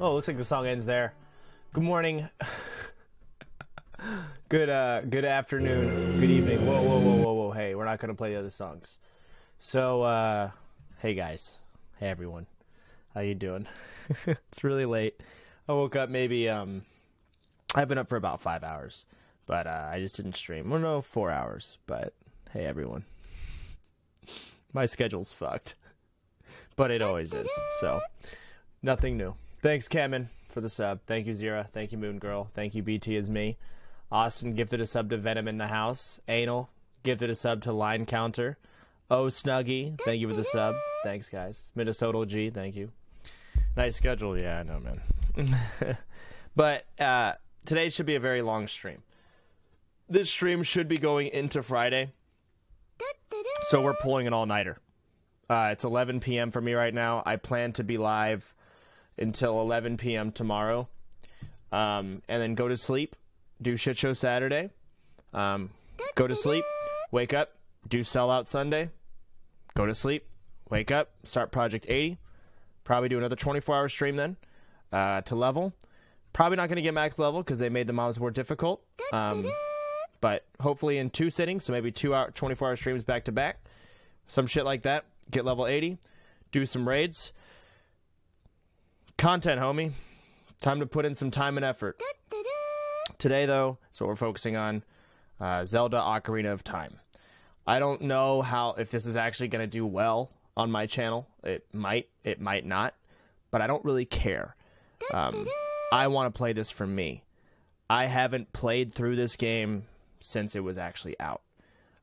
Oh, looks like the song ends there. Good morning. good uh good afternoon. Good evening. Whoa, whoa, whoa, whoa, whoa. Hey, we're not gonna play the other songs. So uh hey guys. Hey everyone. How you doing? it's really late. I woke up maybe um I've been up for about five hours. But uh, I just didn't stream. Well no, four hours. But hey everyone. My schedule's fucked. But it always is. So Nothing new. Thanks, Cameron, for the sub. Thank you, Zira. Thank you, Moon Girl. Thank you, BT is me. Austin gifted a sub to Venom in the house. Anal gifted a sub to Line Counter. Oh, Snuggy, thank you for the sub. Thanks, guys. Minnesota G, thank you. Nice schedule. Yeah, I know, man. but uh, today should be a very long stream. This stream should be going into Friday. So we're pulling an all nighter. Uh, it's 11 p.m. for me right now. I plan to be live until 11 p.m. tomorrow, um, and then go to sleep, do shit show Saturday, um, go to sleep, wake up, do sellout Sunday, go to sleep, wake up, start Project 80, probably do another 24 hour stream then uh, to level. Probably not going to get max level because they made the mobs more difficult. Um, but hopefully in two sittings, so maybe two hour, 24 hour streams back to back, some shit like that. Get level 80, do some raids, Content, homie. Time to put in some time and effort. Today, though, is what we're focusing on uh, Zelda Ocarina of Time. I don't know how if this is actually going to do well on my channel. It might, it might not, but I don't really care. Um, I want to play this for me. I haven't played through this game since it was actually out.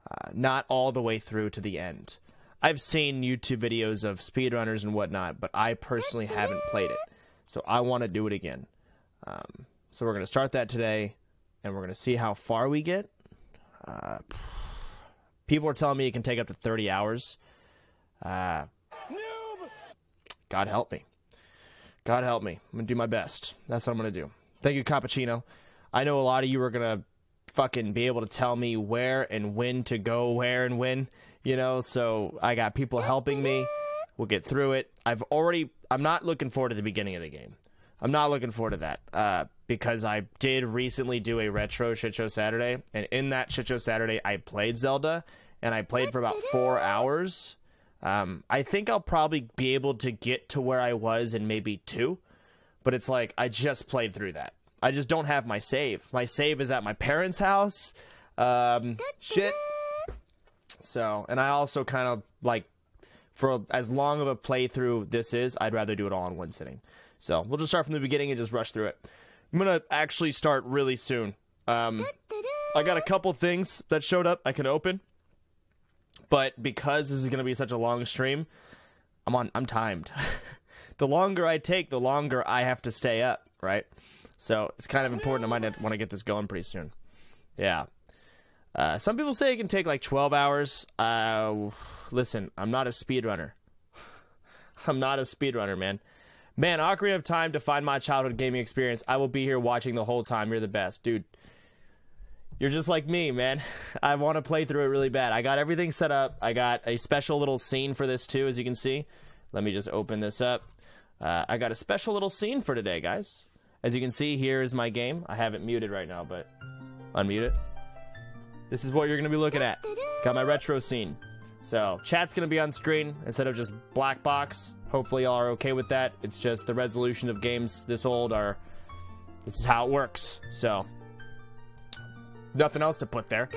Uh, not all the way through to the end. I've seen YouTube videos of speedrunners and whatnot, but I personally haven't played it. So I want to do it again. Um, so we're going to start that today, and we're going to see how far we get. Uh, people are telling me it can take up to 30 hours. Uh, God help me. God help me. I'm going to do my best. That's what I'm going to do. Thank you, Cappuccino. I know a lot of you are going to fucking be able to tell me where and when to go where and when you know, so I got people helping me. We'll get through it. I've already, I'm not looking forward to the beginning of the game. I'm not looking forward to that uh, because I did recently do a retro shit show Saturday, and in that shit show Saturday, I played Zelda, and I played for about four hours. Um, I think I'll probably be able to get to where I was in maybe two, but it's like I just played through that. I just don't have my save. My save is at my parents' house. Um, shit. So, and I also kind of like for as long of a playthrough this is, I'd rather do it all in one sitting. So we'll just start from the beginning and just rush through it. I'm gonna actually start really soon. Um, I got a couple things that showed up I can open, but because this is gonna be such a long stream, I'm on. I'm timed. the longer I take, the longer I have to stay up. Right. So it's kind of important. I might want to get this going pretty soon. Yeah. Uh, some people say it can take like 12 hours. Uh, listen, I'm not a speedrunner. I'm not a speedrunner, man. Man, Ocarina of Time to find my childhood gaming experience. I will be here watching the whole time. You're the best, dude. You're just like me, man. I want to play through it really bad. I got everything set up. I got a special little scene for this too, as you can see. Let me just open this up. Uh, I got a special little scene for today, guys. As you can see, here is my game. I have it muted right now, but unmute it. This is what you're going to be looking at. Got my retro scene. So, chat's going to be on screen instead of just black box. Hopefully y'all are okay with that. It's just the resolution of games this old are... This is how it works. So, nothing else to put there.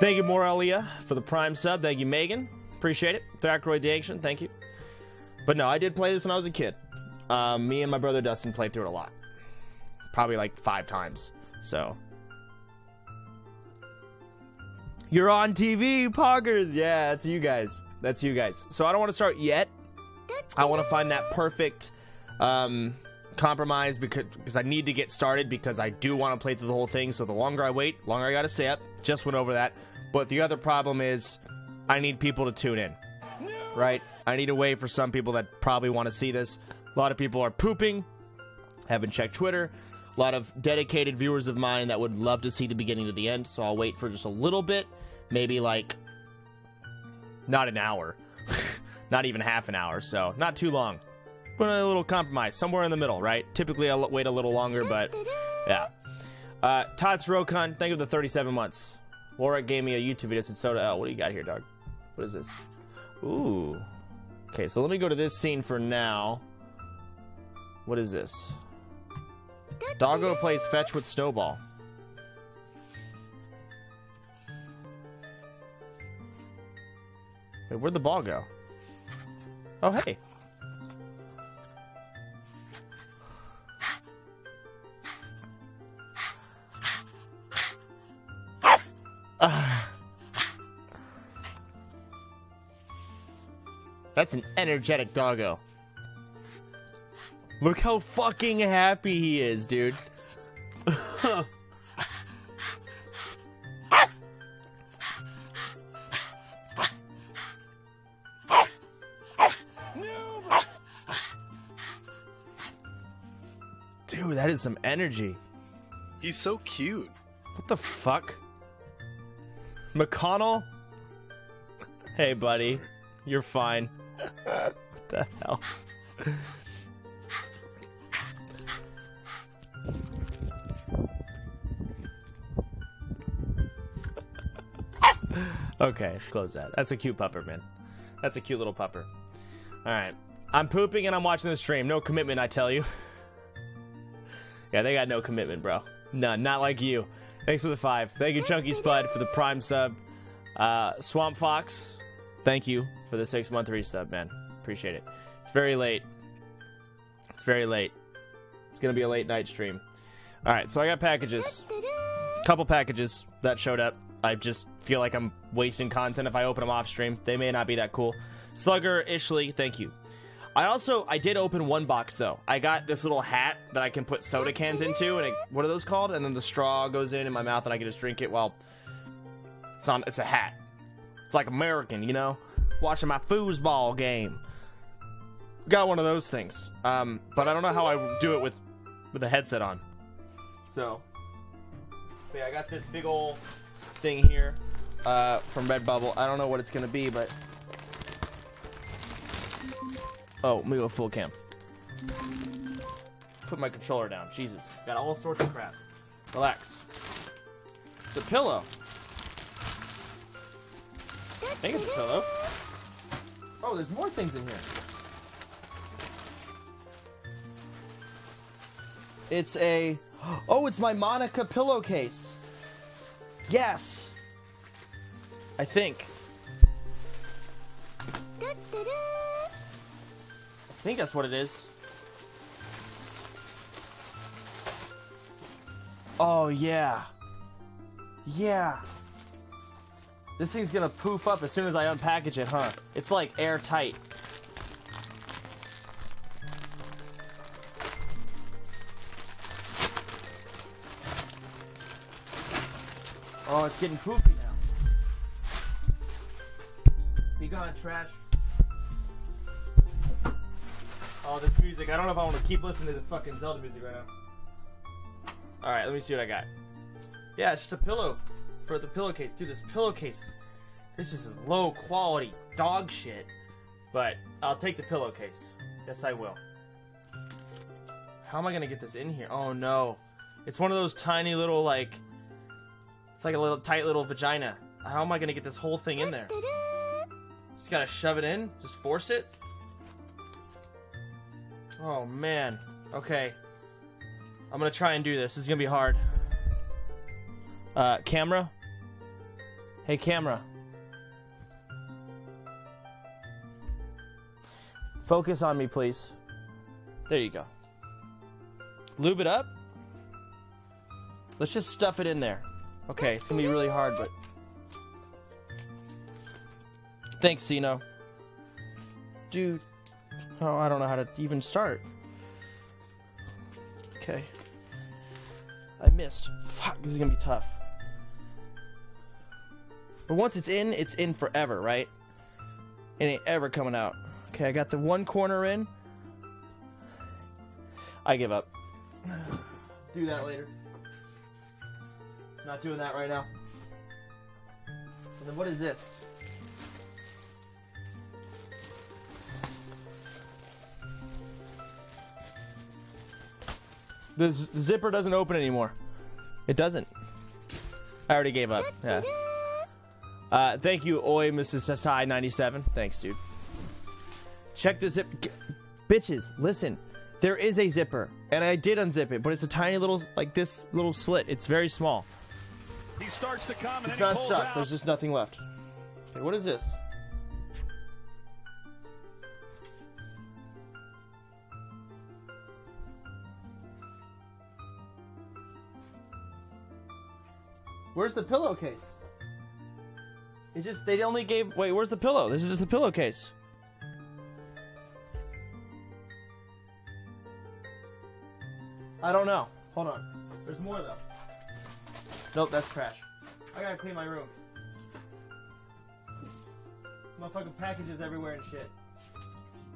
Thank you, Morelia, for the prime sub. Thank you, Megan. Appreciate it. Thacroid the Action, thank you. But no, I did play this when I was a kid. Um, me and my brother Dustin played through it a lot. Probably like five times. So, you're on TV, Poggers. Yeah, that's you guys. That's you guys. So I don't want to start yet. I want to find that perfect um, compromise because because I need to get started because I do want to play through the whole thing. So the longer I wait, longer I got to stay up. Just went over that. But the other problem is I need people to tune in. Right? I need a way for some people that probably want to see this. A lot of people are pooping. Haven't checked Twitter a lot of dedicated viewers of mine that would love to see the beginning to the end, so I'll wait for just a little bit, maybe like not an hour, not even half an hour, so not too long. But a little compromise somewhere in the middle, right? Typically, I'll wait a little longer, but yeah. Uh, Tots Rokun, thank you for the 37 months. Warwick gave me a YouTube video said soda L. What do you got here, dog? What is this? Ooh. Okay, so let me go to this scene for now. What is this? Doggo plays fetch with Snowball. Wait, where'd the ball go? Oh, hey. Ah. That's an energetic doggo. Look how fucking happy he is, dude. Dude, that is some energy. He's so cute. What the fuck? McConnell? Hey, buddy. You're fine. what the hell? Okay, let's close that. That's a cute pupper, man. That's a cute little pupper. Alright. I'm pooping and I'm watching the stream. No commitment, I tell you. yeah, they got no commitment, bro. None. Not like you. Thanks for the five. Thank you, Chunky Spud, for the prime sub. Uh, Swamp Fox, thank you for the six month resub, man. Appreciate it. It's very late. It's very late. It's gonna be a late night stream. All right, so I got packages. Couple packages that showed up. I just feel like I'm wasting content if I open them off stream. They may not be that cool. Slugger, Ishley, thank you. I also I did open one box though. I got this little hat that I can put soda cans into, and it, what are those called? And then the straw goes in in my mouth, and I can just drink it. Well, it's on. It's a hat. It's like American, you know, watching my foosball game. Got one of those things, um, but I don't know how I do it with with a headset on. So, yeah, I got this big old thing here uh, from Redbubble. I don't know what it's gonna be, but Oh, let me go full cam. Put my controller down. Jesus. Got all sorts of crap. Relax. It's a pillow. I think it's a pillow. Oh, there's more things in here. It's a... Oh, it's my Monika pillowcase. Yes. I think. I think that's what it is. Oh, yeah. Yeah. This thing's gonna poof up as soon as I unpackage it, huh? It's like airtight. Oh, it's getting poofy Be gone, trash. Oh, this music. I don't know if I want to keep listening to this fucking Zelda music right now. Alright, let me see what I got. Yeah, it's just a pillow for the pillowcase. Dude, this pillowcase, this is low quality dog shit. But I'll take the pillowcase. Yes, I will. How am I gonna get this in here? Oh no. It's one of those tiny little, like, it's like a little tight little vagina. How am I gonna get this whole thing in there? Just gotta shove it in? Just force it? Oh man. Okay. I'm gonna try and do this. This is gonna be hard. Uh, camera? Hey, camera. Focus on me, please. There you go. Lube it up. Let's just stuff it in there. Okay, it's gonna be really hard, but. Thanks, Sino. Dude. Oh, I don't know how to even start. Okay. I missed. Fuck, this is gonna be tough. But once it's in, it's in forever, right? It ain't ever coming out. Okay, I got the one corner in. I give up. Do that later. Not doing that right now. And then what is this? The z- zipper doesn't open anymore. It doesn't. I already gave up. Yeah. Uh, thank you, Oi, Mrs. Sasai 97. Thanks, dude. Check the zip. G- bitches, listen. There is a zipper, and I did unzip it, but it's a tiny little, like this little slit. It's very small. He starts to come and It's then he not pulls stuck. out. There's just nothing left. Okay, what is this? Where's the pillowcase? It's just they only gave. Wait, where's the pillow? This is just the pillowcase. I don't know. Hold on. There's more though. Nope, that's trash. I gotta clean my room. Motherfucking packages everywhere and shit.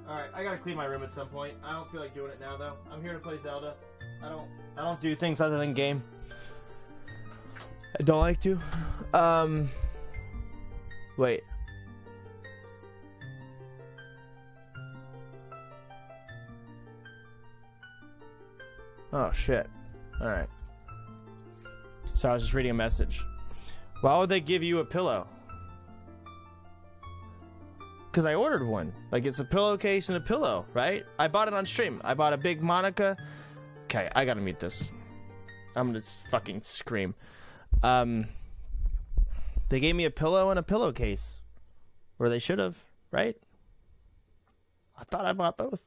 Alright, I gotta clean my room at some point. I don't feel like doing it now though. I'm here to play Zelda. I don't I don't do things other than game. I don't like to. Um Wait. Oh shit. Alright. So I was just reading a message. Why would they give you a pillow? Because I ordered one. Like it's a pillowcase and a pillow, right? I bought it on stream. I bought a big Monika. Okay, I gotta mute this. I'm gonna fucking scream. Um, they gave me a pillow and a pillowcase, or they should have, right? I thought I bought both.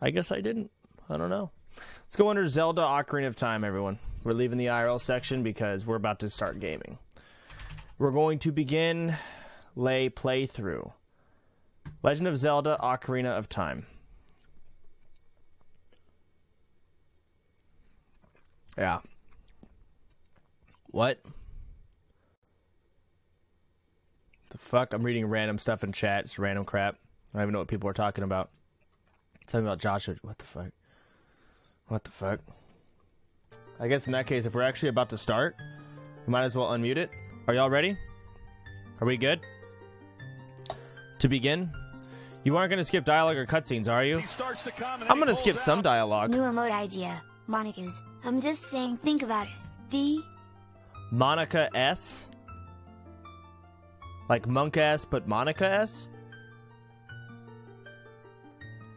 I guess I didn't. I don't know. Let's go under Zelda Ocarina of Time, everyone. We're leaving the IRL section because we're about to start gaming. We're going to begin lay playthrough. Legend of Zelda Ocarina of Time. Yeah. What? The fuck? I'm reading random stuff in chat. It's random crap. I don't even know what people are talking about. Tell me about Joshua. What the fuck? What the fuck? I guess in that case, if we're actually about to start, we might as well unmute it. Are y'all ready? Are we good? To begin? You aren't going to skip dialogue or cutscenes, are you? He starts to come I'm going to pulls skip some dialogue. New remote idea. Monika's. I'm just saying, think about it. D. Monika S. Like monkaS, but Monika S?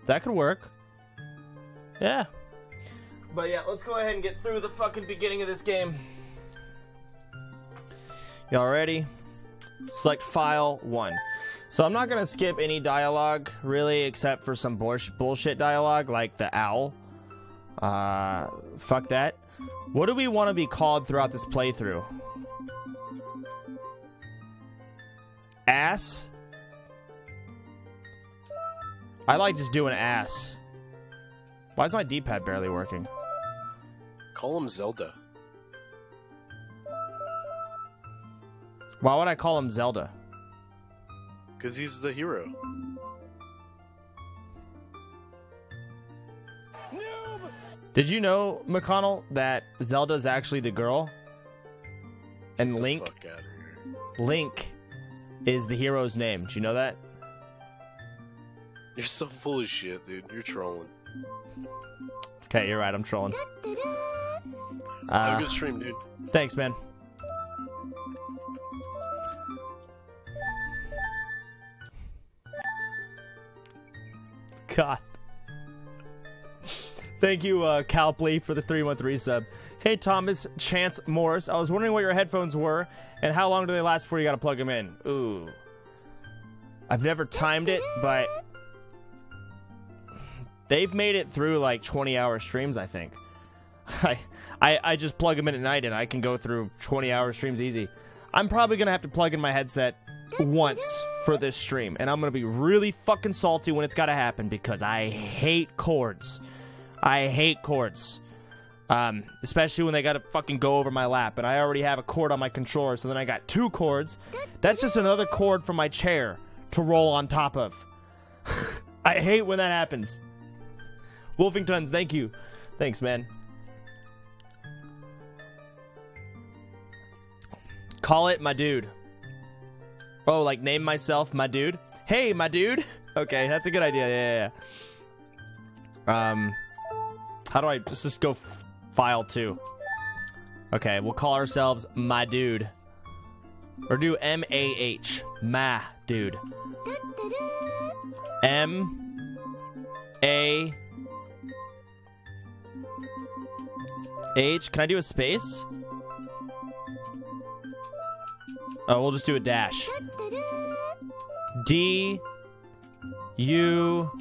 That could work. Yeah. But yeah, let's go ahead and get through the fucking beginning of this game. Y'all ready? Select file one. So I'm not gonna skip any dialogue, really, except for some bullsh- bullshit dialogue like the owl. Uh, fuck that. What do we want to be called throughout this playthrough? Ass? I like just doing ass. Why is my D-pad barely working? Call him Zelda. Why would I call him Zelda? Because he's the hero. Did you know, McConnell, that Zelda's actually the girl? And The Link, Fuck outta here. Link is the hero's name. Do you know that? You're so full of shit, dude. You're trolling. Okay, you're right. I'm trolling. Have a Uh, good stream, dude. thanks, man. God. Thank you, uh, Calpley, for the three month resub. Hey, Thomas Chance Morris. I was wondering what your headphones were and how long do they last before you got to plug them in. Ooh. I've never timed it, but they've made it through like 20 hour streams, I think. I, I, I just plug them in at night and I can go through 20 hour streams easy. I'm probably to have to plug in my headset once for this stream, and I'm to be really fucking salty when it's got to happen because I hate cords. I hate cords. Um, especially when they gotta fucking go over my lap, and I already have a cord on my controller, so then I got two cords. That's just another cord from my chair to roll on top of. I hate when that happens. Wolfingtons, thank you. Thanks, man. Call it my dude. Oh, like name myself my dude? Hey, my dude. Okay, that's a good idea. Yeah, yeah, yeah. Um, How do I just go file two? Okay, we'll call ourselves my dude. Or do M A H. Ma dude. M A H. Can I do a space? Oh, we'll just do a dash. D U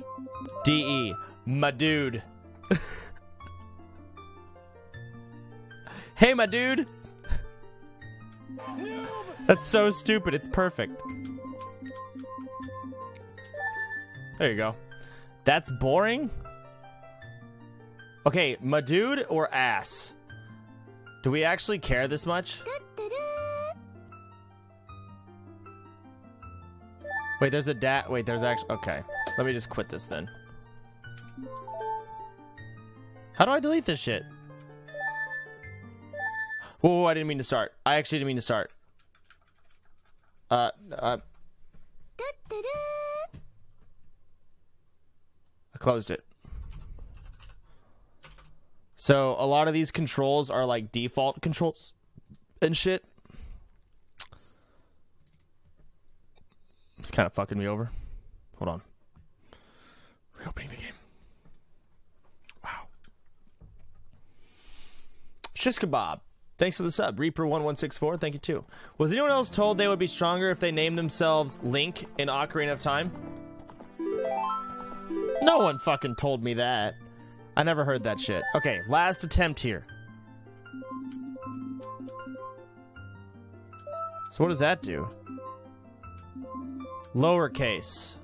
D E. My dude. hey, my dude. That's so stupid. It's perfect. There you go. That's boring? Okay, my dude or ass? Do we actually care this much? Wait, there's a dat. Wait, there's actually. Okay. Let me just quit this then. How do I delete this shit? Whoa, I didn't mean to start. I actually didn't mean to start. Uh, uh. I closed it. So a lot of these controls are like default controls and shit. It's kind of fucking me over. Hold on. Reopening the game. Wow. Shish kebab. Thanks for the sub. Reaper1164, thank you too. Was anyone else told they would be stronger if they named themselves Link in Ocarina of Time? No one fucking told me that. I never heard that shit. Okay, last attempt here. So what does that do? Lowercase.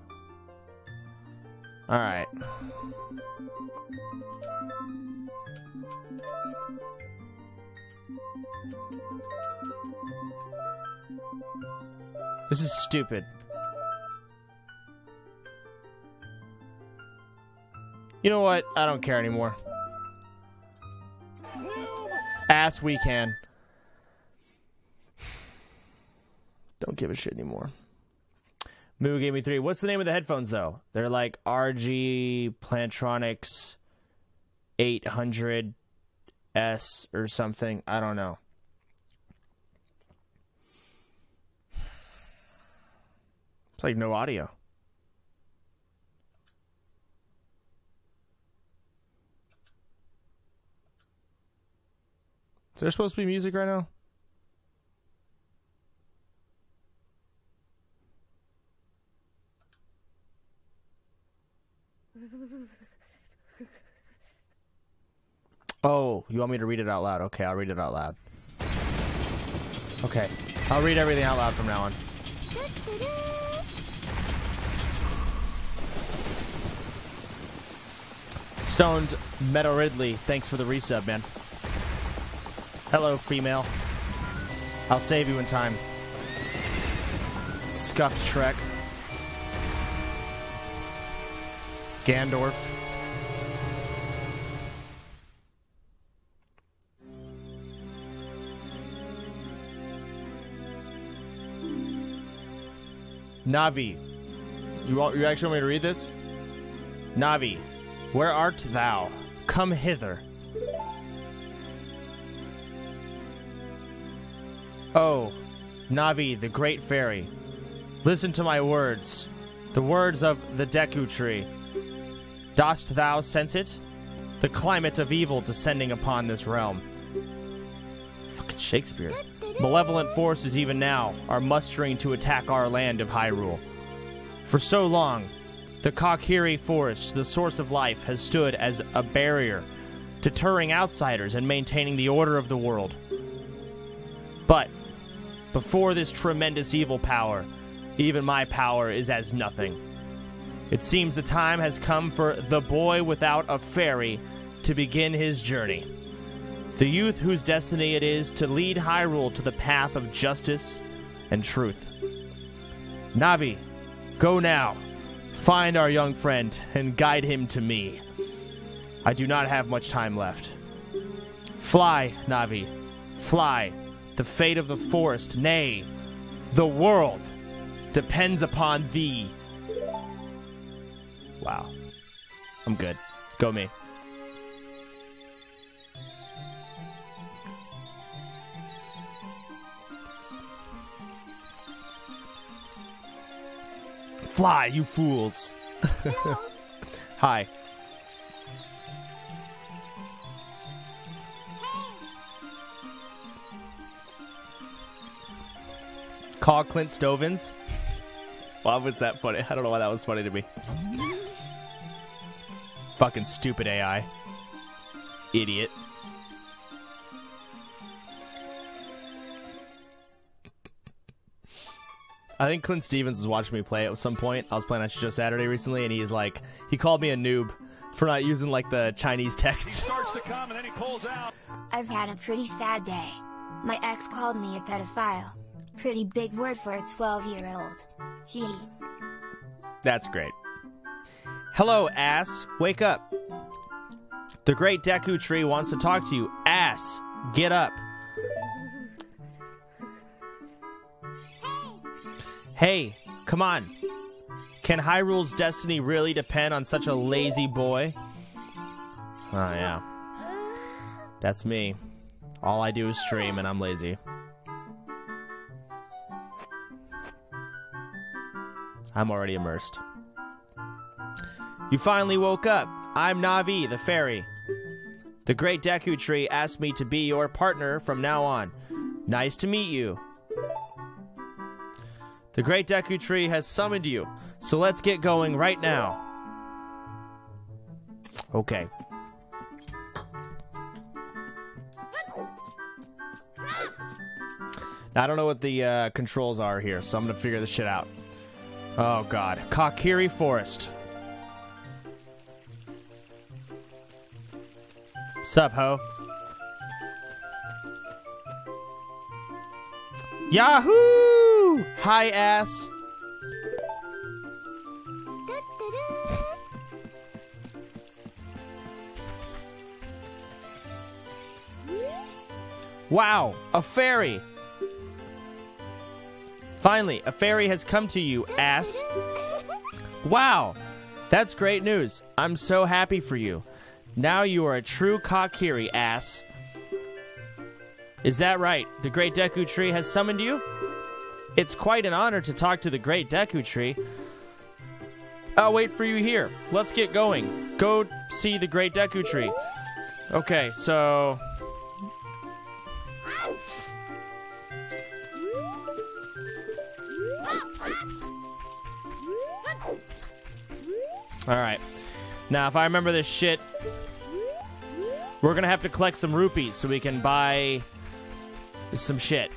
Alright. This is stupid. You know what? I don't care anymore. Ass we can. Don't give a shit anymore. Moo gave me three. What's the name of the headphones though? They're like RIG Plantronics 800S or something. I don't know. It's like no audio. Is there supposed to be music right now? Oh, you want me to read it out loud? Okay, I'll read it out loud. Okay, I'll read everything out loud from now on. Stoned Meadow Ridley, thanks for the resub, man. Hello, female. I'll save you in time. Scuffed Shrek. Ganondorf. Navi. You, want, you actually want me to read this? Navi, where art thou? Come hither. Oh, Navi, the great fairy, listen to my words, the words of the Deku tree. Dost thou sense it? The climate of evil descending upon this realm. Fucking Shakespeare. Malevolent forces even now are mustering to attack our land of Hyrule. For so long, the Kokiri Forest, the source of life, has stood as a barrier, deterring outsiders and maintaining the order of the world. But before this tremendous evil power, even my power is as nothing. It seems the time has come for the boy without a fairy to begin his journey. The youth whose destiny it is to lead Hyrule to the path of justice and truth. Navi, go now. Find our young friend and guide him to me. I do not have much time left. Fly, Navi. Fly. The fate of the forest, nay, the world, depends upon thee. Wow. I'm good. Go me. Fly, you fools. Hi. Call Clint Stovins. Why was that funny? I don't know why that was funny to me. Fucking stupid AI. Idiot. I think Clint Stevens was watching me play at some point. I was playing on Show Saturday recently, and he's like, he called me a noob for not using like the Chinese text. Starts to come and then he pulls out. I've had a pretty sad day. My ex called me a pedophile. Pretty big word for a 12 year old. He. That's great. Hello, ass. Wake up. The great Deku Tree wants to talk to you. Ass, get up. Hey, come on. Can Hyrule's destiny really depend on such a lazy boy? Oh, yeah. That's me. All I do is stream and I'm lazy. I'm already immersed. You finally woke up. I'm Navi, the fairy. The great Deku Tree asked me to be your partner from now on. Nice to meet you. The great Deku Tree has summoned you, so let's get going right now. Okay. Now, I don't know what the uh, controls are here, so I'm gonna figure this shit out. Oh god. Kokiri Forest. Sup, ho? Yahoo! Hi, ass. Wow, a fairy. Finally, a fairy has come to you, ass. Wow, that's great news. I'm so happy for you. Now you are a true Kokiri, ass. Is that right? The Great Deku Tree has summoned you? It's quite an honor to talk to the Great Deku Tree. I'll wait for you here. Let's get going. Go see the Great Deku Tree. Okay, so... Alright. Now, if I remember this shit, we're gonna have to collect some rupees so we can buy some shit.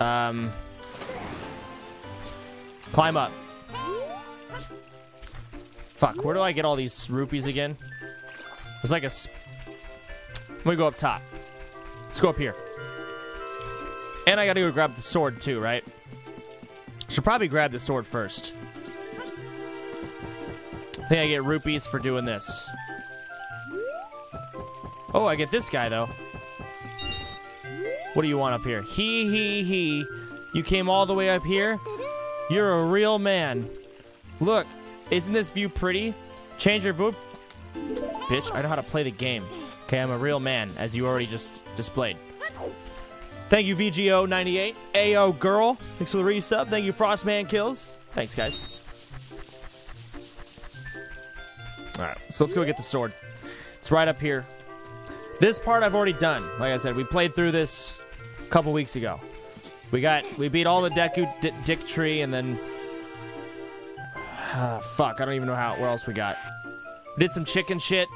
Um, climb up. Fuck, where do I get all these rupees again? There's like a... Let me go up top. Let's go up here. And I gotta go grab the sword too, right? Should probably grab the sword first. I think I get rupees for doing this. Oh, I get this guy, though. What do you want up here? He, he, he. You came all the way up here? You're a real man. Look, isn't this view pretty? Change your view. Bitch, I know how to play the game. Okay, I'm a real man, as you already just displayed. Thank you, VGO98. AO Girl. Thanks for the resub. Thank you, Frostman Kills. Thanks, guys. Alright, so let's go get the sword. It's right up here. This part I've already done. Like I said, we played through this couple weeks ago. We got, we beat all the Deku D Dick Tree, and then... Uh, fuck, I don't even know how, what else we got. We did some chicken shit.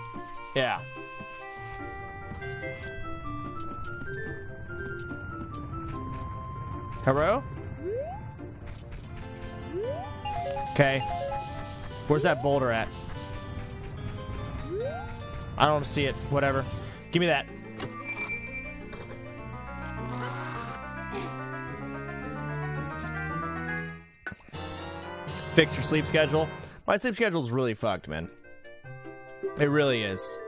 Yeah. Hello? Okay. Where's that boulder at? I don't see it. Whatever. Give me that. Fix your sleep schedule. My sleep schedule is really fucked, man. It really is.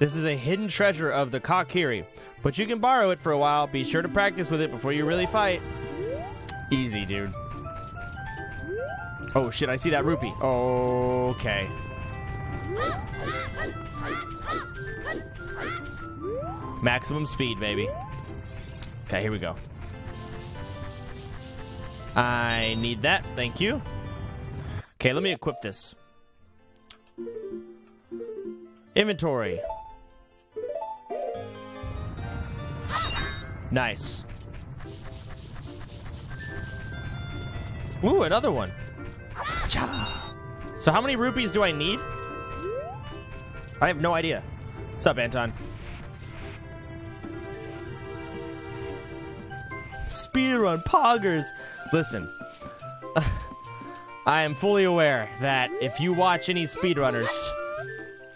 This is a hidden treasure of the Kokiri, but you can borrow it for a while. Be sure to practice with it before you really fight. Easy, dude. Oh shit, I see that rupee. Okay. Maximum speed, baby. Okay, here we go. I need that. Thank you. Okay, let me equip this. Inventory. Nice. Ooh, another one. So how many rupees do I need? I have no idea. What's up, Anton? Speedrun poggers. Listen, I am fully aware that if you watch any speedrunners,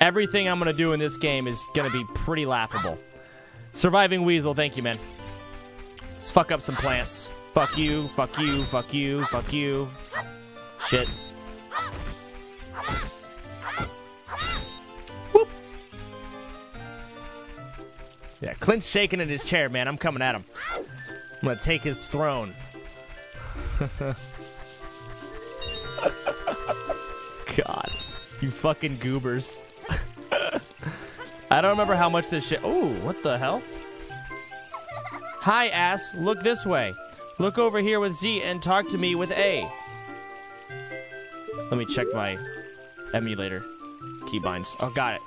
everything I'm gonna do in this game is gonna be pretty laughable. Surviving Weasel, thank you, man. Let's fuck up some plants. Fuck you, fuck you, fuck you, fuck you. Shit. Whoop. Yeah, Clint's shaking in his chair, man. I'm coming at him. I'm gonna take his throne. God, you fucking goobers. I don't remember how much this shit. Oh, what the hell? Hi, ass. Look this way. Look over here with Z and talk to me with A. Let me check my emulator keybinds. Oh, got it.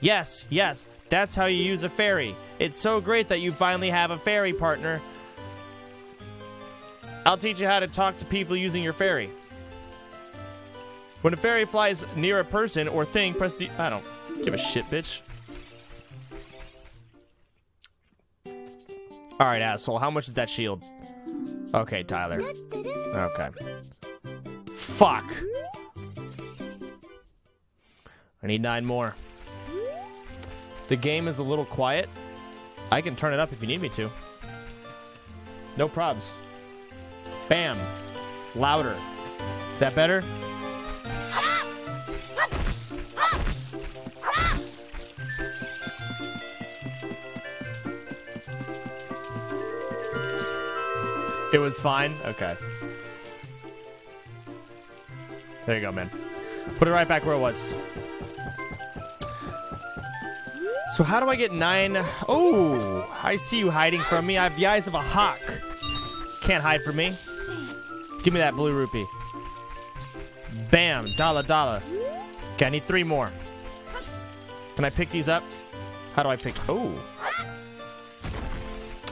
Yes, yes. That's how you use a fairy. It's so great that you finally have a fairy partner. I'll teach you how to talk to people using your fairy. When a fairy flies near a person or thing, press the. I don't give a shit, bitch. Alright, asshole. How much is that shield? Okay, Tyler. Okay. Fuck. I need nine more. The game is a little quiet. I can turn it up if you need me to. No probs. Bam. Louder. Is that better? It was fine? Okay. There you go, man. Put it right back where it was. So how do I get nine? Oh, I see you hiding from me. I have the eyes of a hawk. Can't hide from me. Give me that blue rupee. Bam, dollar dollar. Okay, I need three more. Can I pick these up? How do I pick? Oh.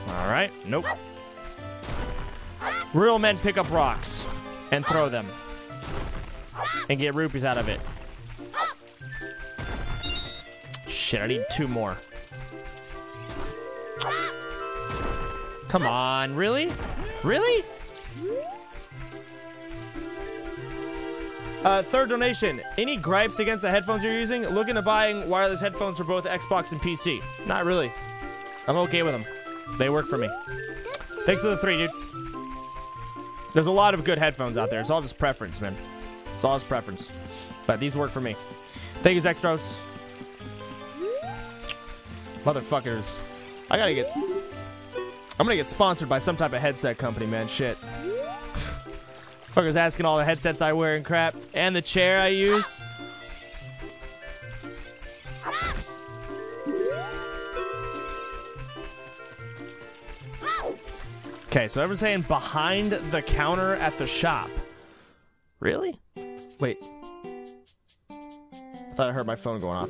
All right. Nope. Real men pick up rocks and throw them and get rupees out of it. Shit, I need two more. Come on, really? Really? Uh, third donation. Any gripes against the headphones you're using? Look into buying wireless headphones for both Xbox and PC. Not really. I'm okay with them. They work for me. Thanks for the three, dude. There's a lot of good headphones out there. It's all just preference, man. It's all just preference. But these work for me. Thank you, Zextros. Motherfuckers. I gotta get... I'm gonna get sponsored by some type of headset company, man. Shit. Fuckers asking all the headsets I wear and crap. And the chair I use. Okay, so everyone's saying behind the counter at the shop. Really? Wait. I thought I heard my phone going off.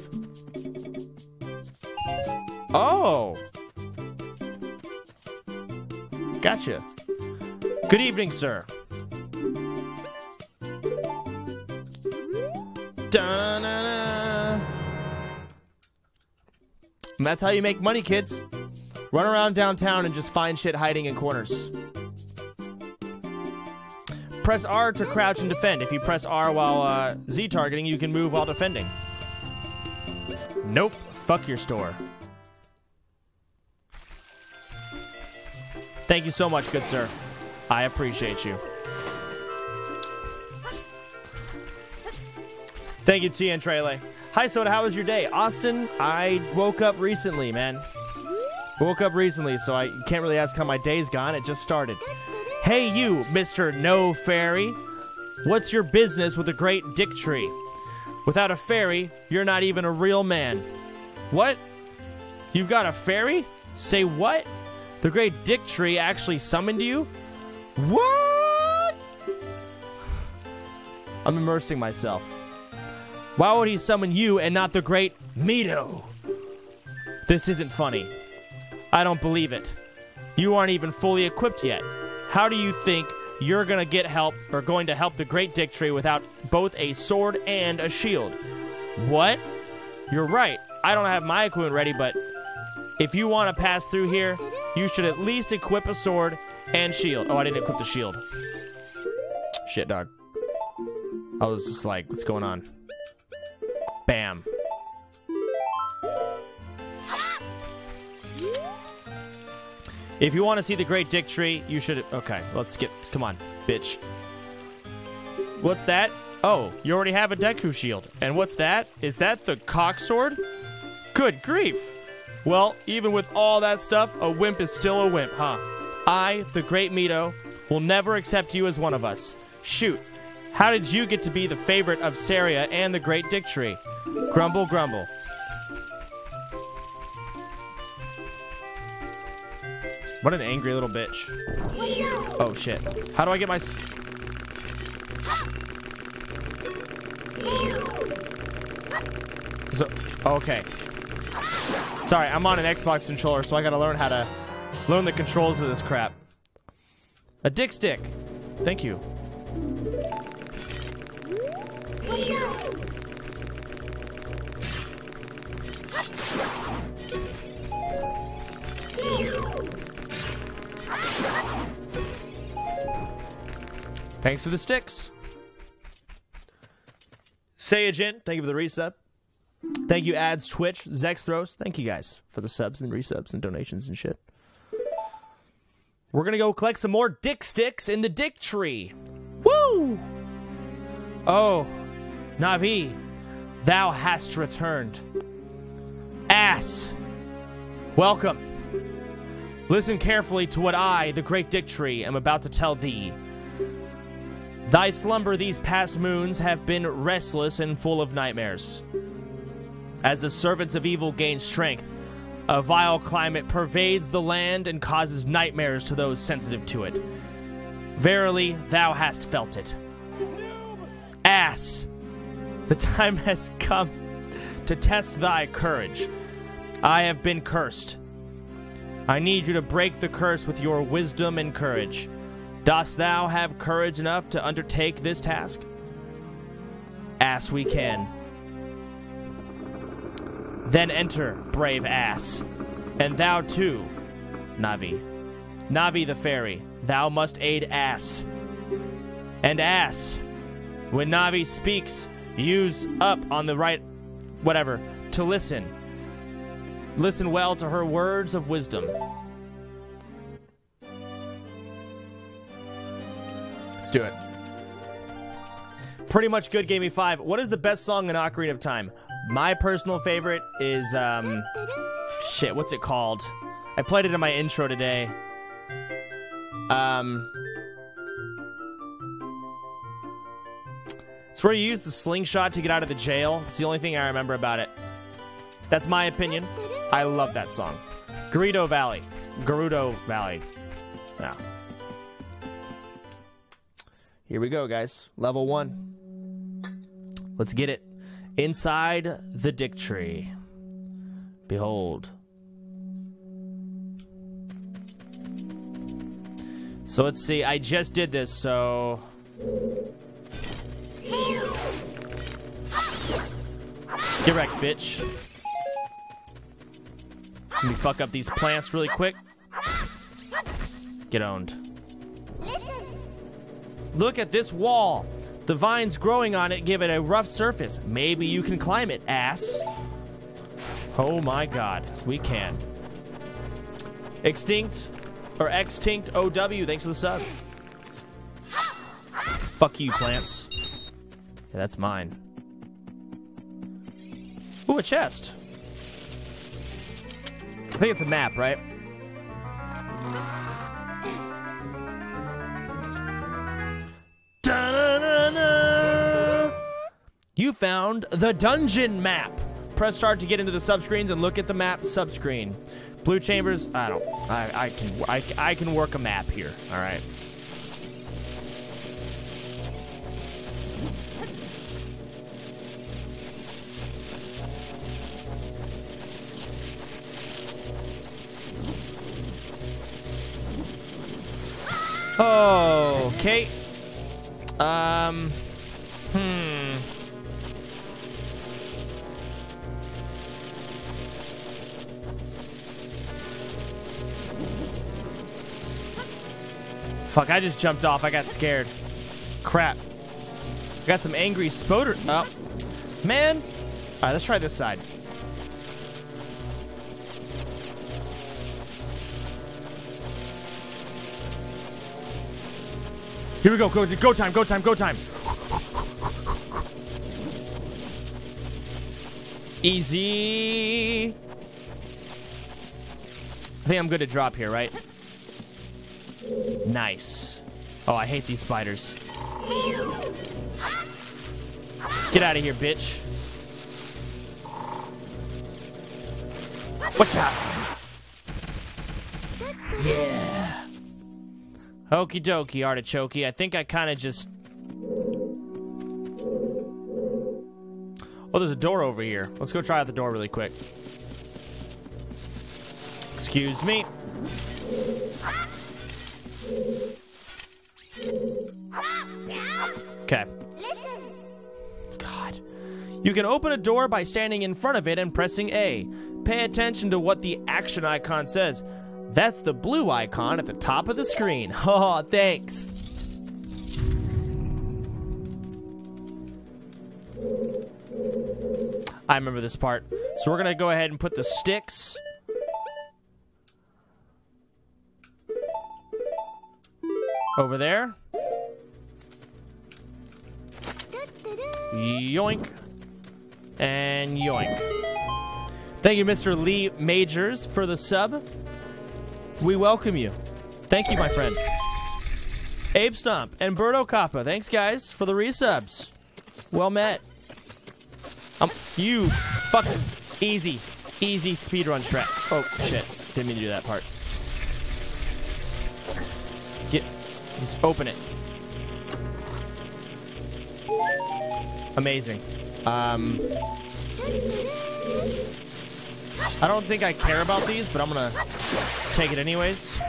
Oh! Gotcha. Good evening, sir. Da-na-na. And that's how you make money, kids. Run around downtown and just find shit hiding in corners. Press R to crouch and defend. If you press R while uh, Z targeting, you can move while defending. Nope. Fuck your store. Thank you so much, good sir. I appreciate you. Thank you, T and Trele. Hi, Soda. How was your day? Austin, I woke up recently, man. Woke up recently, so I can't really ask how my day's gone. It just started. Hey, you, Mr. No Fairy. What's your business with a great dick tree? Without a fairy, you're not even a real man. What? You've got a fairy? Say what? The great dick tree actually summoned you? What? I'm immersing myself. Why would he summon you and not the great Mido? This isn't funny. I don't believe it. You aren't even fully equipped yet. How do you think you're gonna get help or going to help the Great Dick Tree without both a sword and a shield? What? You're right. I don't have my equipment ready, but if you want to pass through here, you should at least equip a sword and shield. Oh, I didn't equip the shield. Shit, dog. I was just like, what's going on? Bam. If you want to see the Great Dick Tree, you should. Okay, let's get. Come on, bitch. What's that? Oh, you already have a Deku shield. And what's that? Is that the cock sword? Good grief. Well, even with all that stuff, a wimp is still a wimp, huh? I, the Great Mido, will never accept you as one of us. Shoot. How did you get to be the favorite of Saria and the Great Dick Tree? Grumble, grumble. What an angry little bitch. Oh, shit. How do I get my... So, okay. Sorry, I'm on an Xbox controller, so I gotta learn how to learn the controls of this crap. A dick stick. Thank you. Thanks for the sticks. Sayajin, thank you for the resub. Thank you, ads, Twitch, Zexthros. Thank you guys for the subs and resubs and donations and shit. We're gonna go collect some more dick sticks in the dick tree. Woo! Oh, Navi, thou hast returned. Ass, welcome. Listen carefully to what I, the great Dictree, am about to tell thee. Thy slumber these past moons have been restless and full of nightmares. As the servants of evil gain strength, a vile climate pervades the land and causes nightmares to those sensitive to it. Verily, thou hast felt it. Ass, the time has come to test thy courage. I have been cursed. I need you to break the curse with your wisdom and courage. Dost thou have courage enough to undertake this task? Ass, we can. Then enter, brave ass. And thou too, Navi. Navi the fairy, thou must aid ass. And ass, when Navi speaks, use up on the right, whatever, to listen. Listen well to her words of wisdom. Let's do it. Pretty much good. Gave me five. What is the best song in Ocarina of Time? My personal favorite is um, shit. What's it called? I played it in my intro today. Um, it's where you use the slingshot to get out of the jail. It's the only thing I remember about it. That's my opinion. I love that song. Gerudo Valley. Gerudo Valley. Now. Here we go, guys. Level one. Let's get it. Inside the dick tree. Behold. So let's see. I just did this, so. Get wrecked, bitch. Let me fuck up these plants really quick. Get owned. Look at this wall. The vines growing on it give it a rough surface. Maybe you can climb it, ass. Oh my god, we can. Extinct or extinct OW, thanks for the sub. Fuck you, plants. Yeah, that's mine. Ooh, a chest. I think it's a map, right? You found the dungeon map. Press start to get into the subscreens and look at the map subscreen. Blue chambers. I don't. I, I can. I, I can work a map here. All right. Okay. Um. Hmm. Fuck, I just jumped off. I got scared. Crap. I got some angry spoder. Oh. Man. Alright, let's try this side. Here we go. Go, go time, go time, go time. Easy. I think I'm good to drop here, right? Nice. Oh, I hate these spiders. Get out of here, bitch. Watch out. Yeah. Okie dokie, artichoke. I think I kind of just. Oh, there's a door over here. Let's go try out the door really quick. Excuse me. Okay. God. You can open a door by standing in front of it and pressing A. Pay attention to what the action icon says. That's the blue icon at the top of the screen. Oh, thanks. I remember this part. So we're going to go ahead and put the sticks. Over there. Yoink. And yoink. Thank you, Mr. Lee Majors, for the sub. We welcome you. Thank you, my friend. Ape Stomp and Berto Kappa. Thanks, guys, for the resubs. Well met. Um, you fucking easy, easy speedrun track. Oh, shit. Didn't mean to do that part. Get, just open it. Amazing. Um, I don't think I care about these, but I'm gonna take it anyways.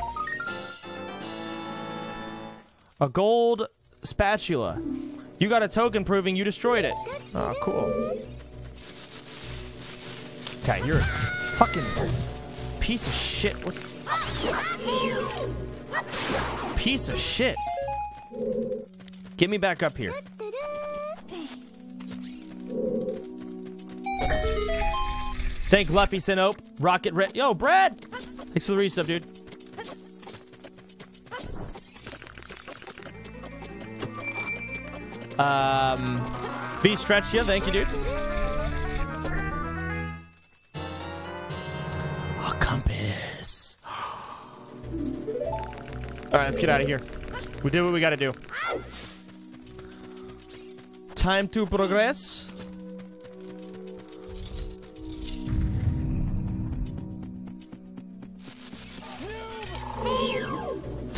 A gold spatula. You got a token proving you destroyed it. Oh, cool. Okay, you're a fucking piece of shit. What? Piece of shit. Get me back up here. Thank Luffy Sinope. Rocket Red. Yo, Brad! Thanks for the resub, dude. Um, V Stretch, yeah, thank you, dude. Oh, compass. All right, let's get out of here. We did what we got to do. Time to progress.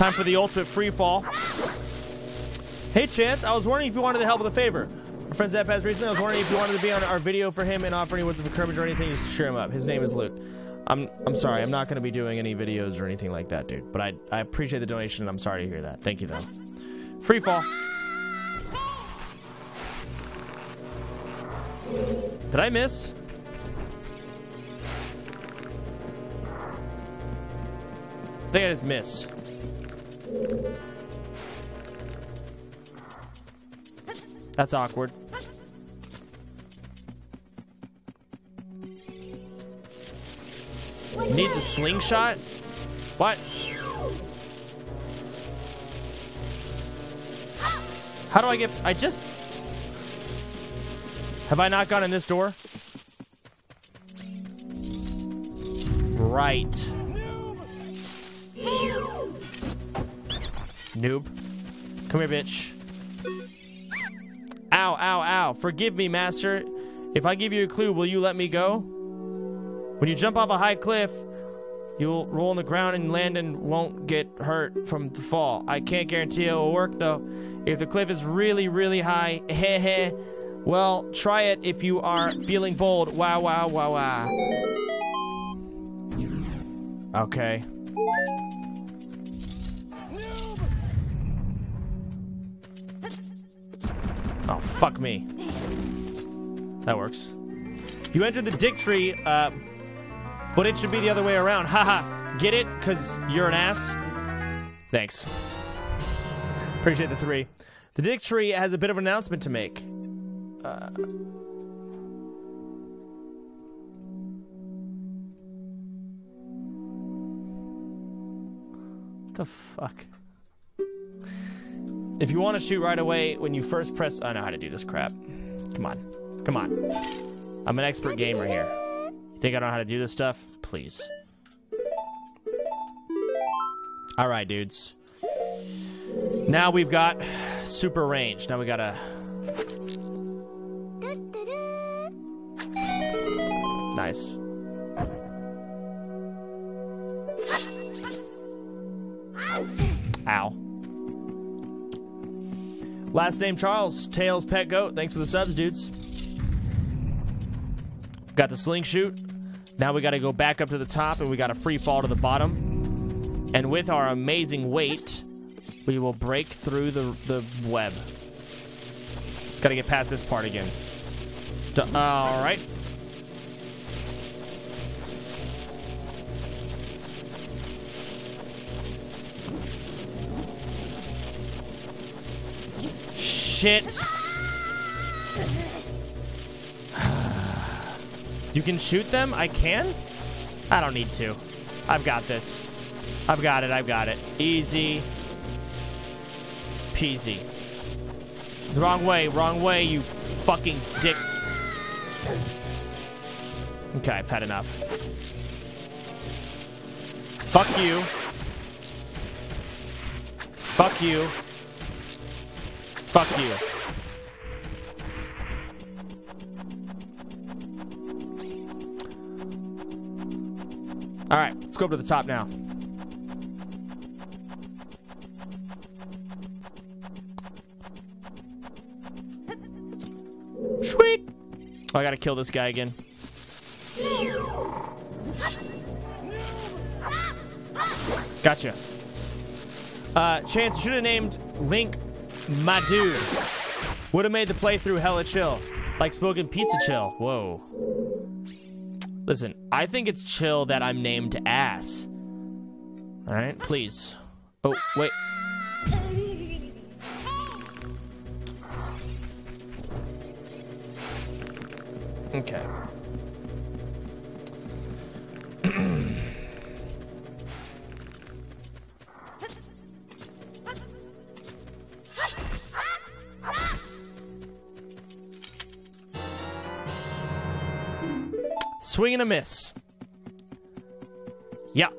Time for the ultimate free fall. Hey, Chance, I was wondering if you wanted to help with a favor. My friend Zap has recently. I was wondering if you wanted to be on our video for him and offer any words of encouragement or anything just to cheer him up. His name is Luke. I'm I'm sorry. I'm not going to be doing any videos or anything like that, dude. But I I appreciate the donation. and I'm sorry to hear that. Thank you, though. Free fall. Did I miss? I think I just missed. That's awkward. Need the slingshot? What? How do I get... I just... Have I not gone in this door? Right. Noob. Come here, bitch. Ow, ow, ow. Forgive me, master. If I give you a clue, will you let me go? When you jump off a high cliff, you'll roll on the ground and land and won't get hurt from the fall. I can't guarantee it will work, though. If the cliff is really, really high, heh heh, well, try it if you are feeling bold. Wow, wow, wow, wow. Okay. Oh, fuck me. That works. You entered the dick tree, uh, but it should be the other way around. Haha. Get it? Because you're an ass? Thanks. Appreciate the three. The dick tree has a bit of an announcement to make. Uh, the fuck? If you want to shoot right away, when you first press... I know how to do this crap. Come on. Come on. I'm an expert gamer here. You think I don't know how to do this stuff? Please. Alright, dudes. Now we've got super range. Now we gotta... Nice. Ow. Last name Charles, Tails Pet Goat. Thanks for the subs, dudes. Got the sling shoot. Now we got to go back up to the top and we got a free fall to the bottom. And with our amazing weight, we will break through the, the web. Just got to get past this part again. All right. Shit. You can shoot them? I can? I don't need to. I've got this. I've got it. I've got it. Easy. Peasy. The wrong way. Wrong way, you fucking dick. Okay, I've had enough. Fuck you. Fuck you. Fuck you. All right, let's go up to the top now. Sweet. Oh, I gotta kill this guy again. Gotcha. Uh, Chance should have named Link my dude. Would have made the playthrough hella chill. Like smoking pizza chill. Whoa. Listen, I think it's chill that I'm named ass. Alright, please. Oh, wait. Okay. Swing and a miss. Yeah.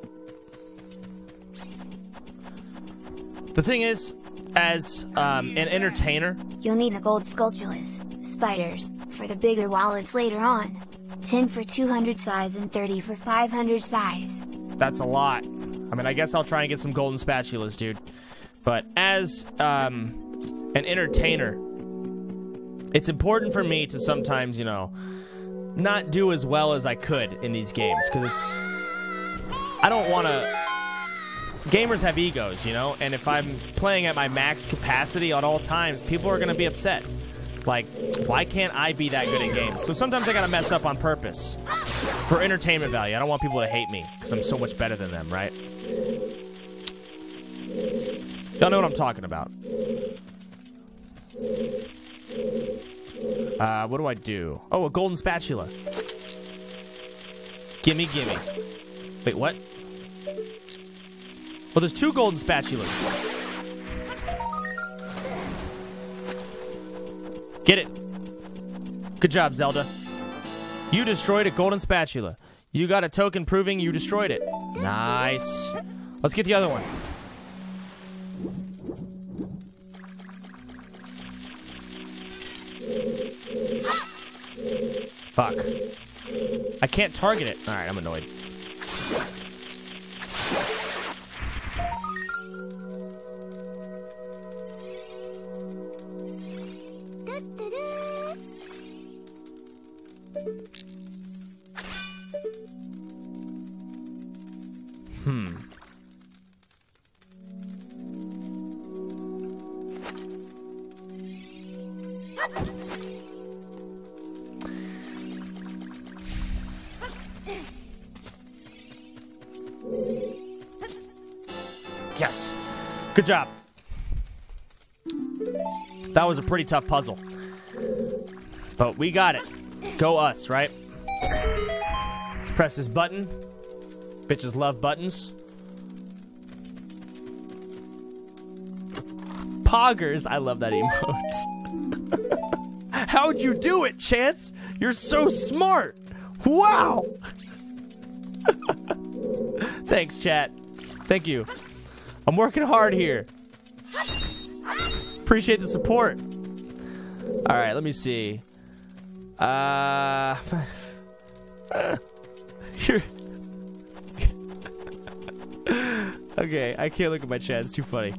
The thing is, as um, an entertainer, You'll need the gold Skulltulas, spiders, for the bigger wallets later on. 10 for 200 size and 30 for 500 size. that's a lot. I mean, I guess I'll try and get some golden spatulas, dude. But as um, an entertainer, it's important for me to sometimes, you know, not do as well as I could in these games because it's. I don't want to. Gamers have egos, you know, and if I'm playing at my max capacity at all times, people are going to be upset. Like, why can't I be that good at games? So sometimes I got to mess up on purpose for entertainment value. I don't want people to hate me because I'm so much better than them, right? Y'all know what I'm talking about. Uh, what do I do? Oh, a golden spatula. Gimme, gimme. Wait, what? Well, there's two golden spatulas. Get it. Good job, Zelda. You destroyed a golden spatula. You got a token proving you destroyed it. Nice. Let's get the other one. Fuck. I can't target it. Alright, I'm annoyed. Hmm. Good job. That was a pretty tough puzzle. But we got it. Go us, right? Let's press this button. Bitches love buttons. Poggers. I love that emote. How'd you do it, Chance? You're so smart. Wow. Thanks, chat. Thank you. I'm working hard here. Appreciate the support. All right, let me see. Uh, here. okay, I can't look at my chat. It's too funny.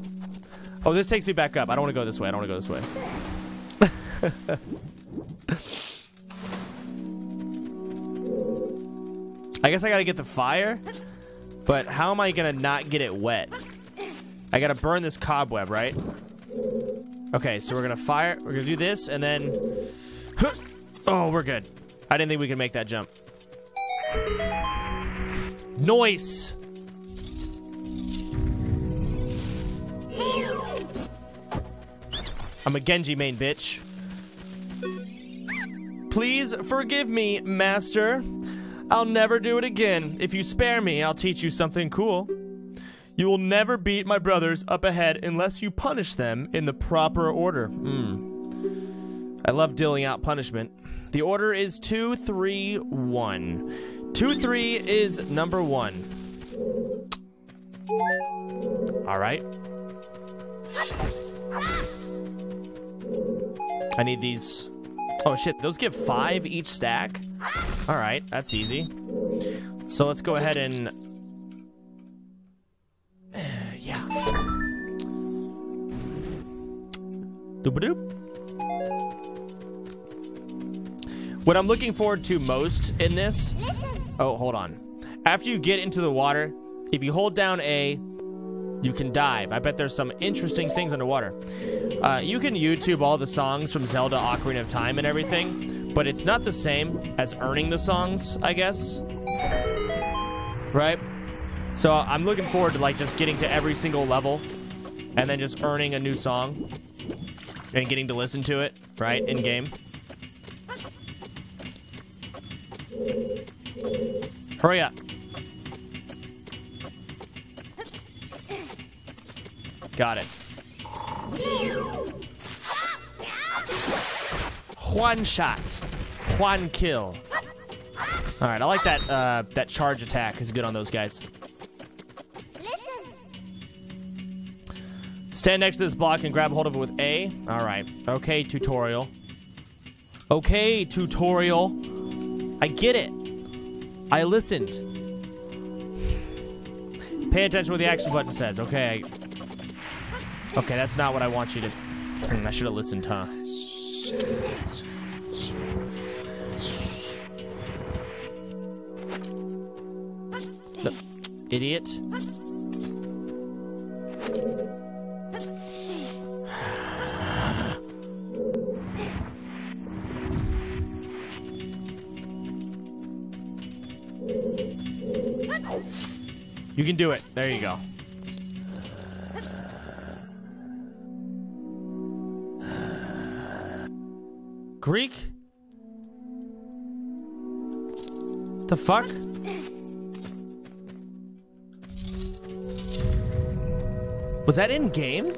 Oh, this takes me back up. I don't want to go this way. I don't want to go this way. I guess I gotta get the fire, but how am I gonna not get it wet? I gotta burn this cobweb, right? Okay, so we're gonna fire. We're gonna do this, and then. Oh, we're good. I didn't think we could make that jump. Noise. I'm a Genji main bitch. Please forgive me, master. I'll never do it again. If you spare me, I'll teach you something cool. You will never beat my brothers up ahead unless you punish them in the proper order. Hmm. I love dealing out punishment. The order is two, three, one. Two, three is number one. All right. I need these. Oh shit, those give five each stack? All right, that's easy. So let's go ahead and yeah. Doop-a-doop. What I'm looking forward to most in this... Oh, hold on. After you get into the water, if you hold down A, you can dive. I bet there's some interesting things underwater. Uh, you can YouTube all the songs from Zelda Ocarina of Time and everything, but it's not the same as earning the songs, I guess. Right? So I'm looking forward to like just getting to every single level and then just earning a new song and getting to listen to it, right, in game. Hurry up. Got it. One shot. One kill. All right, I like that uh, that charge attack is good on those guys. Stand next to this block and grab hold of it with A. All right. Okay, tutorial. Okay, tutorial. I get it. I listened. Pay attention to what the action button says. Okay. Okay, that's not what I want you to... Hmm, I should have listened, huh? Idiot. You can do it. There you go. Greek? The fuck? Was that in game?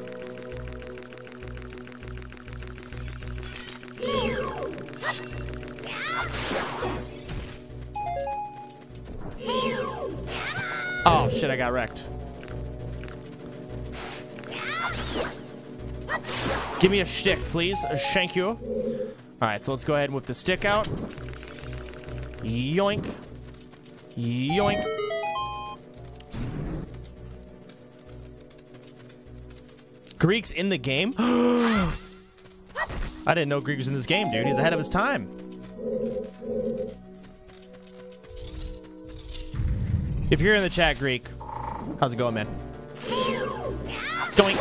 Oh shit, I got wrecked. Give me a stick, please. A shank you. Alright, so let's go ahead and whip the stick out. Yoink. Yoink. Greek's in the game? I didn't know Greek was in this game, dude. He's ahead of his time. If you're in the chat, Greek, how's it going, man? Doink.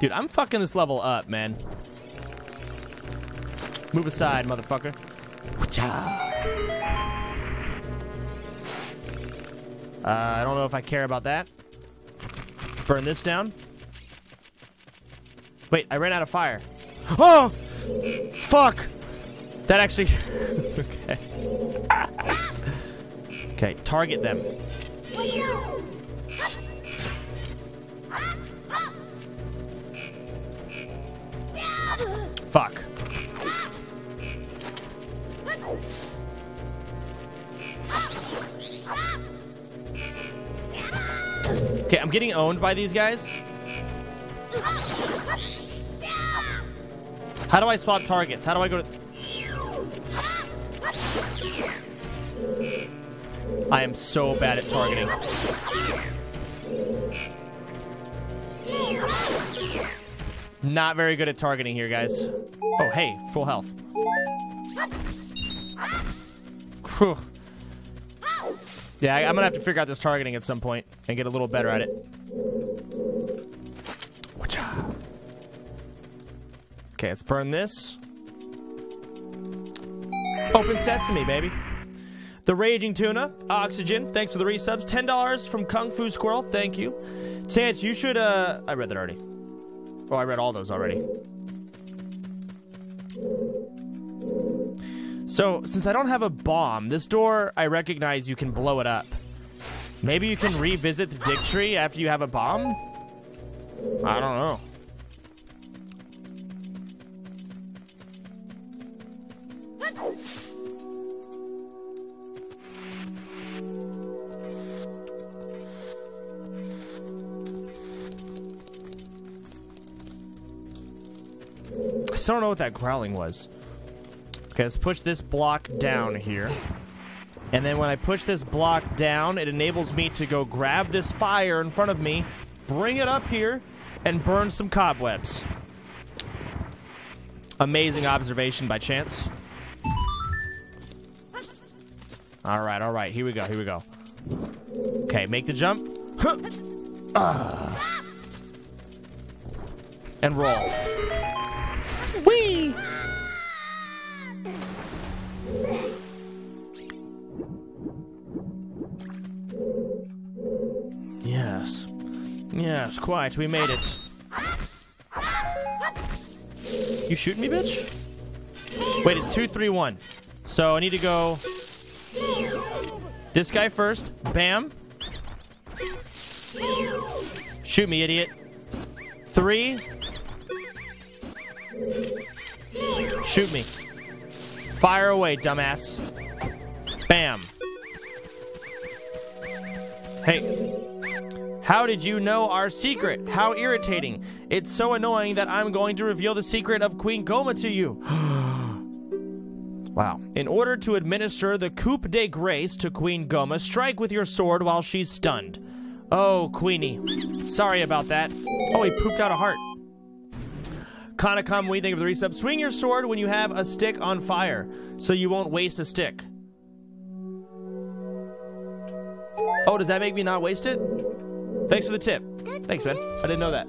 Dude, I'm fucking this level up, man. Move aside, motherfucker. Uh, I don't know if I care about that. Let's burn this down. Wait, I ran out of fire. Oh! Fuck! That actually... okay. okay, target them. Fuck. Okay, I'm getting owned by these guys. How do I swap targets? How do I go to... I am so bad at targeting. Not very good at targeting here, guys. Oh, hey, full health. Whew. Yeah, I, am gonna have to figure out this targeting at some point and get a little better at it. Okay, let's burn this. Open sesame, baby. The Raging Tuna, Oxygen, thanks for the resubs. $10 from Kung Fu Squirrel, thank you. Chance, you should, uh, I read that already. Oh, I read all those already. So, since I don't have a bomb, this door, I recognize you can blow it up. Maybe you can revisit the dick tree after you have a bomb? I don't know. I don't know what that growling was. Okay, let's push this block down here. And then when I push this block down, it enables me to go grab this fire in front of me, bring it up here, and burn some cobwebs. Amazing observation by chance. All right, all right. Here we go, here we go. Okay, make the jump. Huh. Ah. And roll. Whee! Yes. Yes, quiet. We made it. You shooting me, bitch? Wait, it's two, three, one. So I need to go... This guy first. Bam. Shoot me, idiot. Three. Shoot me. Fire away, dumbass. Bam. Hey. How did you know our secret? How irritating. It's so annoying that I'm going to reveal the secret of Queen Gohma to you. Wow. In order to administer the coup de grace to Queen Gohma, strike with your sword while she's stunned. Oh, Queenie. Sorry about that. Oh, he pooped out a heart. Kanakam, we think of the resub. Swing your sword when you have a stick on fire, so you won't waste a stick. Oh, does that make me not waste it? Thanks for the tip. Thanks, man. I didn't know that.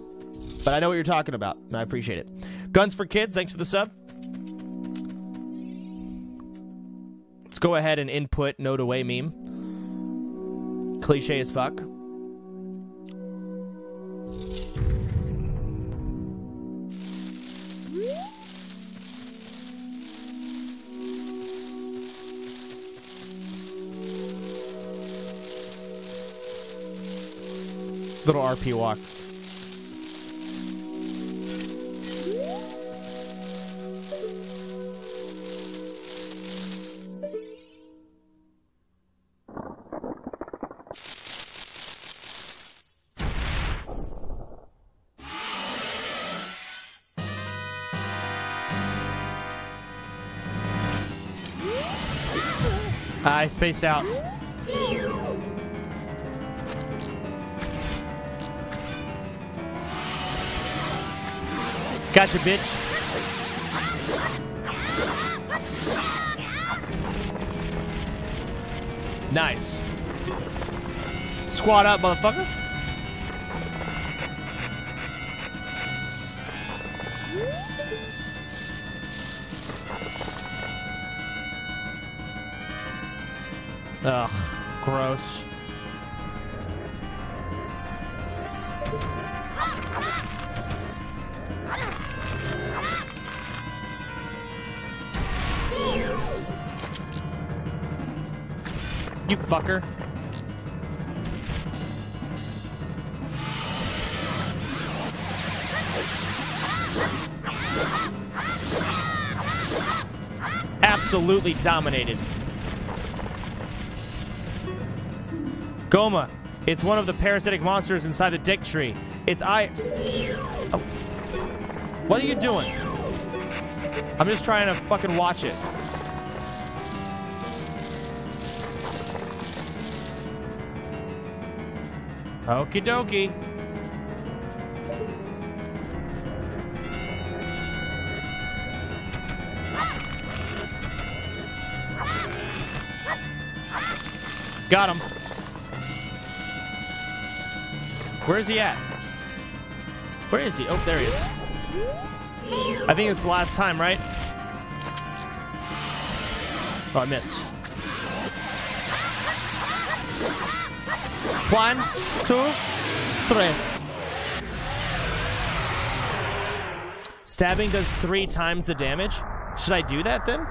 But I know what you're talking about, and I appreciate it. Guns for Kids, thanks for the sub. Let's go ahead and input note away meme. Cliche as fuck. Little RP walk. I spaced out. Gotcha, bitch. Nice. Squat up, motherfucker. Ugh, gross. You fucker. Absolutely dominated. Gohma. It's one of the parasitic monsters inside the dick tree. It's I. Oh. What are you doing? I'm just trying to fucking watch it. Okie dokie. Got him. Where is he at? Where is he? Oh, there he is. I think it's the last time, right? Oh, I missed. One, two, tres. Stabbing does three times the damage. Should I do that then?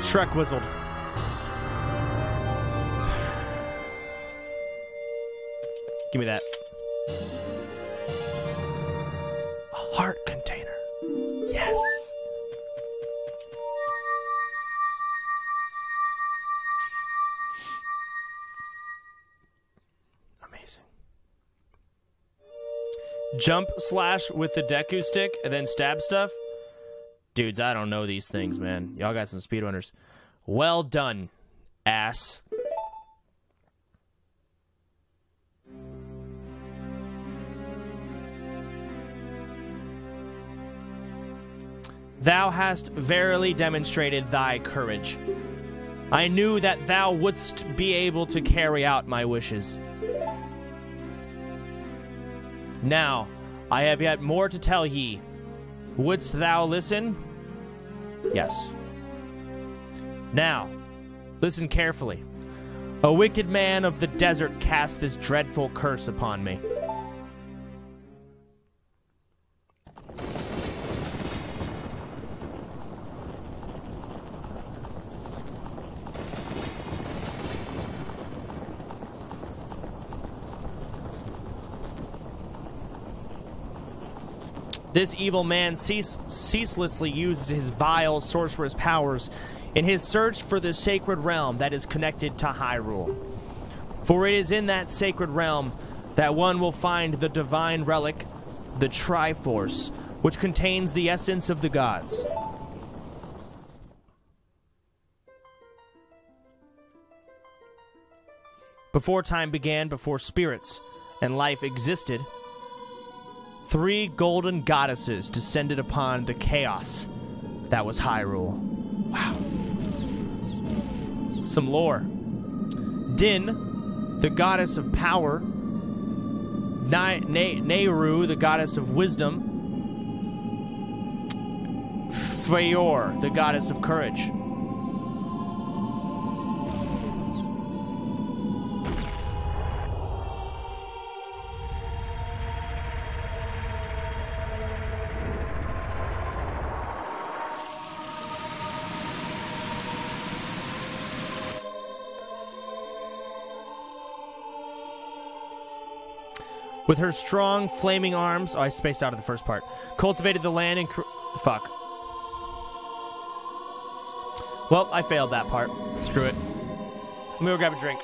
Shrek whistled. Give me that. A heart container. Yes. Amazing. Jump slash with the Deku stick and then stab stuff. Dudes, I don't know these things, man. Y'all got some speedrunners. Well done, ass. Thou hast verily demonstrated thy courage. I knew that thou wouldst be able to carry out my wishes. Now, I have yet more to tell ye. Wouldst thou listen? Yes. Now, listen carefully. A wicked man of the desert cast this dreadful curse upon me. This evil man cease- ceaselessly uses his vile sorcerous powers in his search for the sacred realm that is connected to Hyrule. For it is in that sacred realm that one will find the divine relic, the Triforce, which contains the essence of the gods. Before time began, before spirits and life existed, three golden goddesses descended upon the chaos that was Hyrule. Wow. Some lore. Din, the goddess of power. Na- Na- the goddess of wisdom. Farore, the goddess of courage. With her strong, flaming arms, oh, I spaced out of the first part. Cultivated the land and cr- fuck. Well, I failed that part. Screw it. Let me go grab a drink.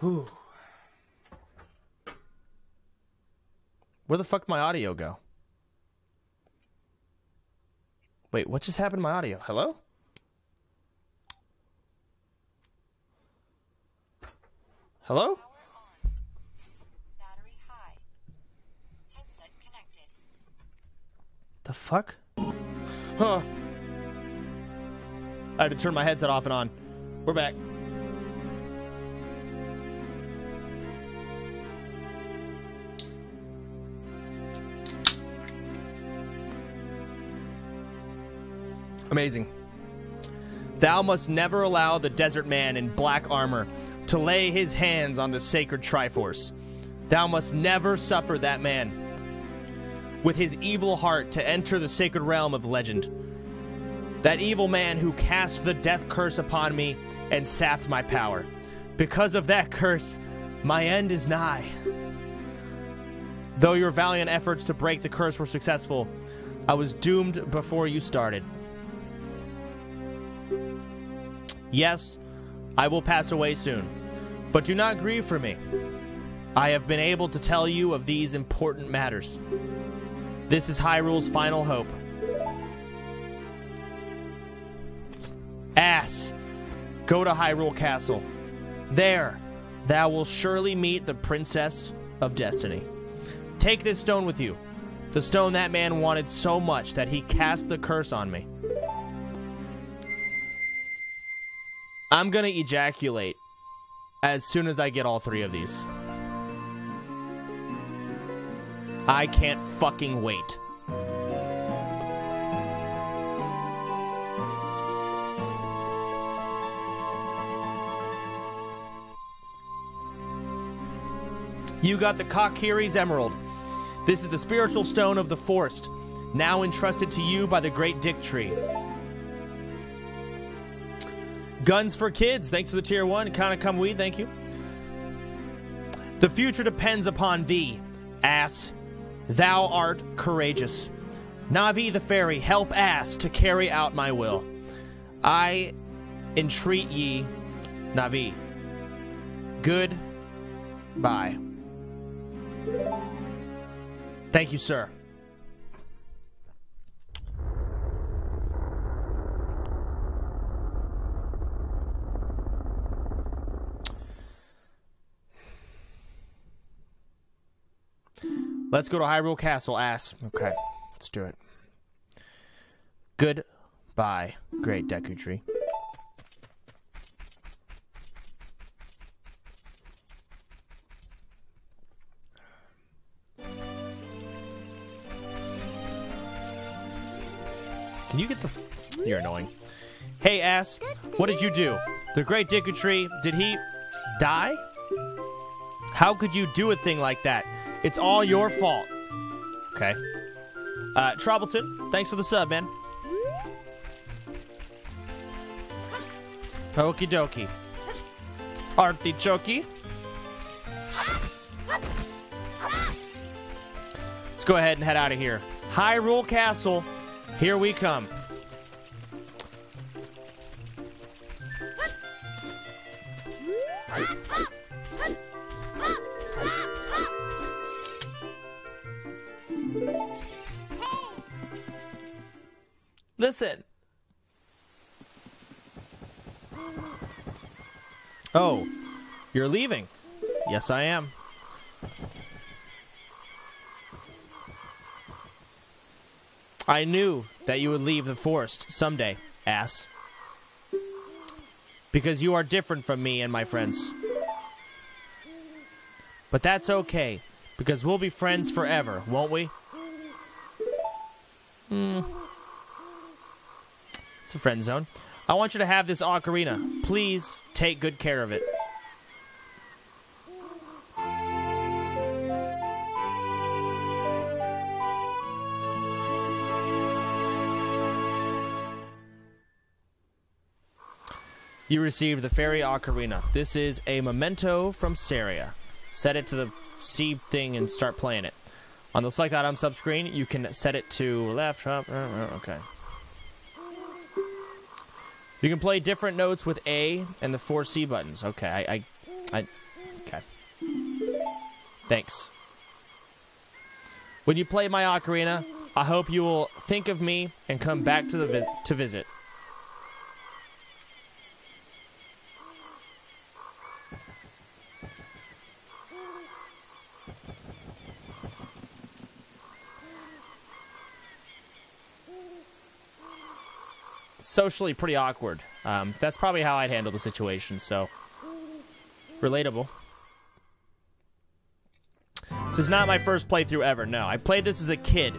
Whew. Where the fuck did my audio go? Wait, what just happened to my audio? Hello? Hello? The fuck? Huh. I had to turn my headset off and on. We're back. Amazing. Thou must never allow the desert man in black armor to lay his hands on the sacred Triforce. Thou must never suffer that man with his evil heart to enter the sacred realm of legend. That evil man who cast the death curse upon me and sapped my power. Because of that curse, my end is nigh. Though your valiant efforts to break the curse were successful, I was doomed before you started. Yes, I will pass away soon, but do not grieve for me. I have been able to tell you of these important matters. This is Hyrule's final hope. Ass, go to Hyrule Castle. There, thou will surely meet the Princess of Destiny. Take this stone with you, the stone that man wanted so much that he cast the curse on me. I'm gonna ejaculate as soon as I get all three of these. I can't fucking wait. You got the Kokiri's Emerald. This is the spiritual stone of the forest, now entrusted to you by the great Dick Tree. Guns for Kids, thanks for the tier one. Kana Kamui, thank you. The future depends upon thee, ass. Thou art courageous. Navi the fairy, help ass to carry out my will. I entreat ye, Navi. Good bye. Thank you, sir. Let's go to Hyrule Castle, ass. Okay, let's do it. Goodbye, great Deku Tree. Can you get the. You're annoying. Hey, ass, what did you do? The great Deku Tree, did he die? How could you do a thing like that? It's all your fault. Okay. Uh, Troubleton, thanks for the sub, man. Okie dokie. Artichoke. Let's go ahead and head out of here. Hyrule Castle, here we come. Listen. Oh, you're leaving. Yes, I am. I knew that you would leave the forest someday, ass. Because you are different from me and my friends. But that's okay, because we'll be friends forever, won't we? Hmm. It's a friend zone. I want you to have this ocarina. Please take good care of it. You received the fairy ocarina. This is a memento from Saria. Set it to the C thing and start playing it. On the select item subscreen, you can set it to left, up, okay. You can play different notes with A and the four C buttons. Okay, I, I, I okay. Thanks. When you play my ocarina, I hope you will think of me and come back to the vi- to visit. Socially pretty awkward. Um, that's probably how I'd handle the situation. So relatable. This is not my first playthrough ever. No, I played this as a kid,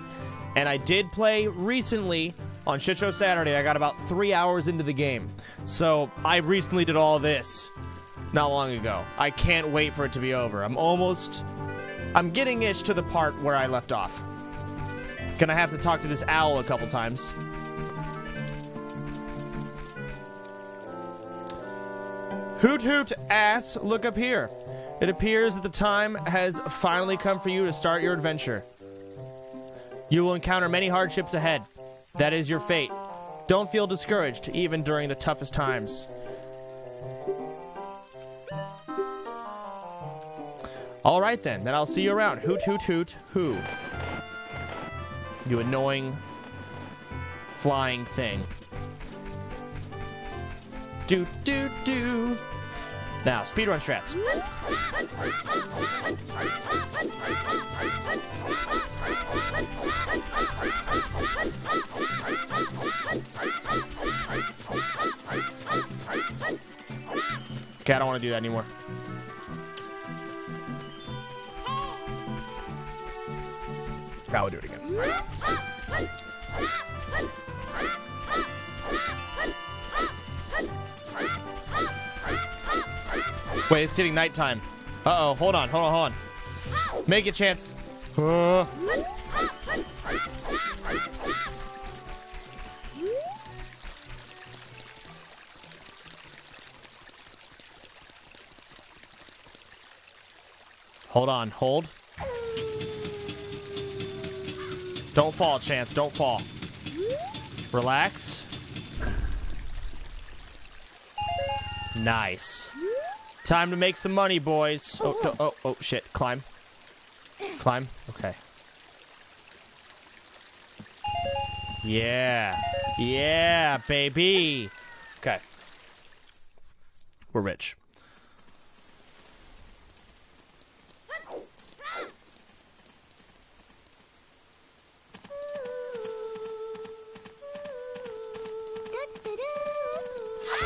and I did play recently on Shit Show Saturday. I got about three hours into the game, so I recently did all this not long ago. I can't wait for it to be over. I'm almost, I'm getting ish to the part where I left off. Gonna have to talk to this owl a couple times. Hoot hoot ass, look up here. It appears that the time has finally come for you to start your adventure. You will encounter many hardships ahead. That is your fate. Don't feel discouraged, even during the toughest times. All right then, then I'll see you around. Hoot hoot hoot who? You annoying flying thing. Do do do. Now, speedrun strats. Okay, I don't want to do that anymore. Will do it again. Wait, it's hitting nighttime. Uh oh, hold on, hold on, hold on. Make a chance. Uh. Hold on, hold. Don't fall, Chance, don't fall. Relax. Nice. Time to make some money, boys. Oh, no, oh, oh, oh, shit. Climb. Climb. Okay. Yeah. Yeah, baby. Okay. We're rich.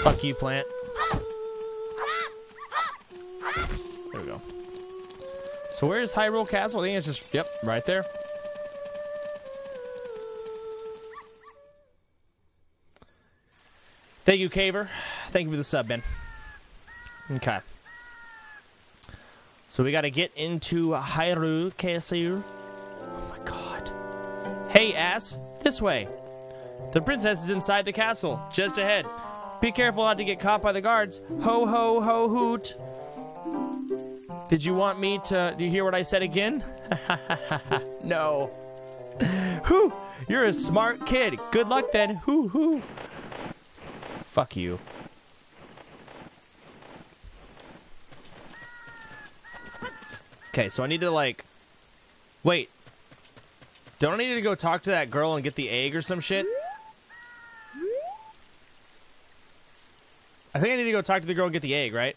Fuck you, plant. There we go. So where's Hyrule Castle? I think it's just, yep, right there. Thank you, Caver. Thank you for the sub, Ben. Okay. So we got to get into Hyrule Castle. Oh my god. Hey, ass. This way. The princess is inside the castle, just ahead. Be careful not to get caught by the guards. Ho, ho, ho, hoot. Did you want me to. Do you hear what I said again? no. Whew. You're a smart kid. Good luck then. Hoo, hoo. Fuck you. Okay, so I need to, like. Wait. Don't I need to go talk to that girl and get the egg or some shit? I think I need to go talk to the girl and get the egg, right?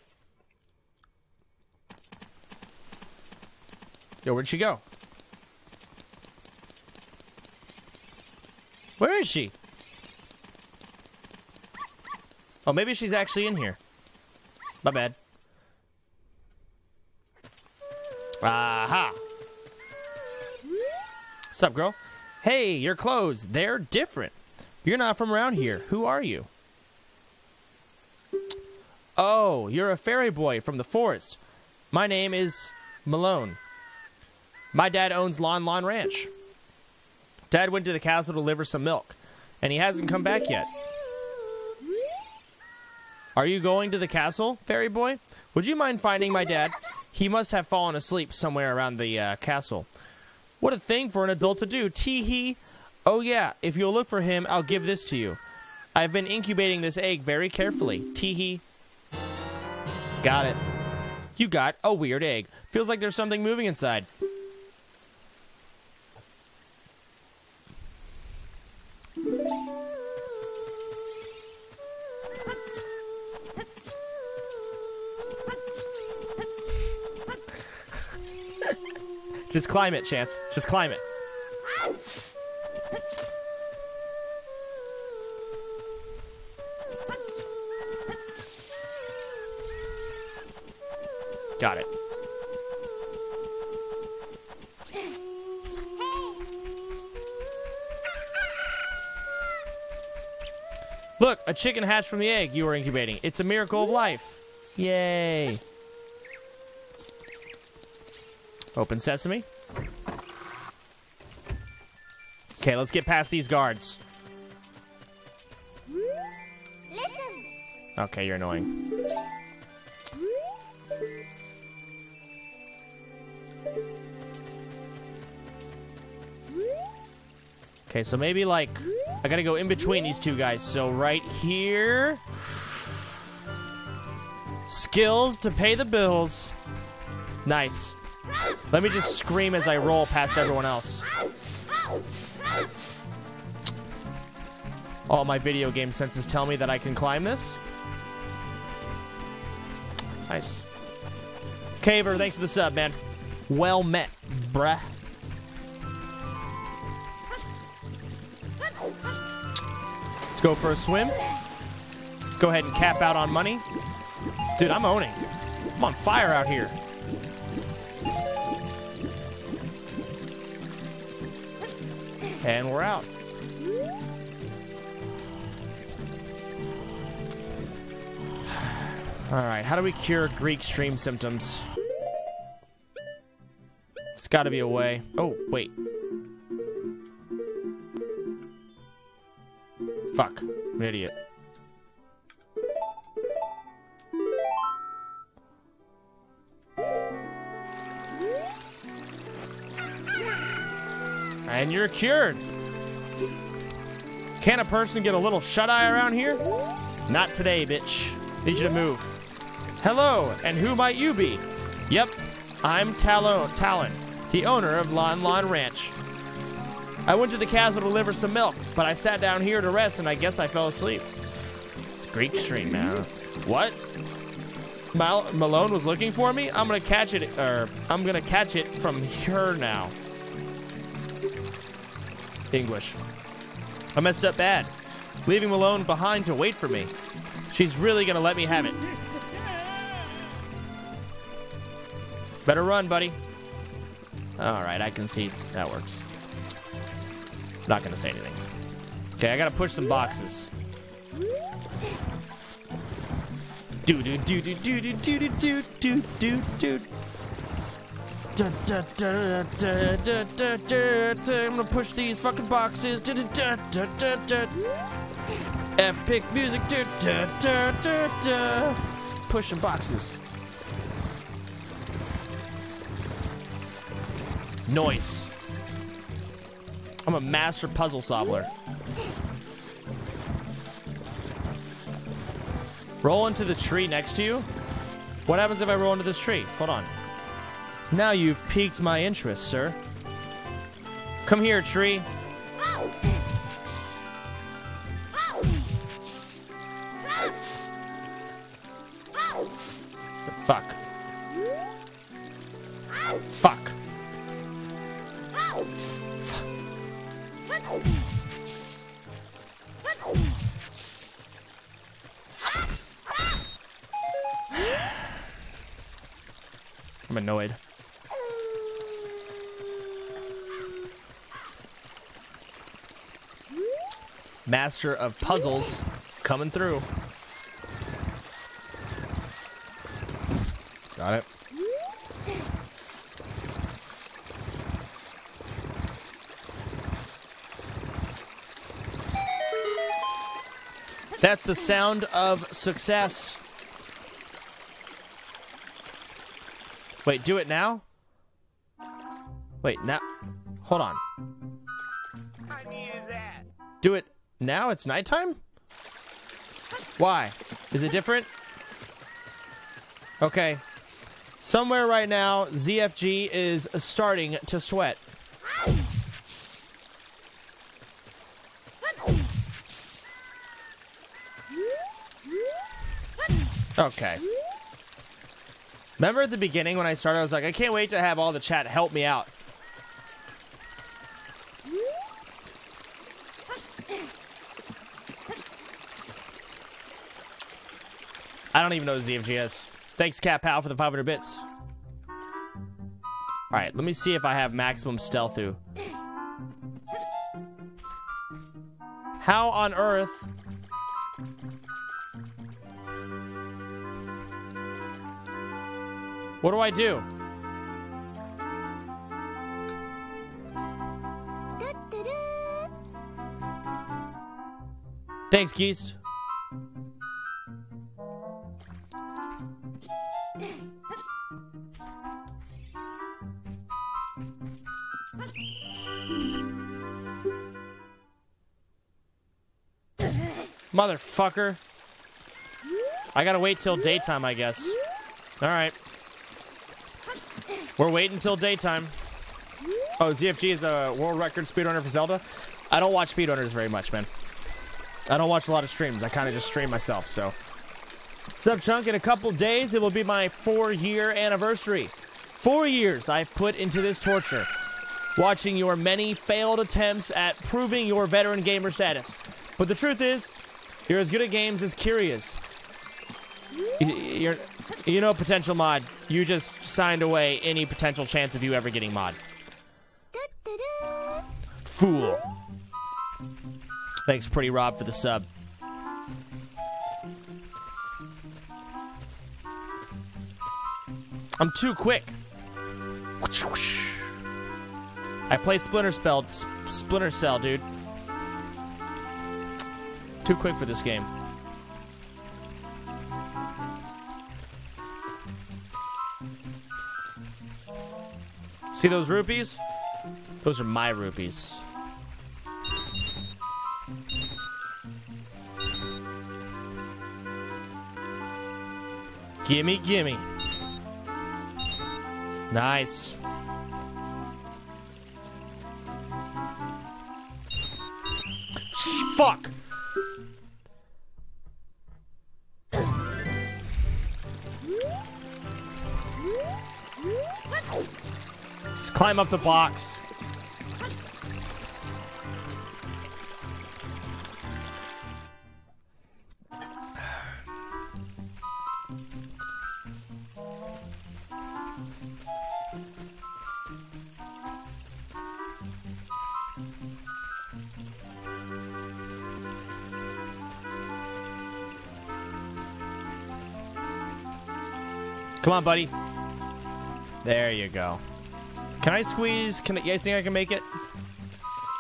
Yo, where'd she go? Where is she? Oh, maybe she's actually in here. My bad. Aha! Sup, girl? Hey, your clothes, they're different. You're not from around here. Who are you? Oh, you're a fairy boy from the forest. My name is Malon. My dad owns Lon Lon Ranch. Dad went to the castle to deliver some milk, and he hasn't come back yet. Are you going to the castle, fairy boy? Would you mind finding my dad? He must have fallen asleep somewhere around the uh, castle. What a thing for an adult to do. Tee hee. Oh, yeah, if you'll look for him, I'll give this to you. I've been incubating this egg very carefully. Tee hee. Got it. You got a weird egg. Feels like there's something moving inside. Just climb it, Chance. Just climb it. Got it. Look, a chicken hatched from the egg you were incubating. It's a miracle of life. Yay. Open sesame. Okay, let's get past these guards. Okay, you're annoying. Okay, so maybe like I gotta go in between these two guys. So right here. Skills to pay the bills. Nice. Let me just scream as I roll past everyone else. All my video game senses tell me that I can climb this. Nice. Caver, thanks for the sub, man. Well met, bruh. Let's go for a swim. Let's go ahead and cap out on money. Dude, I'm owning. I'm on fire out here. And we're out. All right, how do we cure Greek stream symptoms? It's got to be a way. Oh, wait. Fuck. I'm an idiot. And you're cured. Can a person get a little shut eye around here? Not today, bitch. Need you to move. Hello, and who might you be? Yep, I'm Talon, Talon, the owner of Lon Lon Ranch. I went to the castle to deliver some milk, but I sat down here to rest and I guess I fell asleep. It's Greek stream, man. What? Mal- Malon was looking for me? I'm gonna catch it, or I'm gonna catch it from her now. English. I messed up bad, leaving Malon behind to wait for me. She's really gonna let me have it. Better run, buddy. All right, I can see that works. Not gonna say anything. Okay, I gotta push some boxes. Do do do do do do do do do do do. I'm gonna push these fucking boxes. Epic music. Pushing boxes. Noise. I'm a master puzzle solver. Roll into the tree next to you? What happens if I roll into this tree? Hold on. Now you've piqued my interest, sir. Come here, tree. Fuck. Fuck. I'm annoyed. Master of puzzles coming through. Got it. That's the sound of success. Wait, do it now? Wait, now. Hold on. Do it now? It's nighttime? Why? Is it different? Okay. Somewhere right now, ZFG is starting to sweat. Okay. Remember at the beginning when I started, I was like, I can't wait to have all the chat help me out. I don't even know is. Thanks, Cat Pal, for the 500 bits. Alright, let me see if I have maximum stealth. How on earth... What do I do? Thanks, Geist. Motherfucker. I gotta wait till daytime, I guess. Alright. We're waiting till daytime. Oh, ZFG is a world record speedrunner for Zelda? I don't watch speedrunners very much, man. I don't watch a lot of streams. I kind of just stream myself, so. Sub Chunk, in a couple days, it will be my four year anniversary. Four years I've put into this torture. Watching your many failed attempts at proving your veteran gamer status. But the truth is, you're as good at games as Curious. You're, you know, potential mod. You just signed away any potential chance of you ever getting mod. Fool. Thanks, Pretty Rob, for the sub. I'm too quick. I play Splinter Spell, Splinter Cell, dude. Too quick for this game. See those rupees? Those are my rupees. Gimme, gimme. Nice. Fuck! Climb up the box. Come on, buddy. There you go. Can I squeeze? Can I, you guys think I can make it?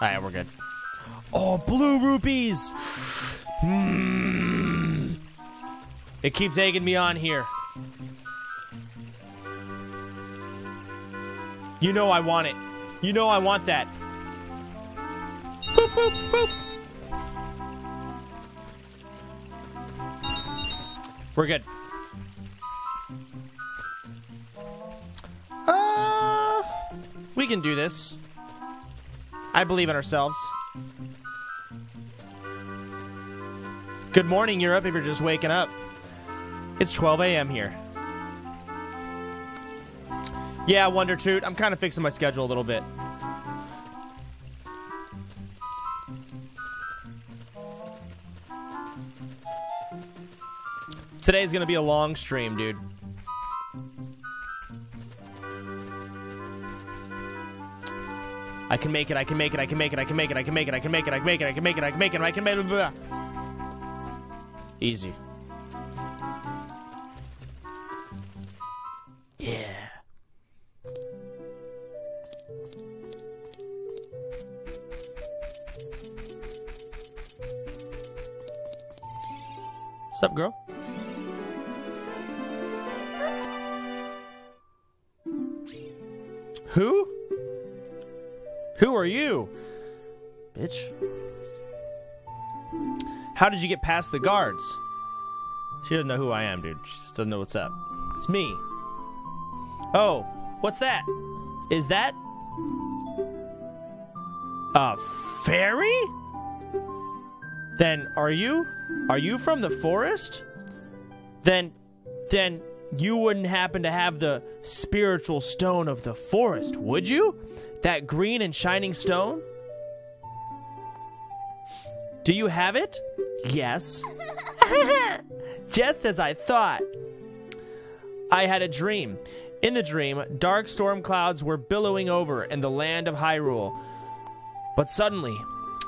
All right, we're good. Oh, blue rupees. Mm. It keeps egging me on here. You know I want it. You know I want that. Boop, boop, boop. We're good. Can do this. I believe in ourselves. Good morning, Europe, if you're just waking up. It's 12 a.m. here. Yeah, Wonder Toot. I'm kind of fixing my schedule a little bit. Today's gonna be a long stream, dude. I can make it, I can make it, I can make it, I can make it, I can make it, I can make it, I can make it, I can make it, I can make it, I can make it. Easy. How did you get past the guards? She doesn't know who I am, dude. She just doesn't know what's up. It's me. Oh, what's that? Is that a fairy? Then are you? Are you from the forest? Then then you wouldn't happen to have the spiritual stone of the forest, would you? That green and shining stone? Do you have it? Yes. Just as I thought. I had a dream. In the dream, dark storm clouds were billowing over in the land of Hyrule. But suddenly,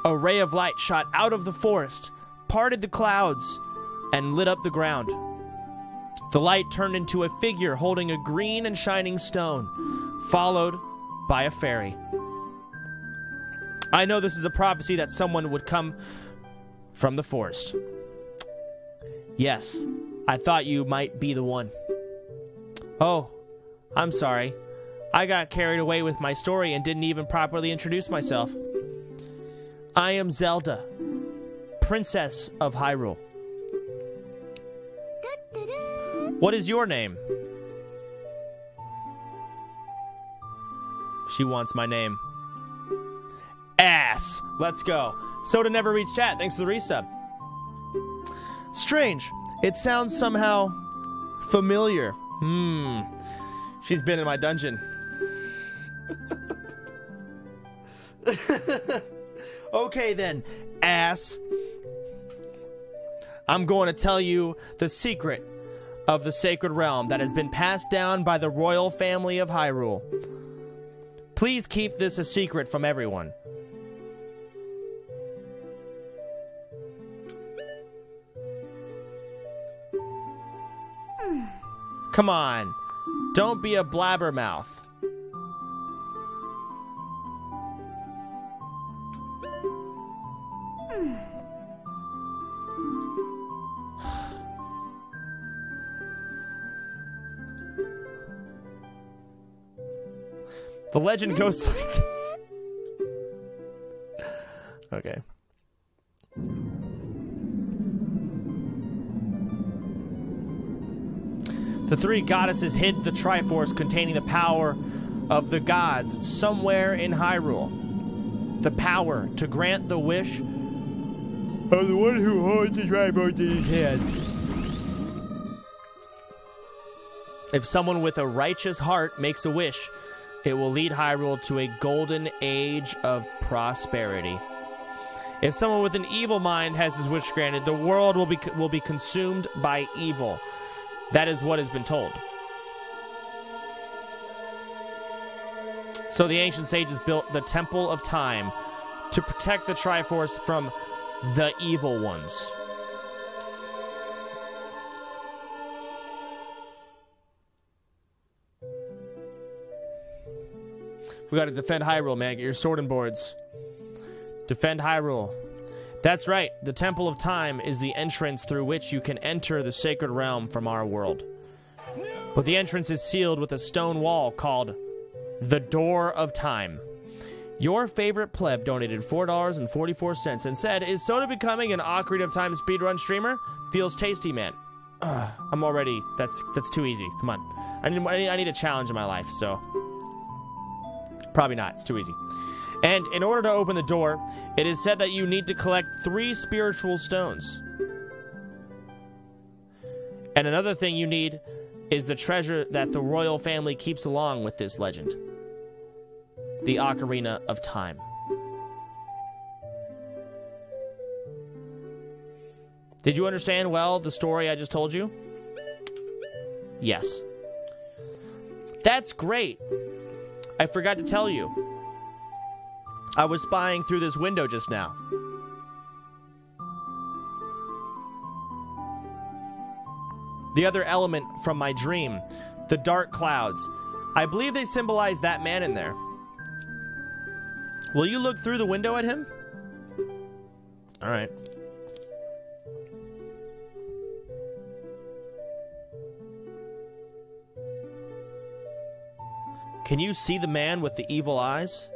a ray of light shot out of the forest, parted the clouds, and lit up the ground. The light turned into a figure holding a green and shining stone, followed by a fairy. I know this is a prophecy that someone would come from the forest. Yes, I thought you might be the one. Oh, I'm sorry. I got carried away with my story and didn't even properly introduce myself. I am Zelda, Princess of Hyrule. What is your name? She wants my name. Ass. Let's go. Soda never reached chat. Thanks for the resub. Strange. It sounds somehow familiar. Hmm. She's been in my dungeon. okay then, ass. I'm going to tell you the secret of the sacred realm that has been passed down by the royal family of Hyrule. Please keep this a secret from everyone. Come on. Don't be a blabbermouth. The legend goes like this. Okay. The three goddesses hid the Triforce containing the power of the gods somewhere in Hyrule. The power to grant the wish of the one who holds the Triforce in his hands. If someone with a righteous heart makes a wish, it will lead Hyrule to a golden age of prosperity. If someone with an evil mind has his wish granted, the world will be will be consumed by evil. That is what has been told. So the ancient sages built the Temple of Time to protect the Triforce from the evil ones. We got to defend Hyrule, man. Get your sword and boards. Defend Hyrule. That's right. The Temple of Time is the entrance through which you can enter the sacred realm from our world. But the entrance is sealed with a stone wall called the Door of Time. Your favorite pleb donated $4.44 and said, Is Soda becoming an Ocarina of Time speedrun streamer? Feels tasty, man. Ugh, I'm already. That's that's too easy. Come on. I need, I need I need a challenge in my life, so. Probably not. It's too easy. And in order to open the door, it is said that you need to collect three spiritual stones. And another thing you need is the treasure that the royal family keeps along with this legend the Ocarina of Time. Did you understand well the story I just told you? Yes. That's great. I forgot to tell you. I was spying through this window just now. The other element from my dream, the dark clouds. I believe they symbolize that man in there. Will you look through the window at him? All right. Can you see the man with the evil eyes?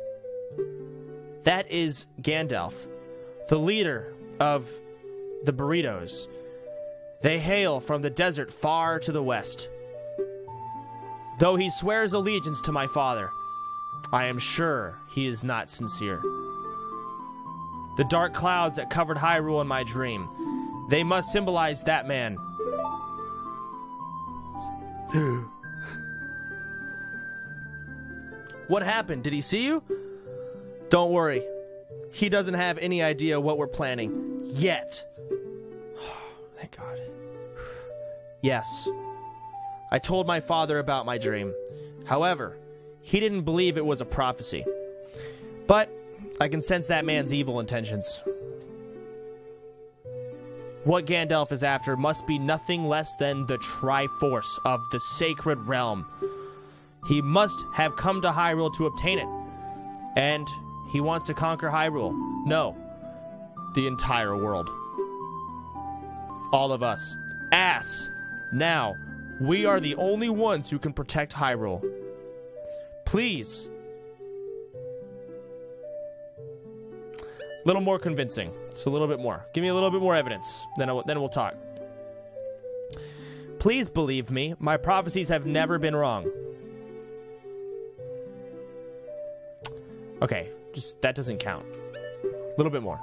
That is Gandalf, the leader of the burritos. They hail from the desert far to the west. Though he swears allegiance to my father, I am sure he is not sincere. The dark clouds that covered Hyrule in my dream, they must symbolize that man. what happened? Did he see you? Don't worry. He doesn't have any idea what we're planning. Yet. Thank God. Yes. I told my father about my dream. However, he didn't believe it was a prophecy. But I can sense that man's evil intentions. What Gandalf is after must be nothing less than the Triforce of the Sacred Realm. He must have come to Hyrule to obtain it. And he wants to conquer Hyrule. No, the entire world. All of us. Ass. Now, we are the only ones who can protect Hyrule. Please. A little more convincing. Just a little bit more. Give me a little bit more evidence. Then, I, then we'll talk. Please believe me. My prophecies have never been wrong. Okay, just that doesn't count. A little bit more.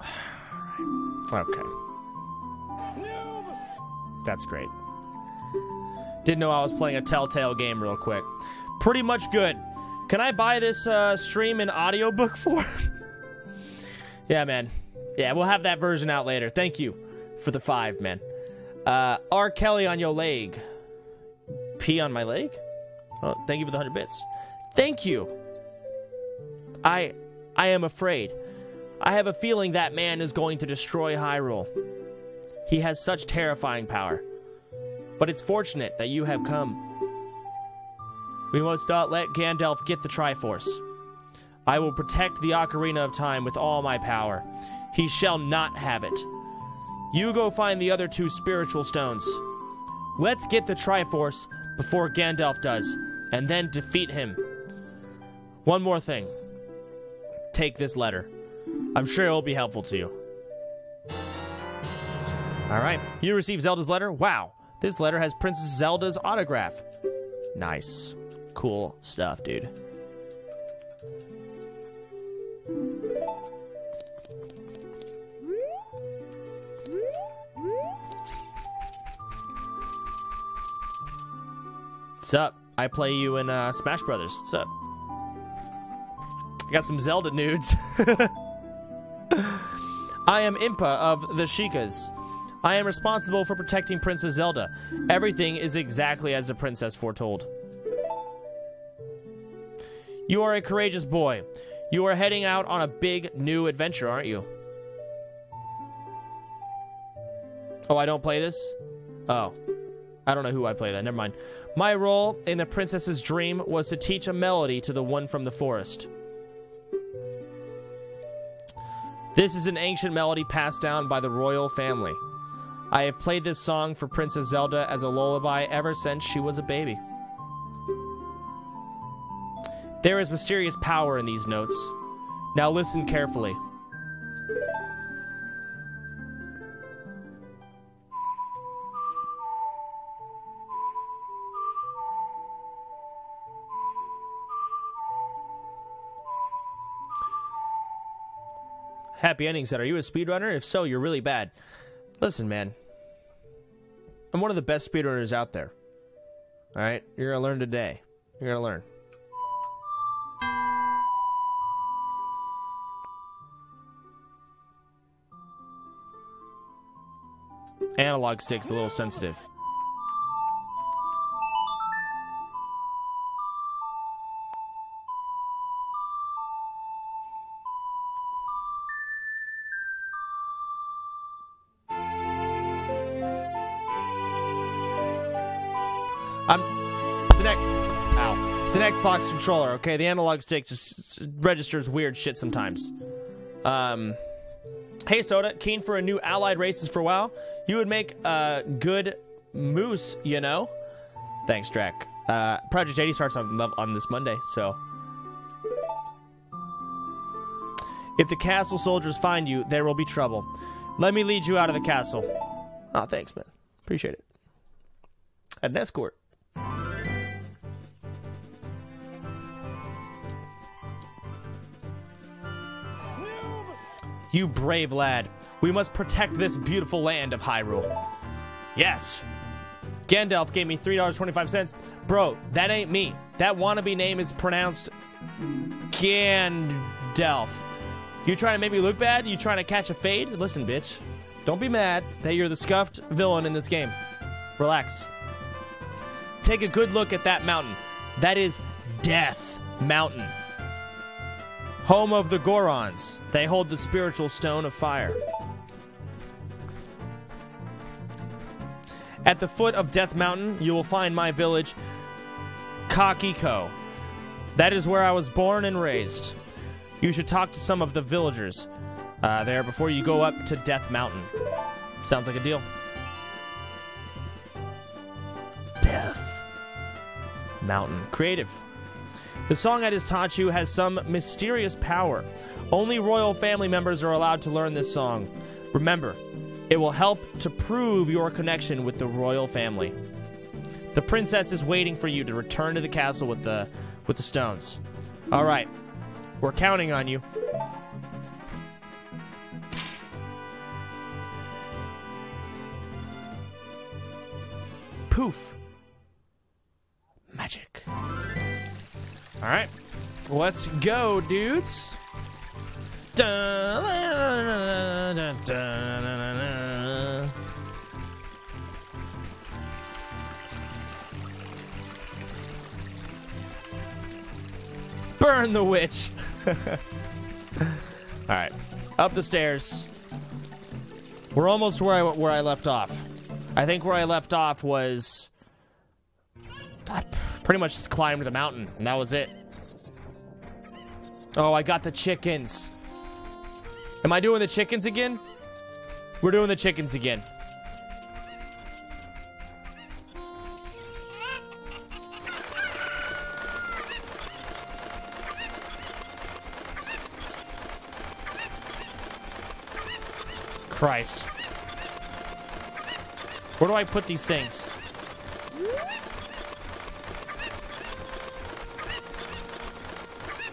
Okay. That's great. Didn't know I was playing a Telltale game real quick. Pretty much good. Can I buy this uh, stream in audiobook form? yeah, man. Yeah, we'll have that version out later. Thank you for the five, man. Uh, R. Kelly on your leg. P on my leg? Oh, thank you for the 100 bits. Thank you. I I am afraid. I have a feeling that man is going to destroy Hyrule. He has such terrifying power. But it's fortunate that you have come. We must not let Gandalf get the Triforce. I will protect the Ocarina of Time with all my power. He shall not have it. You go find the other two spiritual stones. Let's get the Triforce before Gandalf does, and then defeat him. One more thing. Take this letter. I'm sure it will be helpful to you. All right. You receive Zelda's letter? Wow. This letter has Princess Zelda's autograph. Nice. Cool stuff, dude. What's up? I play you in uh, Smash Brothers. What's up? I got some Zelda nudes. I am Impa of the Sheikahs. I am responsible for protecting Princess Zelda. Everything is exactly as the princess foretold. You are a courageous boy. You are heading out on a big new adventure, aren't you? Oh, I don't play this? Oh. I don't know who I play that. Never mind. My role in the princess's dream was to teach a melody to the one from the forest. This is an ancient melody passed down by the royal family. I have played this song for Princess Zelda as a lullaby ever since she was a baby. There is mysterious power in these notes. Now listen carefully. Happy ending said, Are you a speedrunner? If so, you're really bad. Listen, man. I'm one of the best speedrunners out there. Alright? You're gonna learn today. You're gonna learn. Analog stick's a little sensitive. Xbox controller. Okay, the analog stick just registers weird shit sometimes. Um. Hey Soda, keen for a new allied races for WoW? You would make a good moose, you know. Thanks, Drac. Uh, Project 80 starts on on this Monday, so. If the castle soldiers find you, there will be trouble. Let me lead you out of the castle. Oh, thanks, man. Appreciate it. An escort. You brave lad. We must protect this beautiful land of Hyrule. Yes. Gandalf gave me $3.25. Bro, that ain't me. That wannabe name is pronounced Gandalf. You trying to make me look bad? You trying to catch a fade? Listen, bitch. Don't be mad that you're the scuffed villain in this game. Relax. Take a good look at that mountain. That is Death Mountain. Home of the Gorons. They hold the spiritual stone of fire. At the foot of Death Mountain, you will find my village, Kakariko. That is where I was born and raised. You should talk to some of the villagers uh, there before you go up to Death Mountain. Sounds like a deal. Death Mountain. Creative. The song I just taught you has some mysterious power. Only royal family members are allowed to learn this song. Remember, it will help to prove your connection with the royal family. The princess is waiting for you to return to the castle with the with the stones. All right. We're counting on you. Poof. Magic. All right. Let's go, dudes. Burn the witch. All right. Up the stairs. We're almost where I where I left off. I think where I left off was I pretty much just climbed the mountain and that was it. Oh, I got the chickens. Am I doing the chickens again? We're doing the chickens again. Christ. Where do I put these things?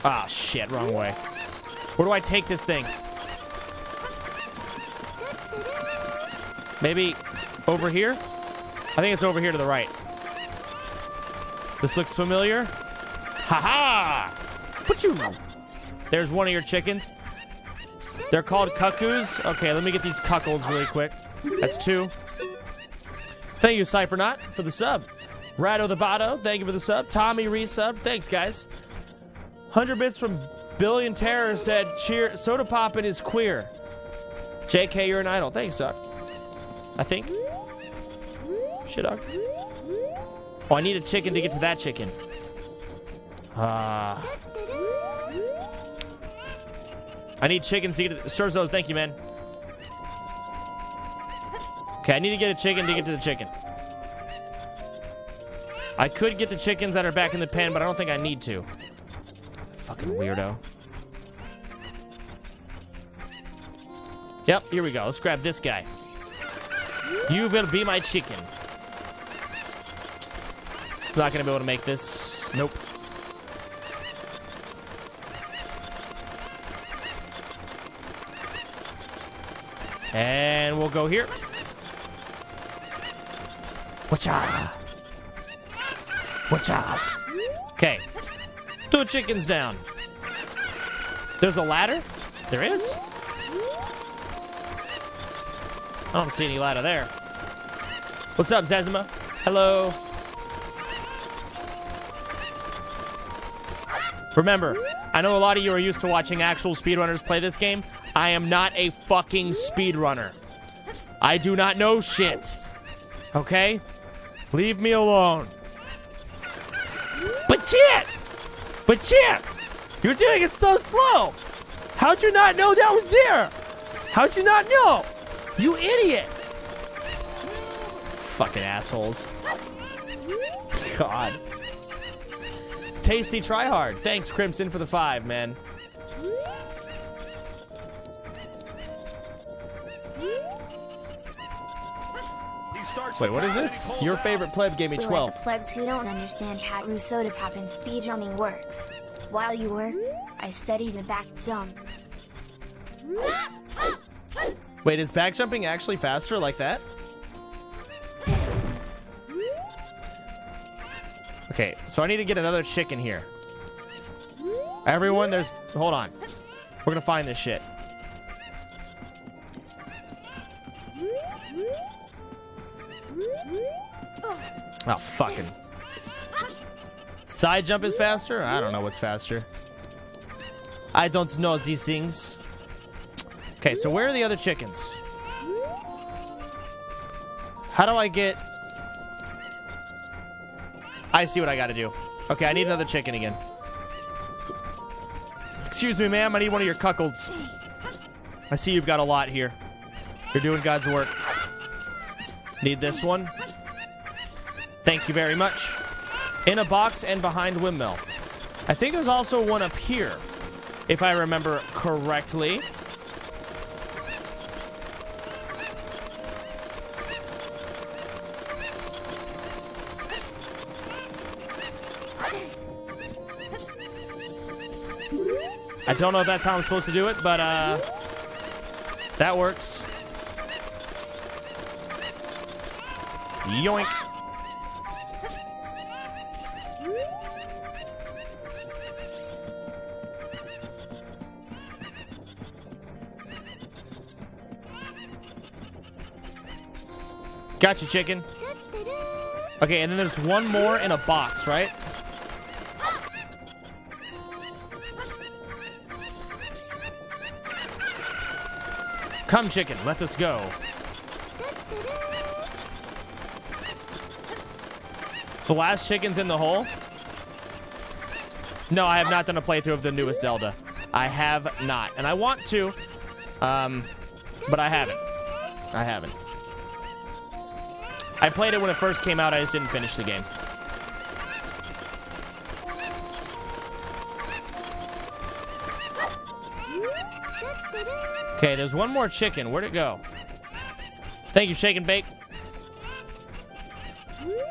Ah, shit, wrong way. Where do I take this thing? Maybe over here? I think it's over here to the right. This looks familiar. Ha ha! Put you. There's one of your chickens. They're called cuckoos. Okay, let me get these cuckolds really quick. That's two. Thank you, Cyphernaut, for the sub. Rado the Bato, thank you for the sub. Tommy resub, thanks, guys. 100 bits from Billion Terror said, cheer, Sodapoppin is queer. JK, you're an idol. Thanks, Doc. I think. Shit, dog. Oh, I need a chicken to get to that chicken. Ah. I need chickens to get to Surzos, thank you, man. Okay, I need to get a chicken to get to the chicken. I could get the chickens that are back in the pen, but I don't think I need to. Fucking weirdo. Yep, here we go. Let's grab this guy. You will be my chicken. Not gonna be able to make this. Nope. And we'll go here. Whatcha? Whatcha? Okay. Two chickens down. There's a ladder? There is? I don't see any ladder there. What's up, Zezima? Hello. Remember, I know a lot of you are used to watching actual speedrunners play this game. I am not a fucking speedrunner. I do not know shit. Okay? Leave me alone. But shit! But shit! You're doing it so slow! How'd you not know that was there? How'd you not know? You idiot! Fucking assholes. God. Tasty try hard. Thanks, Crimson, for the five, man. Wait, what is this? Your favorite pleb gave me 12. like the plebs who don't understand how Sodapoppin speedrunning works. While you worked, I studied the back jump. Wait, is back jumping actually faster like that? Okay, so I need to get another chicken here. Everyone, there's. Hold on. We're gonna find this shit. Oh, fucking. Side jump is faster? I don't know what's faster. I don't know these things. Okay, so where are the other chickens? How do I get... I see what I gotta do. Okay, I need another chicken again. Excuse me, ma'am. I need one of your cuckolds. I see you've got a lot here. You're doing God's work. Need this one. Thank you very much. In a box and behind windmill. I think there's also one up here, if I remember correctly. I don't know if that's how I'm supposed to do it, but uh, that works. Yoink. Gotcha, chicken. Okay, and then there's one more in a box, right? Come, chicken, let us go. The last chicken's in the hole? No, I have not done a playthrough of the newest Zelda. I have not. And I want to, um, but I haven't. I haven't. I played it when it first came out. I just didn't finish the game. Okay, there's one more chicken. Where'd it go? Thank you, Shake and Bake.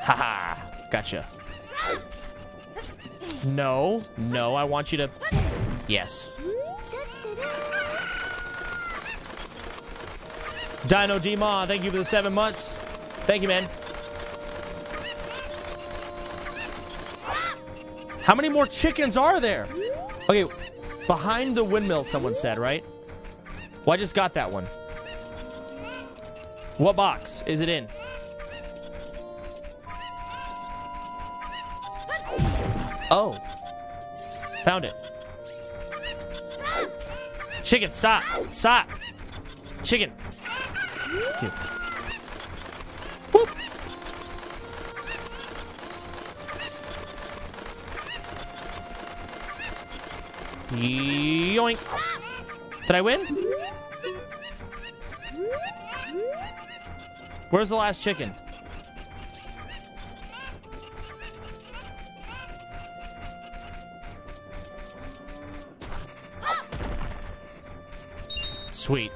Haha. Gotcha. No. No, I want you to... Yes. Dino D-Ma, thank you for the seven months. Thank you, man. How many more chickens are there? Okay, behind the windmill, someone said, right? Well, I just got that one. What box is it in? Oh. Found it. Chicken, stop. Stop. Chicken. Whoop. Yoink. Did I win? Where's the last chicken? Sweet.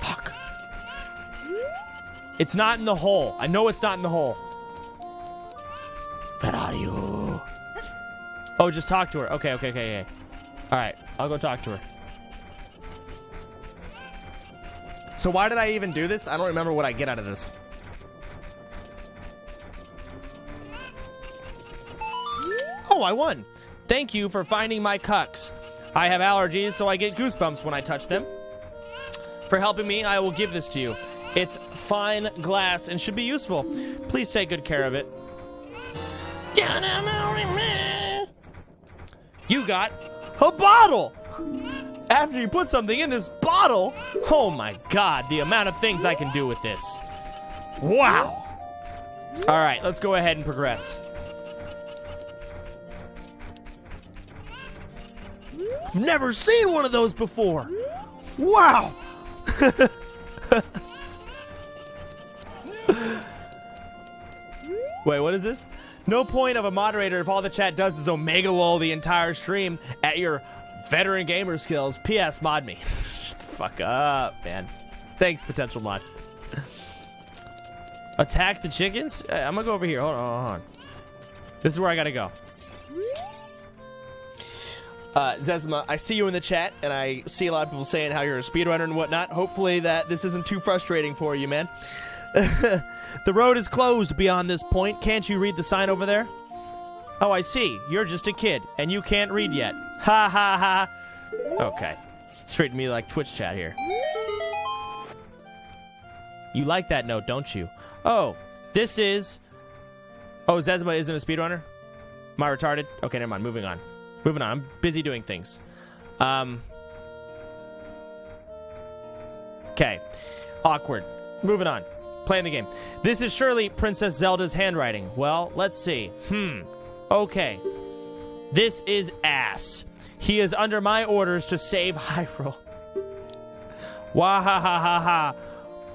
Fuck. It's not in the hole. I know it's not in the hole. Where are you? Oh, just talk to her. Okay, okay, okay, okay. All right, I'll go talk to her. So why did I even do this? I don't remember what I get out of this. Oh, I won. Thank you for finding my cucks. I have allergies, so I get goosebumps when I touch them. For helping me, I will give this to you. It's fine glass and should be useful. Please take good care of it. You got a bottle! After you put something in this bottle, oh my god, the amount of things I can do with this. Wow! Alright, let's go ahead and progress. I've never seen one of those before! Wow! Wait, what is this? No point of a moderator if all the chat does is omega lol the entire stream at your veteran gamer skills. P.S. Mod me. Shut the fuck up, man. Thanks, potential mod. Attack the chickens? Uh, I'm gonna go over here. Hold on, hold on. This is where I gotta go. Uh, Zezima, I see you in the chat, and I see a lot of people saying how you're a speedrunner and whatnot. Hopefully that this isn't too frustrating for you, man. the road is closed beyond this point. Can't you read the sign over there? Oh, I see. You're just a kid, and you can't read yet. Ha ha ha. Okay. It's treating me like Twitch chat here. You like that note, don't you? Oh, this is. Oh, Zezima isn't a speedrunner? Am I retarded? Okay, never mind. Moving on. Moving on. I'm busy doing things. Um. Okay. Awkward. Moving on. Playing the game. This is surely Princess Zelda's handwriting. Well, let's see. Hmm. Okay. This is ass. He is under my orders to save Hyrule. Wah ha ha ha ha.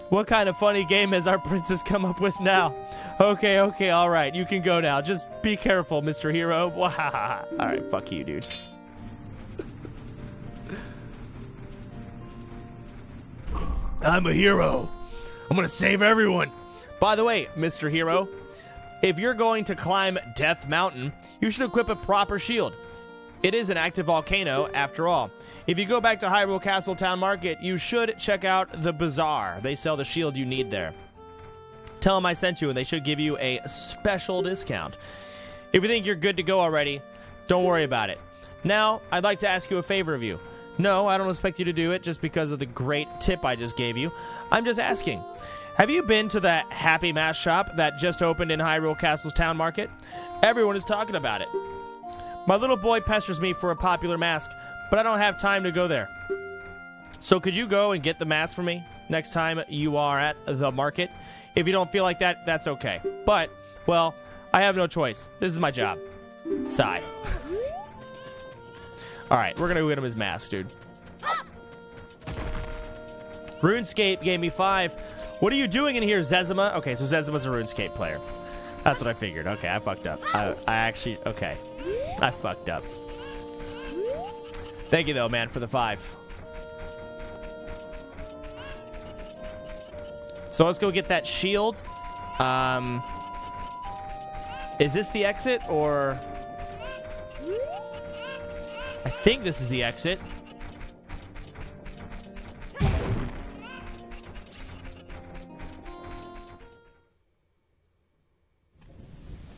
What kind of funny game has our princess come up with now? Okay, okay, all right. You can go now. Just be careful, Mr. Hero. Wah ha ha ha. All right, fuck you, dude. I'm a hero. I'm gonna save everyone. By the way, Mr. Hero, if you're going to climb Death Mountain, you should equip a proper shield. It is an active volcano, after all. If you go back to Hyrule Castle Town Market, you should check out the Bazaar. They sell the shield you need there. Tell them I sent you, and they should give you a special discount. If you think you're good to go already, don't worry about it. Now, I'd like to ask you a favor of you. No, I don't expect you to do it just because of the great tip I just gave you. I'm just asking. Have you been to that Happy Mask shop that just opened in Hyrule Castle's town market? Everyone is talking about it. My little boy pesters me for a popular mask, but I don't have time to go there. So could you go and get the mask for me next time you are at the market? If you don't feel like that, that's okay. But, well, I have no choice. This is my job. Sigh. All right, we're gonna go get him his mask, dude. RuneScape gave me five. What are you doing in here, Zezima? Okay, so Zezima's a RuneScape player. That's what I figured. Okay, I fucked up. I, I actually, okay. I fucked up. Thank you, though, man, for the five. So let's go get that shield. Um, is this the exit, or... I think this is the exit.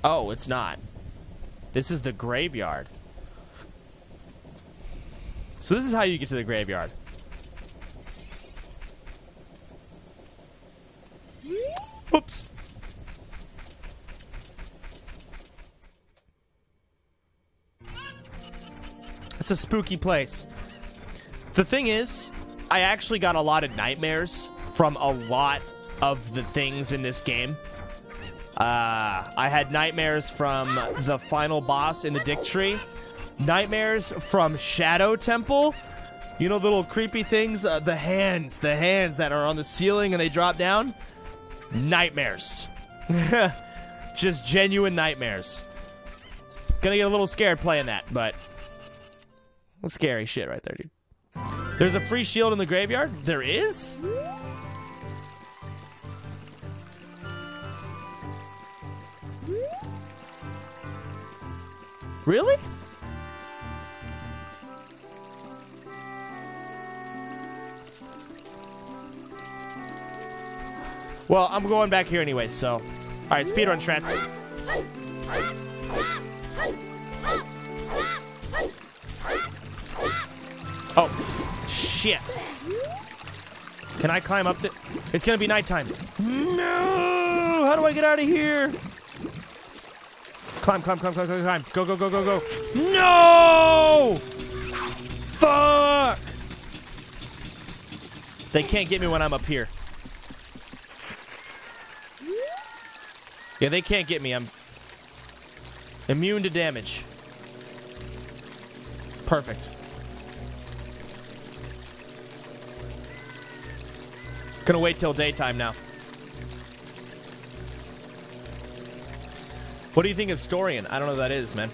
Oh, it's not. This is the graveyard. So this is how you get to the graveyard. Whoops. It's a spooky place. The thing is, I actually got a lot of nightmares from a lot of the things in this game. Uh, I had nightmares from the final boss in the Deku Tree, nightmares from Shadow Temple. You know, the little creepy things, uh, the hands, the hands that are on the ceiling and they drop down. Nightmares. Just genuine nightmares. Gonna get a little scared playing that, but that's scary shit right there, dude. There's a free shield in the graveyard? There is? Really? Well, I'm going back here anyway, so. Alright, speedrun Trents. Oh, shit. Can I climb up the... It's gonna be nighttime. No! How do I get out of here? Climb, climb, climb, climb, climb, climb. Go, go, go, go, go. No! Fuck! They can't get me when I'm up here. Yeah, they can't get me. I'm immune to damage. Perfect. Gonna wait till daytime now. What do you think of Storian? I don't know who that is, man.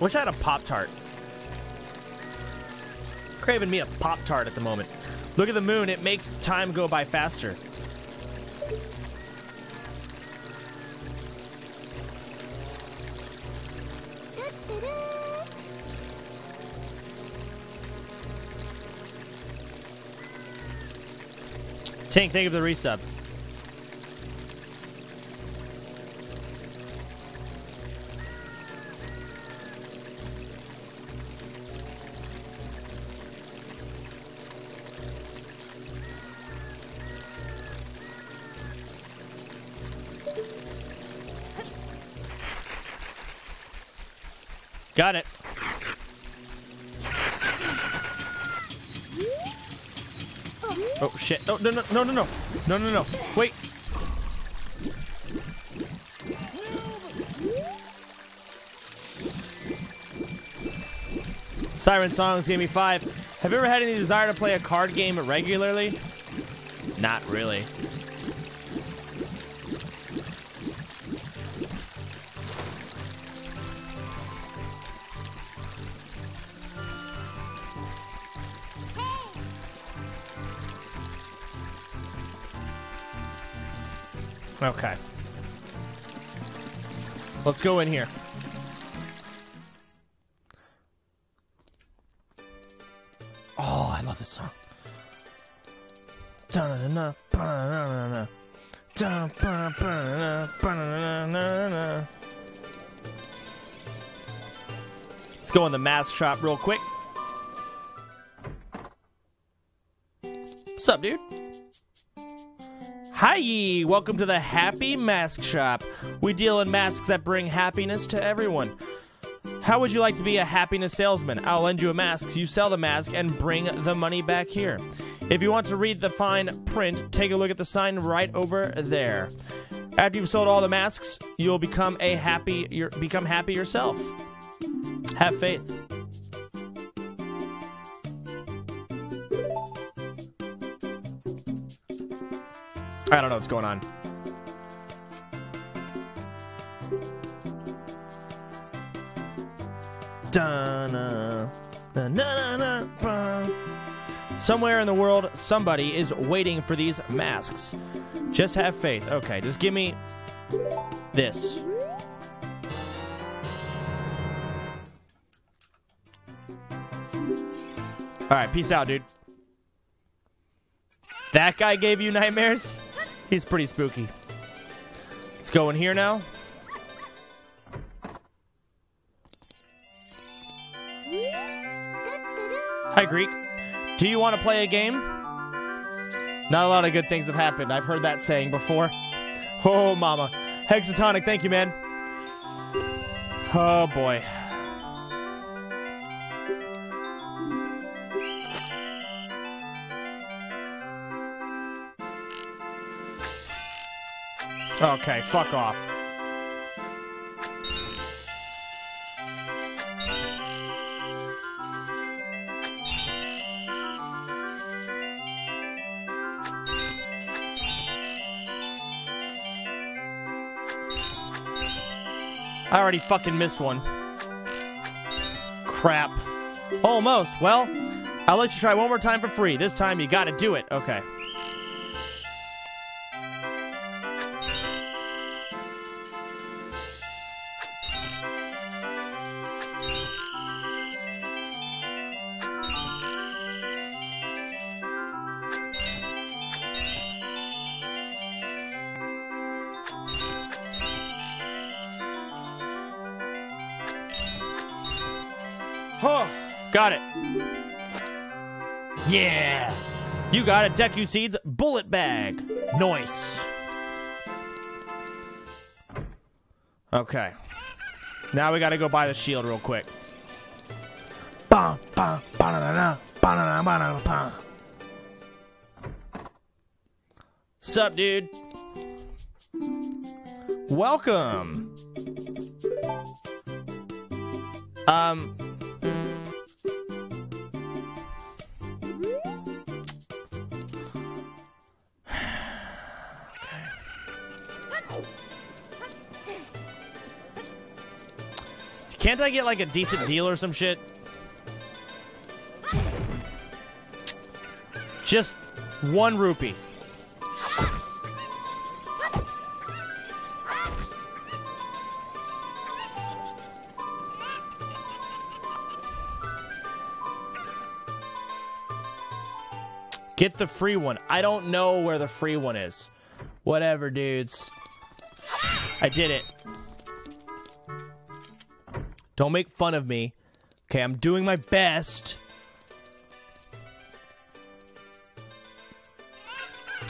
Wish I had a Pop Tart. Craving me a Pop Tart at the moment. Look at the moon, it makes time go by faster. Tink, thank you for the resub. Got it. Oh, shit. No, no, no, no, no, no. No, no, no. Wait. Siren Songs gave me five. Have you ever had any desire to play a card game regularly? Not really. Okay. Let's go in here. Oh, I love this song. Let's go in the mask shop real quick. What's up, dude? Hi, welcome to the Happy Mask Shop. We deal in masks that bring happiness to everyone. How would you like to be a happiness salesman? I'll lend you a mask, you sell the mask, and bring the money back here. If you want to read the fine print, take a look at the sign right over there. After you've sold all the masks, you'll become a happy become happy yourself. Have faith. I don't know what's going on. Somewhere in the world, somebody is waiting for these masks. Just have faith. Okay, just give me this. All right, peace out, dude. That guy gave you nightmares? He's pretty spooky. Let's go in here now. Hi, Greek. Do you want to play a game? Not a lot of good things have happened. I've heard that saying before. Oh, mama. Hexatonic, thank you, man. Oh, boy. Okay, fuck off. I already fucking missed one. Crap. Almost. Well, I'll let you try one more time for free. This time you gotta do it. Okay. Got. Deku Seeds bullet bag. Nice. Okay. Now we got to go buy the shield real quick. Sup, dude? Welcome. Um, Can't I get like a decent deal or some shit? Just one rupee. Get the free one. I don't know where the free one is. Whatever, dudes. I did it. Don't make fun of me. Okay, I'm doing my best.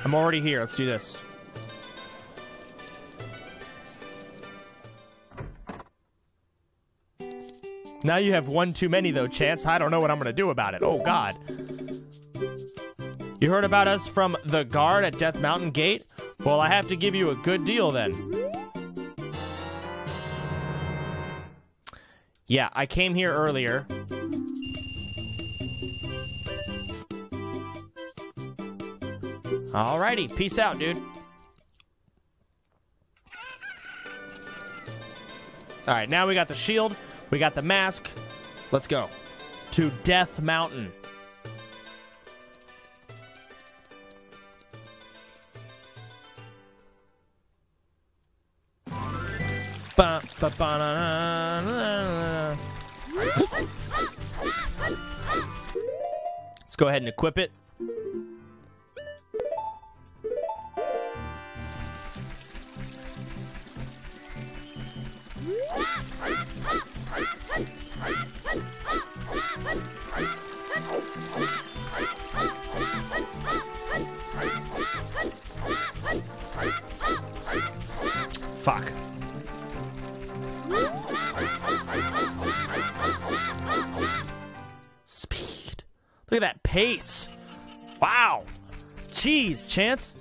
I'm already here. Let's do this. Now you have one too many, though, Chance. I don't know what I'm going to do about it. Oh, God. You heard about us from the guard at Death Mountain Gate? Well, I have to give you a good deal then. Yeah, I came here earlier. Alrighty, peace out, dude. Alright, now we got the shield, we got the mask. Let's go. To Death Mountain. Ba, ba, ba, na, na, na. Let's go ahead and equip it. Fuck. Look at that pace. Wow. Jeez, Chance.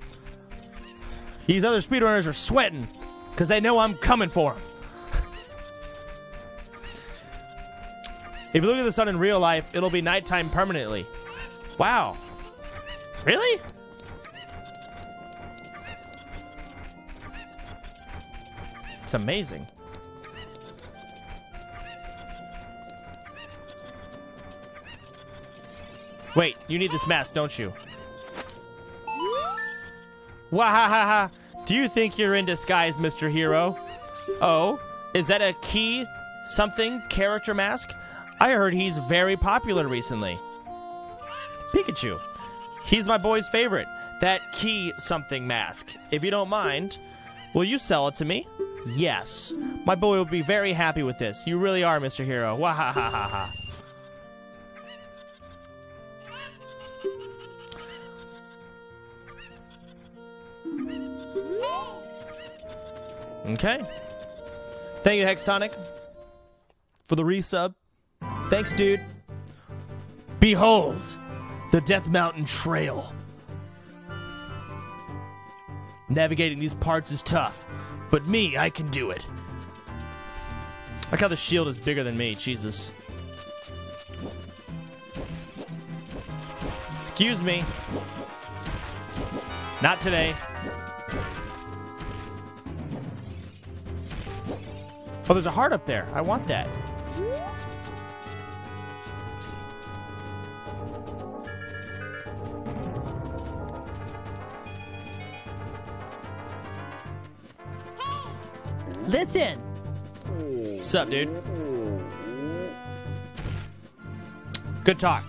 These other speedrunners are sweating because they know I'm coming for them. if you look at the sun in real life, it'll be nighttime permanently. Wow. Really? It's amazing. Wait, you need this mask, don't you? Wahahaha! Do you think you're in disguise, Mr. Hero? Oh, is that a key something character mask? I heard he's very popular recently. Pikachu. He's my boy's favorite. That key something mask. If you don't mind, will you sell it to me? Yes. My boy will be very happy with this. You really are, Mr. Hero. Wahahaha. Okay. Thank you, Hextonic, for the resub. Thanks, dude. Behold, the Death Mountain Trail. Navigating these parts is tough, but me, I can do it. Like how the shield is bigger than me, Jesus. Excuse me. Not today. Oh, there's a heart up there. I want that. Listen. What's up, dude? Good talk.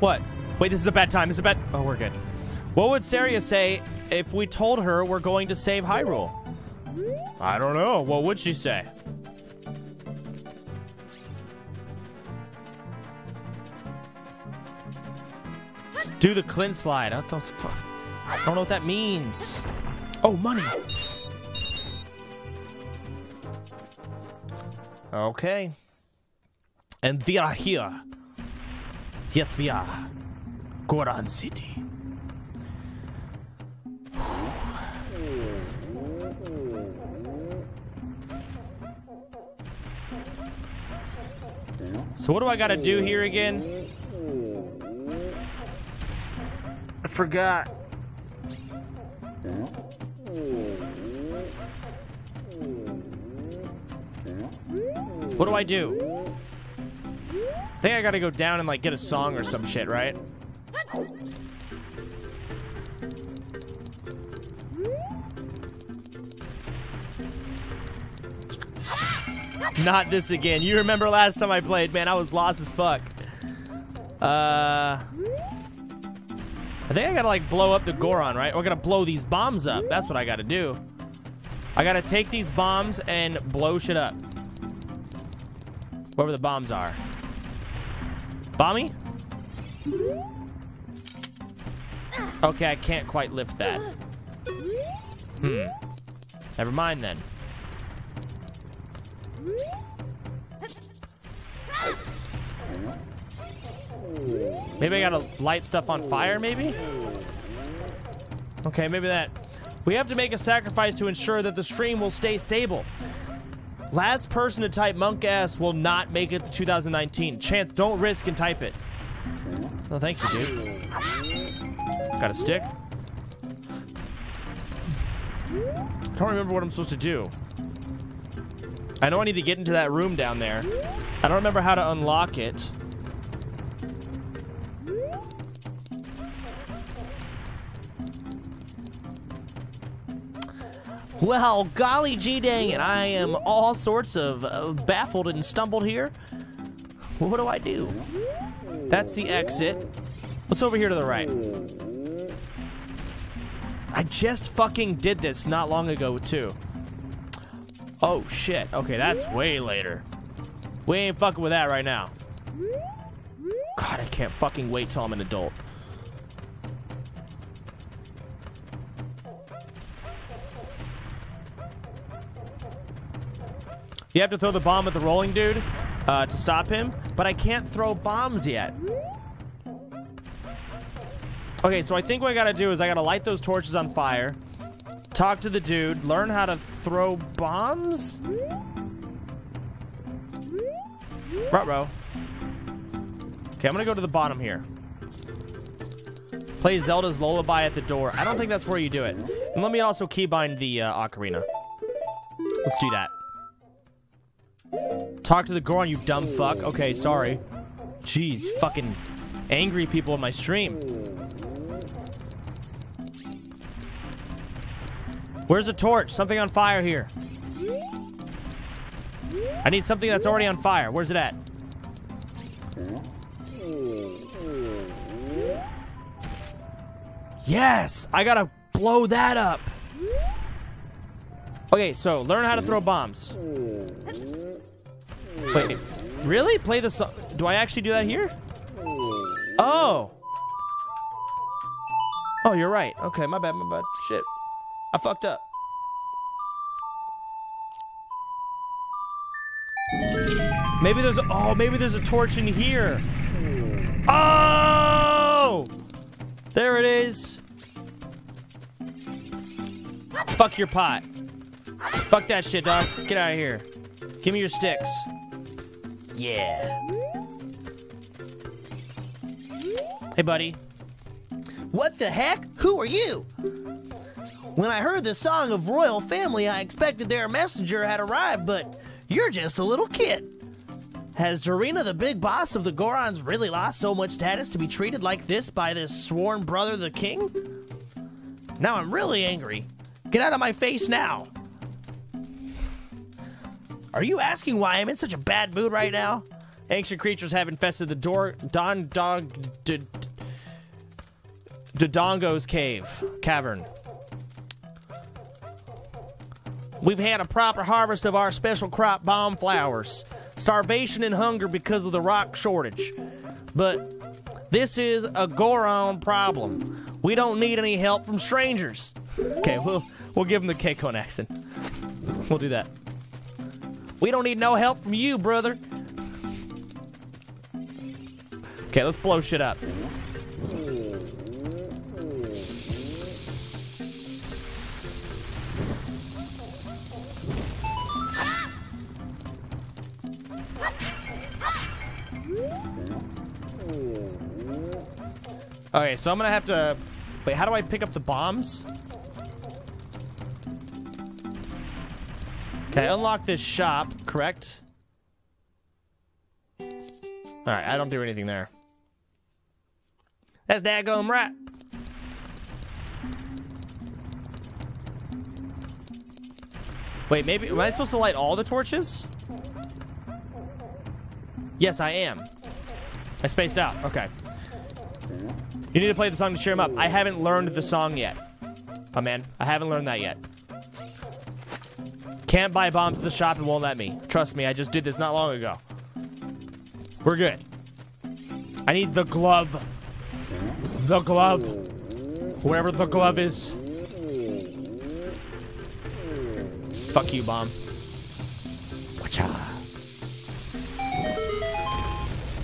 What? Wait, this is a bad time. This is a bad. Oh, we're good. What would Saria say if we told her we're going to save Hyrule? I don't know. What would she say? Do the Clint slide. What the fuck? I don't know what that means. Oh, money. Okay. And we are here. Yes, we are. Goron City. So what do I gotta do here again? I forgot. What do I do? I think I gotta go down and like get a song or some shit, right? Not this again. You remember last time I played, man, I was lost as fuck. Uh... I think I gotta, like, blow up the Goron, right? We're gonna blow these bombs up. That's what I gotta do. I gotta take these bombs and blow shit up. Wherever the bombs are. Bomby? Okay, I can't quite lift that. Hmm. Never mind then. Maybe I gotta light stuff on fire, maybe? Okay, maybe that. We have to make a sacrifice to ensure that the stream will stay stable. Last person to type monkaS will not make it to 2019. Chance, don't risk and type it. No, thank you, dude. Got a stick? Don't remember what I'm supposed to do. I know I need to get into that room down there. I don't remember how to unlock it. Well, golly gee dang it, I am all sorts of uh, baffled and stumbled here. What do I do? That's the exit. What's over here to the right? I just fucking did this not long ago, too. Oh, shit. Okay, that's way later. We ain't fucking with that right now. God, I can't fucking wait till I'm an adult. You have to throw the bomb at the rolling dude uh, to stop him, but I can't throw bombs yet. Okay, so I think what I gotta do is I gotta light those torches on fire, talk to the dude, learn how to throw bombs? Ruh-roh. Okay, I'm gonna go to the bottom here. Play Zelda's Lullaby at the door. I don't think that's where you do it. And let me also keybind the uh, ocarina. Let's do that. Talk to the Goron, you dumb fuck. Okay, sorry. Jeez, fucking angry people in my stream. Where's the torch? Something on fire here. I need something that's already on fire. Where's it at? Yes! I gotta blow that up. Okay, so learn how to throw bombs. Wait, really? Play the song? Do I actually do that here? Oh. Oh, you're right. Okay, my bad, my bad. Shit. I fucked up. Maybe there's a, oh, maybe there's a torch in here. Oh! There it is. Fuck your pot. Fuck that shit, dog. Get out of here. Give me your sticks. Yeah. Hey, buddy. What the heck? Who are you? When I heard the song of royal family, I expected their messenger had arrived, but you're just a little kid. Has Darunia, the big boss of the Gorons, really lost so much status to be treated like this by this sworn brother, the king? Now I'm really angry. Get out of my face now. Are you asking why I'm in such a bad mood right now? Ancient creatures have infested the door. Don Dog. Dodongo's cave. Cavern. We've had a proper harvest of our special crop bomb flowers. Starvation and hunger because of the rock shortage. But this is a Goron problem. We don't need any help from strangers. Okay, we'll we'll give him the Keikon accent. We'll do that. We don't need no help from you, brother. Okay, let's blow shit up. Okay, so I'm gonna have to... Wait, how do I pick up the bombs? Okay, unlock this shop, correct? Alright, I don't do anything there. That's daggone right. Wait, maybe... Am I supposed to light all the torches? Yes, I am. I spaced out. Okay. You need to play the song to cheer him up. I haven't learned the song yet. Oh man, I haven't learned that yet. Can't buy bombs at the shop and won't let me. Trust me, I just did this not long ago. We're good. I need the glove. The glove. Wherever the glove is. Fuck you, bomb. Wacha.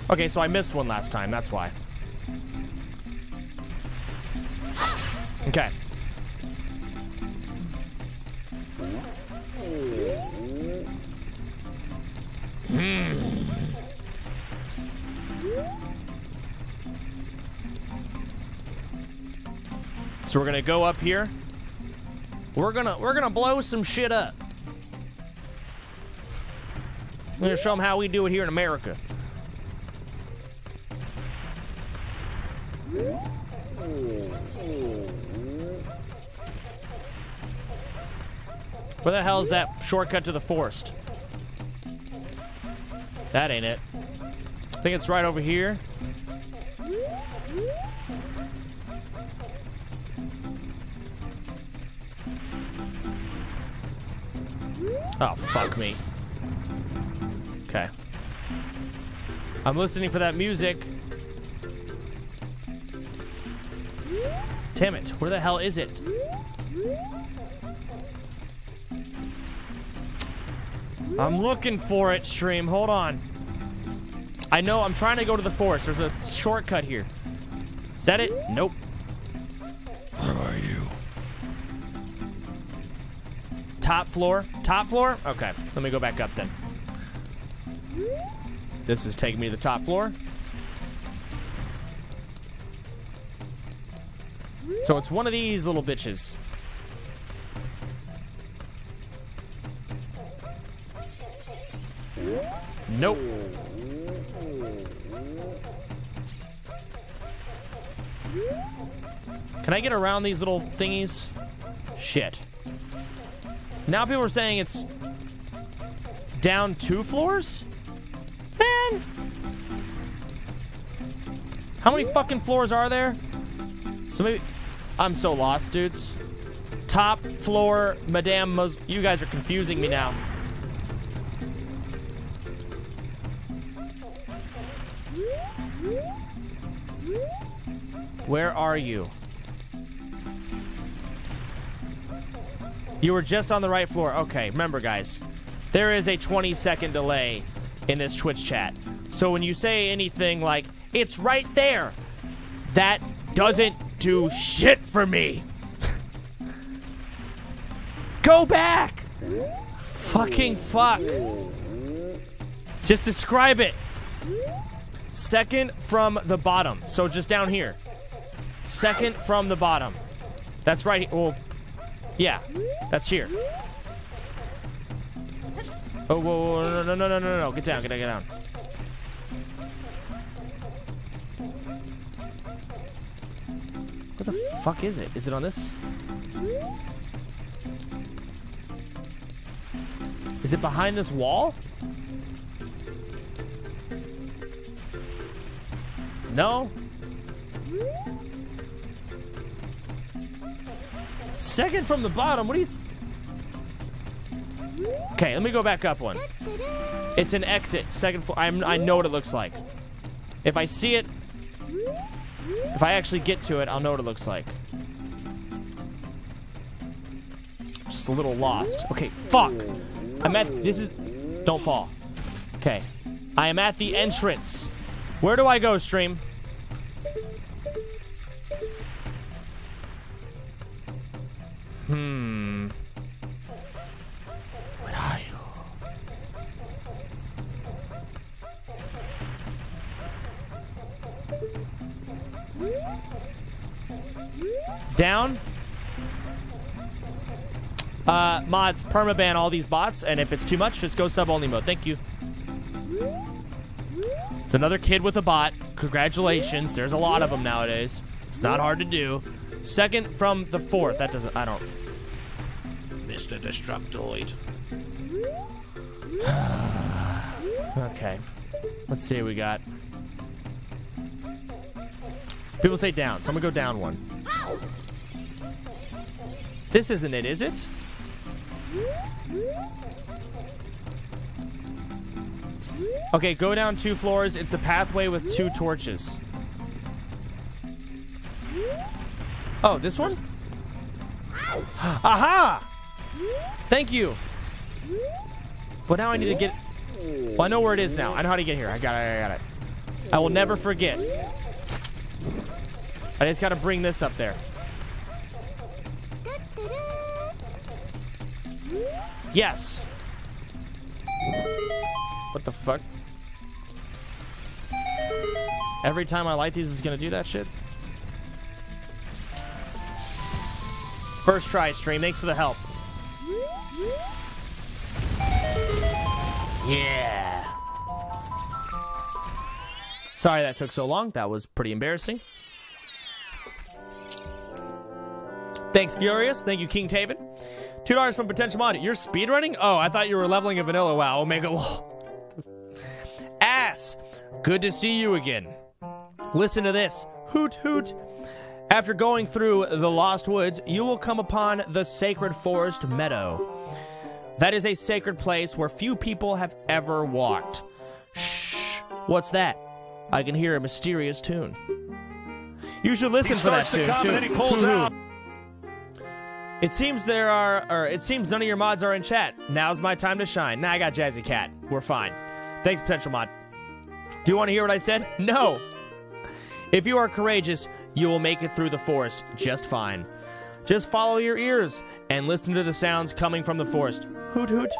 Okay, so I missed one last time. That's why. Okay. Hmm. So we're gonna go up here. We're gonna we're gonna blow some shit up. I'm gonna show them how we do it here in America. Where the hell is that shortcut to the forest? That ain't it. I think it's right over here. Oh, fuck me. Okay. I'm listening for that music. Damn it. Where the hell is it? I'm looking for it, stream. Hold on. I know. I'm trying to go to the forest. There's a shortcut here. Is that it? Nope. Where are you? Top floor? Top floor? Okay. Let me go back up then. This is taking me to the top floor. So it's one of these little bitches. Nope. Can I get around these little thingies? Shit. Now people are saying it's down two floors? Man! How many fucking floors are there? So maybe... I'm so lost, dudes. Top floor, Madame Mus... You guys are confusing me now. Where are you? You were just on the right floor. Okay, remember, guys, there is a 20 second delay in this Twitch chat. So when you say anything like, it's right there, that doesn't do shit for me. Go back! Fucking fuck. Just describe it. Second from the bottom. So just down here. Second from the bottom. That's right. Well, yeah, that's here. Oh, whoa, whoa, no, no, no, no, no, no, get down, get down, get down. What the fuck is it? Is it on this? Is it behind this wall? No? Second from the bottom. What do you? okay, let me go back up one. It's an exit. Second floor. I'm, I know what it looks like. If I see it, if I actually get to it, I'll know what it looks like. Just a little lost. Okay, fuck. I'm at. This is. Don't fall. Okay. I am at the entrance. Where do I go, stream? Hmm. Down? Uh, mods, permaban all these bots, and if it's too much, just go sub-only mode. Thank you. It's another kid with a bot. Congratulations. There's a lot of them nowadays. It's not hard to do. Second from the fourth. That doesn't... I don't... Mr. Destructoid. Okay. Let's see what we got. People say down, so I'm gonna go down one. This isn't it, is it? Okay, go down two floors. It's the pathway with two torches. Oh, this one? Aha! Thank you. But now I need to get... Well, I know where it is now. I know how to get here. I got it. I got it. I will never forget. I just got to bring this up there. Yes. What the fuck? Every time I light these, it's gonna do that shit. First try, stream. Thanks for the help. Yeah. Sorry that took so long. That was pretty embarrassing. Thanks, Furious. Thank you, King Taven. Two dollars from Potential Mod. You're speedrunning? Oh, I thought you were leveling a vanilla WoW. Omega Lol. Ass. Good to see you again. Listen to this. Hoot hoot. After going through the Lost Woods, you will come upon the Sacred Forest Meadow. That is a sacred place where few people have ever walked. Shh. What's that? I can hear a mysterious tune. You should listen for that tune too. It seems there are, or it seems none of your mods are in chat. Now's my time to shine. Nah, I got Jazzy Cat. We're fine. Thanks, Potential Mod. Do you want to hear what I said? No. If you are courageous, you will make it through the forest just fine. Just follow your ears and listen to the sounds coming from the forest. Hoot hoot.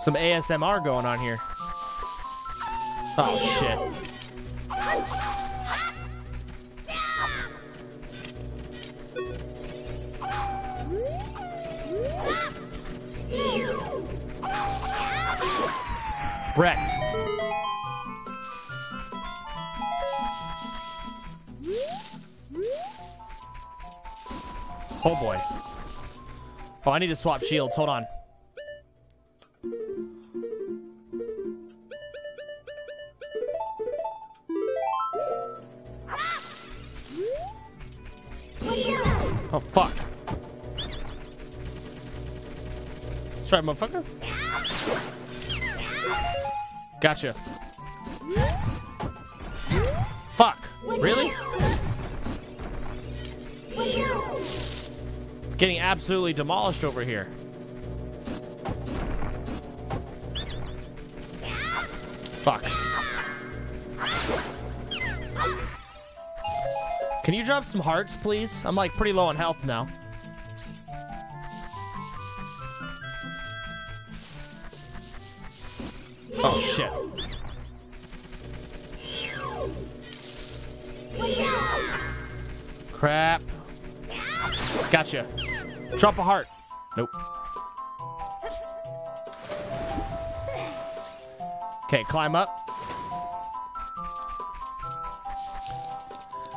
Some ASMR going on here. Oh shit. Wrecked. Oh boy. Oh, I need to swap shields. Hold on. Oh, fuck. That's right, motherfucker. Gotcha. Fuck. Really? Getting absolutely demolished over here. Fuck. Can you drop some hearts, please? I'm like pretty low on health now. Oh shit. Crap. Gotcha. Drop a heart. Nope. Okay, climb up.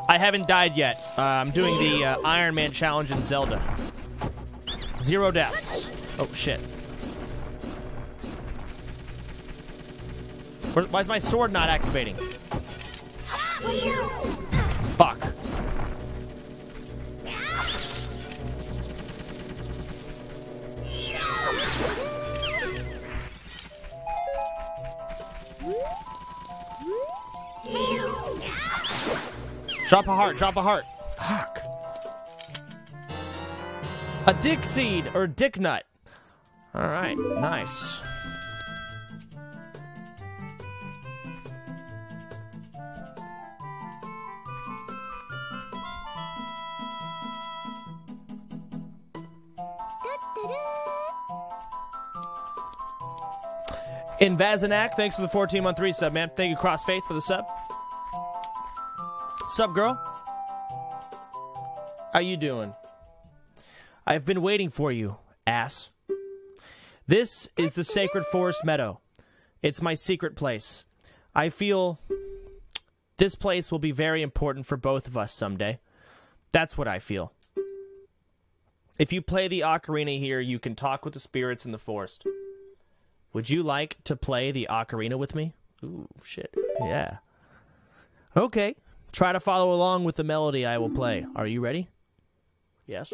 I haven't died yet. Uh, I'm doing the uh, Iron Man challenge in Zelda. Zero deaths. Oh, shit. Where, why is my sword not activating? Fuck. Drop a heart, drop a heart. Fuck. A dick seed or dick nut. All right, nice. In Vazanak, thanks for the 14 month resub, man. Thank you, Crossfaith, for the sub. Sub, girl. How you doing? I've been waiting for you, ass. This is the Sacred Forest Meadow. It's my secret place. I feel this place will be very important for both of us someday. That's what I feel. If you play the ocarina here, you can talk with the spirits in the forest. Would you like to play the ocarina with me? Ooh, shit. Yeah. Okay. Try to follow along with the melody I will play. Are you ready? Yes.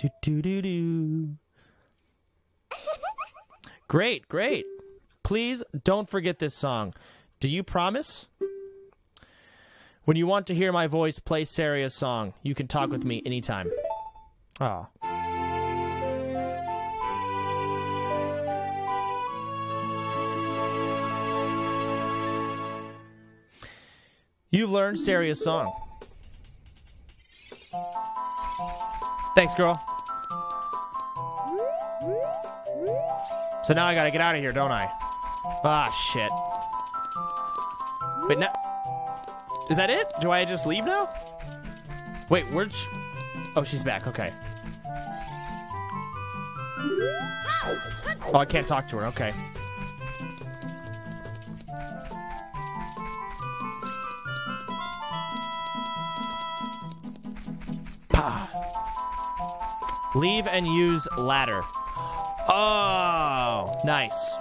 Do do do do. Great, great. Please don't forget this song. Do you promise? When you want to hear my voice play Saria's song, you can talk with me anytime. Ah. Oh. You've learned Saria's song. Thanks, girl. So now I gotta get out of here, don't I? Ah, shit. Wait, now. Is that it? Do I just leave now? Wait, where'd she... Oh, she's back. Okay. Oh, I can't talk to her. Okay. Leave and use ladder. Oh, nice.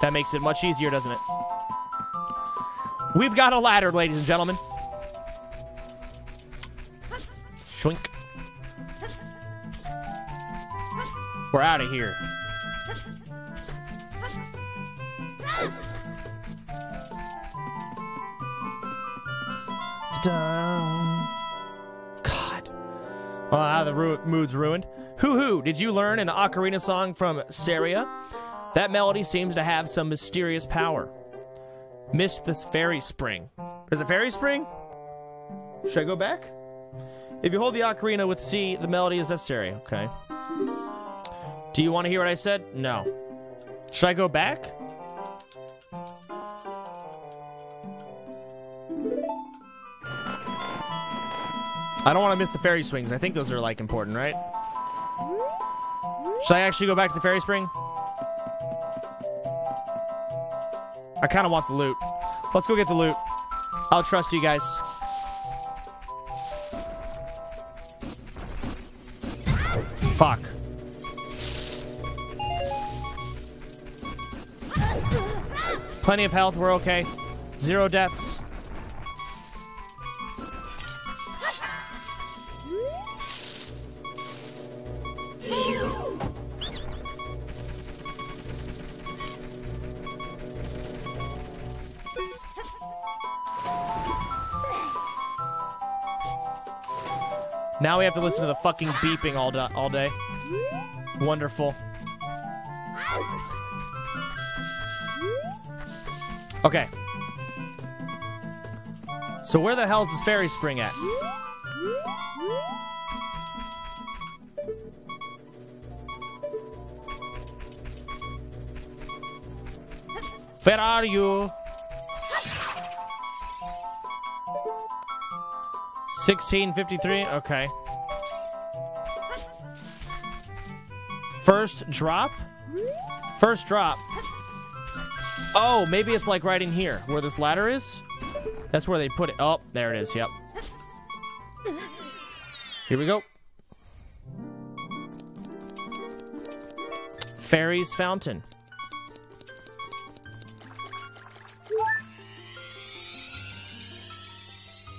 That makes it much easier, doesn't it? We've got a ladder, ladies and gentlemen. Shwink. We're out of here. Da. God. Well, ah, the ru- mood's ruined. Hoo hoo, did you learn an ocarina song from Saria? That melody seems to have some mysterious power. Missed this fairy spring. Is it fairy spring? Should I go back? If you hold the ocarina with C, the melody is necessary. Okay. Do you want to hear what I said? No. Should I go back? I don't want to miss the fairy swings. I think those are like important, right? Should I actually go back to the fairy spring? I kind of want the loot. Let's go get the loot. I'll trust you guys. Fuck. Plenty of health. We're okay. Zero deaths. Now we have to listen to the fucking beeping all, all day. Wonderful. Okay. So where the hell's this fairy spring at? Where are you? 1653? Okay. First drop? First drop. Oh, maybe it's like right in here where this ladder is? That's where they put it. Oh, there it is. Yep. Here we go. Fairy's Fountain.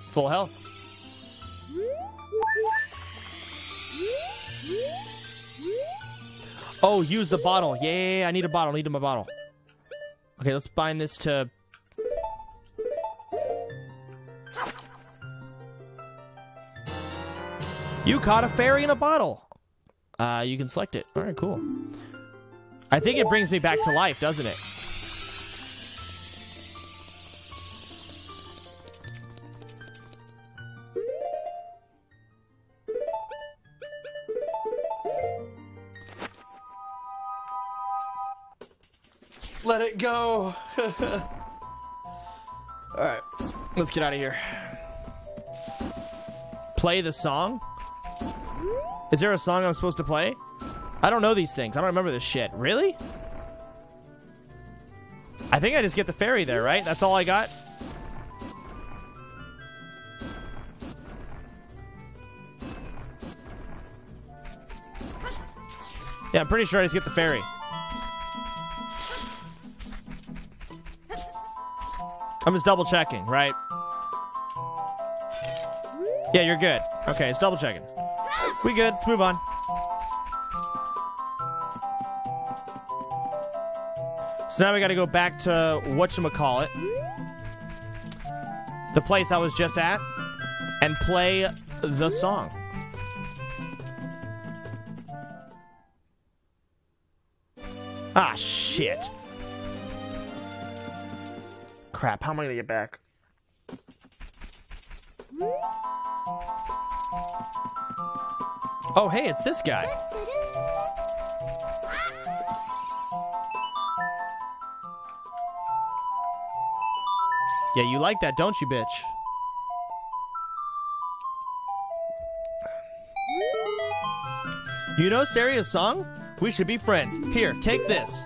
Full health. Oh, use the bottle. Yeah, yeah, yeah, I need a bottle. I need my bottle. Okay, let's bind this to. You caught a fairy in a bottle. Uh, you can select it. All right, cool. I think it brings me back to life, doesn't it? Go. All right, let's get out of here. Play the song? Is there a song I'm supposed to play? I don't know these things. I don't remember this shit. Really? I think I just get the fairy there, right? That's all I got? Yeah, I'm pretty sure I just get the fairy. I'm just double checking, right? Yeah, you're good. Okay, it's double checking. We good. Let's move on. So now we got to go back to whatchamacallit. The place I was just at. And play the song. Ah, shit. Crap, how am I to get back? Oh, hey, it's this guy. Yeah, you like that, don't you, bitch? You know Saria's song? We should be friends. Here, take this.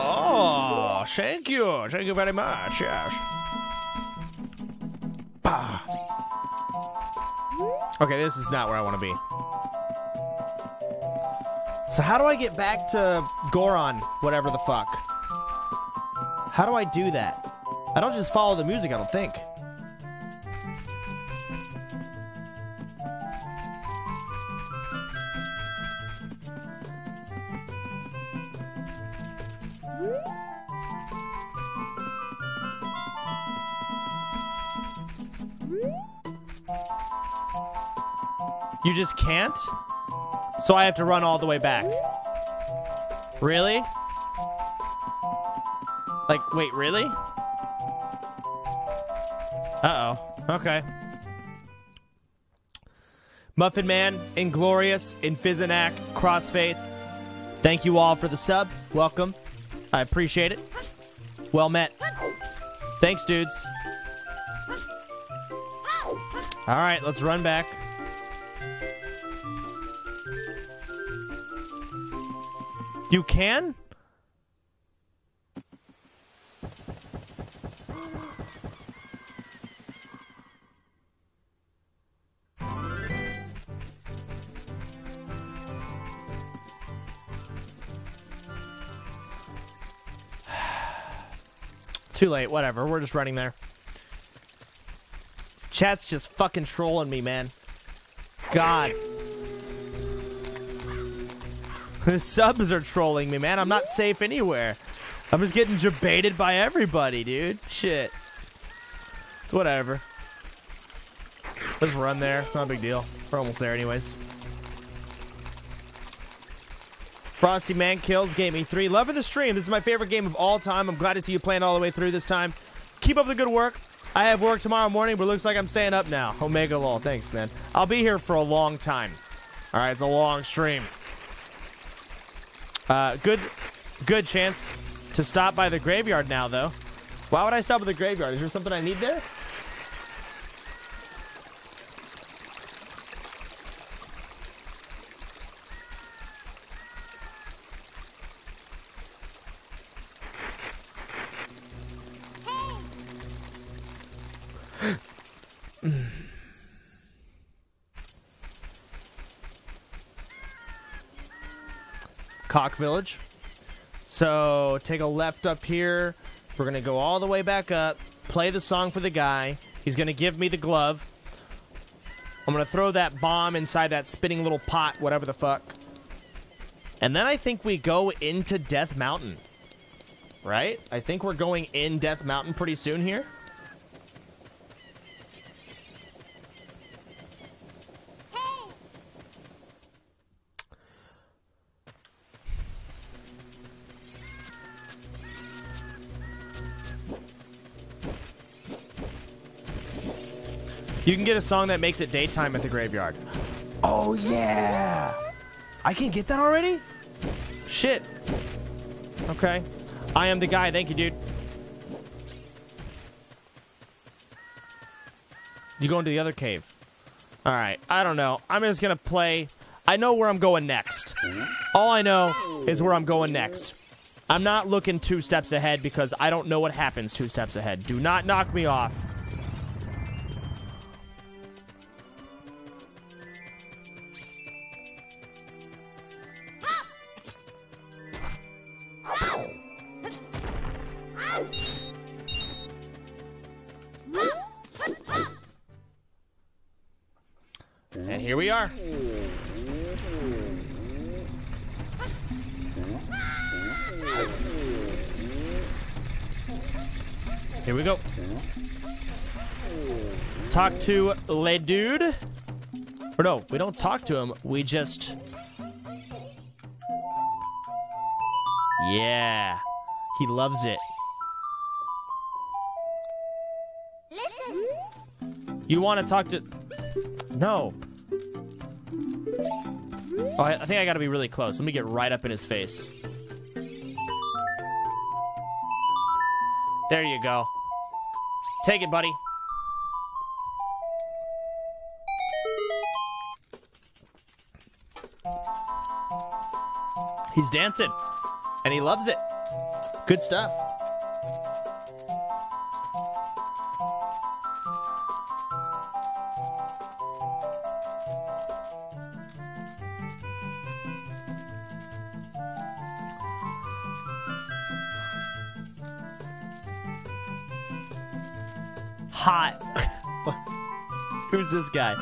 Oh, thank you. Thank you very much. Yes. Bah. Okay, this is not where I want to be. So how do I get back to Goron, whatever the fuck? How do I do that? I don't just follow the music, I don't think. Can't? So I have to run all the way back. Really? Like, wait, really? Uh-oh. Okay. Muffin Man, Inglorious, Infizzinac, Crossfaith. Thank you all for the sub. Welcome. I appreciate it. Well met. Thanks, dudes. All right, let's run back. You can? Too late, whatever. We're just running there. Chat's just fucking trolling me, man. God. The subs are trolling me, man. I'm not safe anywhere. I'm just getting debated by everybody, dude. Shit. It's whatever. Let's run there. It's not a big deal. We're almost there anyways. Frosty Man Kills Gaming 3. Love of the stream. This is my favorite game of all time. I'm glad to see you playing all the way through this time. Keep up the good work. I have work tomorrow morning, but it looks like I'm staying up now. Omega Lol. Thanks, man. I'll be here for a long time. All right, it's a long stream. Uh, good, good chance to stop by the graveyard now, though. Why would I stop at the graveyard? Is there something I need there? Cock Village. So take a left up here. We're gonna go all the way back up. Play the song for the guy. He's gonna give me the glove. I'm gonna throw that bomb inside that spinning little pot, whatever the fuck. And then I think we go into Death Mountain. Right? I think we're going in Death Mountain pretty soon here. You can get a song that makes it daytime at the graveyard. Oh yeah. I can get that already? Shit. Okay. I am the guy. Thank you, dude. You go into the other cave. All right. I don't know. I'm just going to play. I know where I'm going next. All I know is where I'm going next. I'm not looking two steps ahead because I don't know what happens two steps ahead. Do not knock me off. Are. Here we go. Talk to Le Dude. Or no, we don't talk to him. We just. Yeah. He loves it. You want to talk to. No. Oh, I, I think I gotta be really close. Let me get right up in his face. There you go. Take it, buddy. He's dancing, and he loves it. Good stuff. Guy?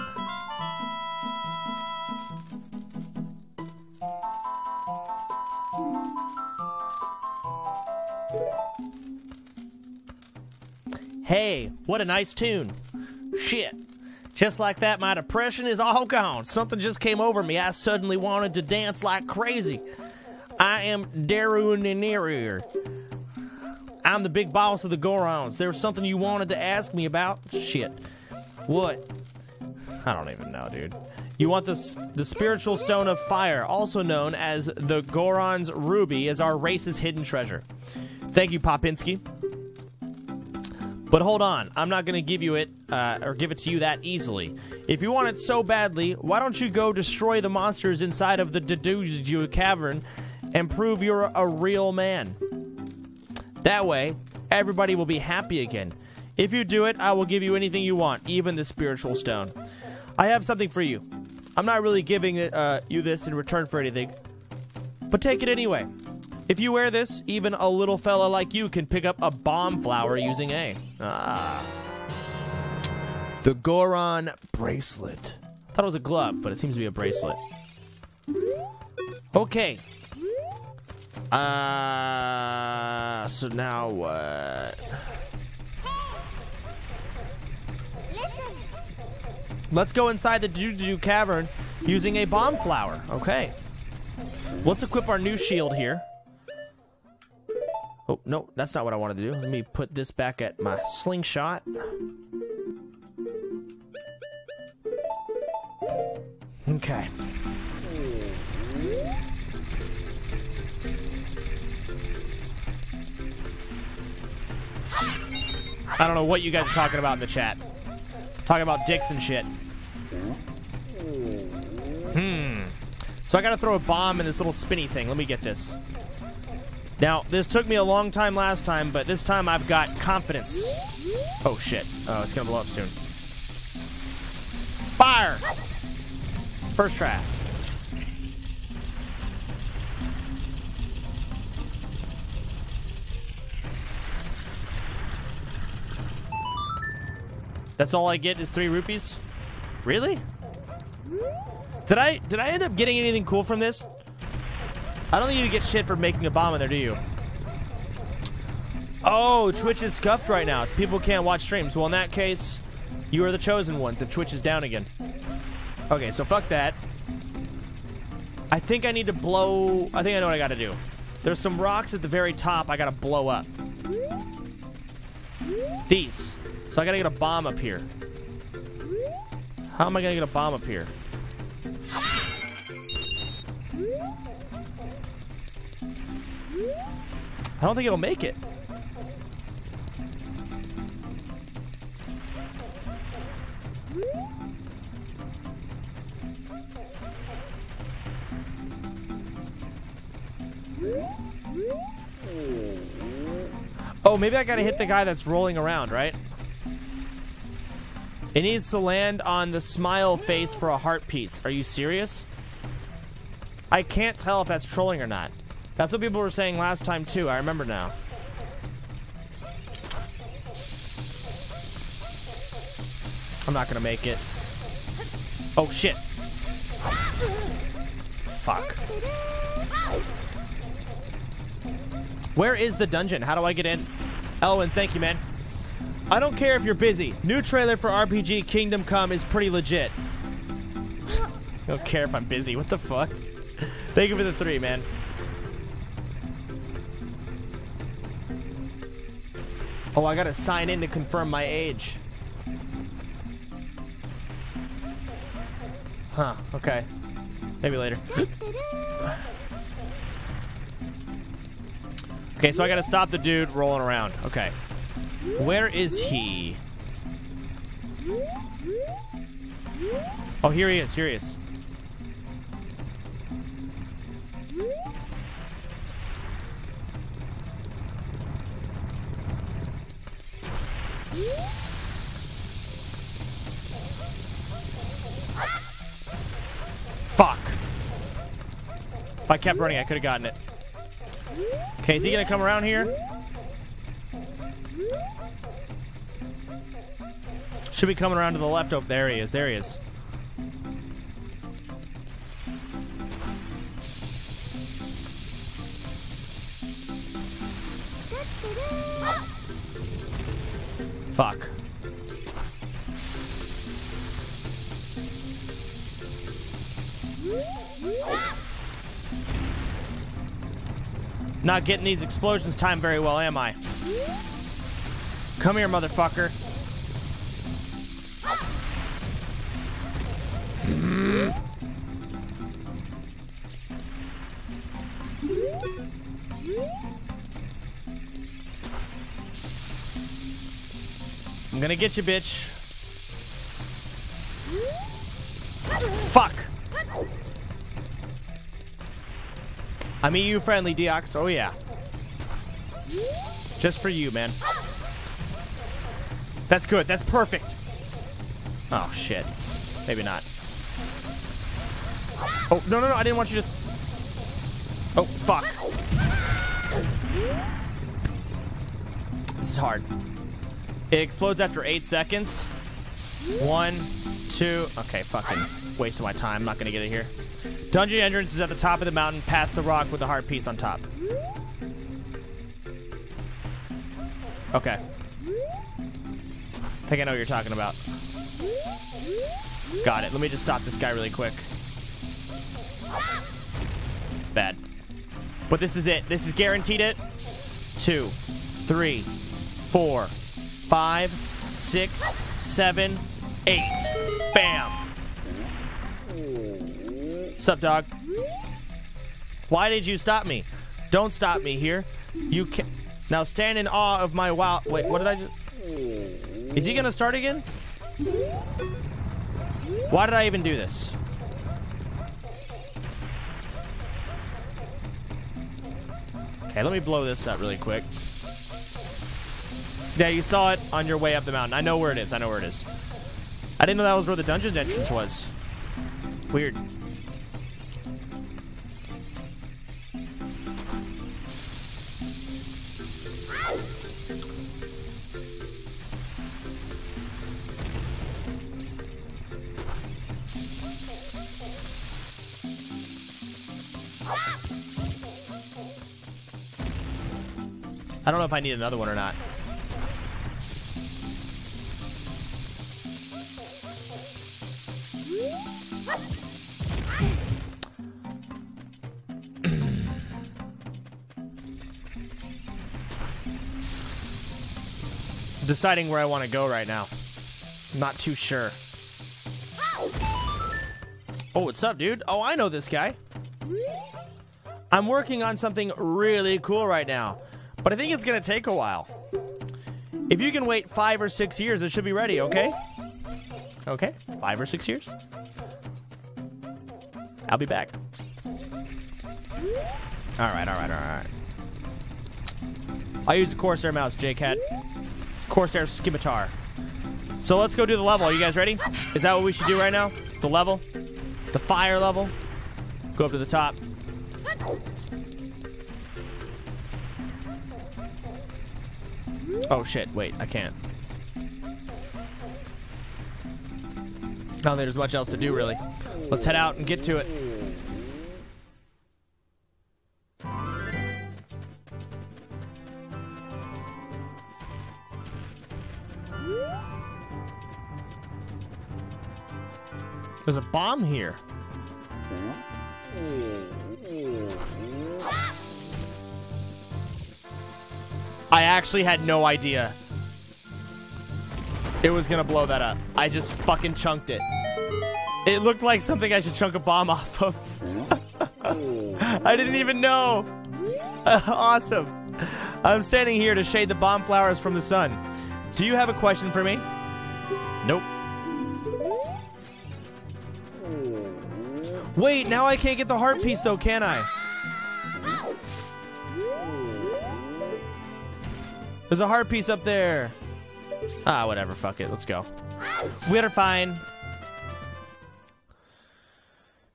Hey, what a nice tune. Shit. Just like that, my depression is all gone. Something just came over me. I suddenly wanted to dance like crazy. I am Darunia. I'm the big boss of the Gorons. There was something you wanted to ask me about? Shit. What? I don't even know, dude. You want the, the spiritual stone of fire, also known as the Goron's ruby, as our race's hidden treasure. Thank you, Popinski. But hold on, I'm not gonna give you it uh, or give it to you that easily. If you want it so badly, why don't you go destroy the monsters inside of the Dodongo's cavern and prove you're a real man? That way, everybody will be happy again. If you do it, I will give you anything you want, even the spiritual stone. I have something for you. I'm not really giving uh, you this in return for anything, but take it anyway. If you wear this, even a little fella like you can pick up a bomb flower using A. Ah. The Goron bracelet. Thought it was a glove, but it seems to be a bracelet. Okay. Uh, so now what? Let's go inside the Doo-Doo cavern using a bomb flower. Okay. Let's equip our new shield here. Oh, no, that's not what I wanted to do. Let me put this back at my slingshot. Okay. I don't know what you guys are talking about in the chat. Talking about dicks and shit. Hmm. So I gotta throw a bomb in this little spinny thing. Let me get this. Now, this took me a long time last time, but this time I've got confidence. Oh shit. Oh, it's gonna blow up soon. Fire! First try. That's all I get is three rupees? Really? Did I did I end up getting anything cool from this? I don't think you get shit for making a bomb in there, do you? Oh, Twitch is scuffed right now. People can't watch streams. Well, in that case, you are the chosen ones if Twitch is down again. Okay, so fuck that. I think I need to blow... I think I know what I gotta do. There's some rocks at the very top I gotta blow up. These. So I gotta get a bomb up here. How am I gonna get a bomb up here? I don't think it'll make it. Oh, maybe I gotta hit the guy that's rolling around, right? It needs to land on the smile face for a heart piece. Are you serious? I can't tell if that's trolling or not. That's what people were saying last time too. I remember now. I'm not gonna make it. Oh shit. Fuck. Where is the dungeon? How do I get in? Elwin, thank you, man. I don't care if you're busy. New trailer for RPG Kingdom Come is pretty legit. I don't care if I'm busy. What the fuck? Thank you for the three, man. Oh, I gotta sign in to confirm my age. Huh, okay. Maybe later. okay, so I gotta stop the dude rolling around. Okay. Where is he? Oh, here he is. Here he is. Fuck. If I kept running, I could have gotten it. Okay, is he gonna come around here? Should be coming around to the left. Oh, there he is. There he is. Fuck. Not getting these explosions timed very well, am I? Come here, motherfucker. I'm gonna get you, bitch. Fuck. I'm EU friendly, Deox. Oh, yeah. Just for you, man. That's good. That's perfect. Oh, shit. Maybe not. Oh, no, no, no. I didn't want you to... Oh, fuck. This is hard. It explodes after eight seconds. One, two... Okay, fucking waste of my time. I'm not gonna get it here. Dungeon entrance is at the top of the mountain, past the rock with the heart piece on top. Okay. I think I know what you're talking about. Got it. Let me just stop this guy really quick. It's bad. But this is it. This is guaranteed it. Two, three, four, five, six, seven, eight. Bam. Sup, dog? Why did you stop me? Don't stop me here. You can now stand in awe of my wow. Wait, what did I just? Is he gonna start again? Why did I even do this? Okay, let me blow this up really quick. Yeah, you saw it on your way up the mountain. I know where it is. I know where it is. I didn't know that was where the dungeon entrance was. Weird. I don't know if I need another one or not. Deciding where I want to go right now. Not too sure. Oh, what's up, dude? Oh, I know this guy. I'm working on something really cool right now, but I think it's gonna take a while. If you can wait five or six years, it should be ready, okay? Okay, five or six years. I'll be back. All right, all right, all right. I use a Corsair mouse, JCat. Corsair Scimitar. So let's go do the level. Are you guys ready? Is that what we should do right now? The level? The fire level? Go up to the top. Oh shit, wait, I can't. Don't think there's much else to do, really. Let's head out and get to it. There's a bomb here. I actually had no idea it was gonna blow that up. I just fucking chunked it. It looked like something I should chunk a bomb off of. I didn't even know. awesome. I'm standing here to shade the bomb flowers from the sun. Do you have a question for me? Nope. Wait, now I can't get the heart piece though, can I? There's a heart piece up there. Ah, whatever. Fuck it. Let's go. We're fine.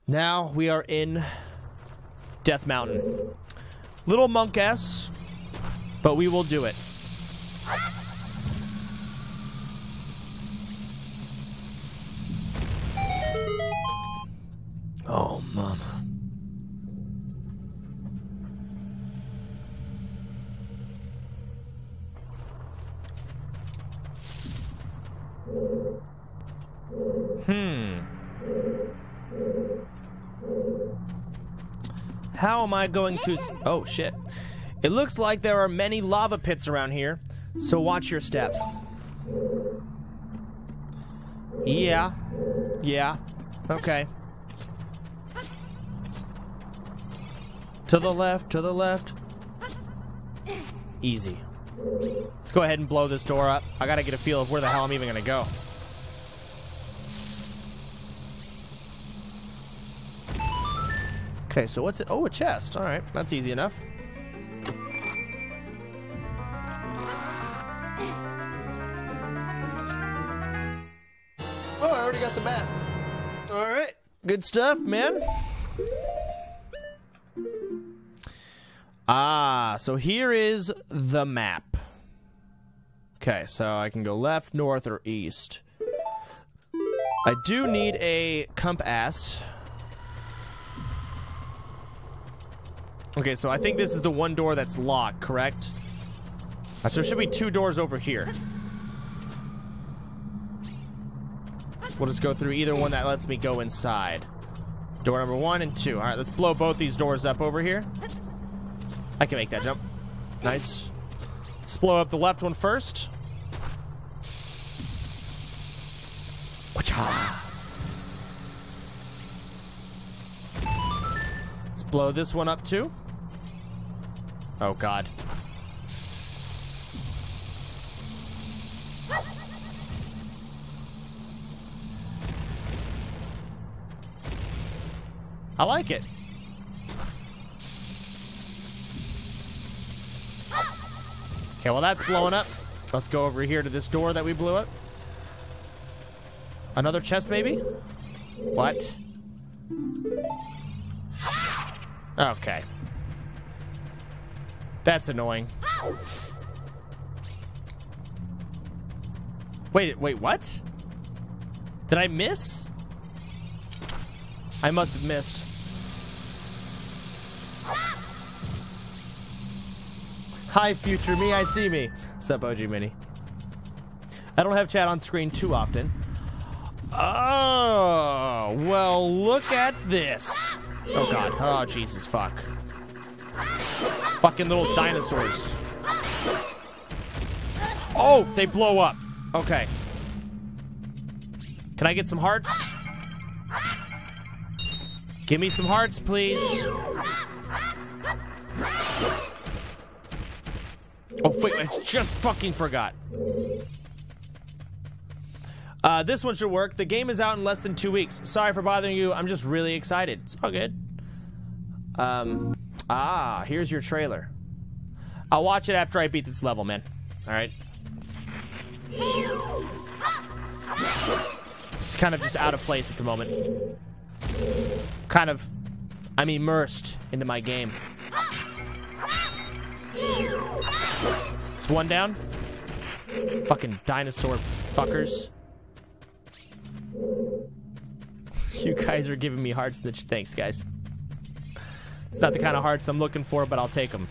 Now we are in Death Mountain. Little monkaS, but we will do it. Oh, mama. Hmm. How am I going to... Oh, shit. It looks like there are many lava pits around here, so watch your step. Yeah. Yeah. Okay. To the left, to the left. Easy. Let's go ahead and blow this door up. I gotta get a feel of where the hell I'm even gonna go. Okay, so what's it? Oh, a chest. All right, that's easy enough. Oh, I already got the map. All right, good stuff, man. Ah, so here is the map. Okay, so I can go left, north, or east. I do need a compass. Okay, so I think this is the one door that's locked, correct? Uh, so there should be two doors over here. We'll just go through either one that lets me go inside. Door number one and two. All right, let's blow both these doors up over here. I can make that jump. Nice. Let's blow up the left one first. Let's blow this one up too. Oh god. I like it. Okay, well that's blowing up. Let's go over here to this door that we blew up. Another chest, maybe? What? Okay. That's annoying. Wait, wait, what? Did I miss? I must have missed. Hi, future me, I see me. Sup, OG Mini. I don't have chat on screen too often. Oh, well, look at this. Oh, God. Oh, Jesus, fuck. Fucking little dinosaurs. Oh, they blow up. Okay. Can I get some hearts? Give me some hearts, please. Oh, wait, I just fucking forgot. Uh, this one should work. The game is out in less than two weeks. Sorry for bothering you. I'm just really excited. It's all good. Um, ah, here's your trailer. I'll watch it after I beat this level, man. All right. It's kind of just out of place at the moment. Kind of, I'm immersed into my game. It's one down. Fucking dinosaur fuckers. You guys are giving me hearts. That thanks, guys. It's not the kind of hearts I'm looking for, but I'll take them.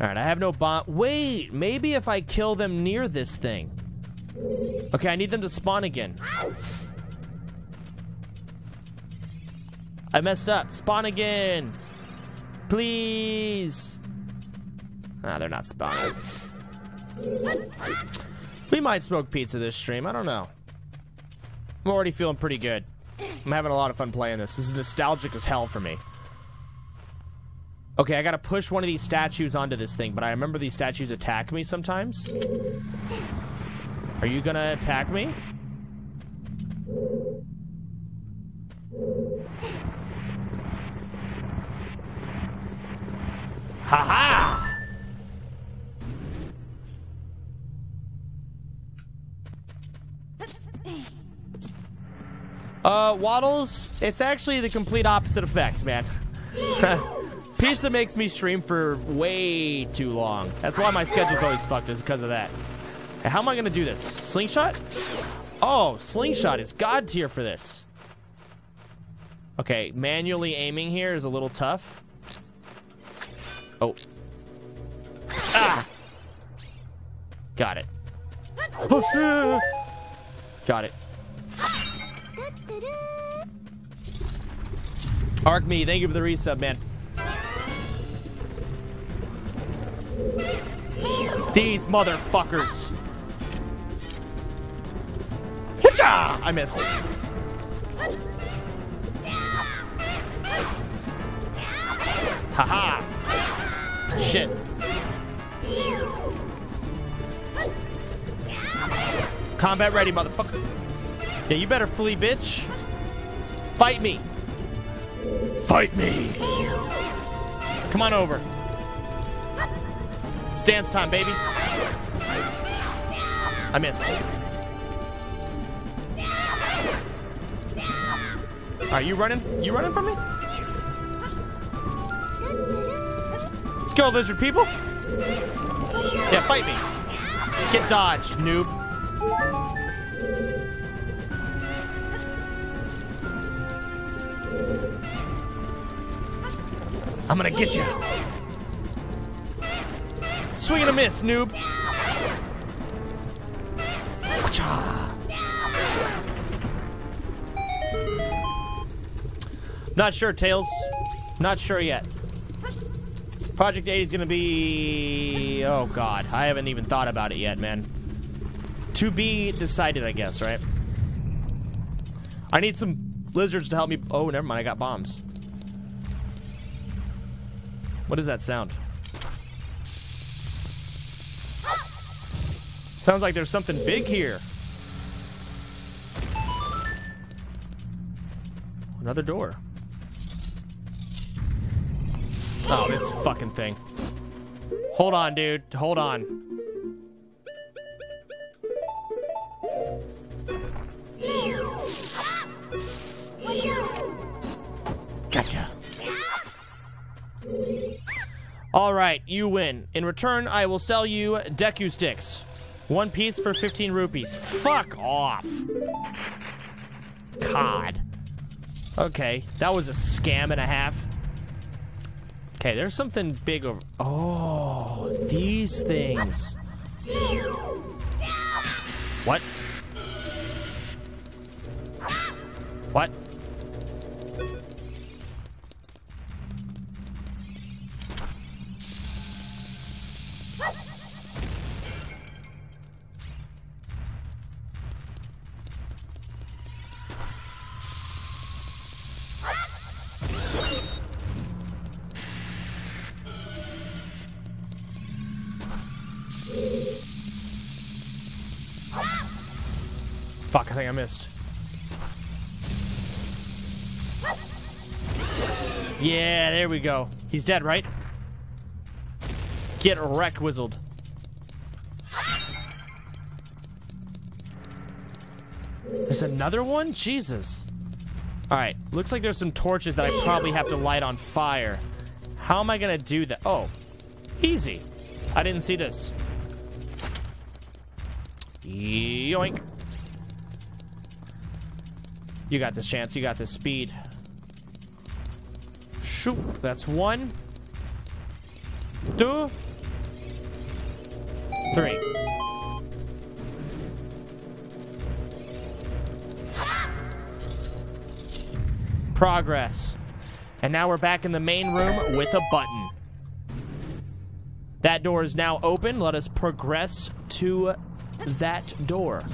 All right, I have no bomb. Wait, maybe if I kill them near this thing. Okay, I need them to spawn again. I messed up. Spawn again. Please. Ah, they're not spawning. We might smoke pizza this stream. I don't know. I'm already feeling pretty good. I'm having a lot of fun playing this. This is nostalgic as hell for me. Okay, I gotta push one of these statues onto this thing, but I remember these statues attack me sometimes. Are you gonna attack me? Ha ha! Uh, Waddles, it's actually the complete opposite effect, man. Pizza makes me stream for way too long. That's why my schedule's always fucked, is because of that. Hey, how am I gonna do this? Slingshot? Oh, slingshot is god tier for this. Okay, manually aiming here is a little tough. Oh. Ah! Got it. Got it. Arc me, thank you for the resub, man. These motherfuckers. Whatcha! I missed. Haha. -ha. Shit. Combat ready, motherfucker. Yeah, you better flee, bitch. Fight me. Fight me. Come on over. It's dance time, baby. I missed. Are you running? You running from me? Let's go, lizard people. Yeah, fight me. Get dodged, noob. I'm gonna get you. Swing and a miss, noob. Not sure, Tails. Not sure yet. Project 8 is gonna be... Oh, God. I haven't even thought about it yet, man. To be decided, I guess, right? I need some lizards to help me... Oh, never mind. I got bombs. What is that sound? Sounds like there's something big here. Another door. Oh, this fucking thing. Hold on, dude. Hold on. Gotcha. All right, you win. In return, I will sell you Deku sticks. One piece for 15 rupees. Fuck off. God. Okay, that was a scam and a half. Okay, there's something big over. Oh, these things. What? What? I missed. Yeah, there we go. He's dead, right? Get wrecked, Wizzled. There's another one? Jesus. Alright, looks like there's some torches that I probably have to light on fire. How am I gonna do that? Oh, easy. I didn't see this. Yoink. You got this chance. You got this speed. Shoot. That's one. Two. Three. Progress. And now we're back in the main room with a button. That door is now open. Let us progress to that door.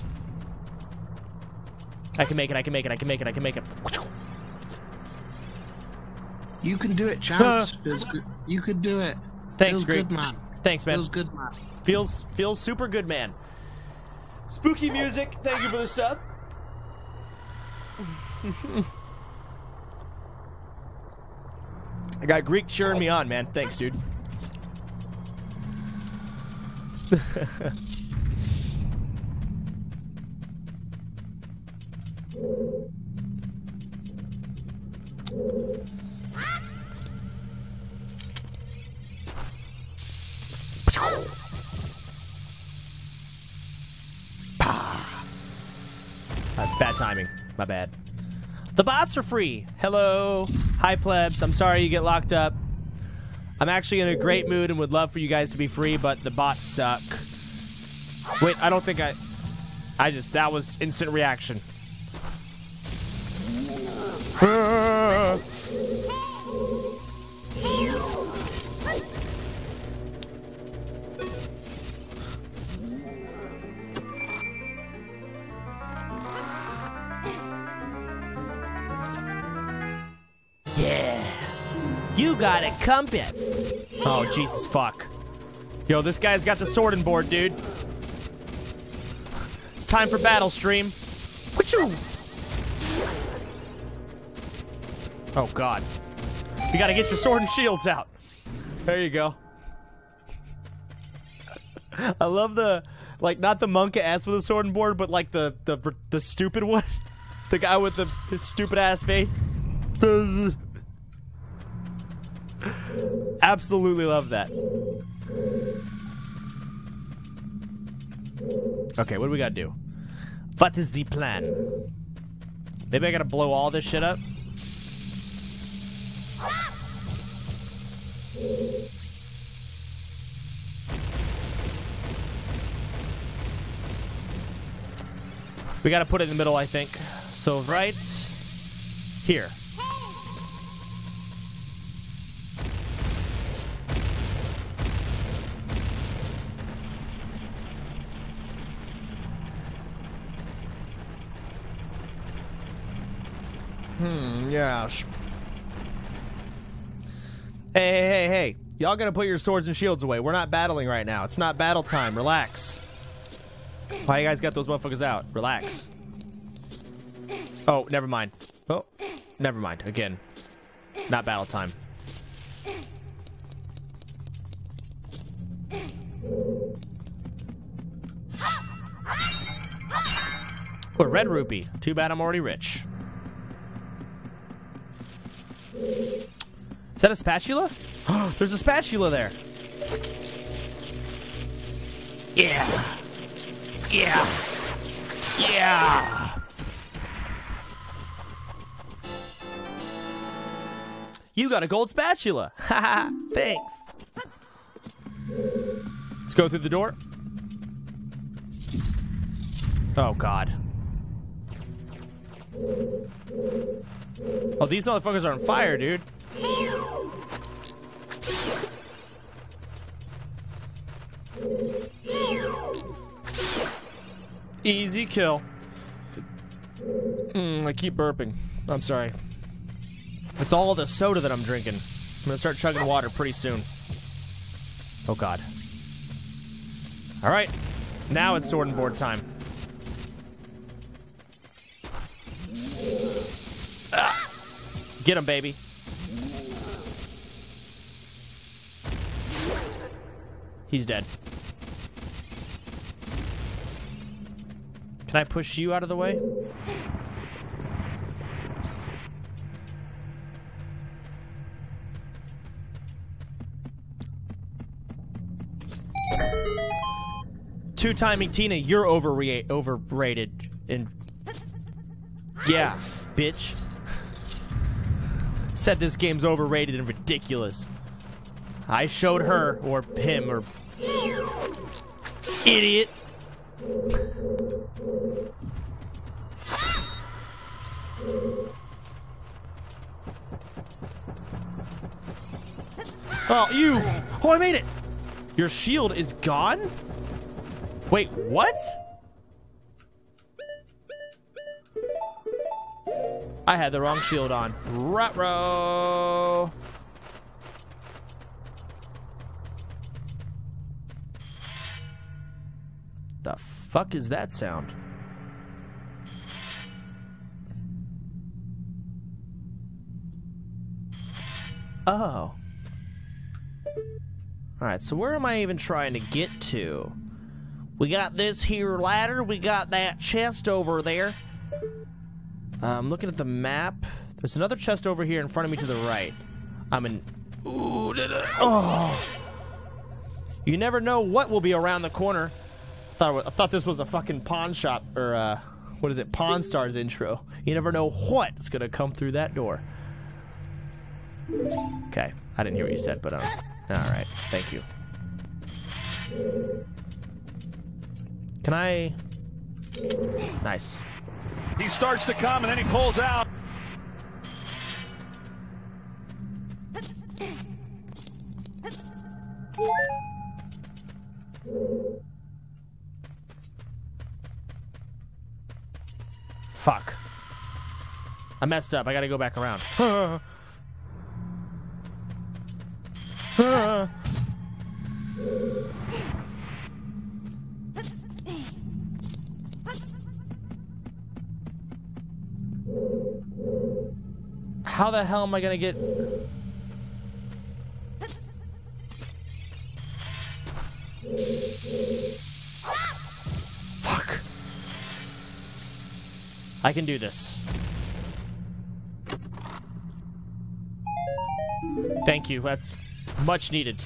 I can make it, I can make it, I can make it, I can make it. You can do it, good. You could do it. Thanks, Feels Greg. good, man. Thanks, man. Feels good, man. Feels feels super good, man. Spooky music. Thank you for the sub. I got Greek cheering me on, man. Thanks, dude. Uh, bad timing. My bad. The bots are free. Hello. Hi, plebs. I'm sorry you get locked up. I'm actually in a great mood and would love for you guys to be free, but the bots suck. Wait, I don't think I... I just... That was instant reaction. Yeah. You got it, compass. Oh, Jesus fuck. Yo, this guy's got the sword and board, dude. It's time for battle stream. Wachoo! Oh, God. You gotta get your sword and shields out. There you go. I love the, like, not the monk ass with a sword and board, but like the the the stupid one, the guy with the, the stupid ass face. Absolutely love that. Okay, what do we gotta do? What is the plan? Maybe I gotta blow all this shit up? We gotta put it in the middle, I think. So right here. Hmm, yes. Hey, hey, hey, hey. Y'all gotta put your swords and shields away. We're not battling right now. It's not battle time. Relax. Why you guys got those motherfuckers out? Relax. Oh, never mind. Oh, never mind. Again. Not battle time. A red rupee. Too bad I'm already rich. That a spatula? There's a spatula there. Yeah. Yeah. Yeah. You got a gold spatula. Haha, thanks. Let's go through the door. Oh, God. Oh, these motherfuckers are on fire, dude. Easy kill. Mm, I keep burping. I'm sorry. It's all the soda that I'm drinking. I'm gonna start chugging water pretty soon. Oh god. Alright. Now it's sword and board time. Ah. Get him, baby. He's dead. Can I push you out of the way? Two timing Tina, you're overrated. And yeah, bitch. Said this game's overrated and ridiculous. I showed her or him or idiot. Oh, you! Oh, I made it! Your shield is gone? Wait, what? I had the wrong shield on. Ruh-roh. The fuck is that sound? Oh. Alright, so where am I even trying to get to? We got this here ladder. We got that chest over there. I'm looking at the map. There's another chest over here in front of me to the right. I'm in... Ooh, did I... Oh. You never know what will be around the corner. I thought, I thought this was a fucking pawn shop, or, uh, what is it? Pawn Stars intro. You never know what's gonna come through that door. Okay. I didn't hear what you said, but, um... Alright. Thank you. Can I... Nice. He starts to come and then he pulls out. Fuck. I messed up. I gotta go back around. How the hell am I gonna get... Fuck. I can do this. Thank you. That's much needed.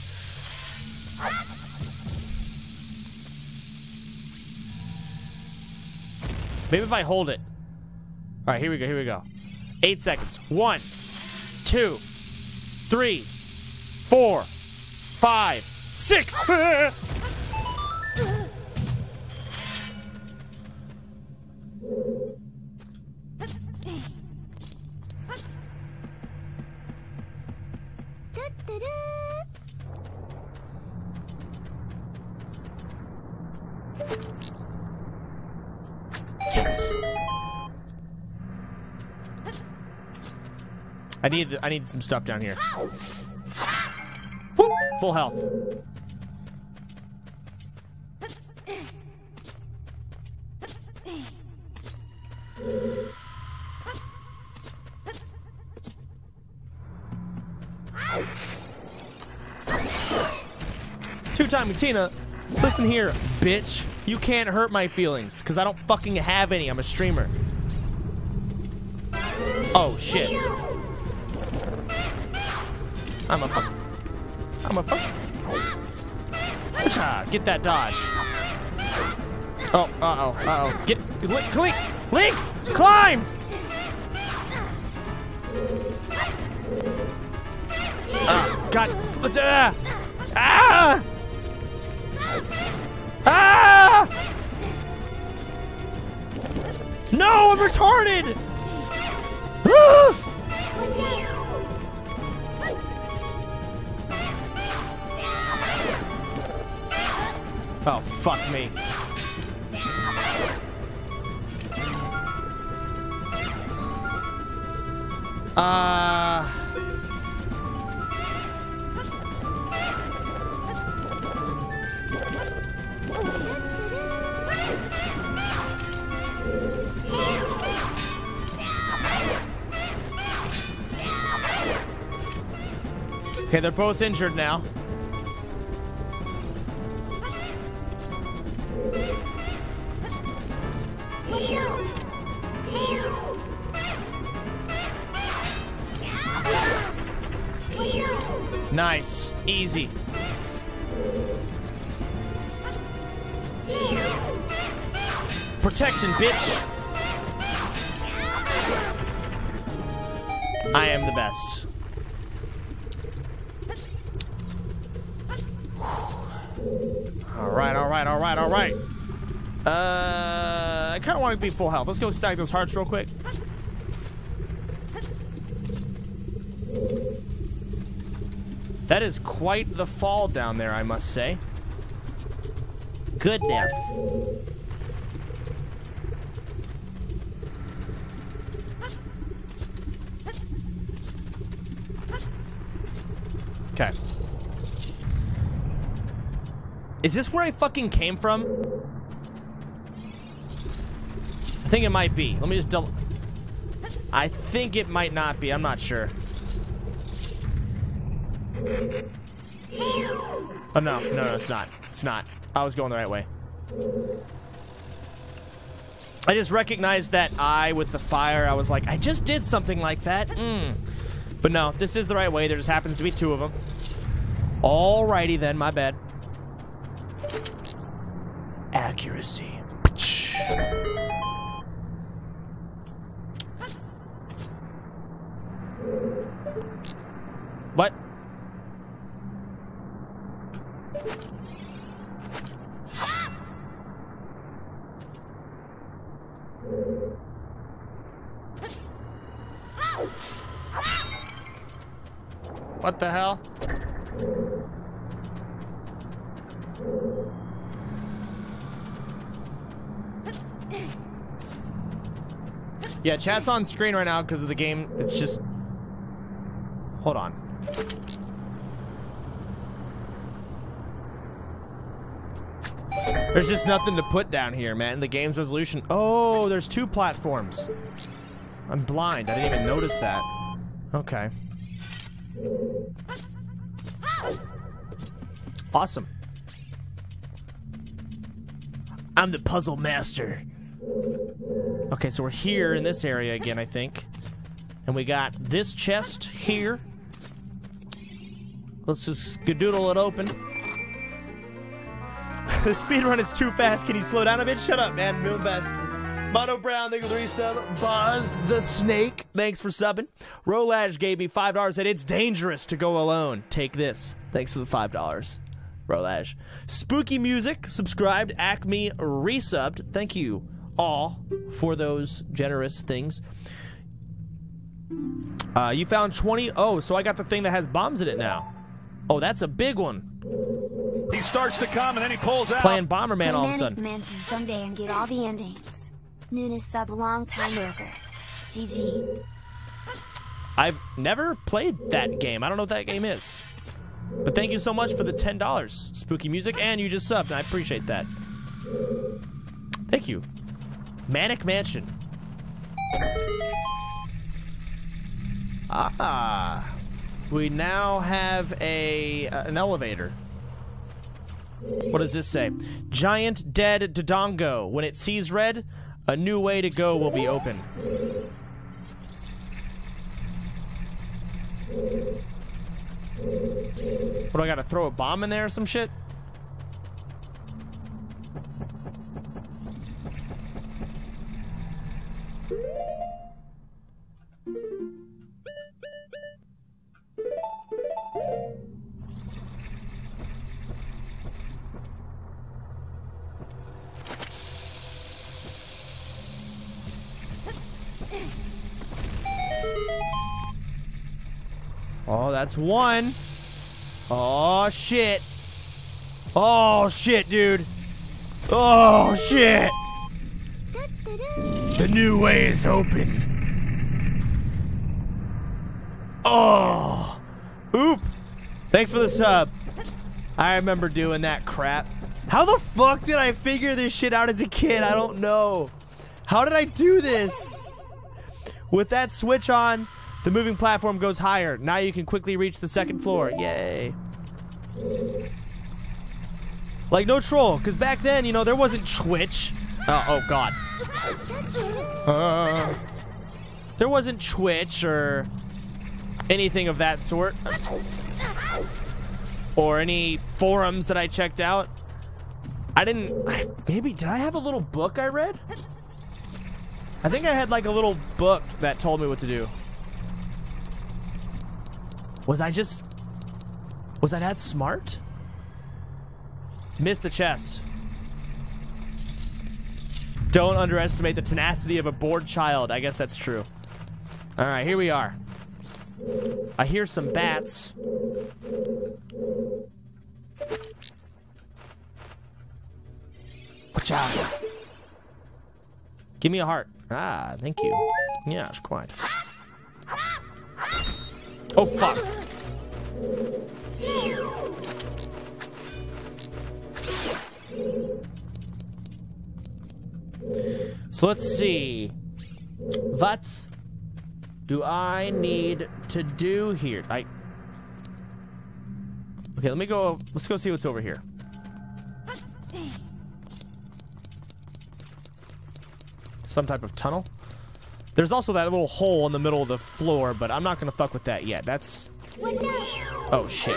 Maybe if I hold it. All right, here we go. Here we go. Eight seconds. One, two, three, four, five, six. I need I need some stuff down here. Full health. Two-time Tina, listen here, bitch. You can't hurt my feelings, because I don't fucking have any. I'm a streamer. Oh, shit. I'm a fuck. I'm a fuck. Get that dodge. Oh, uh oh, uh oh. Get Link, Link, Link, climb. God. Ah! Ah! Ah! No, I'm retarded! Ah! Oh, fuck me. Uh... Okay, they're both injured now. Easy. Protection, bitch. I am the best. All right, all right, all right, all right. Uh, I kind of want to be full health. Let's go stack those hearts real quick. That is quite the fall down there, I must say. Goodness. Okay. Is this where I fucking came from? I think it might be. Let me just double... I think it might not be. I'm not sure. Oh, no. No, no, it's not. It's not. I was going the right way. I just recognized that eye with the fire. I was like, I just did something like that. Mm. But no, this is the right way. There just happens to be two of them. Alrighty then, my bad. Accuracy. What the hell? Yeah, chat's on screen right now because of the game. It's just... Hold on. There's just nothing to put down here, man. The game's resolution... Oh, there's two platforms. I'm blind. I didn't even notice that. Okay. Awesome. I'm the puzzle master. Okay, so we're here in this area again, I think. And we got this chest here. Let's just skadoodle it open. the speed run is too fast. Can you slow down a bit? Shut up, man. Doing best. Mono Brown, thank you for the resub. Buzz the Snake, thanks for subbing. Rolage gave me $5, said it's dangerous to go alone. Take this. Thanks for the $5. Rolage. Spooky Music, subscribed. Acme, resubbed. Thank you all for those generous things. Uh, you found 20. Oh, so I got the thing that has bombs in it now. Oh, that's a big one. He starts to come and then he pulls out. Playing Bomberman all of a sudden. Mansion someday and get all the endings. Nunes sub long time worker. GG. I've never played that game. I don't know what that game is. But thank you so much for the $10. Spooky music, and you just subbed, and I appreciate that. Thank you. Maniac Mansion. Ah. We now have a uh, an elevator. What does this say? Giant dead Dodongo. When it sees red, a new way to go will be open. What do I gotta throw a bomb in there or some shit? Oh, that's one. Oh, shit. Oh, shit, dude. Oh, shit. The new way is open. Oh. Oop. Thanks for the sub. I remember doing that crap. How the fuck did I figure this shit out as a kid? I don't know. How did I do this? With that switch on, the moving platform goes higher. Now you can quickly reach the second floor. Yay. Like no troll, because back then, you know, there wasn't Twitch. Oh, oh God. Uh, there wasn't Twitch or anything of that sort. Or any forums that I checked out. I didn't. Maybe did I have a little book I read? I think I had like a little book that told me what to do. Was I just. Was I that smart? Missed the chest. Don't underestimate the tenacity of a bored child. I guess that's true. Alright, here we are. I hear some bats. Watch out. Give me a heart. Ah, thank you. Yeah, it's quite. Oh, fuck. So let's see. What do I need to do here? I. Okay, let me go. Let's go see what's over here. Some type of tunnel. There's also that little hole in the middle of the floor, but I'm not gonna fuck with that yet. That's. Oh shit.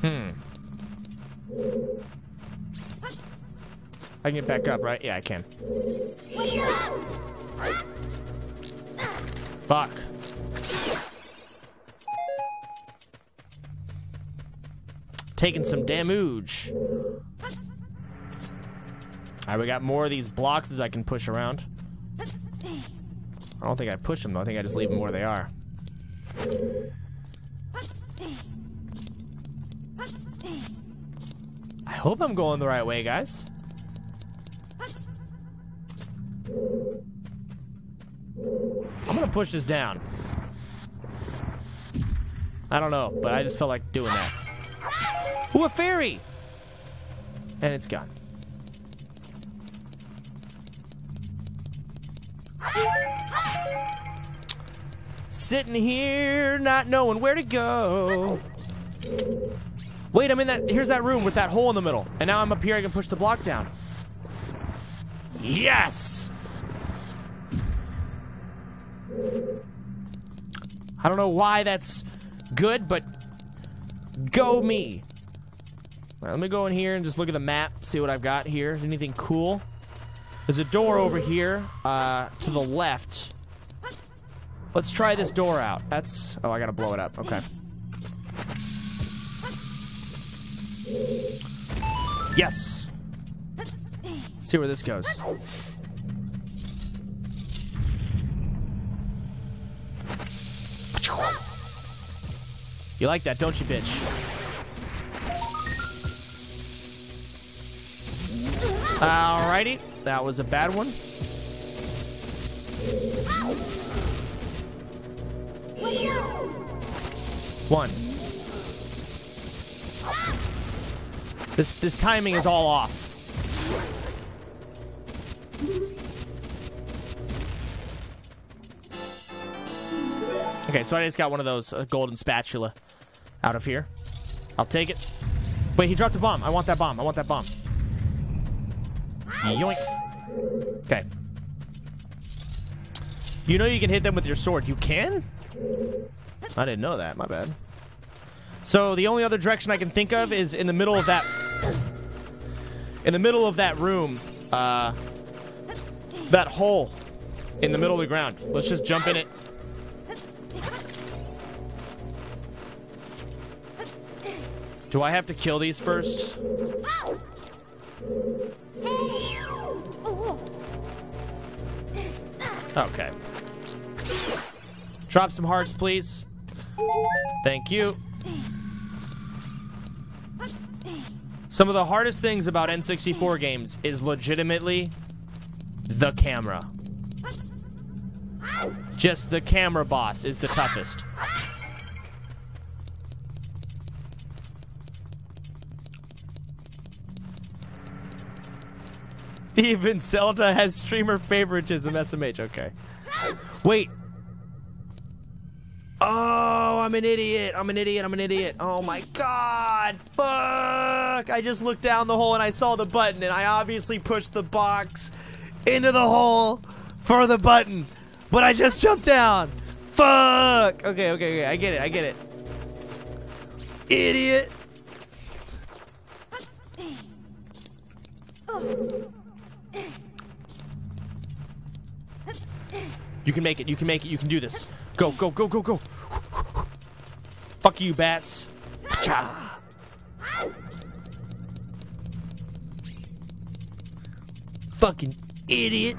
Hmm. I can get back up, right? Yeah, I can. Fuck. Taking some damage. Alright, we got more of these blocks as I can push around. I don't think I push them though. I think I just leave them where they are. I hope I'm going the right way, guys. I'm gonna push this down. I don't know, but I just felt like doing that. Ooh, a fairy! And it's gone. Sitting here, not knowing where to go. Wait, I'm in that. Here's that room with that hole in the middle. And now I'm up here, I can push the block down. Yes! I don't know why that's good, but go me. Right, let me go in here and just look at the map, see what I've got here. Anything cool? There's a door over here uh, to the left. Let's try this door out. That's... Oh, I gotta blow it up. Okay. Yes. See where this goes. You like that, don't you, bitch? Alrighty. That was a bad one. One. This this timing is all off. Okay, so I just got one of those uh, golden spatula out of here. I'll take it. Wait, he dropped a bomb. I want that bomb. I want that bomb. Yoink. Okay. You know you can hit them with your sword. You can? I didn't know that. My bad. So the only other direction I can think of is in the middle of that... In the middle of that room. Uh, that hole in the middle of the ground. Let's just jump in it. Do I have to kill these first? Okay. Drop some hearts, please. Thank you. Some of the hardest things about N64 games is legitimately the camera. Just the camera boss is the toughest. Even Zelda has streamer favoritism, SMH. Okay. Wait. Oh, I'm an idiot. I'm an idiot. I'm an idiot. Oh my god. Fuck. I just looked down the hole and I saw the button and I obviously pushed the box into the hole for the button. But I just jumped down. Fuck. Okay, okay, okay. I get it. I get it. Idiot. You can make it. You can make it. You can do this. Go, go, go, go, go. Fuck you, bats. Cha. Fucking idiot.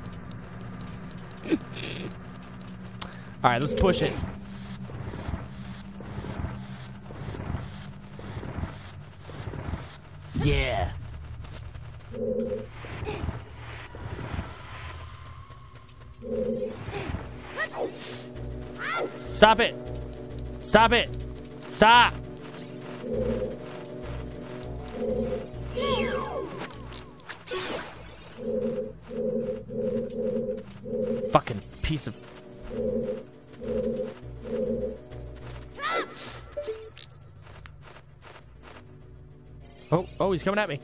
All right, let's push it. Yeah. Stop it! Stop it! Stop! Fucking piece of. Oh, oh, he's coming at me.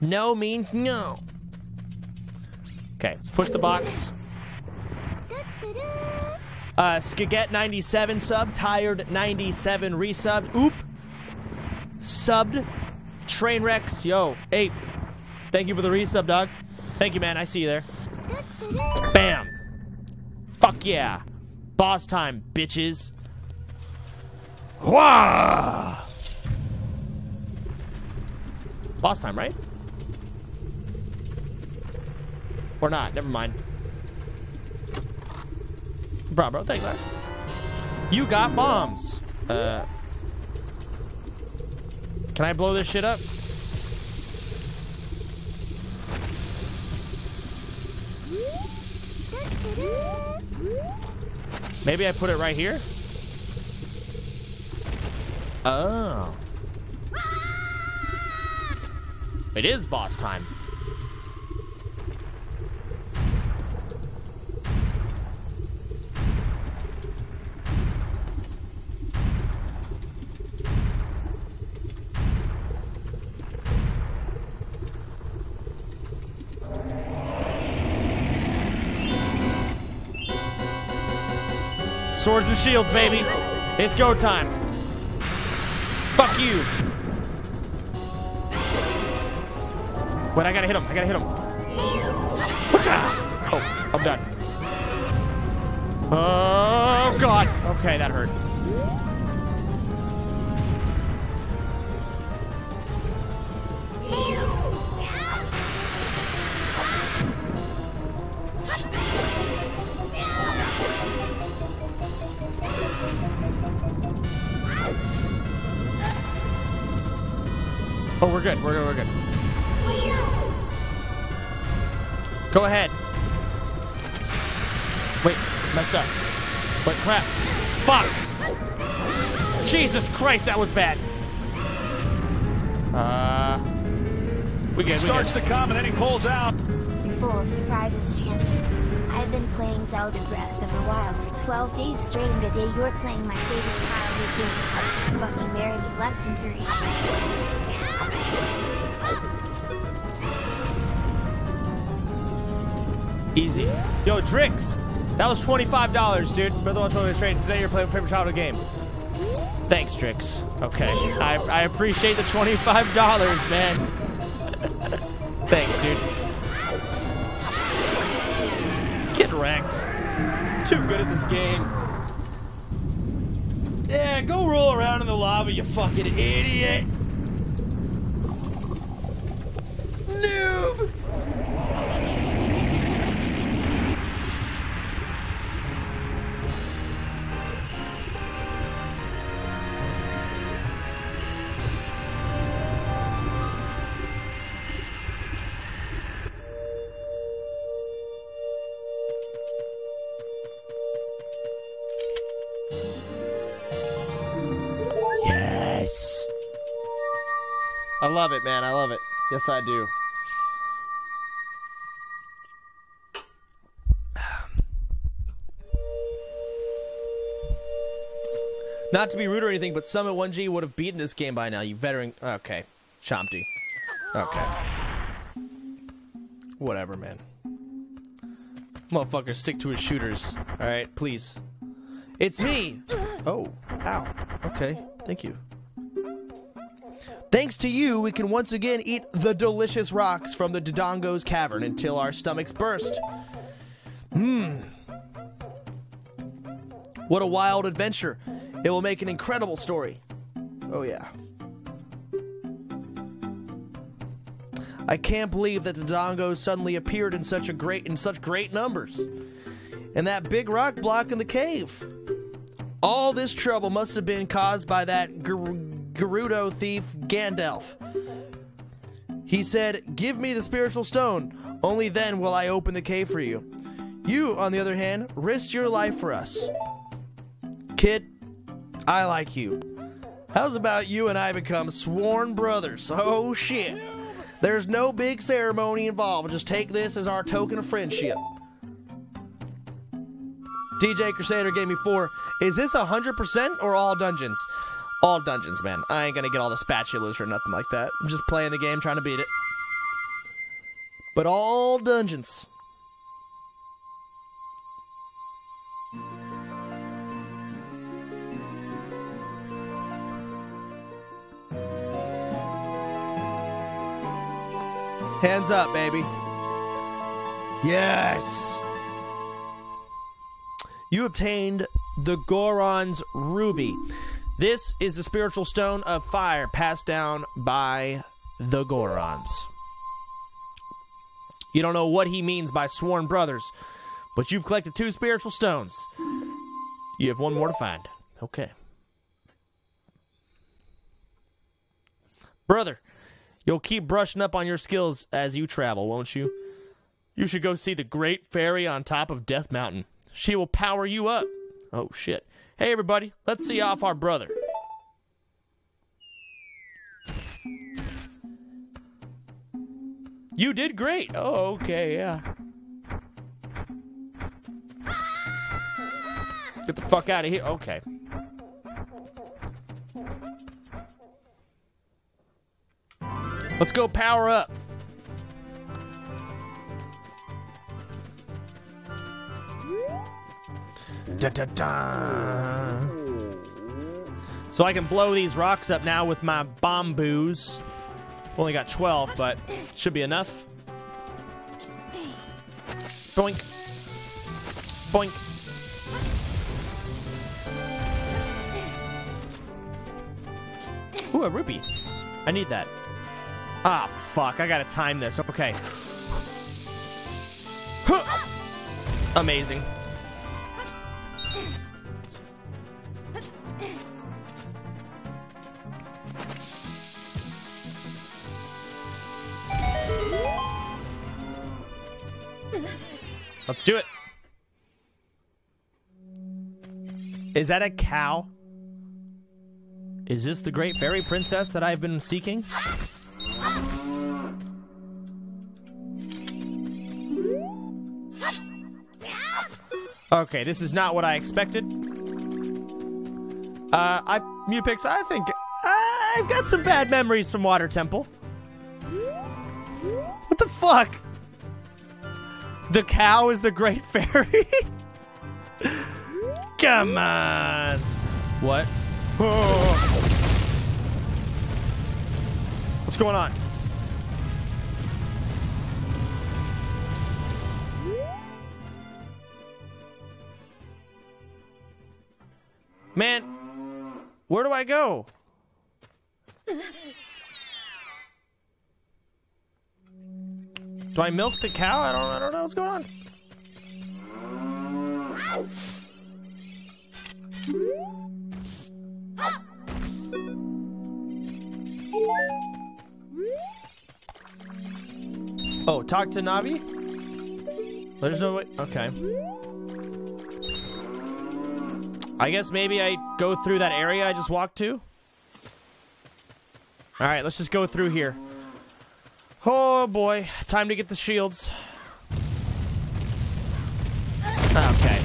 No means no. Okay, let's push the box. Uh, Skiget 97 sub, Tired 97 resub. Oop. Subbed. Trainwrecks. Yo, hey. Thank you for the resub, dog. Thank you, man. I see you there. Bam. Fuck yeah. Boss time, bitches. Wah! Boss time, right? Or not. Never mind. Bro, bro, thanks, man. You got bombs. Uh, can I blow this shit up? Maybe I put it right here? Oh. It is boss time. Swords and shields, baby. It's go time. Fuck you. Wait, I gotta hit him. I gotta hit him. Whatcha? Oh, I'm done. Oh, God. Okay, that hurt. Oh, we're good. We're good. We're good. Go ahead. Wait, messed up. Wait, crap. Fuck. Jesus Christ, that was bad. Uh, we good. We Starts good. to come and then he pulls out. You're full of surprises, Chancey. I've been playing Zelda Breath of the Wild for 12 days straight, and today you're playing my favorite childhood game. Fucking marry me less than three. Easy. Yo, Drix, that was $25, dude. Brother one totally straight. Today you're playing my favorite childhood game. Thanks, Drix. Okay. I, I appreciate the $25, man. Thanks, dude. Get wrecked. Too good at this game. Yeah, go roll around in the lava, you fucking idiot. Noob! Love it, man. I love it. Yes, I do. Not to be rude or anything, but summit1g would have beaten this game by now. You veteran. Okay. Chompty. Okay. Whatever, man. Motherfucker, stick to his shooters. Alright, please. It's me! Oh, ow. Okay, thank you. Thanks to you, we can once again eat the delicious rocks from the Dodongo's cavern until our stomachs burst. Mmm. What a wild adventure. It will make an incredible story. Oh, yeah. I can't believe that the Dodongos suddenly appeared in such a great in such great numbers. And that big rock block in the cave. All this trouble must have been caused by that Ger- Gerudo thief Ganondorf. He said, Give me the spiritual stone. Only then will I open the cave for you. You, on the other hand, risked your life for us. Kid, I like you. How's about you and I become sworn brothers? Oh shit. There's no big ceremony involved. Just take this as our token of friendship. DJ Crusader gave me four. Is this 100% or all dungeons? All dungeons, man. I ain't gonna get all the spatulas or nothing like that. I'm just playing the game, trying to beat it. But all dungeons. Hands up, baby. Yes. You obtained the Goron's Ruby. This is the spiritual stone of fire passed down by the Gorons. You don't know what he means by sworn brothers, but you've collected two spiritual stones. You have one more to find. Okay. Brother, you'll keep brushing up on your skills as you travel, won't you? You should go see the great fairy on top of Death Mountain. She will power you up. Oh, shit. Hey, everybody, let's see off our brother. You did great. Oh, okay, yeah. Get the fuck out of here. Okay. Let's go power up. Da, da, da. So I can blow these rocks up now with my bomboos. Only got 12, but should be enough. Boink. Boink. Ooh, a rupee. I need that. Ah, fuck. I gotta time this. Okay. Amazing. Let's do it. Is that a cow? Is this the great fairy princess that I've been seeking? Okay, this is not what I expected. Uh, I, Mupix, I think I've got some bad memories from Water Temple. What the fuck? The cow is the great fairy? Come on. What? Oh. What's going on? Man, where do I go? Do I milk the cow? I don't, I don't know what's going on. Oh, talk to Navi? There's no way. Okay. I guess maybe I go through that area I just walked to. All right, let's just go through here. Oh boy, time to get the shields. Okay.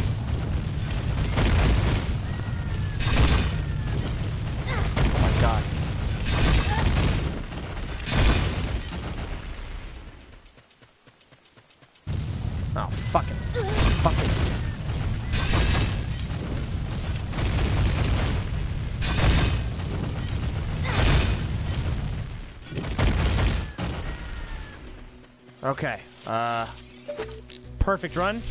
Okay. Uh. Perfect run.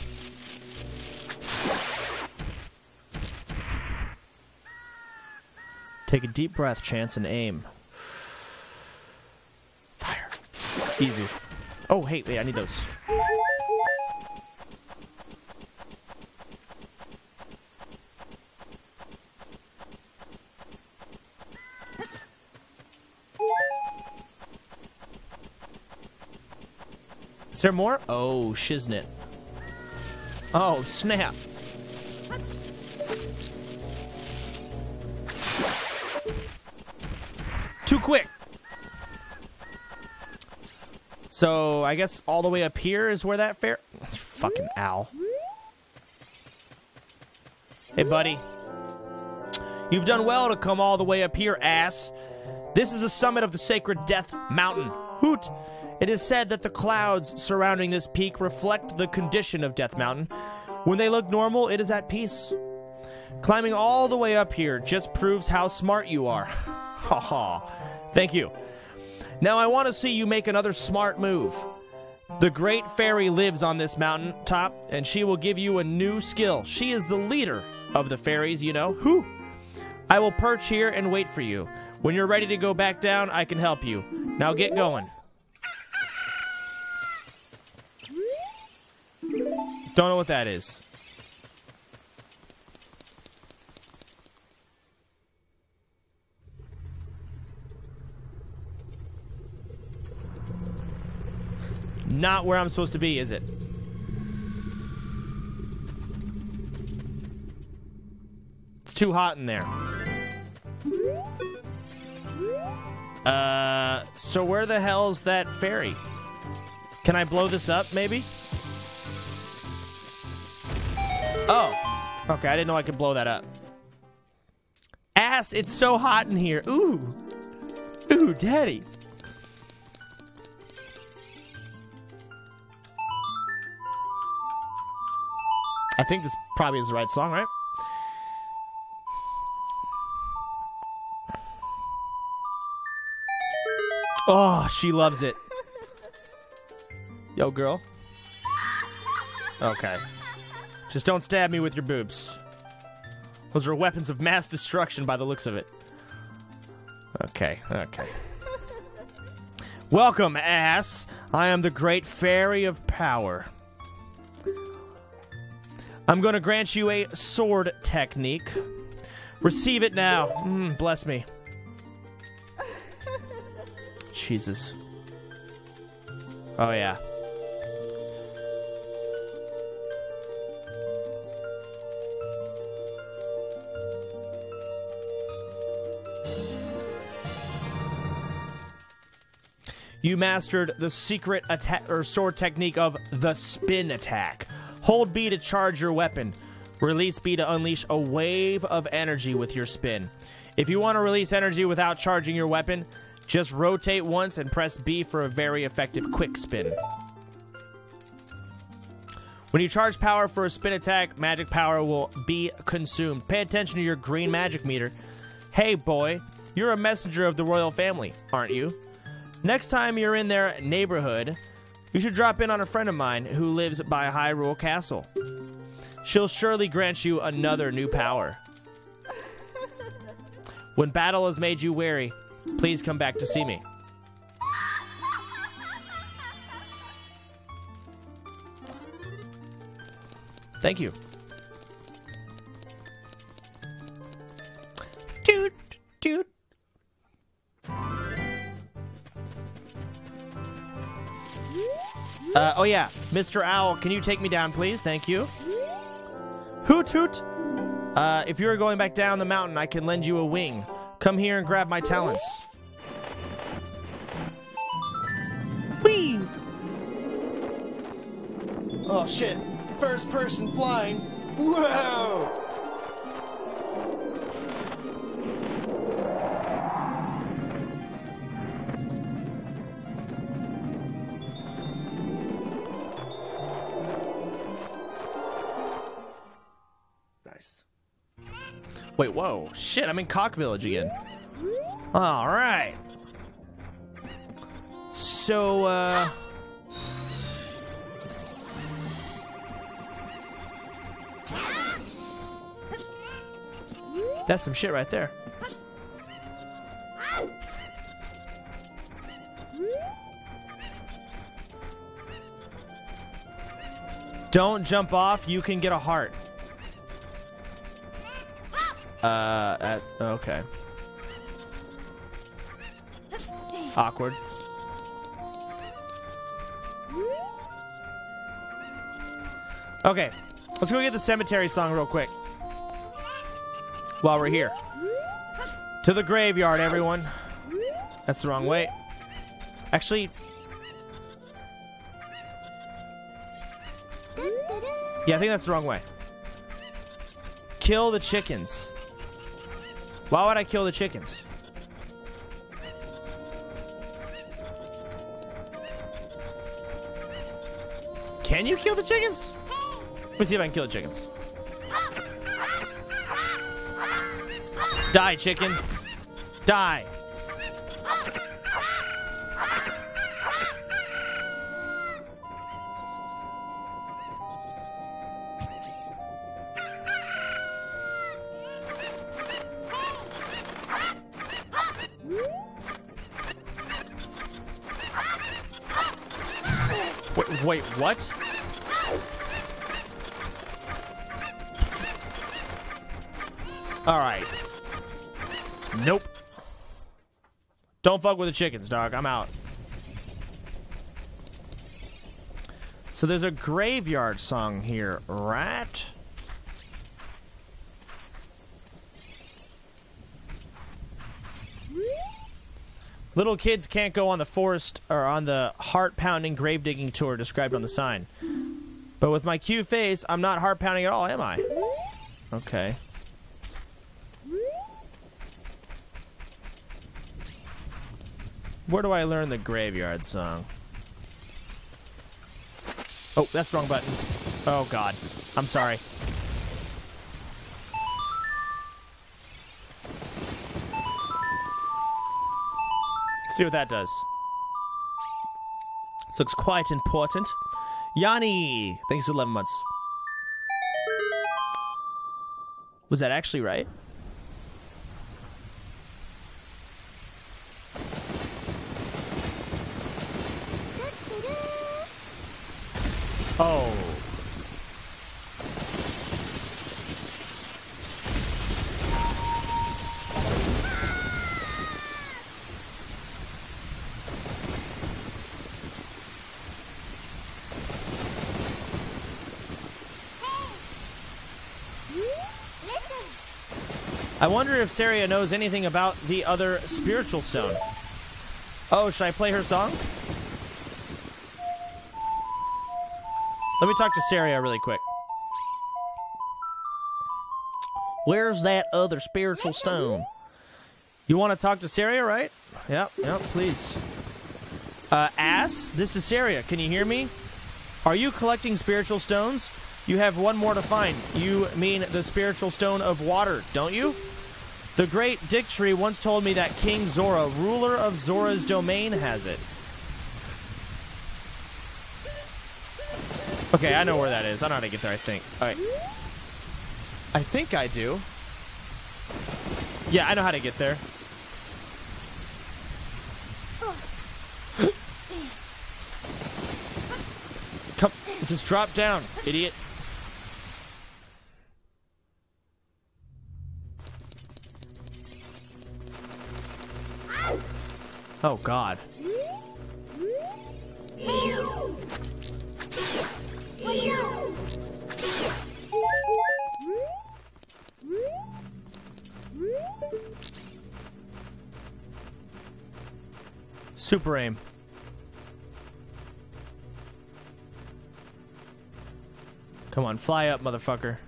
Take a deep breath, chance, and aim. Fire. Easy. Oh, hey, wait, I need those. Is there more? Oh, shiznit. Oh, snap. Too quick. So, I guess all the way up here is where that fair... Fucking owl. Hey, buddy. You've done well to come all the way up here, ass. This is the summit of the sacred Death Mountain. Hoot! It is said that the clouds surrounding this peak reflect the condition of Death Mountain. When they look normal, it is at peace. Climbing all the way up here just proves how smart you are. Ha ha. Thank you. Now I want to see you make another smart move. The great fairy lives on this mountain top, and she will give you a new skill. She is the leader of the fairies, you know. Who? I will perch here and wait for you. When you're ready to go back down, I can help you. Now get going. Don't know what that is. Not where I'm supposed to be, is it? It's too hot in there. Uh, so where the hell's that fairy? Can I blow this up, maybe? Oh. Okay, I didn't know I could blow that up. Ass, it's so hot in here. Ooh. Ooh, daddy. I think this probably is the right song, right? Oh, she loves it. Yo, girl. Okay. Just don't stab me with your boobs. Those are weapons of mass destruction by the looks of it. Okay, okay. Welcome, ass. I am the great fairy of power. I'm going to grant you a sword technique. Receive it now. Mm, bless me. Jesus. Oh, yeah. You mastered the secret attack or sword technique of the spin attack. Hold B to charge your weapon. Release B to unleash a wave of energy with your spin. If you want to release energy without charging your weapon, just rotate once and press B for a very effective quick spin. When you charge power for a spin attack, magic power will be consumed. Pay attention to your green magic meter. Hey, boy, you're a messenger of the royal family, aren't you? Next time you're in their neighborhood, you should drop in on a friend of mine who lives by Hyrule Castle. She'll surely grant you another new power. When battle has made you weary, please come back to see me. Thank you. Uh, oh yeah, Mr. Owl, can you take me down, please? Thank you. Hoot hoot! Uh, if you're going back down the mountain, I can lend you a wing. Come here and grab my talents. Whee! Oh shit! First person flying! Whoa! Wait, whoa. Shit, I'm in Cock Village again. All right. So, uh. That's some shit right there. Don't jump off, you can get a heart. Uh, that, okay. Awkward. Okay, let's go get the cemetery song real quick. While we're here. To the graveyard, everyone. That's the wrong way. Actually. Yeah, I think that's the wrong way. Kill the chickens. Why would I kill the chickens? Can you kill the chickens? Let me see if I can kill the chickens. Die, chicken. Die. What? All right. Nope. Don't fuck with the chickens, dog. I'm out. So there's a graveyard song here, right? Little kids can't go on the forest or on the heart pounding grave digging tour described on the sign. But with my cute face, I'm not heart pounding at all, am I? Okay. Where do I learn the graveyard song? Oh, that's the wrong button. Oh, God. I'm sorry. See what that does. This looks quite important. Yanni! Thanks for 11 months. Was that actually right? I wonder if Saria knows anything about the other spiritual stone. Oh, should I play her song? Let me talk to Saria really quick. Where's that other spiritual stone? You want to talk to Saria, right? Yep, yep, please. Uh, Ass, this is Saria. Can you hear me? Are you collecting spiritual stones? You have one more to find. You mean the spiritual stone of water, don't you? The great Deku Tree once told me that King Zora, ruler of Zora's domain, has it. Okay, I know where that is. I know how to get there, I think. Alright. I think I do. Yeah, I know how to get there. Come, just drop down, idiot. Oh, God. Super aim. Come on, fly up, motherfucker.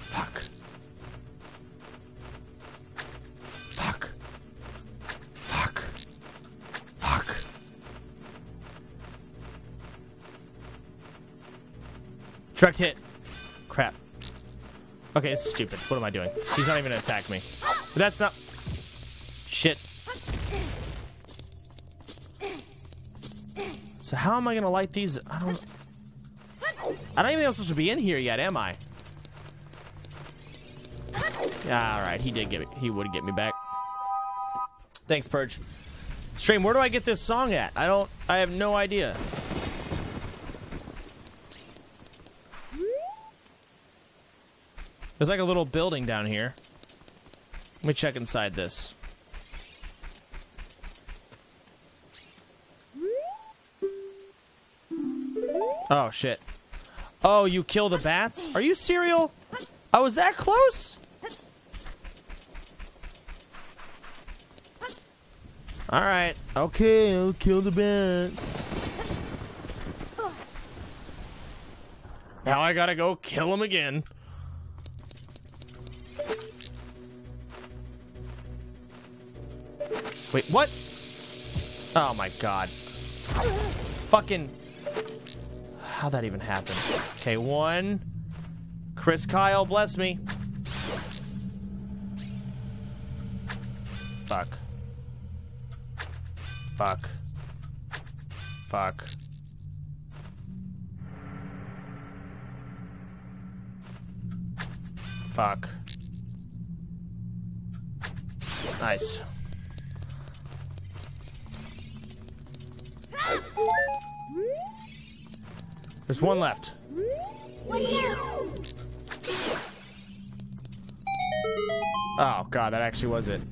Fuck. Direct hit. Crap. Okay, this is stupid. What am I doing? He's not even gonna attack me. But that's not. Shit. So how am I gonna light these? I don't. I don't even think I'm supposed to be in here yet, am I? Yeah, all right. He did get me. He would get me back. Thanks, Purge. Stream. Where do I get this song at? I don't. I have no idea. There's like a little building down here. Let me check inside this. Oh, shit. Oh, you kill the bats? Are you serial? I was that close? Alright. Okay, I'll kill the bat. Now I gotta go kill him again. Wait, what? Oh my god. Fucking. How'd that even happen? Okay, one. Chris Kyle, bless me. Fuck. Fuck. Fuck. Fuck. Nice. There's one left. Oh god, that actually was it.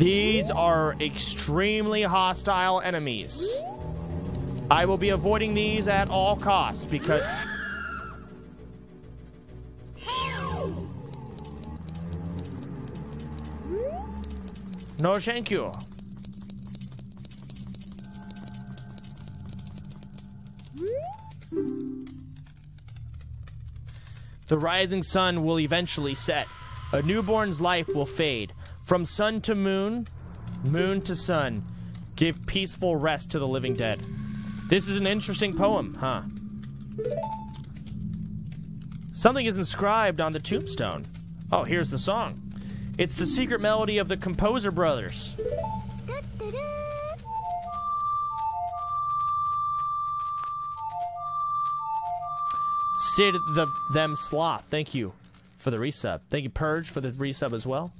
These are extremely hostile enemies. I will be avoiding these at all costs because... No, thank you. The rising sun will eventually set. A newborn's life will fade. From sun to moon, moon to sun. Give peaceful rest to the living dead. This is an interesting poem, huh? Something is inscribed on the tombstone. Oh, here's the song. It's the secret melody of the Composer Brothers. Sid the them sloth. Thank you for the resub. Thank you Purge for the resub as well.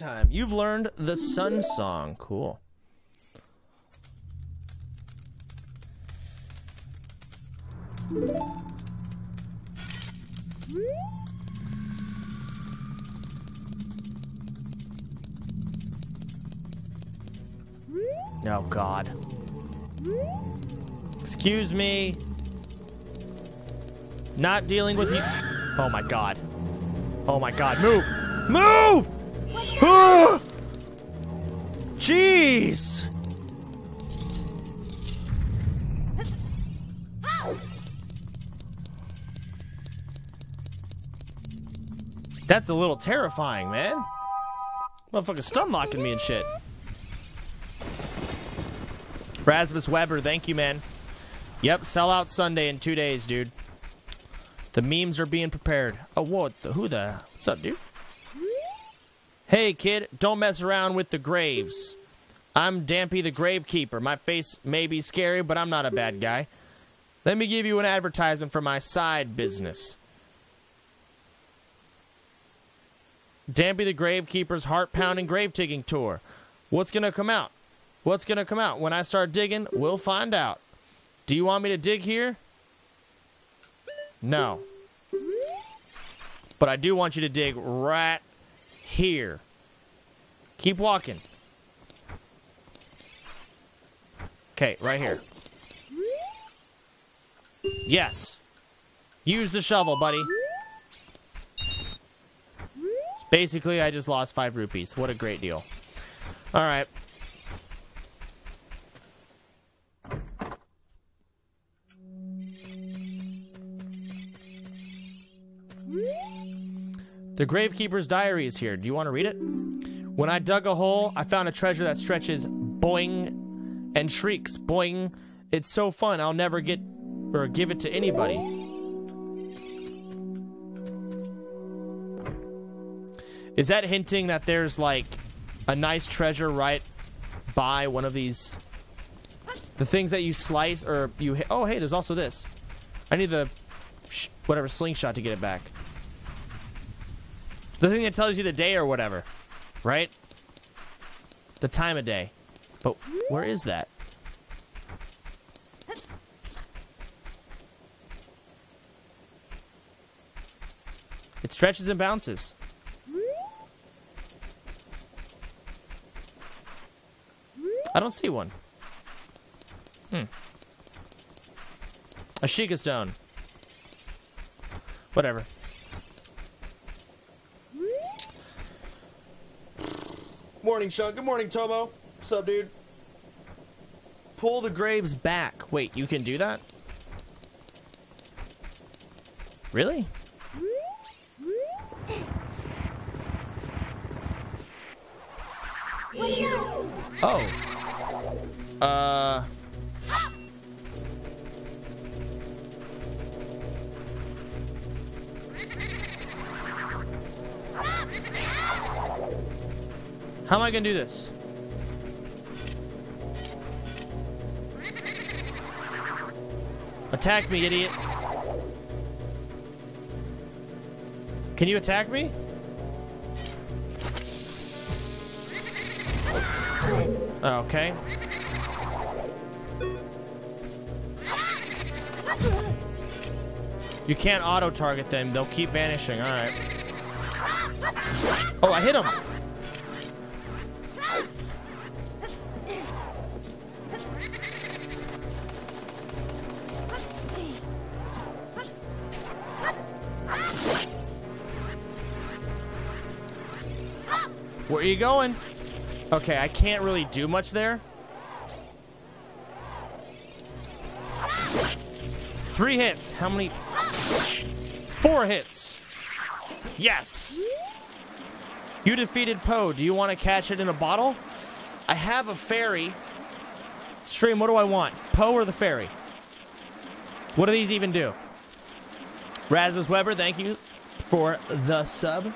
Nighttime. You've learned the sun song. Cool. Oh God. Excuse me. Not dealing with you. Oh my God. Oh my God. Move. Move. Jeez. That's a little terrifying, man. Motherfucker stun locking me and shit. Rasmus Weber, thank you, man. Yep, sell out Sunday in two days, dude. The memes are being prepared. Oh, what the? Who the? What's up, dude? Hey, kid, don't mess around with the graves. I'm Dampé the Gravekeeper. My face may be scary, but I'm not a bad guy. Let me give you an advertisement for my side business. Dampé the Gravekeeper's heart pounding grave digging tour. What's going to come out? What's gonna come out? When I start digging, we'll find out. Do you want me to dig here? No. But I do want you to dig right here. Keep walking. Okay, right here. Yes. Use the shovel, buddy. Basically, I just lost five rupees. What a great deal. All right. The Gravekeeper's Diary is here. Do you want to read it? When I dug a hole, I found a treasure that stretches boing and shrieks boing. It's so fun. I'll never get or give it to anybody. Is that hinting that there's like a nice treasure right by one of these the things that you slice or you hit? Oh, hey, there's also this. I need the whatever slingshot to get it back. The thing that tells you the day or whatever, right? The time of day. But where is that? It stretches and bounces. I don't see one. Hmm. A Sheikah stone. Whatever. Morning, Sean. Good morning, Tomo. What's up, dude? Pull the graves back. Wait, you can do that? Really? Oh. Uh. How am I gonna do this? Attack me, idiot. Can you attack me? Oh, okay. You can't auto-target them. They'll keep vanishing. All right. Oh, I hit him. Where are you going? Okay, I can't really do much there. Three hits. How many? Four hits. Yes. You defeated Poe. Do you want to catch it in a bottle? I have a fairy. Stream, what do I want? Poe or the fairy? What do these even do? Rasmus Weber, thank you for the sub.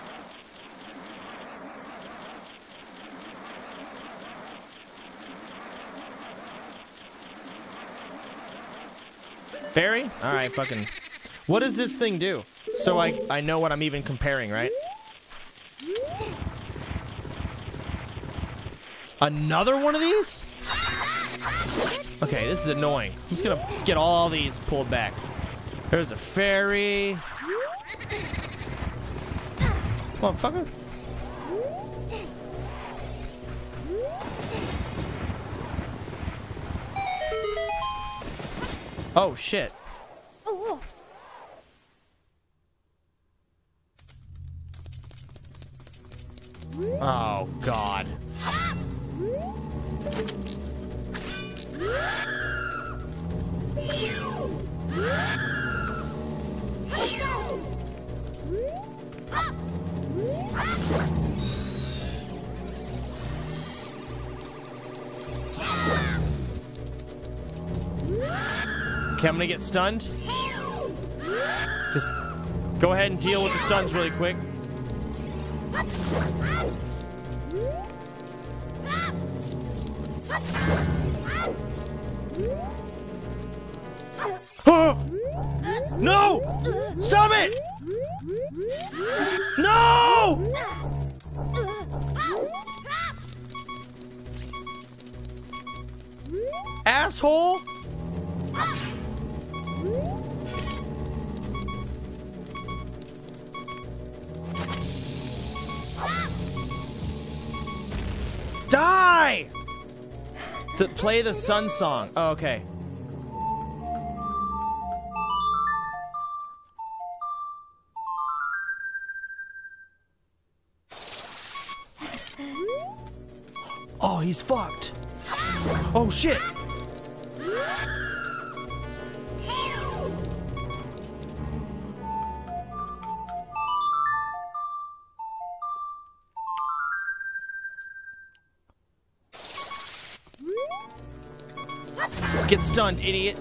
Fairy? All right, fucking. What does this thing do? So I I know what I'm even comparing, right? Another one of these? Okay, this is annoying. I'm just gonna get all these pulled back. There's a fairy. Motherfucker. Oh shit. Oh god. Okay, I'm gonna get stunned. Just go ahead and deal with the stuns really quick. No! Stop it! No! asshole! To play the sun song. Oh, okay. Idiot.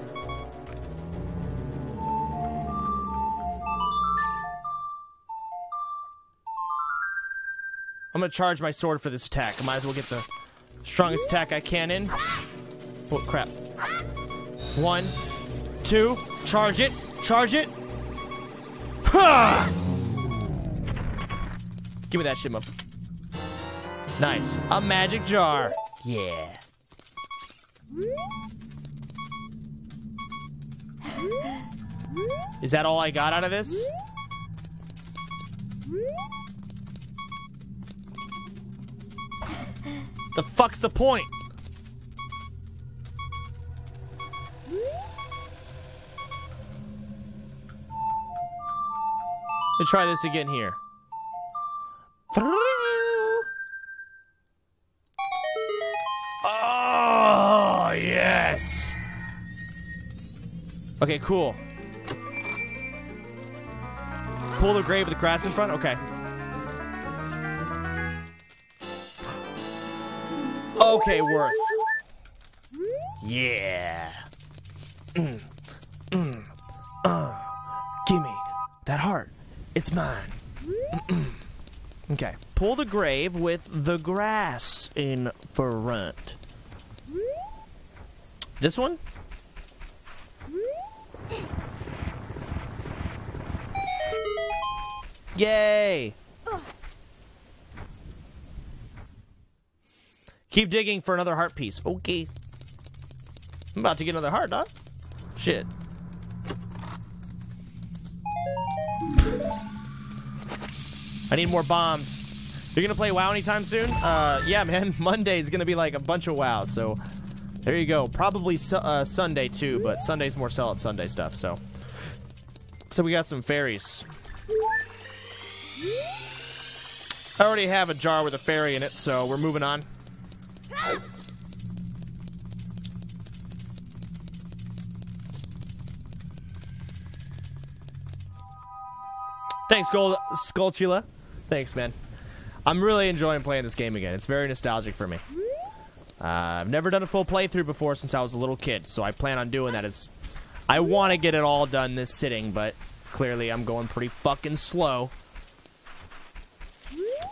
I'm gonna charge my sword for this attack. I might as well get the strongest attack I can in. Oh crap. One, two, charge it, charge it. Ha! Give me that shit, motherfucker. Nice. A magic jar. Yeah. Is that all I got out of this? The fuck's the point? Let's try this again here. Okay, cool. Pull the grave with the grass in front? Okay. Okay, worth. Yeah. Mm. Mm. Uh. Gimme that heart. It's mine. okay. Pull the grave with the grass in front. This one? Yay! Keep digging for another heart piece. Okay. I'm about to get another heart, dog. Shit. I need more bombs. You're gonna play WoW anytime soon? Uh, yeah, man. Monday is gonna be like a bunch of WoW, so there you go. Probably su uh, Sunday too, but Sunday's more at Sunday stuff. So, so we got some fairies. I already have a jar with a fairy in it, so we're moving on. Thanks, Gold Skulltula. Thanks, man. I'm really enjoying playing this game again. It's very nostalgic for me. Uh, I've never done a full playthrough before since I was a little kid, so I plan on doing that as... I want to get it all done this sitting, but clearly I'm going pretty fucking slow.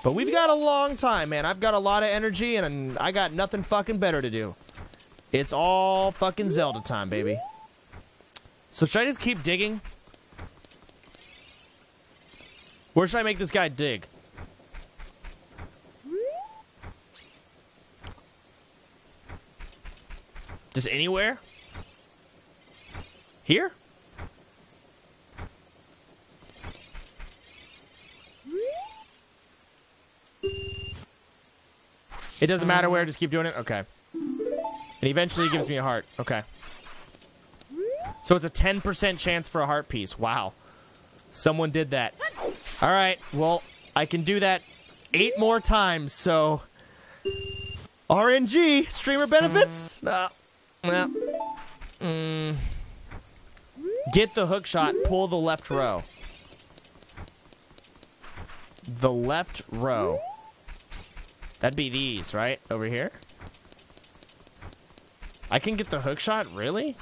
But we've got a long time, man. I've got a lot of energy, and I got nothing fucking better to do. It's all fucking Zelda time, baby. So should I just keep digging? Where should I make this guy dig? Just anywhere? Here? It doesn't matter where, just keep doing it? Okay. And eventually it gives me a heart. Okay. So it's a 10% chance for a heart piece. Wow. Someone did that. All right. Well, I can do that eight more times, so... RNG, streamer benefits? Uh, yeah. Mm. Get the hook shot, pull the left row. The left row. That'd be these, right? Over here? I can get the hook shot? Really?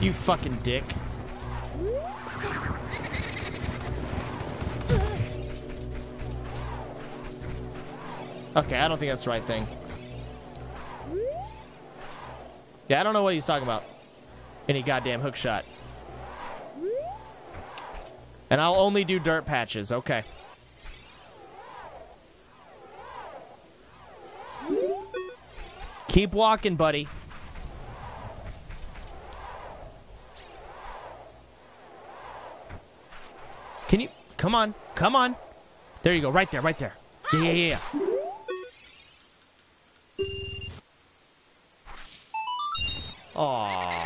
You fucking dick. Okay, I don't think that's the right thing. Yeah, I don't know what he's talking about. Any goddamn hook shot. And I'll only do dirt patches. Okay. Keep walking, buddy. Can you... Come on. Come on. There you go. Right there. Right there. Yeah, yeah, yeah. Aww.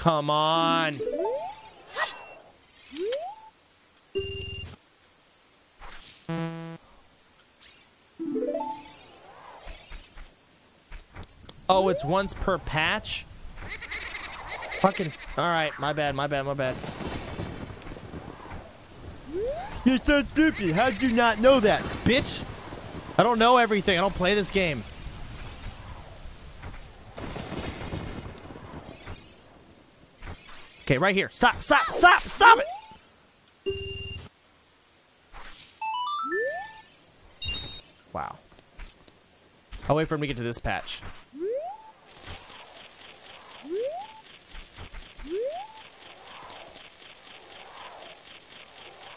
Come on. Oh, it's once per patch? Fucking. Alright, my bad, my bad, my bad. You're so stupid. How'd you not know that? Bitch! I don't know everything. I don't play this game. Okay, right here. Stop, stop, stop, stop it! Wow. I'll wait for him to get to this patch.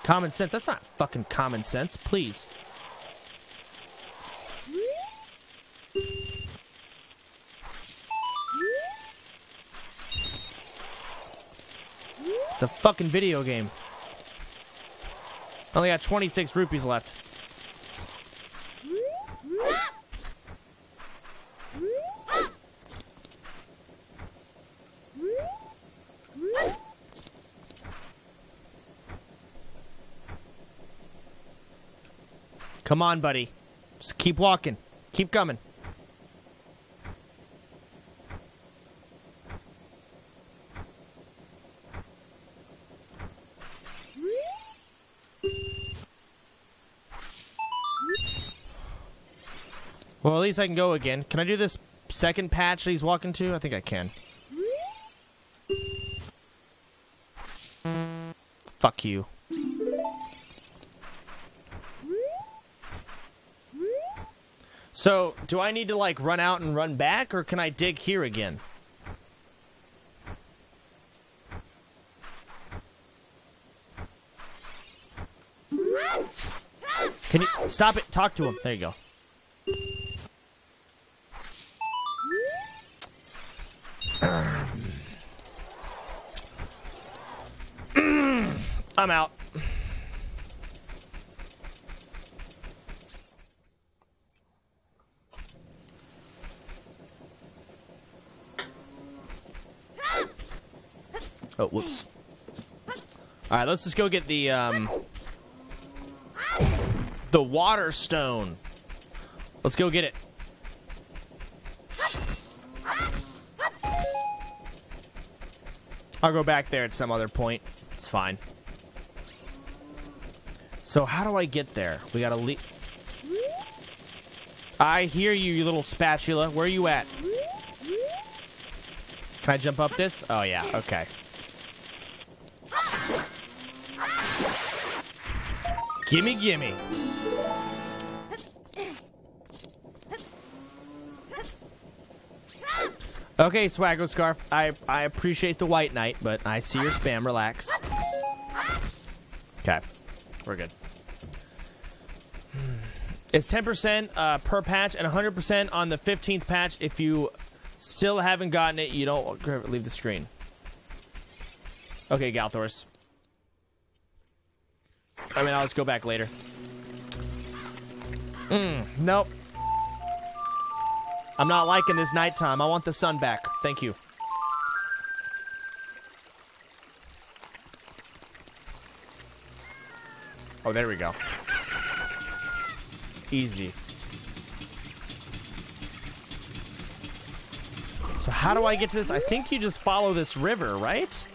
Common sense. That's not fucking common sense. Please. A fucking video game. Only got 26 rupees left. Come on, buddy. Just keep walking. Keep coming. Well, at least I can go again. Can I do this second patch that he's walking to? I think I can. Fuck you. So, do I need to like run out and run back, or can I dig here again? Can you stop it? Talk to him. There you go. I'm out. Oh, whoops. All right, let's just go get the um the water stone. Let's go get it. I'll go back there at some other point. It's fine. So how do I get there? We gotta leave. I hear you, you little spatula. Where are you at? Can I jump up this? Oh yeah, okay. Gimme, gimme. Okay, Swaggo Scarf. I I appreciate the white knight, but I see your spam. Relax. Okay, we're good. It's 10% uh, per patch and 100% on the 15th patch. If you still haven't gotten it, you don't leave the screen. Okay, Galthorus. I mean, I'll just go back later. Mm, nope. I'm not liking this nighttime. I want the sun back. Thank you. Oh, there we go. Easy. So how do I get to this? I think you just follow this river, right?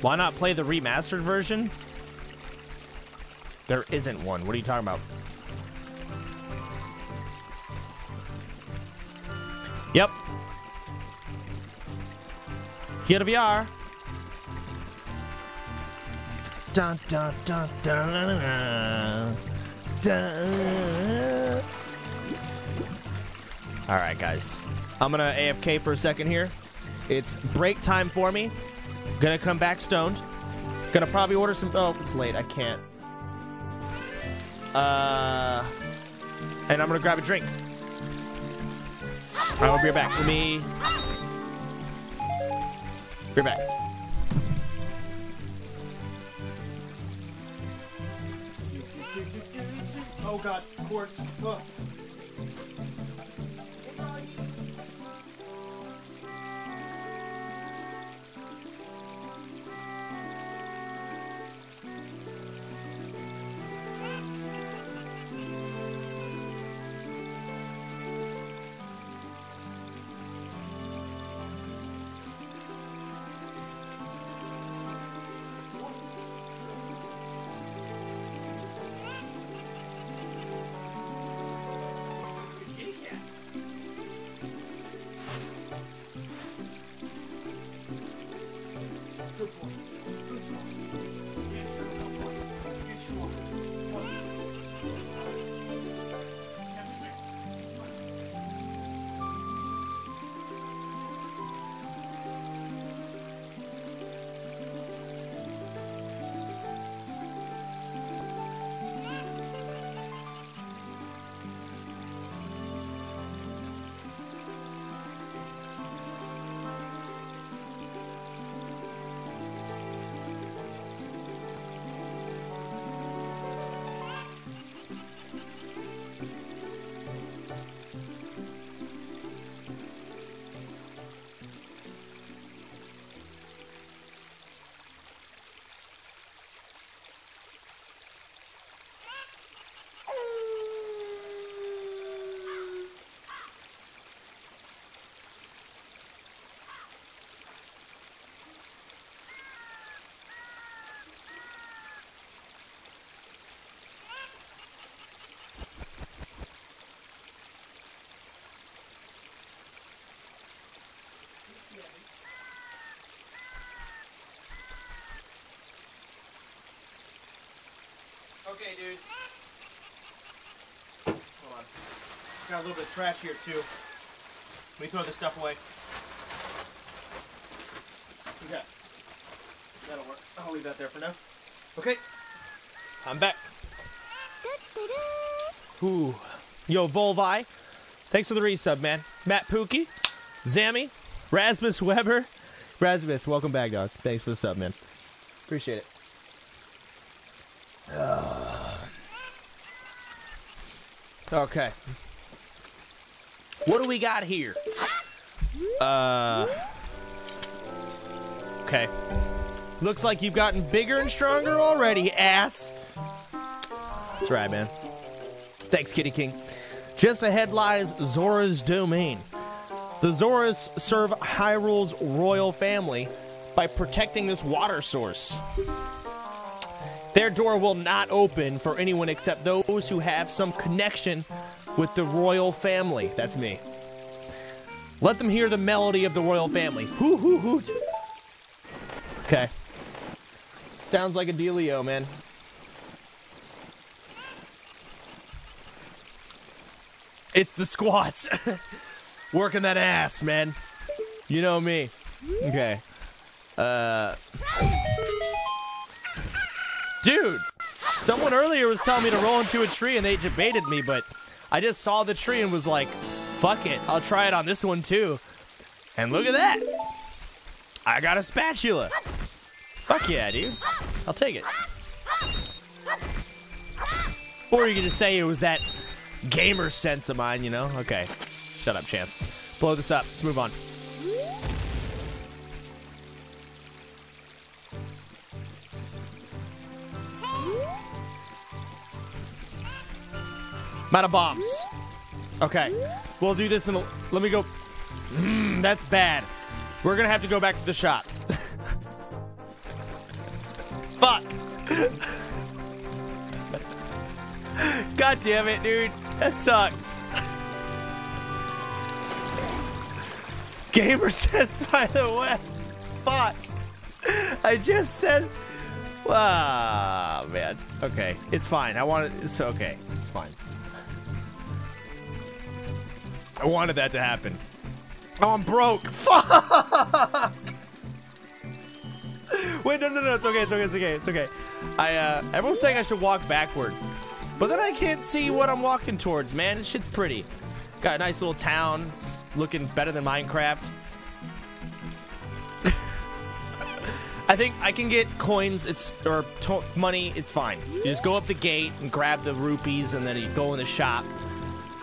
Why not play the remastered version? There isn't one. What are you talking about? Here we are. Dun dun dun dun dun. dun. All right, guys. I'm gonna AFK for a second here. It's break time for me. Gonna come back stoned. Gonna probably order some. Oh, it's late. I can't. Uh, and I'm gonna grab a drink. I'll be right back. Let me. Be back. Oh God, quartz. Oh. Okay, dude. Hold on. Got a little bit of trash here too. Let me throw this stuff away. Okay. That'll work. I'll leave that there for now. Okay. I'm back. Ooh. Yo, Volvi. Thanks for the resub, man. Matt Pookie, Zammy, Rasmus Weber. Rasmus, welcome back, dog. Thanks for the sub, man. Appreciate it. Okay. What do we got here? Uh. Okay. Looks like you've gotten bigger and stronger already, ass. That's right, man. Thanks, Kitty King. Just ahead lies Zora's domain. The Zoras serve Hyrule's royal family by protecting this water source. Their door will not open for anyone except those who have some connection with the royal family. That's me. Let them hear the melody of the royal family. Hoo hoo hoot. Okay. Sounds like a dealio, man. It's the squats. Working that ass, man. You know me. Okay. Uh. Dude, someone earlier was telling me to roll into a tree and they debated me, but I just saw the tree and was like, fuck it, I'll try it on this one too. And look at that. I got a spatula. Fuck yeah, dude. I'll take it. Or you could just say it was that gamer sense of mine, you know? Okay. Shut up, Chance. Blow this up. Let's move on. I'm out of bombs. Okay. We'll do this in the... Let me go... Mm, that's bad. We're gonna have to go back to the shop. Fuck. God damn it, dude. That sucks. Gamer says, by the way. Fuck. I just said... Ah, man. Okay, it's fine. I want it. It's okay. It's fine. I wanted that to happen. Oh, I'm broke. Fuck. Wait, no, no, no. It's okay. It's okay. It's okay. It's okay. I. uh Everyone's saying I should walk backward, but then I can't see what I'm walking towards. Man, this shit's pretty. Got a nice little town. It's looking better than Minecraft. I think I can get coins. It's or money. It's fine. You just go up the gate and grab the rupees, and then you go in the shop.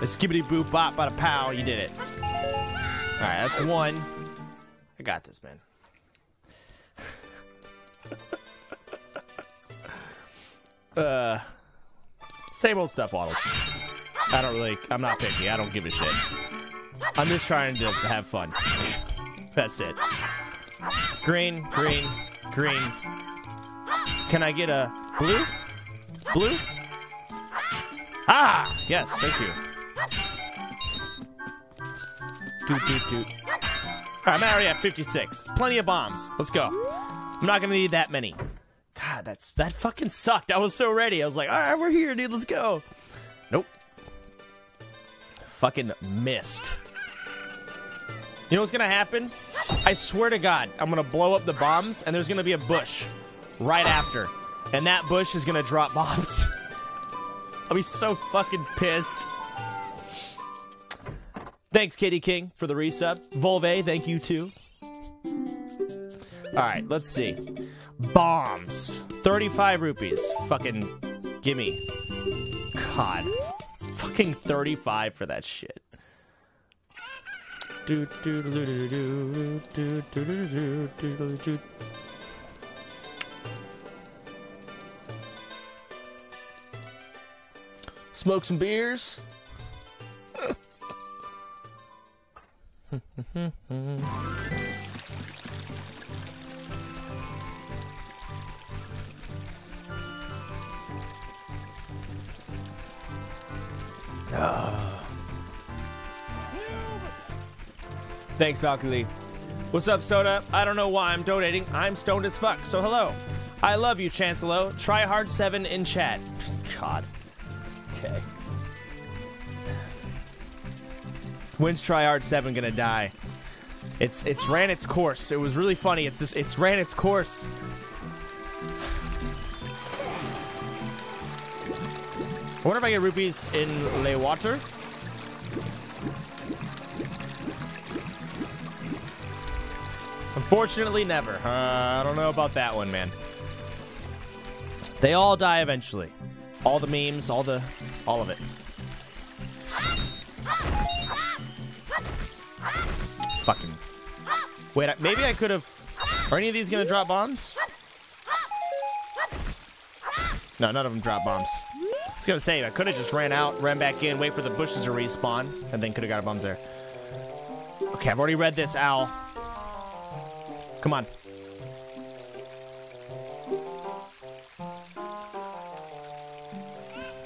A skibbity boop bop bada pow. You did it. All right, that's one. I got this, man. uh, same old stuff, Waddles. I don't really. I'm not picky. I don't give a shit. I'm just trying to have fun. That's it. Green, green, green. Can I get a blue? Blue? Ah, yes, thank you. Doot, doot, doot. All right, I'm already at 56. Plenty of bombs. Let's go. I'm not gonna need that many. God, that's that fucking sucked. I was so ready. I was like, all right, we're here, dude. Let's go. Nope. Fucking missed. You know what's gonna happen? I swear to God, I'm gonna blow up the bombs, and there's gonna be a bush right after, and that bush is gonna drop bombs. I'll be so fucking pissed. Thanks, Kitty King, for the resub. Volve, thank you too. All right, let's see. Bombs, 35 rupees. Fucking gimme. God, it's fucking 35 for that shit. Smoke some beers. Ah. Thanks, Valkyrie. What's up, Soda? I don't know why I'm donating. I'm stoned as fuck, so hello. I love you, Chancelo. Try hard 7 in chat. God. Okay. When's Tryhard 7 gonna die? It's it's ran its course. It was really funny. It's just it's ran its course. I wonder if I get rupees in Le Water. Unfortunately, never. Uh, I don't know about that one, man. They all die eventually. All the memes, all the, all of it. Fucking. Wait, maybe I could have. Are any of these gonna drop bombs? No, none of them drop bombs. I was gonna say I could have just ran out, ran back in, wait for the bushes to respawn, and then could have got a bombs there. Okay, I've already read this, Owl. Come on.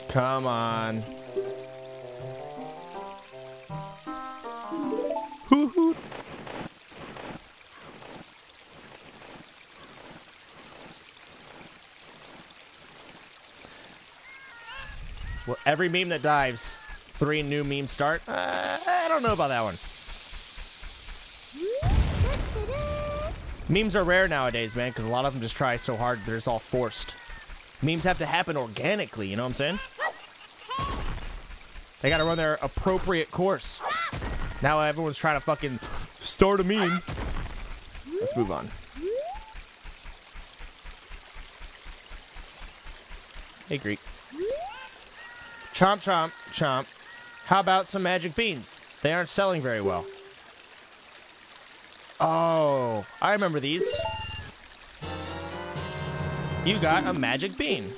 Come on. Every meme that dives, three new memes start. Uh, I don't know about that one. Memes are rare nowadays, man, because a lot of them just try so hard they're just all forced. Memes have to happen organically, you know what I'm saying? They gotta run their appropriate course. Now everyone's trying to fucking start a meme. Let's move on. Hey, Greek. Chomp, chomp, chomp. How about some magic beans? They aren't selling very well. Oh, I remember these. You got a magic bean.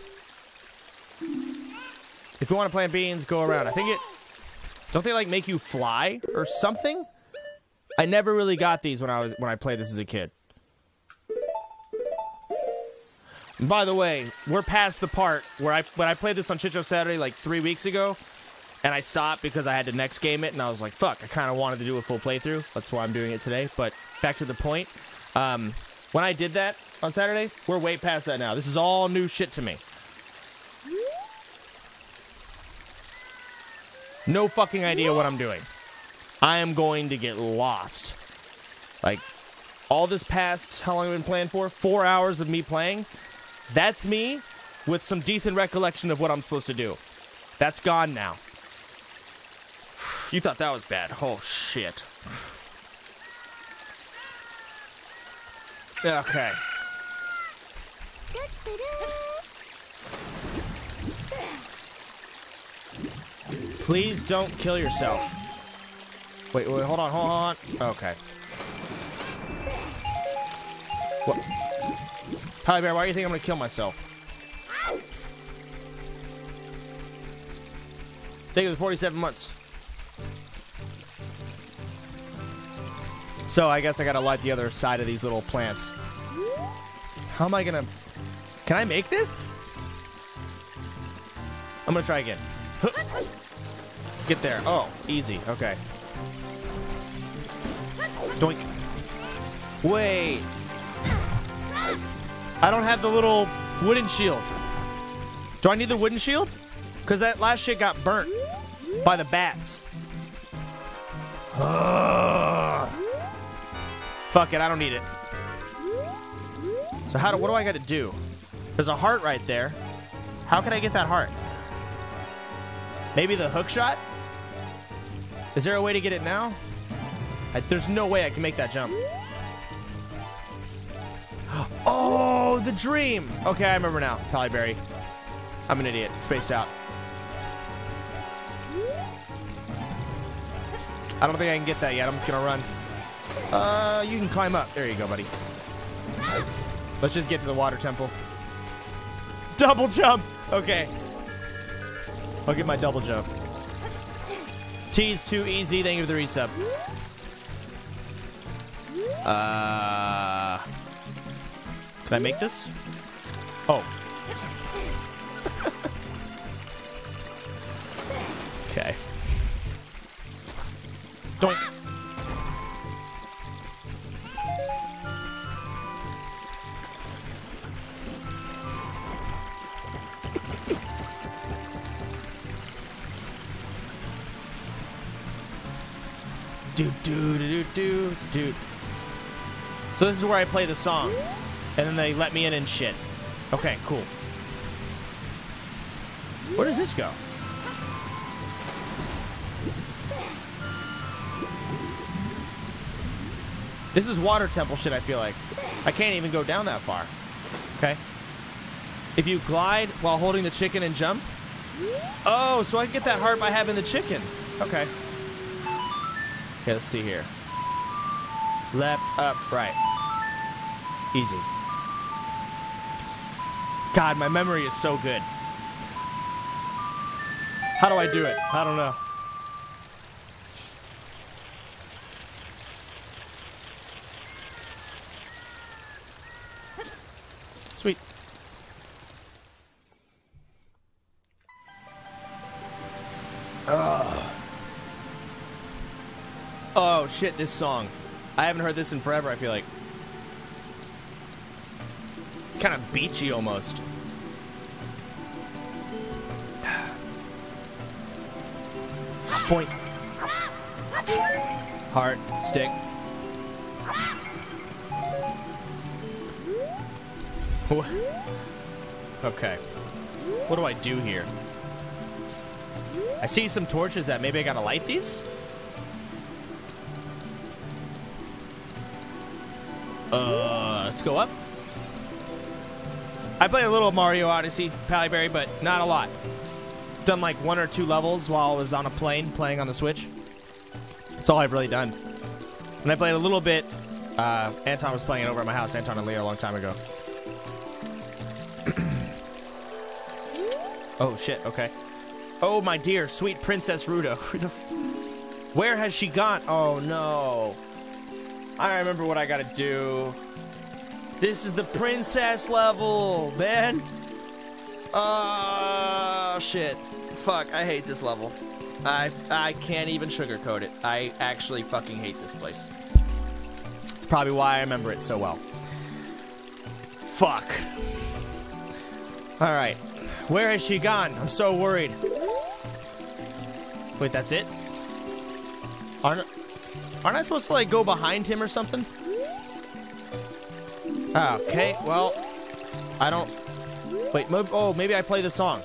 If you want to plant beans, go around. I think it. Don't they like make you fly or something? I never really got these when I was when I played this as a kid. And by the way, we're past the part where I when I played this on Chicho Saturday like three weeks ago, and I stopped because I had to next game it, and I was like, "Fuck!" I kind of wanted to do a full playthrough. That's why I'm doing it today. But back to the point. Um, when I did that, on Saturday? We're way past that now. This is all new shit to me. No fucking idea what I'm doing. I am going to get lost. Like, all this past, how long have I been playing for? Four hours of me playing. That's me with some decent recollection of what I'm supposed to do. That's gone now. You thought that was bad. Oh, shit. Okay. Please don't kill yourself. Wait, wait, hold on, hold on. Okay. What? Pally Bear, why do you think I'm gonna kill myself? Think the 47 months. So I guess I gotta light the other side of these little plants. How am I gonna... Can I make this? I'm gonna try again. Get there. Oh, easy. Okay. Doink. Wait. I don't have the little wooden shield. Do I need the wooden shield? Because that last shit got burnt by the bats. Ugh. Fuck it, I don't need it. So how do what do I got to do? There's a heart right there. How can I get that heart? Maybe the hook shot? Is there a way to get it now? I, there's no way I can make that jump. Oh, the dream. Okay, I remember now. Pally Berry. I'm an idiot. Spaced out. I don't think I can get that yet. I'm just gonna run. Uh, you can climb up. There you go, buddy. Let's just get to the water temple. Double jump. Okay. I'll get my double jump. T's too easy. Thank you for the resub. Uh, can I make this? Oh. okay. Doink. Do do do do do. So this is where I play the song, and then they let me in and shit. Okay, cool. Where does this go? This is water temple shit, I feel like. I can't even go down that far. Okay. If you glide while holding the chicken and jump. Oh, so I can get that heart by having the chicken. Okay. Okay, let's see here. Left, up, right. Easy. God, my memory is so good. How do I do it? I don't know. Sweet. Ugh. Oh shit, this song. I haven't heard this in forever, I feel like. It's kind of beachy almost. Point. Heart, stick. Okay. What do I do here? I see some torches that maybe I gotta light these? Uh, let's go up. I played a little Mario Odyssey, Pally Berry, but not a lot. Done like one or two levels while I was on a plane playing on the Switch. That's all I've really done. And I played a little bit. Uh, Anton was playing it over at my house, Anton and Leah, a long time ago. oh, shit, okay. Oh, my dear, sweet Princess Ruto. Where has she gone? Oh, no. I remember what I gotta do. This is the princess level, man. Oh shit. Fuck, I hate this level. I I can't even sugarcoat it. I actually fucking hate this place. It's probably why I remember it so well. Fuck. All right. Where has she gone? I'm so worried. Wait, that's it? Aren't, aren't I supposed to, like, go behind him or something? Okay, well, I don't... Wait, oh, maybe I play the song.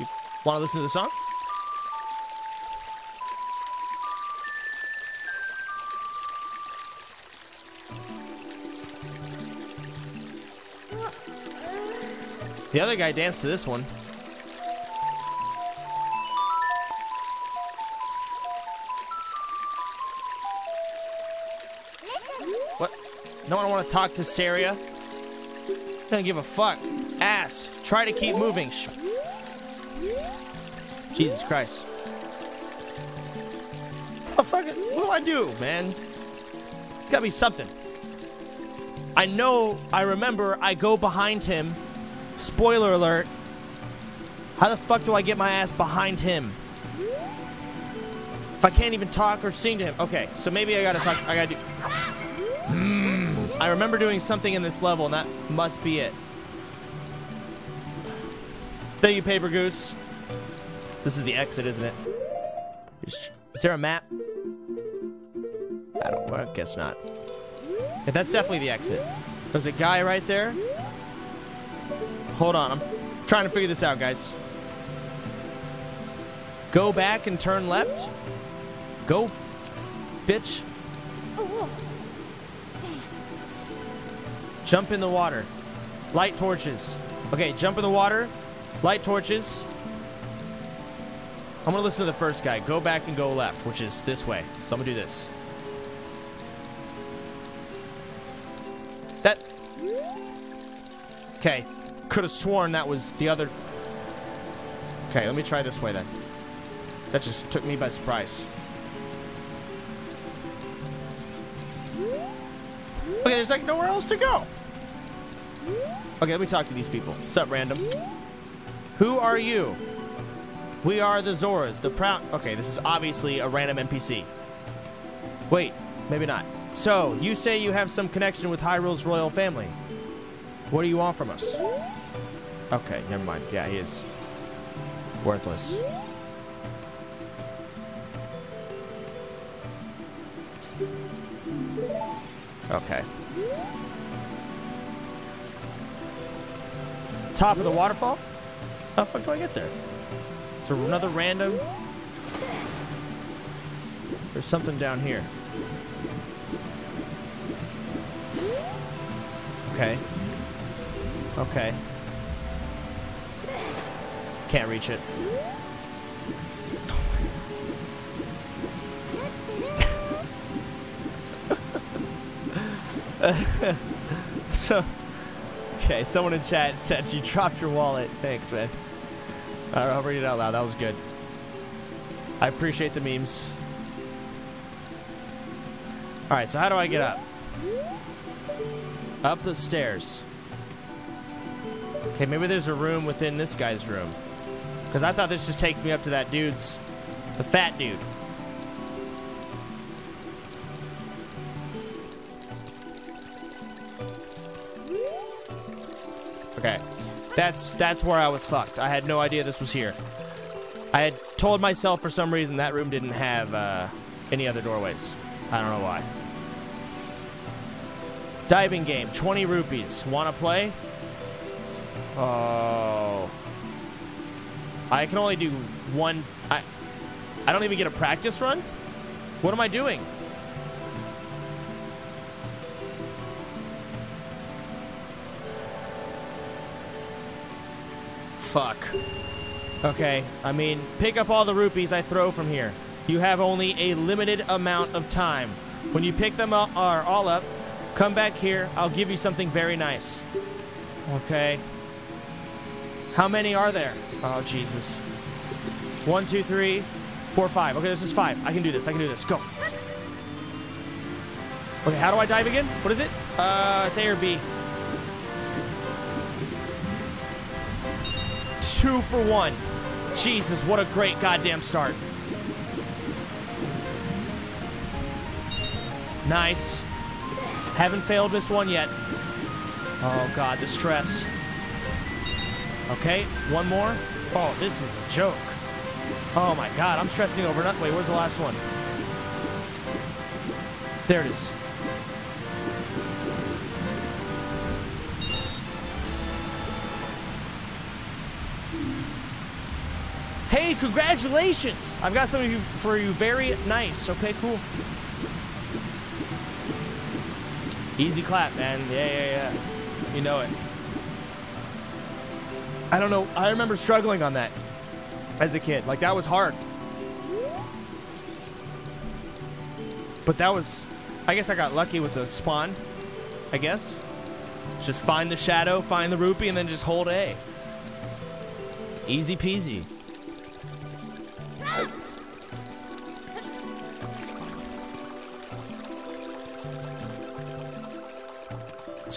You want to listen to the song? The other guy danced to this one. No one want to talk to Saria? Don't give a fuck. Ass. Try to keep moving. Jesus Christ. Oh, fuck it. What do I do, man? It's gotta be something. I know, I remember, I go behind him. Spoiler alert. How the fuck do I get my ass behind him? If I can't even talk or sing to him. Okay, so maybe I gotta talk. I gotta do. Hmm. I remember doing something in this level, and that must be it. Thank you, Paper Goose. This is the exit, isn't it? Is, there a map? I don't. Well, I guess not. Yeah, that's definitely the exit. There's a guy right there. Hold on, I'm trying to figure this out, guys. Go back and turn left. Go, bitch. Oh, Jump in the water. Light torches. Okay, jump in the water. Light torches. I'm gonna listen to the first guy. Go back and go left, which is this way. So I'm gonna do this. That. Okay. Could have sworn that was the other. Okay, let me try this way then. That just took me by surprise. Okay, there's like nowhere else to go. Okay, let me talk to these people. What's up, random? Who are you? We are the Zoras, the proud. Okay, this is obviously a random NPC. Wait, maybe not. So, you say you have some connection with Hyrule's royal family. What do you want from us? Okay, never mind. Yeah, he is worthless. Okay. Top of the waterfall? How the fuck do I get there? Is there another random? There's something down here. Okay. Okay. Can't reach it. so, okay, someone in chat said you dropped your wallet. Thanks, man. All right, I'll read it out loud. That was good. I appreciate the memes. All right, so how do I get up? Up the stairs. Okay, maybe there's a room within this guy's room. Because I thought this just takes me up to that dude's... The fat dude. Okay. That's that's where I was fucked. I had no idea this was here. I had told myself for some reason that room didn't have uh, any other doorways. I don't know why. Diving game, 20 rupees. Want to play? Oh. I can only do one. I, I don't even get a practice run? What am I doing? Fuck. Okay, I mean, pick up all the rupees I throw from here. You have only a limited amount of time. When you pick them all, are all up, come back here. I'll give you something very nice. Okay. How many are there? Oh, Jesus. One, two, three, four, five. Okay, this is five. I can do this. I can do this. Go. Okay, how do I dive again? What is it? Uh, it's A or B. Two for one. Jesus, what a great goddamn start. Nice. Haven't failed, missed one yet. Oh god, the stress. Okay, one more. Oh, this is a joke. Oh my god, I'm stressing over not. Wait, where's the last one? There it is. Congratulations! I've got something for you very nice. Okay, cool. Easy clap, man. Yeah, yeah, yeah. You know it. I don't know. I remember struggling on that as a kid. Like, that was hard. But that was. I guess I got lucky with the spawn. I guess. Just find the shadow, find the rupee, and then just hold A. Easy peasy.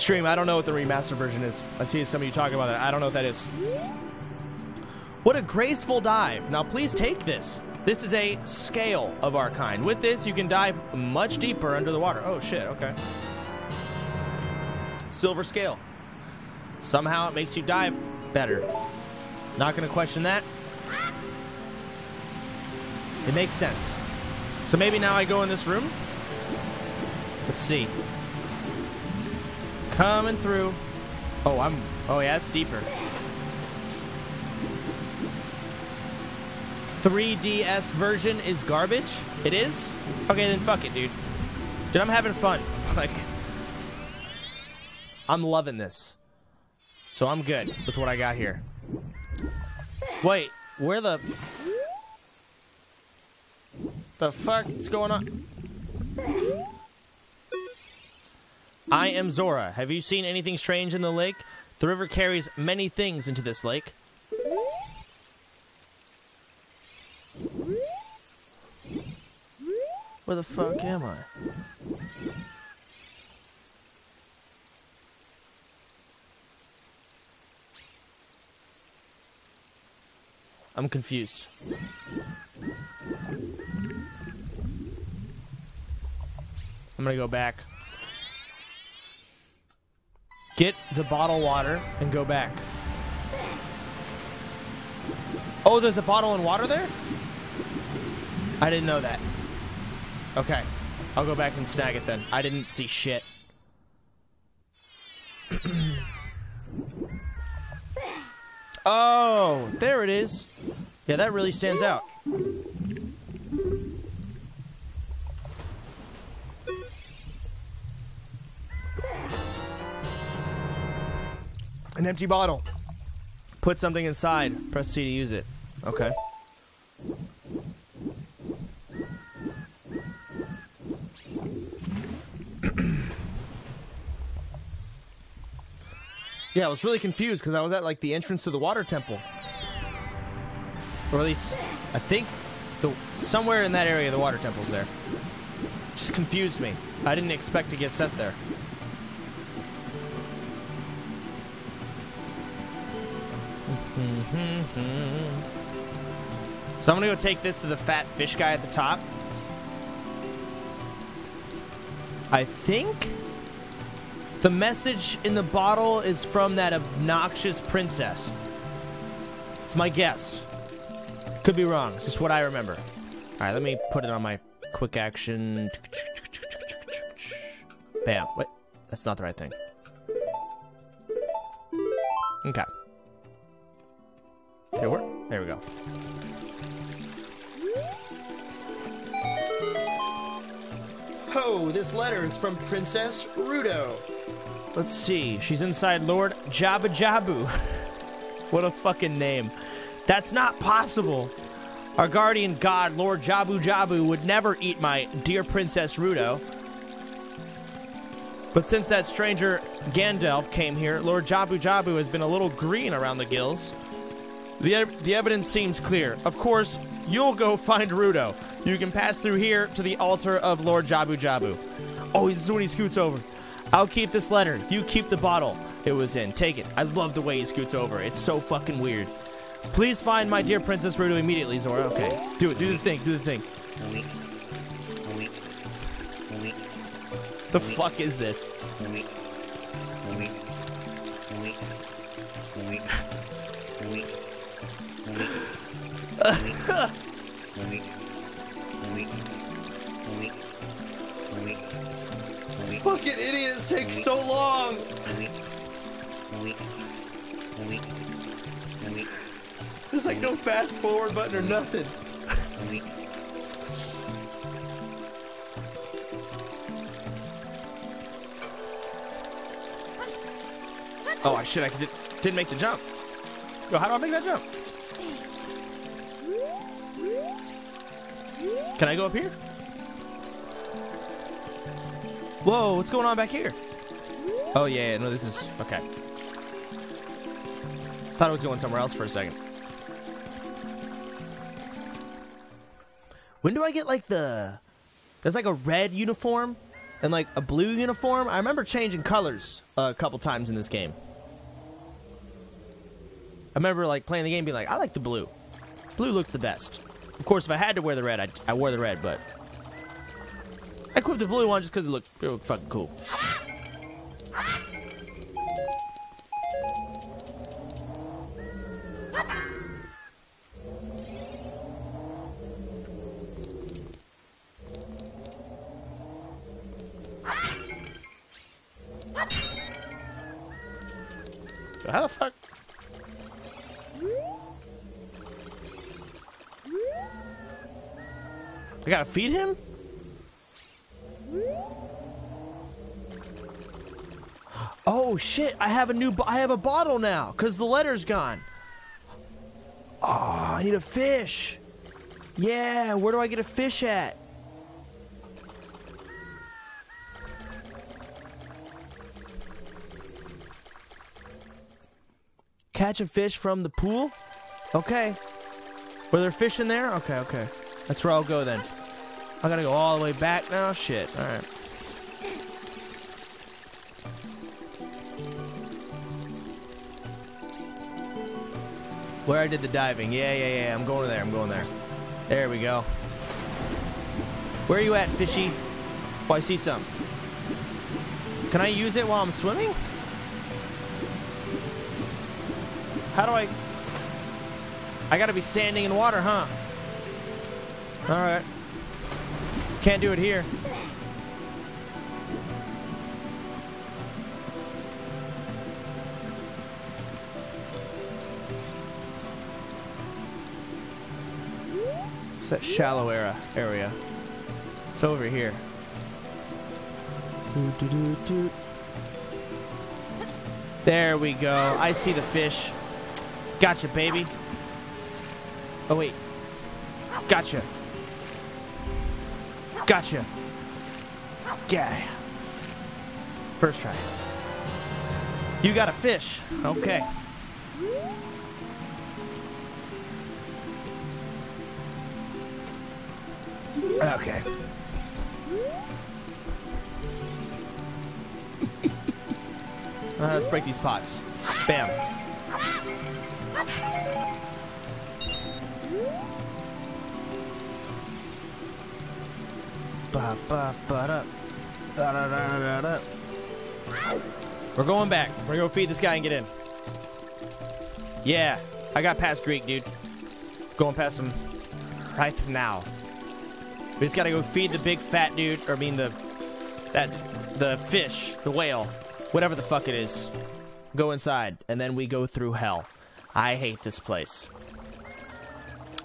I don't know what the remastered version is. I see some of you talking about it. I don't know what that is. What a graceful dive. Now, please take this. This is a scale of our kind. With this, you can dive much deeper under the water. Oh, shit. Okay. Silver scale. Somehow it makes you dive better. Not going to question that. It makes sense. So maybe now I go in this room? Let's see. Coming through. Oh, I'm. Oh, yeah, it's deeper. 3DS version is garbage? It is? Okay, then fuck it, dude. Dude, I'm having fun. Like, I'm loving this. So I'm good with what I got here. Wait, where the... The fuck is going on? I am Zora. Have you seen anything strange in the lake? The river carries many things into this lake. Where the fuck am I? I'm confused. I'm gonna go back. Get the bottle water and go back. Oh, there's a bottle and water there? I didn't know that. Okay. I'll go back and snag it then. I didn't see shit. oh, there it is. Yeah, that really stands out. An empty bottle. Put something inside. Press C to use it. Okay. yeah, I was really confused because I was at like the entrance to the water temple. Or at least, I think the somewhere in that area the water temple's there. Just confused me. I didn't expect to get sent there. Mm-hmm. So I'm gonna go take this to the fat fish guy at the top. I think the message in the bottle is from that obnoxious princess. It's my guess. Could be wrong. It's just what I remember. All right, let me put it on my quick action. Bam. Wait, that's not the right thing. Okay. Did it work? There we go. Oh, this letter is from Princess Ruto. Let's see. She's inside Lord Jabba Jabu. what a fucking name. That's not possible. Our guardian god, Lord Jabu Jabu, would never eat my dear Princess Ruto. But since that stranger Ganondorf came here, Lord Jabu Jabu has been a little green around the gills. The, ev- the evidence seems clear. Of course, you'll go find Ruto. You can pass through here to the altar of Lord Jabu Jabu. Oh, this is when he scoots over. I'll keep this letter. You keep the bottle it was in. Take it. I love the way he scoots over. It's so fucking weird. Please find my dear Princess Ruto immediately, Zora. Okay. Do it. Do the thing. Do the thing. The fuck is this? Fucking idiots take so long. There's like no fast forward button or nothing. Oh, I shit! I did, didn't make the jump. Yo, how do I make that jump? Can I go up here? Whoa, what's going on back here? Oh yeah, yeah, no, this is okay. Thought I was going somewhere else for a second. When do I get like the? There's like a red uniform and like a blue uniform. I remember changing colors uh, a couple times in this game. I remember like playing the game, being like, I like the blue. Blue looks the best. Of course, if I had to wear the red, I, I wore the red, but I equipped the blue one just because it looked, fucking cool. How the fuck? I gotta feed him? Oh shit! I have a new. I have a bottle now because the letter's gone. Oh, I need a fish. Yeah, where do I get a fish at? Catch a fish from the pool? Okay. Were there fish in there? Okay, okay. That's where I'll go then. I gotta go all the way back now? Shit. Alright. Where I did the diving. Yeah, yeah, yeah. I'm going there. I'm going there. There we go. Where are you at, fishy? Oh, I see some. Can I use it while I'm swimming? How do I... I gotta be standing in water, huh? Alright. Can't do it here. It's that shallow era area. It's over here. Doo, doo, doo, doo. There we go. I see the fish. Gotcha, baby. Oh, wait. Gotcha. Gotcha. Yeah. First try. You got a fish. Okay. Okay. Uh, let's break these pots. Bam. Ba, ba, ba, da. Da, da, da, da, da. We're going back. We're gonna go feed this guy and get in. Yeah, I got past Greek, dude. Going past him right now. We just gotta go feed the big fat dude, or I mean the that the fish, the whale, whatever the fuck it is. Go inside, and then we go through hell. I hate this place.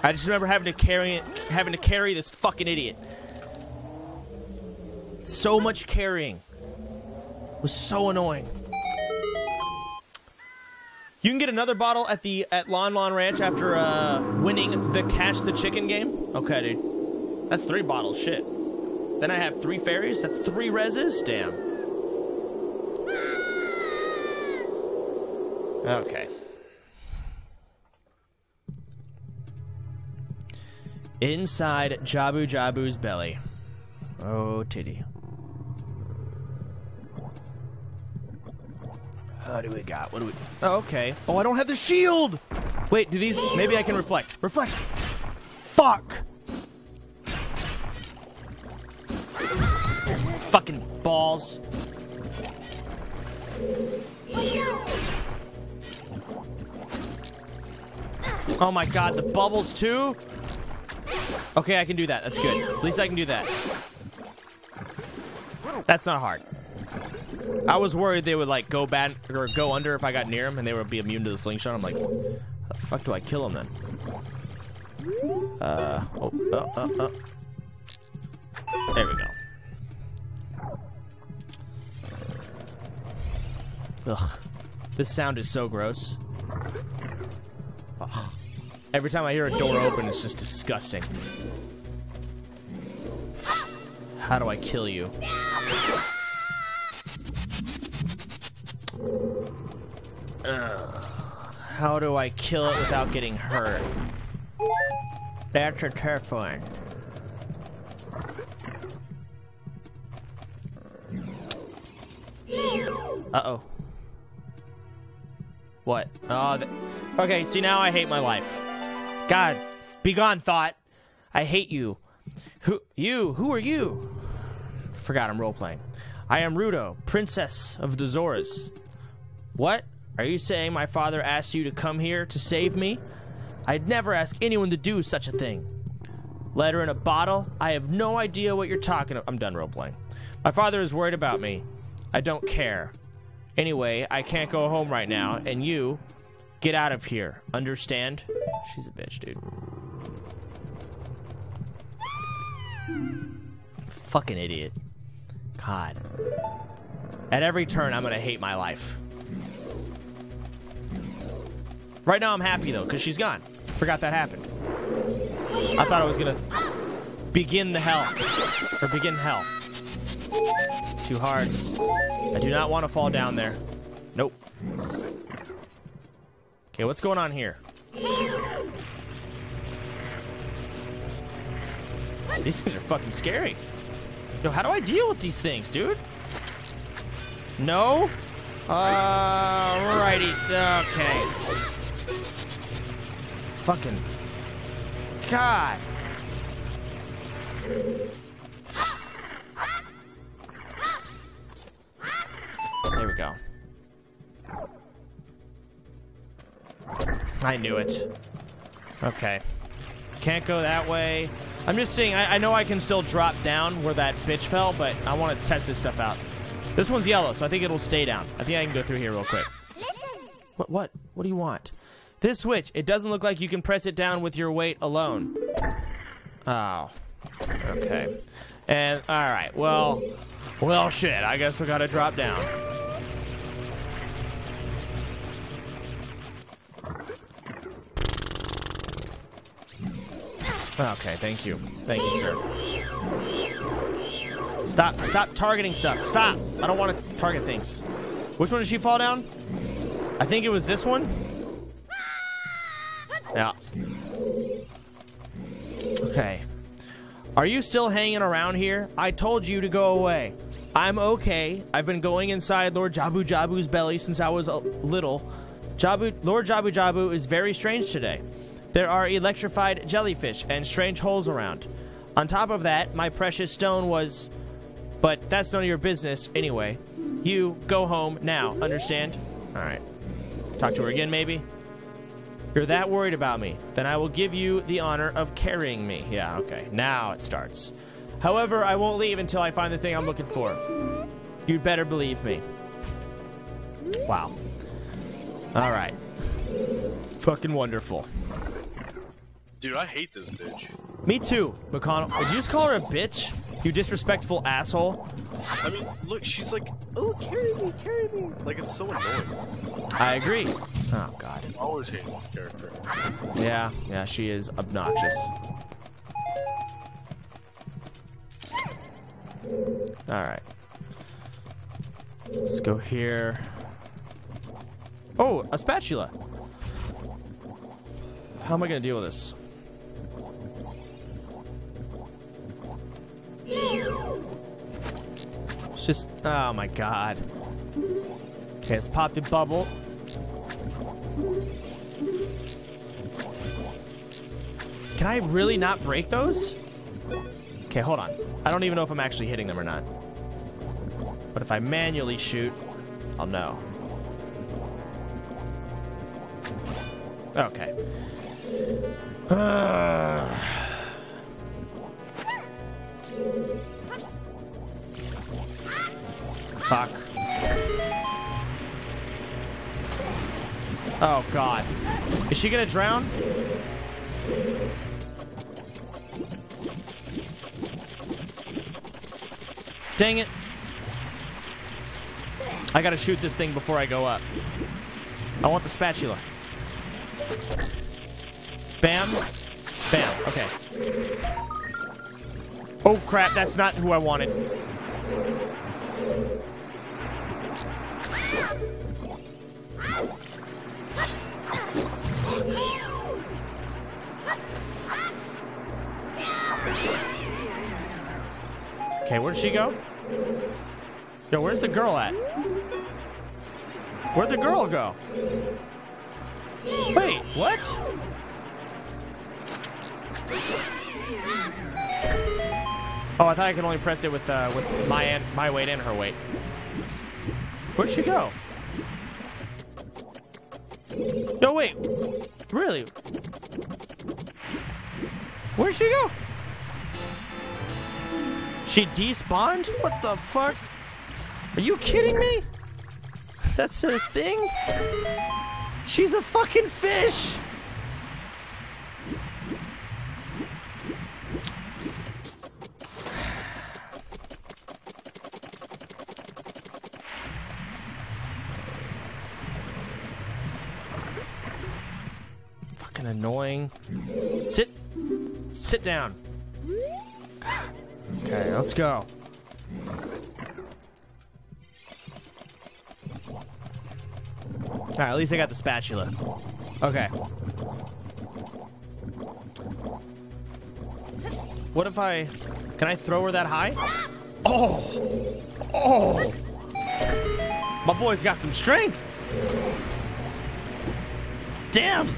I just remember having to carry it, having to carry this fucking idiot. So much carrying. It was so annoying. You can get another bottle at the at Lon Lon Ranch after uh, winning the Catch the Chicken game. Okay, dude. That's three bottles. Shit. Then I have three fairies. That's three reses. Damn. Okay. Inside Jabu Jabu's belly. Oh, titty. What do we got? What do we? Oh, okay. Oh, I don't have the shield. Wait, do these? Maybe I can reflect. Reflect. Fuck. Fucking balls. Oh my god, the bubbles too? Okay, I can do that. That's good. At least I can do that. That's not hard. I was worried they would like go bad or go under if I got near them and they would be immune to the slingshot. I'm like, how the fuck do I kill them then? Uh, oh, oh, oh, oh. There we go. Ugh. This sound is so gross. Ugh. Every time I hear a door open, it's just disgusting. How do I kill you? Ugh. How do I kill it without getting hurt? That's a tough one. Uh-oh. What? Oh, okay, see now I hate my life. God, be gone, thought. I hate you. Who, you, who are you? Forgot I'm role-playing. I am Ruto, princess of the Zoras. What? Are you saying my father asked you to come here to save me? I'd never ask anyone to do such a thing. Letter in a bottle? I have no idea what you're talking about. I'm done role-playing. My father is worried about me. I don't care. Anyway, I can't go home right now, and you, get out of here. Understand? She's a bitch, dude. Fucking idiot. God. At every turn, I'm gonna hate my life. Right now, I'm happy though, because she's gone. Forgot that happened. I thought I was gonna begin the hell. Or begin hell. Two hearts. I do not want to fall down there. Nope. Okay, what's going on here? These things are fucking scary. Yo, how do I deal with these things, dude? No? Uh, righty. Okay. Fucking. God. There we go. I knew it. Okay. Can't go that way. I'm just saying, I, I know I can still drop down where that bitch fell, but I want to test this stuff out. This one's yellow, so I think it'll stay down. I think I can go through here real quick. What? What? What do you want? This switch, it doesn't look like you can press it down with your weight alone. Oh. Okay. And, alright, well, well, shit, I guess we gotta drop down. Okay, thank you. Thank you, sir. Stop, stop targeting stuff. Stop. I don't want to target things. Which one did she fall down? I think it was this one. Yeah. Okay. Are you still hanging around here? I told you to go away. I'm okay. I've been going inside Lord Jabu Jabu's belly since I was a little. Jabu, Lord Jabu Jabu is very strange today. There are electrified jellyfish and strange holes around. On top of that, my precious stone was... But that's none of your business anyway. You, go home now, understand? Alright. Talk to her again, maybe? You're that worried about me. Then I will give you the honor of carrying me. Yeah, okay. Now it starts. However, I won't leave until I find the thing I'm looking for. You'd better believe me. Wow. Alright. Fucking wonderful. Dude, I hate this bitch. Me too, McConnell. Did you just call her a bitch? You disrespectful asshole. I mean, look, she's like, oh, carry me, carry me. Like, it's so annoying. I agree. Oh, God. I always hate this character. Yeah, yeah, she is obnoxious. Alright. Let's go here. Oh, a spatula. How am I going to deal with this? It's just, oh my god. Okay, let's pop the bubble. Can I really not break those? Okay, hold on. I don't even know if I'm actually hitting them or not. But if I manually shoot, I'll know. Okay. Fuck. Oh god. Is she gonna drown? Dang it. I gotta shoot this thing before I go up. I want the spatula. Bam. Bam. Okay. Oh crap, that's not who I wanted. Okay, where'd she go? Yo, where's the girl at? Where'd the girl go? Wait, what? Oh, I thought I could only press it with uh, with my and my weight and her weight. Where'd she go? No, wait. Really? Where'd she go? She despawned? What the fuck? Are you kidding me? That's her thing? She's a fucking fish! Fucking annoying. Sit. Sit down. Okay, let's go. All right, at least I got the spatula. Okay. What if I... Can I throw her that high? Oh! Oh! My boy's got some strength! Damn!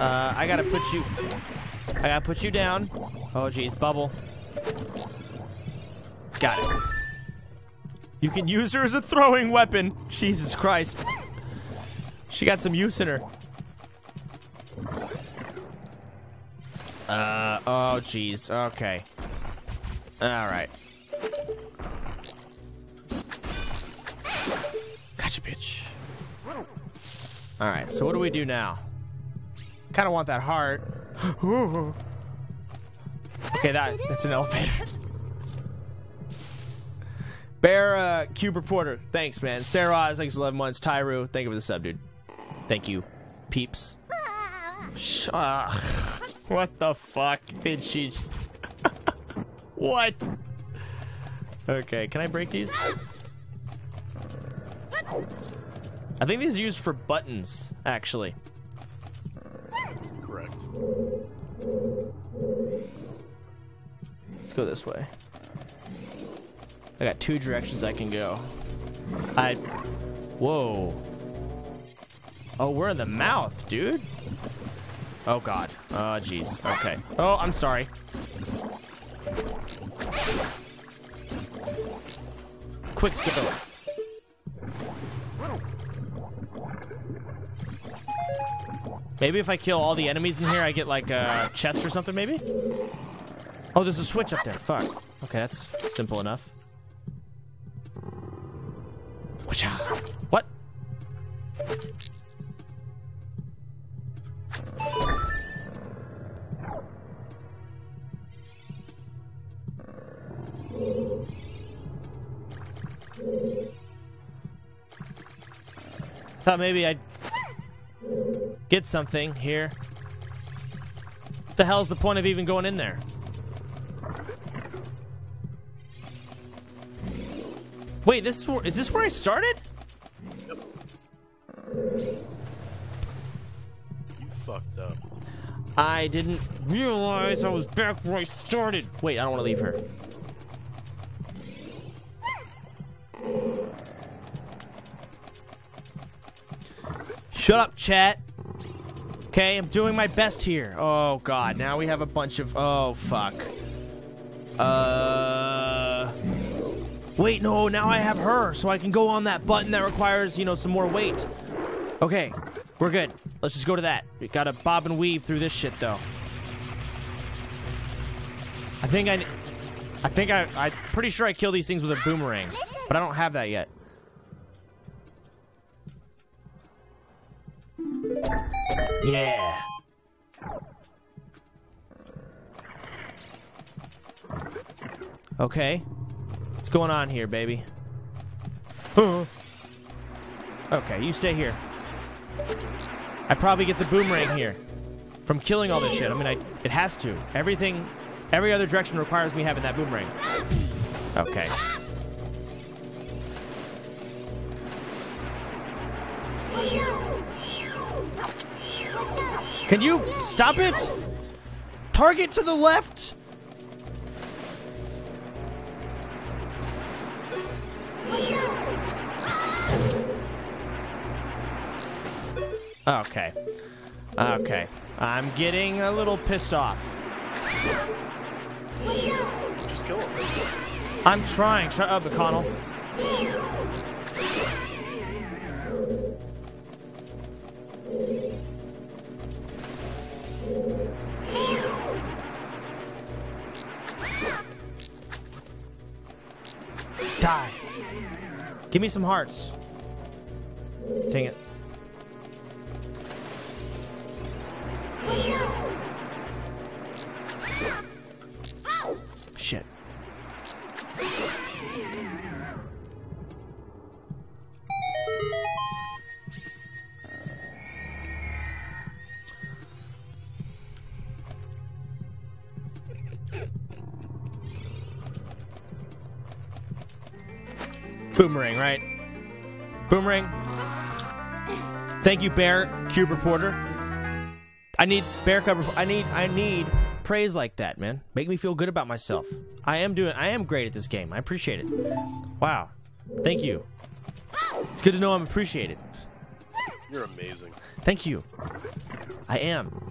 Uh, I gotta put you. I gotta put you down. Oh, geez, bubble. Got it. You can use her as a throwing weapon. Jesus Christ. She got some use in her. Uh, oh, jeez. Okay. All right. Gotcha, bitch. All right, so what do we do now? Kind of want that heart. okay, that that's an elevator. Bear uh, Cube Reporter, thanks, man. Sarah Oz, thanks 11 months. Tyru, thank you for the sub, dude. Thank you, peeps. Sh- ah, what the fuck did she? what? Okay, can I break these? I think these are used for buttons, actually. Correct. Let's go this way. I got two directions I can go. I. Whoa. Oh, we're in the mouth, dude. Oh, God. Oh, jeez. Okay. Oh, I'm sorry. Quick skip Maybe if I kill all the enemies in here, I get like a chest or something, maybe? Oh, there's a switch up there. Fuck. Okay, that's simple enough. What? Thought maybe I'd get something here. What the hell's the point of even going in there? Wait, this is where, is this where I started? You fucked up. I didn't realize I was back where I started. Wait, I don't want to leave her. Shut up, chat. Okay, I'm doing my best here. Oh god, now we have a bunch of oh fuck. Uh Wait, no, now I have her, so I can go on that button that requires, you know, some more weight. Okay, we're good. Let's just go to that. We gotta bob and weave through this shit though. I think I I think I I'm pretty sure I kill these things with a boomerang, but I don't have that yet. Yeah. Okay. What's going on here, baby? okay, you stay here. I probably get the boomerang here from killing all this shit. I mean, I, it has to. Everything, every other direction requires me having that boomerang. Okay. Can you stop it? Target to the left. Okay. Okay. I'm getting a little pissed off. Just kill him. I'm trying. Shut up, uh, McConnell. Die. Give me some hearts. Dang it. Shit. Boomerang, right? Boomerang. Thank you, Bear Cube Reporter. I need Bear Cub. I need. I need praise like that, man. Make me feel good about myself. I am doing. I am great at this game. I appreciate it. Wow. Thank you. It's good to know I'm appreciated. You're amazing. Thank you. I am.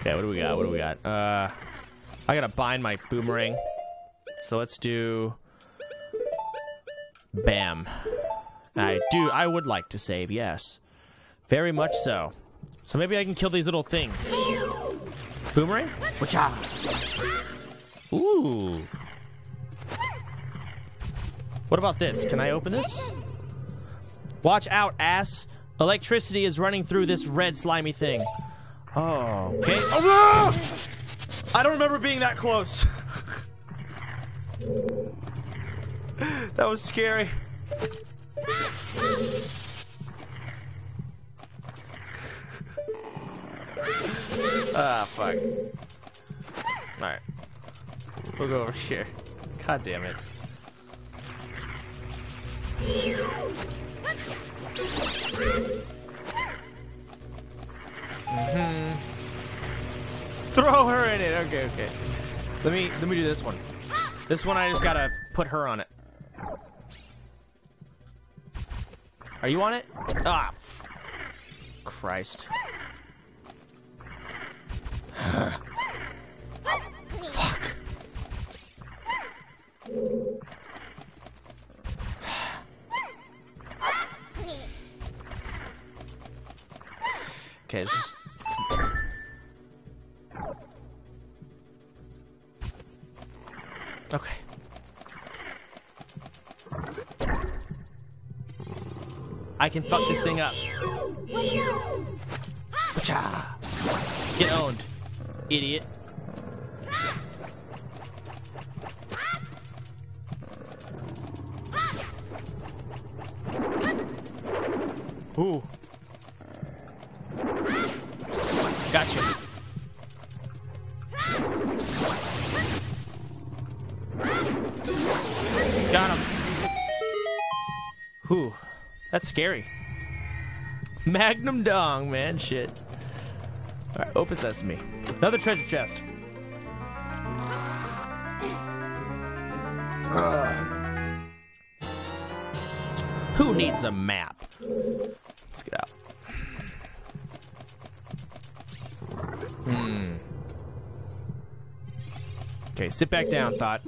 Okay, what do we got? What do we got? Uh, I gotta bind my boomerang. So let's do. Bam. I do. I would like to save. Yes, very much so. So maybe I can kill these little things. Boomerang. Wacha. Ooh. What about this? Can I open this? Watch out, ass. Electricity is running through this red slimy thing. Oh, okay. Oh, no! I don't remember being that close. that was scary. ah, fuck. Alright. We'll go over here. God damn it. hmm Throw her in it. Okay, okay. Let me let me do this one. This one I just gotta put her on it. Are you on it? Ah, Christ. Fuck. Okay, this is... Okay. I can fuck this thing up. Cha! Get owned, idiot. Ooh. Gotcha. Got him. Whew. That's scary. Magnum dong, man. Shit. Alright, open sesame. Another treasure chest. Who needs a map? Let's get out. Hmm. Okay, sit back down, Thought.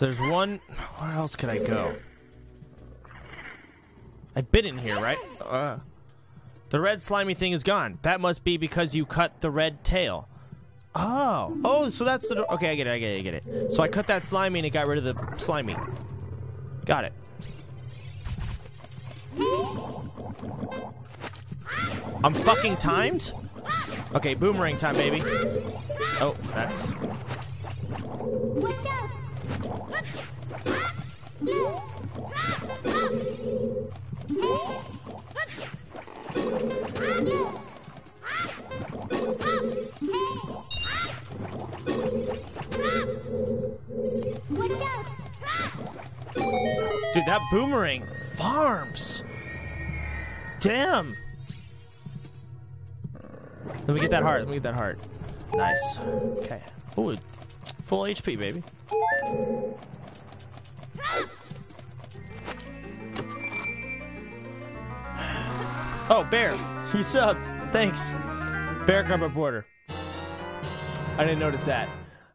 So there's one. Where else could I go? I've been in here, right? Uh, the red slimy thing is gone. That must be because you cut the red tail. Oh. Oh, so that's the... Okay, I get it, I get it, I get it. So I cut that slimy and it got rid of the slimy. Got it. I'm fucking timed? Okay, boomerang time, baby. Oh, that's... Dude, that boomerang farms. Damn. Let me get that heart. Let me get that heart. Nice. Okay. Ooh, full HP, baby. Oh, Bear, you subbed. Thanks. Bear Grub Reporter. I didn't notice that.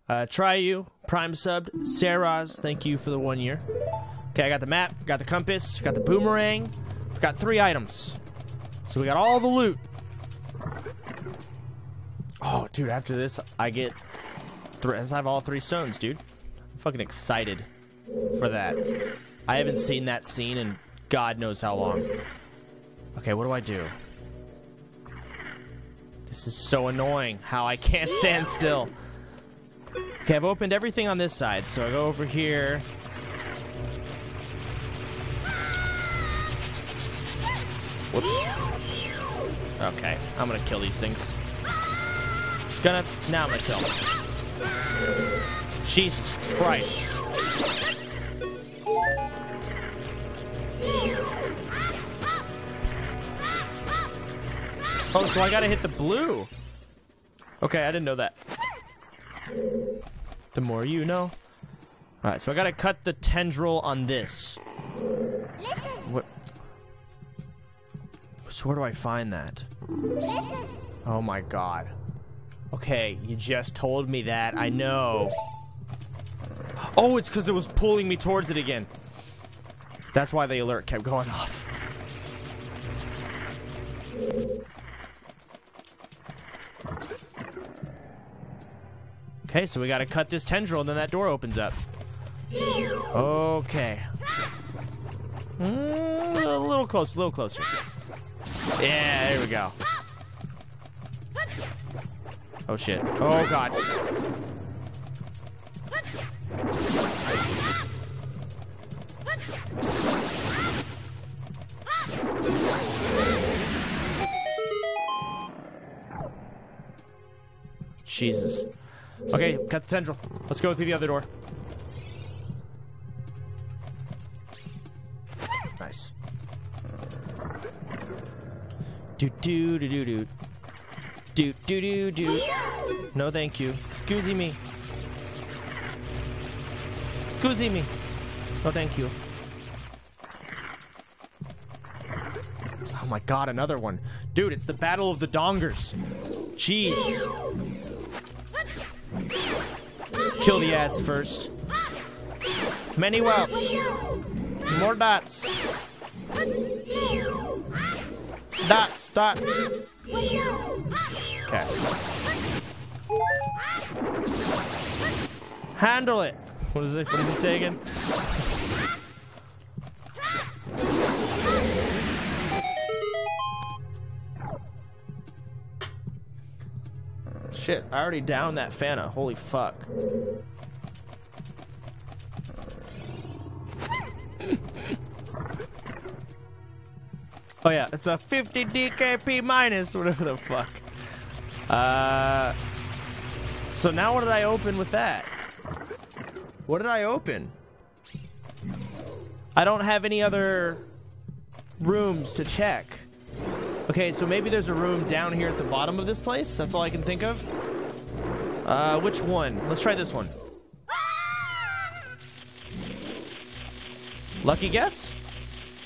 Uh, try you, Prime subbed. Saraz, thank you for the one year. Okay, I got the map, got the compass, got the boomerang. I've got three items. So we got all the loot. Oh, dude, after this, I get. Three, I have all three stones, dude. I'm fucking excited for that. I haven't seen that scene in God knows how long. Okay, what do I do? This is so annoying how I can't stand still. Okay, I've opened everything on this side, so I go over here. Whoops. Okay, I'm gonna kill these things. Gonna now them. Jesus Christ. Oh, so I gotta hit the blue. Okay, I didn't know that. The more you know. Alright, so I gotta cut the tendril on this. What? So where do I find that? Oh my god. Okay, you just told me that. I know. Oh, it's because it was pulling me towards it again. That's why the alert kept going off. Okay, so we gotta cut this tendril and then that door opens up. Okay. Mm, a little close, a little closer. Yeah, there we go. Oh shit. Oh god. Jesus. Okay, cut the central. Let's go through the other door. Nice. Do do do do do. Do do do do. No, thank you. Excuse me. Excuse me. No, thank you. Oh my god, another one. Dude, it's the Battle of the Dongers. Jeez. Let's kill the ads first. Many whelps. More dots. Dots, dots. Handle it. What is it? What does he say again? Shit, I already downed that Fanta. Holy fuck. oh yeah, it's a 50 DKP minus, whatever the fuck. Uh, so now what did I open with that? What did I open? I don't have any other rooms to check. Okay, so maybe there's a room down here at the bottom of this place. That's all I can think of. Uh, which one? Let's try this one. Lucky guess?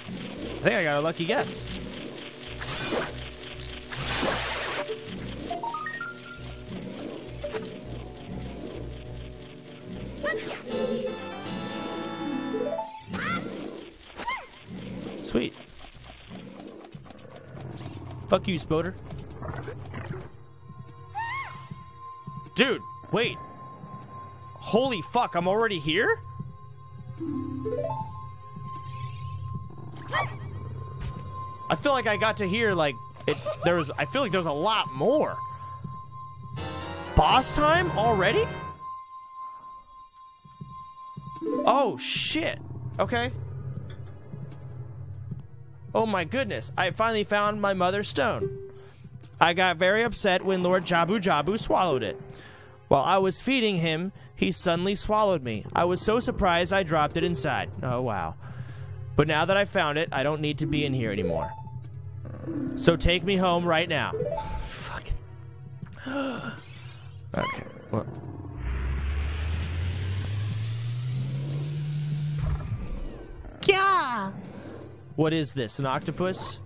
I think I got a lucky guess. Sweet. Fuck you, Spoder. Dude, wait. Holy fuck, I'm already here? I feel like I got to hear like it there was I feel like there was a lot more. Boss time already? Oh shit. Okay. Oh my goodness. I finally found my mother's stone. I got very upset when Lord Jabu Jabu swallowed it. While I was feeding him, he suddenly swallowed me. I was so surprised I dropped it inside. Oh wow. But now that I found it, I don't need to be in here anymore. So take me home right now. Fucking. okay. Well. Yeah. What is this? An octopus?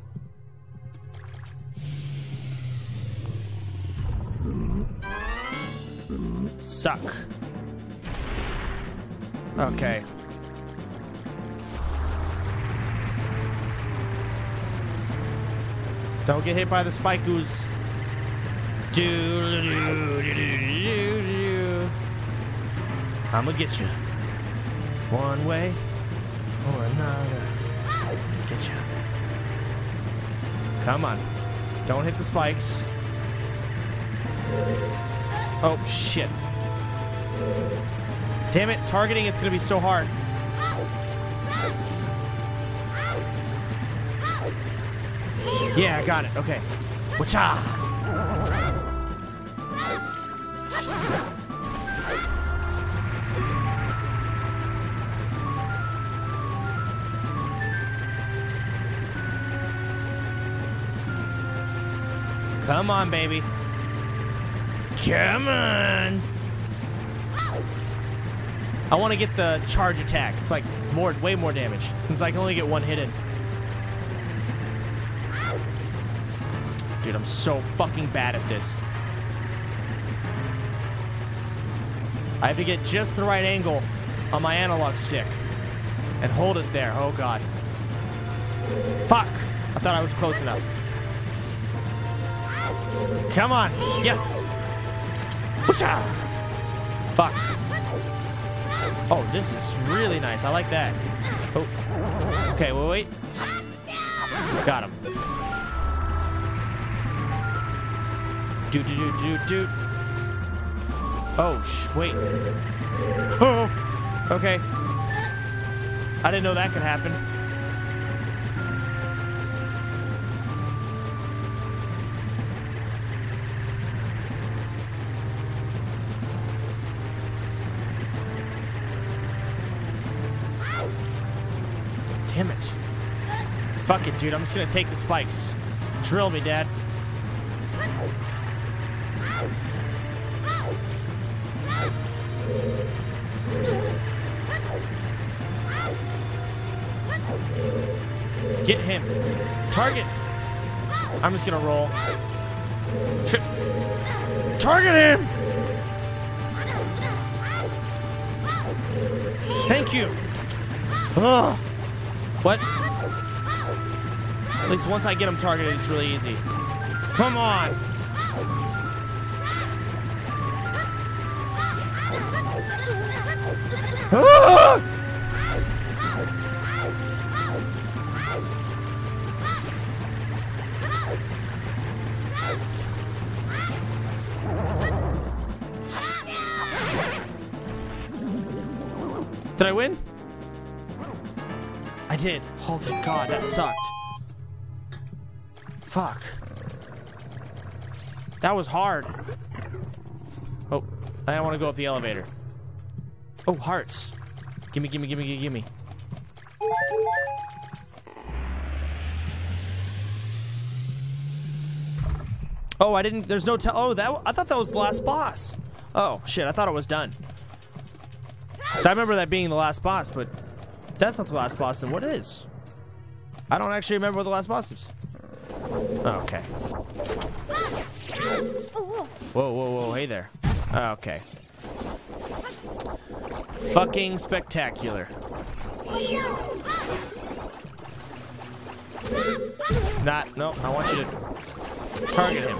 Suck. Okay. Don't get hit by the spike do. I'ma get you. One way or another. You. Come on. Don't hit the spikes. Oh, shit. Damn it, targeting it's gonna be so hard. Yeah, I got it. Okay. Wacha! Come on, baby. Come on. I want to get the charge attack. It's like more, way more damage since I can only get one hit in. Dude, I'm so fucking bad at this. I have to get just the right angle on my analog stick and hold it there. Oh god. Fuck. I thought I was close enough. Come on. Yes. Fuck. Oh, this is really nice. I like that. Oh. Okay, well, wait. Got him. Do do do do do. Oh, sh wait. Oh. Okay. I didn't know that could happen. Damn it. Fuck it, dude. I'm just gonna take the spikes. Drill me, Dad. Get him. Target. I'm just gonna roll. Target him! Thank you. Ugh. What? At least once I get him targeted, it's really easy. Come on. Did I win? I did. Oh, Holy god, that sucked. Fuck. That was hard. Oh, I don't want to go up the elevator. Oh, hearts. Gimme, gimme, gimme, gimme, gimme. Oh, I didn't. There's no tell. Oh, that. I thought that was the last boss. Oh shit! I thought it was done. So I remember that being the last boss, but If that's not the last boss, then what is? I don't actually remember what the last boss is. Okay. Whoa, whoa, whoa, hey there. Okay. Fucking spectacular. Not, no, I want you to target him.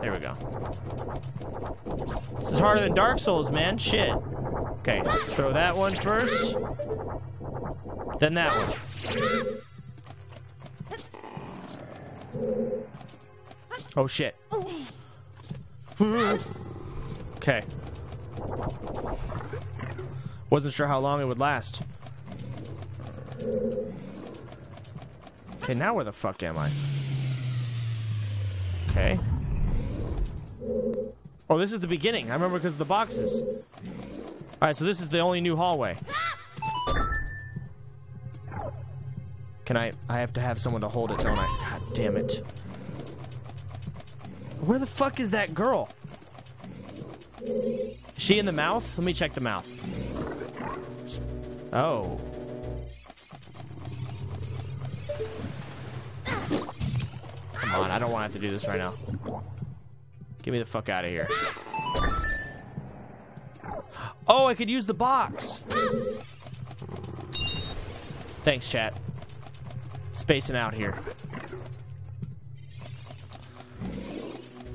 There we go. This is harder than Dark Souls, man. Shit. Okay, throw that one first. Then that one. Oh shit. Okay. Wasn't sure how long it would last. Okay, now where the fuck am I? Okay. Oh, this is the beginning. I remember because of the boxes. Alright, so this is the only new hallway. Can I... I have to have someone to hold it, don't I? God damn it. Where the fuck is that girl? Is she in the mouth? Let me check the mouth. Oh. Come on, I don't want to have to do this right now. Get me the fuck out of here. Oh, I could use the box. Thanks, chat. Spacing out here.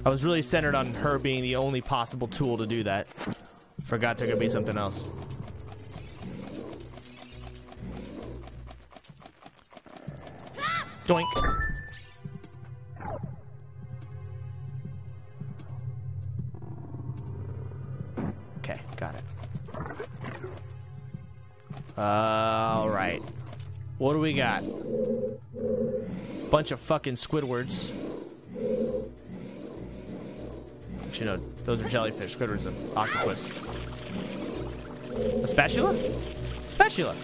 I was really centered on her being the only possible tool to do that. Forgot there could be something else. Doink. Got it. Uh, all right. What do we got? Bunch of fucking Squidwards. Actually, no, those are jellyfish. Squidward's an octopus. A spatula? Spatula.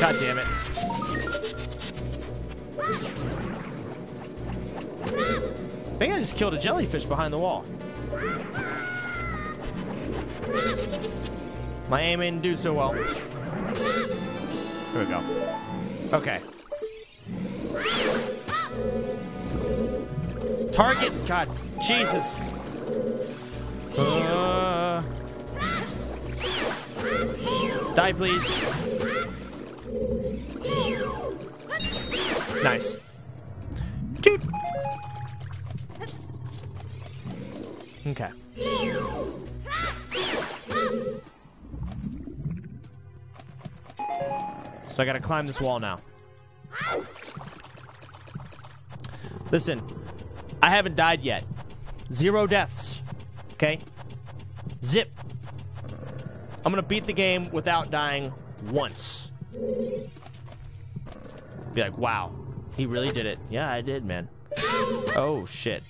God damn it. I think I just killed a jellyfish behind the wall. My aim didn't do so well. Here we go. Okay. Target! God, Jesus. Uh, die, please. Nice. Dude. Okay. So I gotta climb this wall now. Listen, I haven't died yet. Zero deaths. Okay? Zip. I'm gonna beat the game without dying once. Be like, wow, he really did it. Yeah, I did, man. Oh, shit.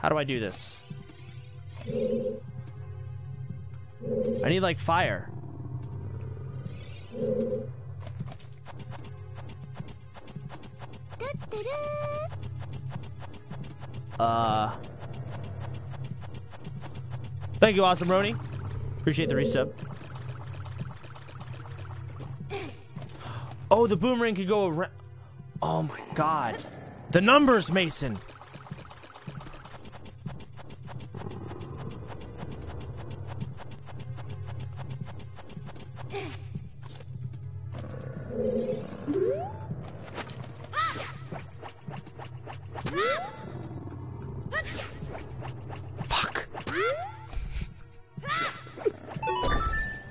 How do I do this? I need, like, fire. Uh. Thank you, Awesome Roni. Appreciate the resub. Oh, the boomerang could go around. Oh my god. The numbers, Mason. Fuck.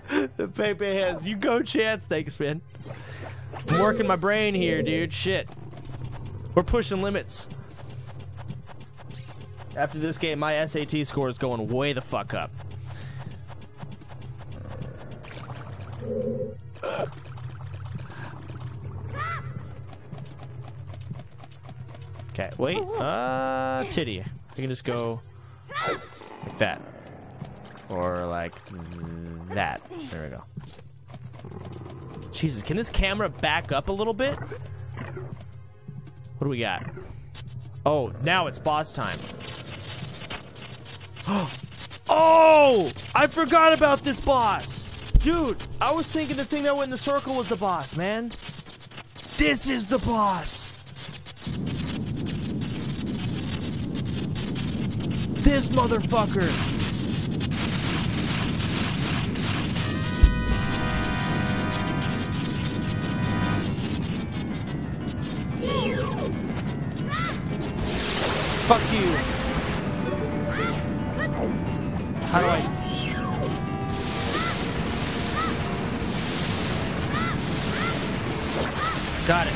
the Pepe hands. You go, Chance. Thanks, man. I'm working my brain here, dude. Shit. We're pushing limits. After this game, my SAT score is going way the fuck up. Okay, wait. Uh, titty. I can just go like that. Or like that. There we go. Jesus, can this camera back up a little bit? What do we got? Oh, now it's boss time. oh! I forgot about this boss! Dude, I was thinking the thing that went in the circle was the boss, man. This is the boss! This motherfucker! Fuck you! How do I... Got it.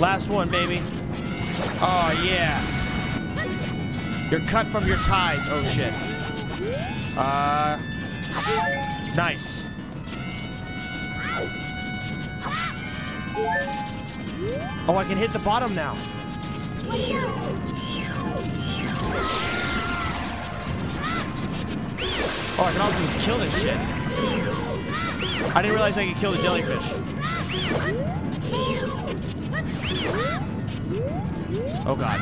Last one, baby. Oh, yeah. You're cut from your ties. Oh, shit. Uh... Nice. Oh, I can hit the bottom now. Oh, I can also just kill this shit. I didn't realize I could kill the jellyfish. Oh god.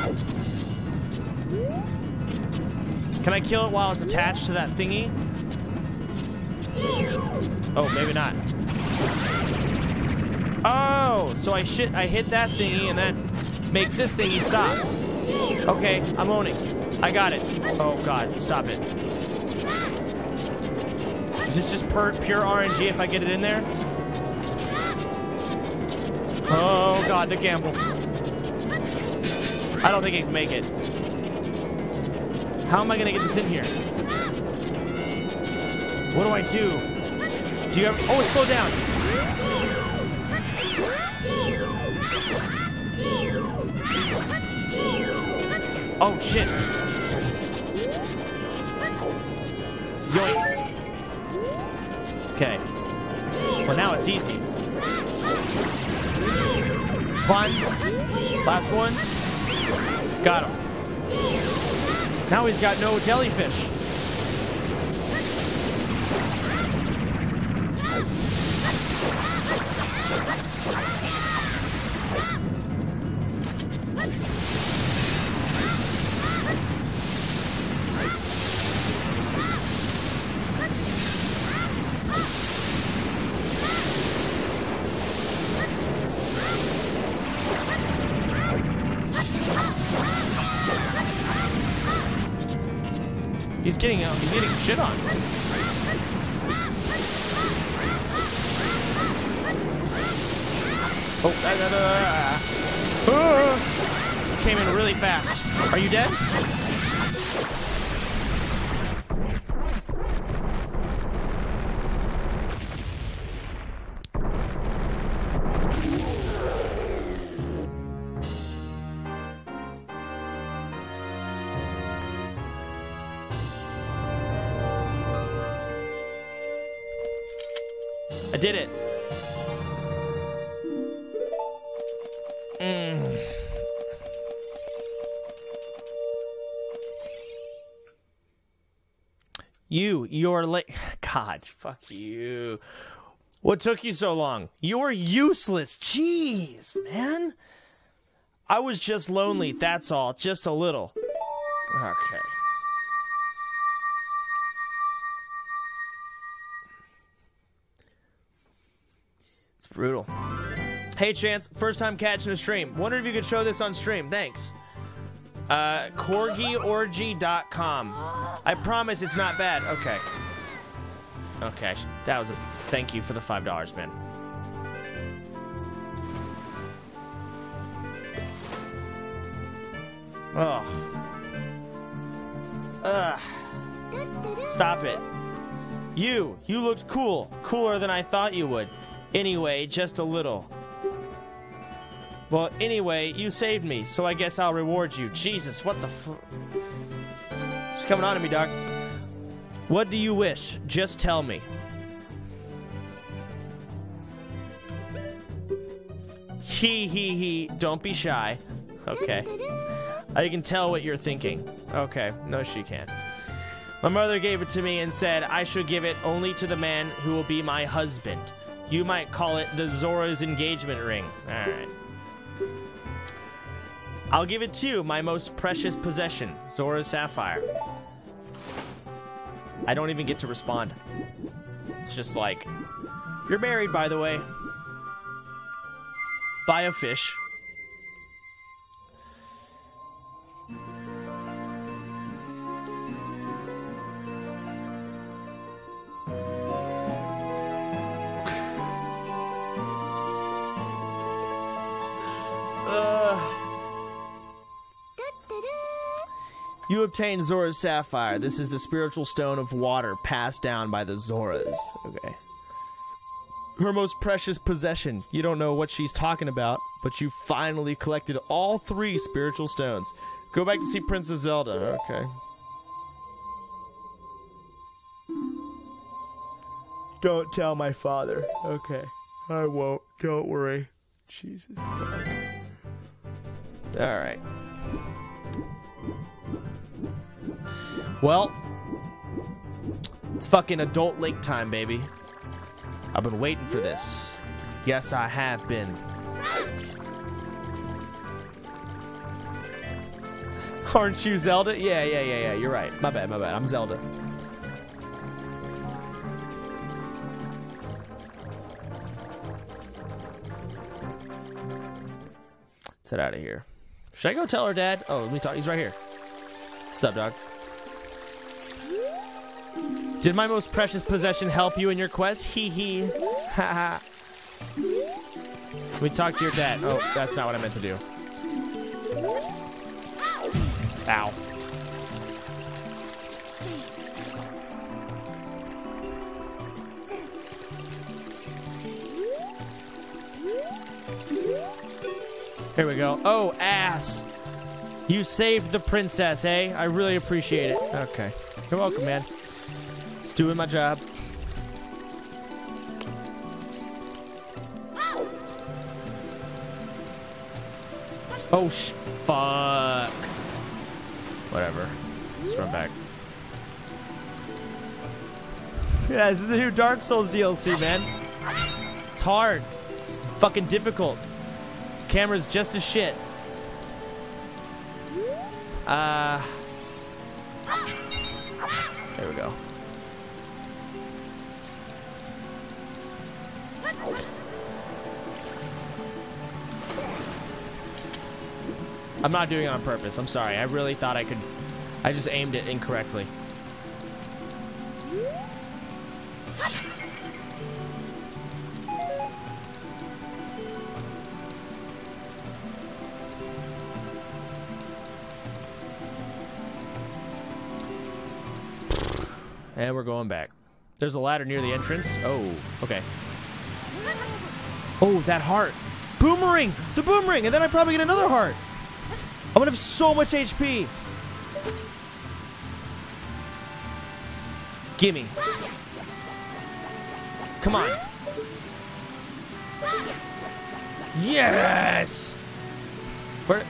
Can I kill it while it's attached to that thingy? Oh, maybe not. Oh, so I shit I hit that thingy and that makes this thingy stop. Okay, I'm owning. I got it. Oh god, stop it. Is this just pure RNG if I get it in there? Oh god, the gamble. I don't think I can make it. How am I gonna get this in here? What do I do? Do you ever? Oh, it slowed down. Oh shit. Yoink. Okay. Well, now it's easy. Fun. Last one. Got him. Now he's got no jellyfish. Shit on. Oh, da, da, da, Ah. came in really fast. Are you dead? Did it. Mm. You, you're late. God, fuck you. What took you so long? You're useless. Jeez, man. I was just lonely, that's all. Just a little. Okay. Brutal. Hey, Chance, first time catching a stream. Wonder if you could show this on stream. Thanks. Uh, corgiorgy.com. I promise it's not bad. Okay. Okay, that was a thank you for the five dollars, man. Oh. Ugh. Stop it. You, you looked cool. Cooler than I thought you would. Anyway, just a little. Well, anyway, you saved me, so I guess I'll reward you. Jesus, what the f- She's coming on to me, Doc. What do you wish? Just tell me. He, he, he. Don't be shy. Okay. I can tell what you're thinking. Okay. No, she can't. My mother gave it to me and said I should give it only to the man who will be my husband. You might call it the Zora's engagement ring. All right. I'll give it to you, my most precious possession, Zora's sapphire. I don't even get to respond. It's just like, you're married, by the way. Buy a fish. You obtain Zora's Sapphire. This is the spiritual stone of water passed down by the Zoras. Okay. Her most precious possession. You don't know what she's talking about, but you finally collected all three spiritual stones. Go back to see Princess Zelda. Okay. Don't tell my father. Okay. I won't. Don't worry. Jesus fuck. Alright. Well, it's fucking adult link time, baby. I've been waiting for this. Yes, I have been. Aren't you Zelda? Yeah, yeah, yeah, yeah. You're right. My bad, my bad. I'm Zelda. Let's head out of here. Should I go tell her dad? Oh, let me talk. He's right here. What's up, dog? Did my most precious possession help you in your quest? Hee hee. Ha ha. We talk to your dad. Oh, that's not what I meant to do. Ow. Here we go. Oh, ass. You saved the princess, eh? I really appreciate it. Okay. You're welcome, man. Doing my job. Oh, sh fuck. Whatever. Let's run back. Yeah, this is the new Dark Souls DLC, man. It's hard. It's fucking difficult. Camera's just as shit. Uh. There we go. I'm not doing it on purpose. I'm sorry. I really thought I could. I just aimed it incorrectly. And we're going back. There's a ladder near the entrance. Oh, okay. Oh, that heart. Boomerang! The boomerang! And then I probably get another heart. I'm gonna have so much HP. Gimme. Come on. Yes! Where?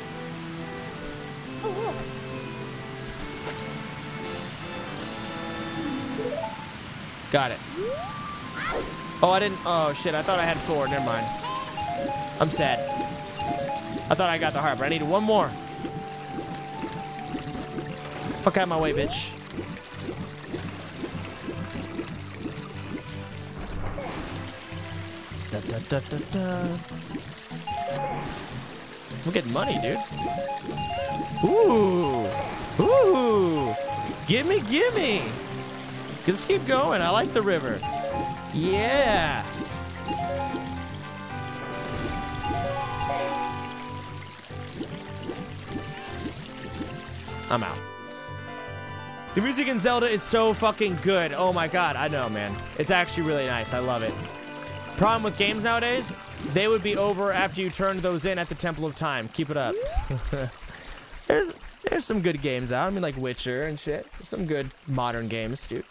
Got it. Oh, I didn't. Oh, shit. I thought I had four. Never mind. I'm sad. I thought I got the heart, but I needed one more. Fuck out of my way, bitch. Da, da, da. I'm getting money, dude. Ooh. Ooh. Gimme, gimme. Let's keep going. I like the river. Yeah. I'm out. The music in Zelda is so fucking good. Oh my god, I know, man. It's actually really nice. I love it. Problem with games nowadays, they would be over after you turned those in at the Temple of Time. Keep it up. there's there's some good games out. I mean, like Witcher and shit. Some good modern games, dude.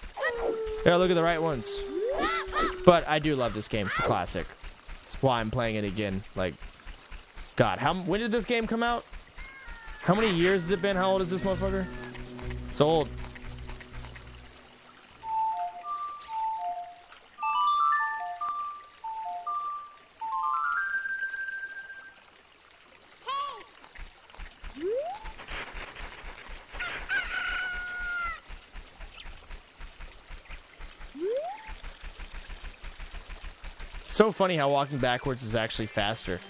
Yeah, look at the right ones. But I do love this game. It's a classic. That's why I'm playing it again. Like, God, how when did this game come out? How many years has it been? How old is this motherfucker? It's old. So funny how walking backwards is actually faster.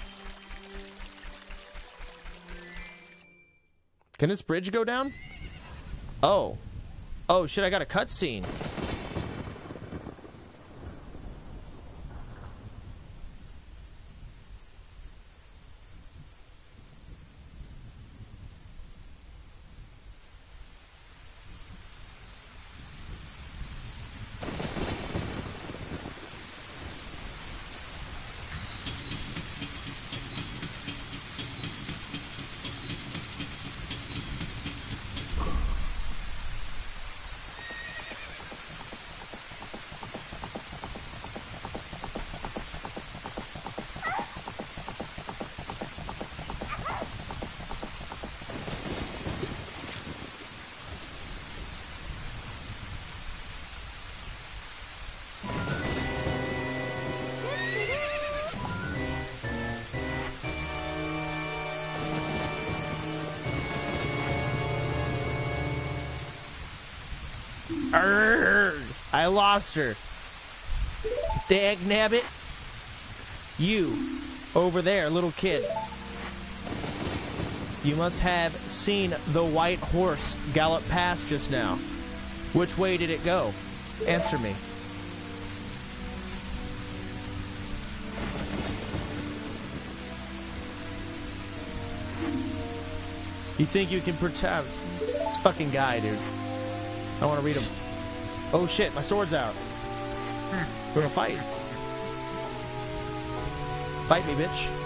Can this bridge go down? Oh. Oh shit, I got a cutscene. Lost her. Dag nabbit. You, over there, little kid. You must have seen the white horse gallop past just now. Which way did it go? Answer me. You think you can protect this fucking guy, dude? I want to read him. Oh shit, my sword's out. We're gonna fight. Fight me, bitch.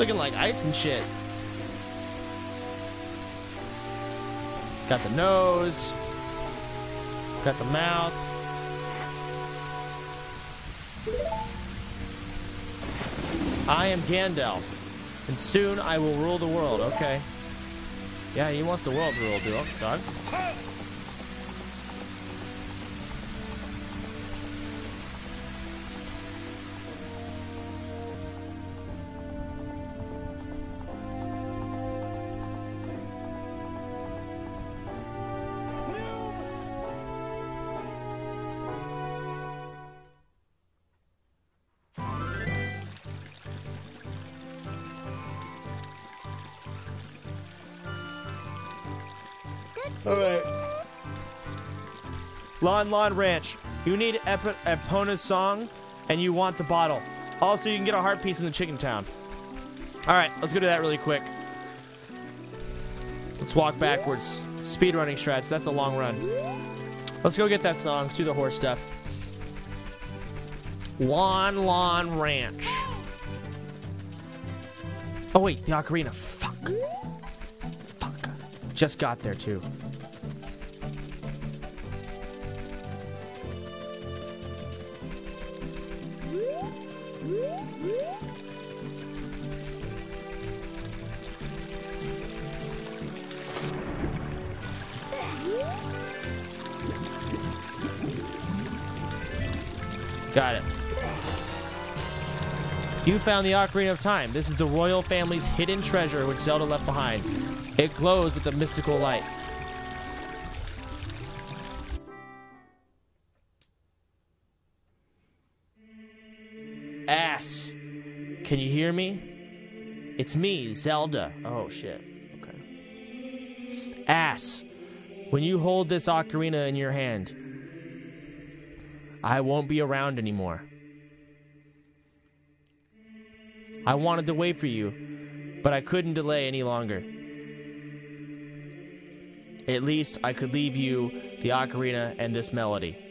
Looking like ice and shit. Got the nose. Got the mouth. I am Gandalf, and soon I will rule the world. Okay. Yeah, he wants the world ruled, dude. Oh, Dog. Lon Lon Ranch. You need Ep- Epona's song, and you want the bottle. Also, you can get a heart piece in the Chicken Town. All right, let's go to that really quick. Let's walk backwards. Speed running strats. That's a long run. Let's go get that song. Let's do the horse stuff. Lon Lon Ranch. Oh wait, the ocarina. Fuck. Fuck. Just got there too. You found the Ocarina of Time. This is the royal family's hidden treasure which Zelda left behind. It glows with a mystical light. Ass. Can you hear me? It's me, Zelda. Oh, shit. Okay. Ass. When you hold this ocarina in your hand, I won't be around anymore. I wanted to wait for you, but I couldn't delay any longer. At least I could leave you the ocarina and this melody.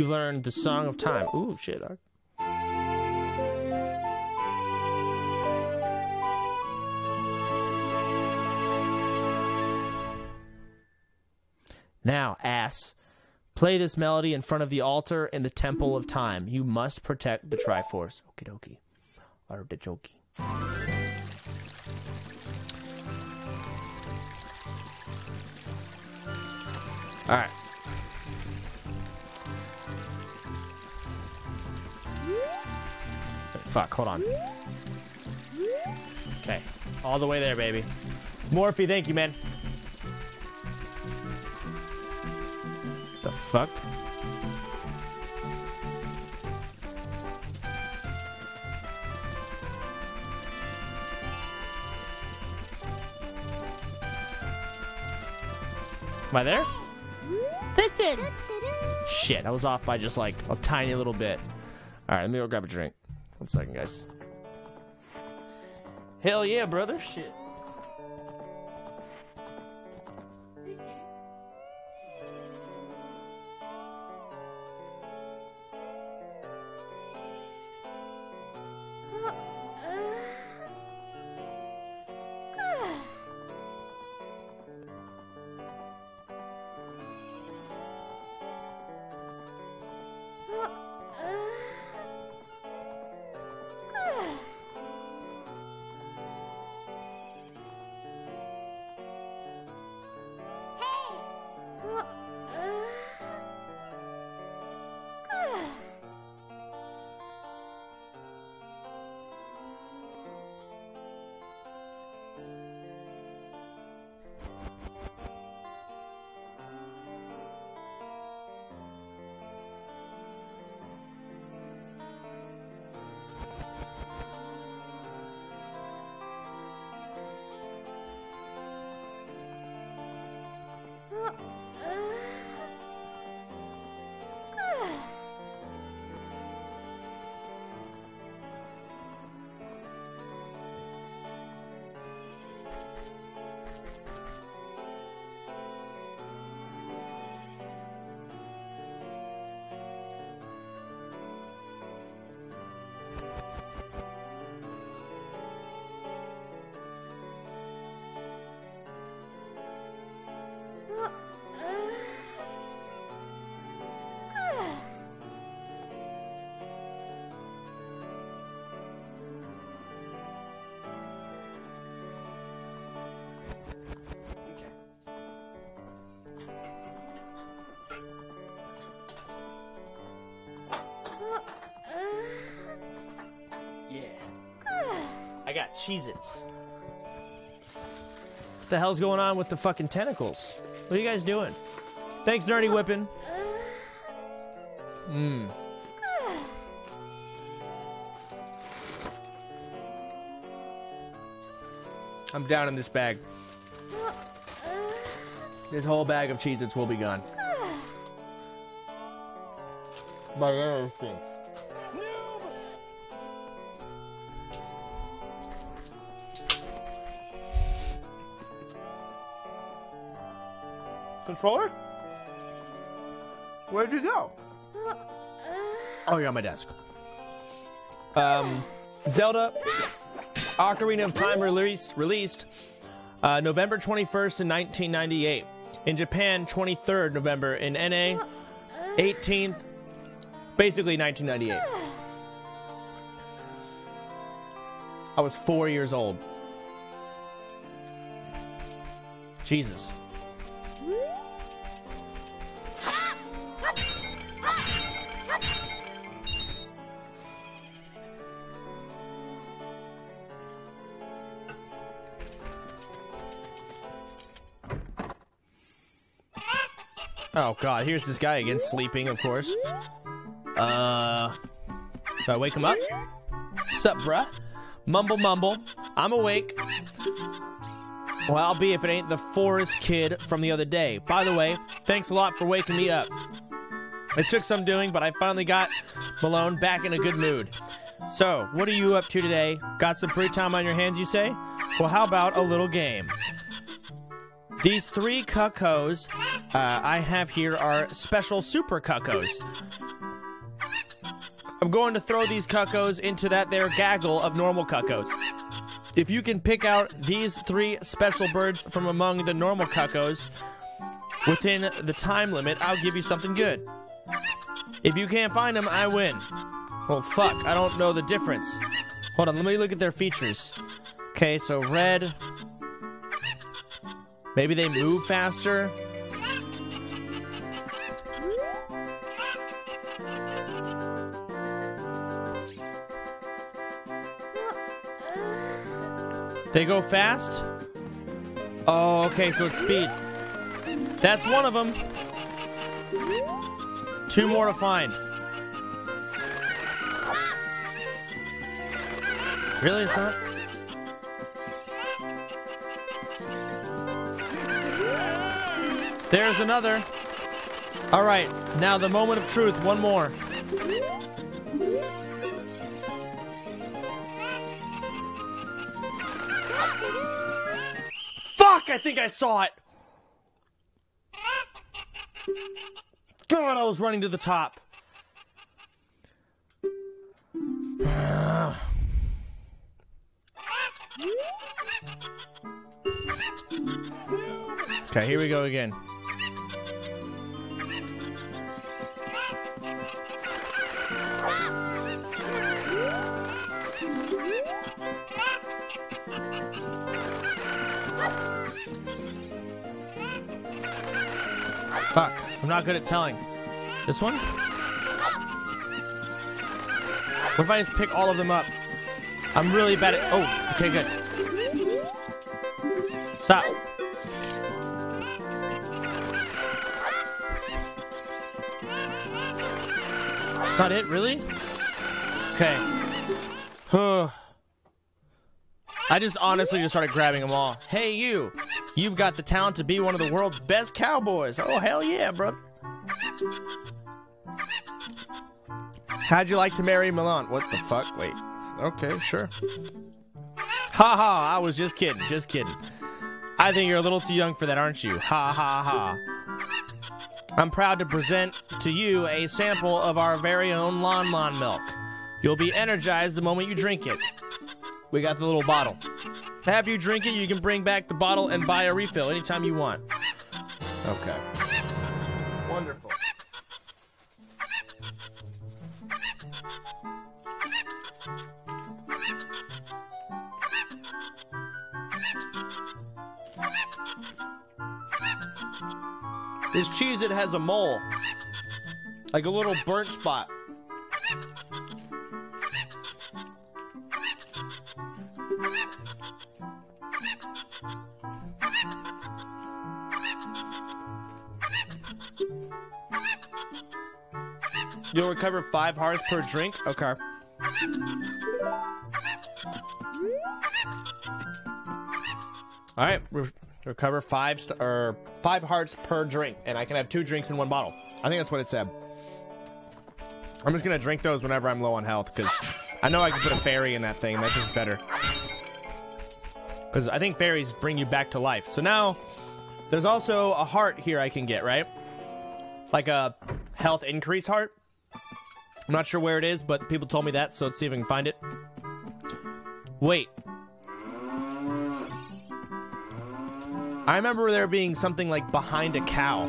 You've learned the Song of Time. Ooh, shit. Now, ass, play this melody in front of the altar in the Temple of Time. You must protect the Triforce. Okie dokie. Artichoke. All fuck, hold on. Okay. All the way there, baby. Morphe, thank you, man. The fuck? Am I there? Listen. Shit, I was off by just like a tiny little bit. All right, let me go grab a drink. One second, guys. Hell yeah, brother. Shit. Cheez Its. What the hell's going on with the fucking tentacles? What are you guys doing? Thanks, Nerdy Whippin'. Mmm. I'm down in this bag. This whole bag of Cheez Its will be gone. By everything. Controller? Where'd you go? Oh, you're on my desk. Um, Zelda Ocarina of Time released released uh, November 21st in 1998. In Japan, 23rd November. In NA, 18th, basically 1998. I was four years old. Jesus. God, here's this guy again, sleeping, of course. Uh, so I wake him up. Sup, bruh? Mumble, mumble. I'm awake. Well, I'll be if it ain't the forest kid from the other day. By the way, thanks a lot for waking me up. It took some doing, but I finally got Malon back in a good mood. So, what are you up to today? Got some free time on your hands, you say? Well, how about a little game? These three cuckoos uh, I have here are special super cuckoos. I'm going to throw these cuckoos into that there gaggle of normal cuckoos. If you can pick out these three special birds from among the normal cuckoos within the time limit, I'll give you something good. If you can't find them, I win. Well, fuck, I don't know the difference. Hold on, let me look at their features. Okay, so red. Maybe they move faster. They go fast? Oh, okay, so it's speed. That's one of them. Two more to find. Really? It's not? There's another. All right, now the moment of truth. One more. Fuck! I think I saw it. God, I was running to the top. Okay, here we go again. Fuck, I'm not good at telling. This one? What if I just pick all of them up? I'm really bad at. Oh, okay, good. Stop. Not it, really? Okay. Huh. I just honestly just started grabbing them all. Hey, you! You've got the talent to be one of the world's best cowboys. Oh, hell yeah, brother. How'd you like to marry Malon? What the fuck? Wait. Okay, sure. Ha ha, I was just kidding, just kidding. I think you're a little too young for that, aren't you? Ha ha ha. I'm proud to present to you a sample of our very own Lon Lon milk. You'll be energized the moment you drink it. We got the little bottle. After you drink it, you can bring back the bottle and buy a refill anytime you want. Okay. Wonderful. This cheese, it has a mole. Like a little burnt spot. You'll recover five hearts per drink? Okay. All right, re- recover five st- or five hearts per drink, and I can have two drinks in one bottle. I think that's what it said. I'm just gonna drink those whenever I'm low on health, because I know I can put a fairy in that thing. That's just better. Because I think fairies bring you back to life. So now, there's also a heart here I can get, right? Like a health increase heart. I'm not sure where it is, but people told me that, so let's see if I can find it. Wait. I remember there being something like behind a cow.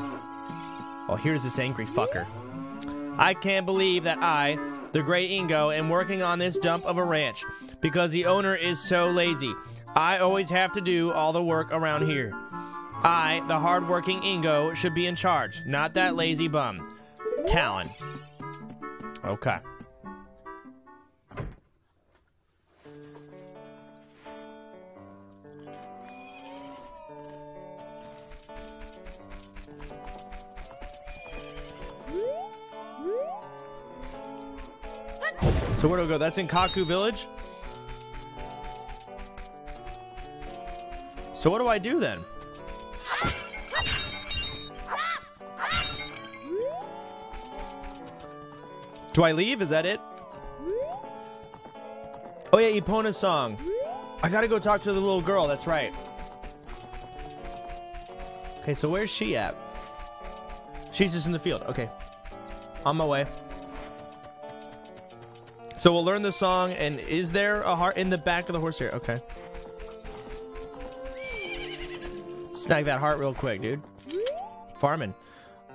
Well, here's this angry fucker. I can't believe that I, the great Ingo, am working on this dump of a ranch because the owner is so lazy. I always have to do all the work around here. I, the hardworking Ingo, should be in charge, not that lazy bum. Talon. Okay. So where do I go? That's in Kaku Village? So what do I do then? Do I leave? Is that it? Oh yeah, Epona's song. I gotta go talk to the little girl, that's right. Okay, so where's she at? She's just in the field. Okay. On my way. So we'll learn the song, and is there a heart in the back of the horse here? Okay. Snag that heart real quick, dude. Farming.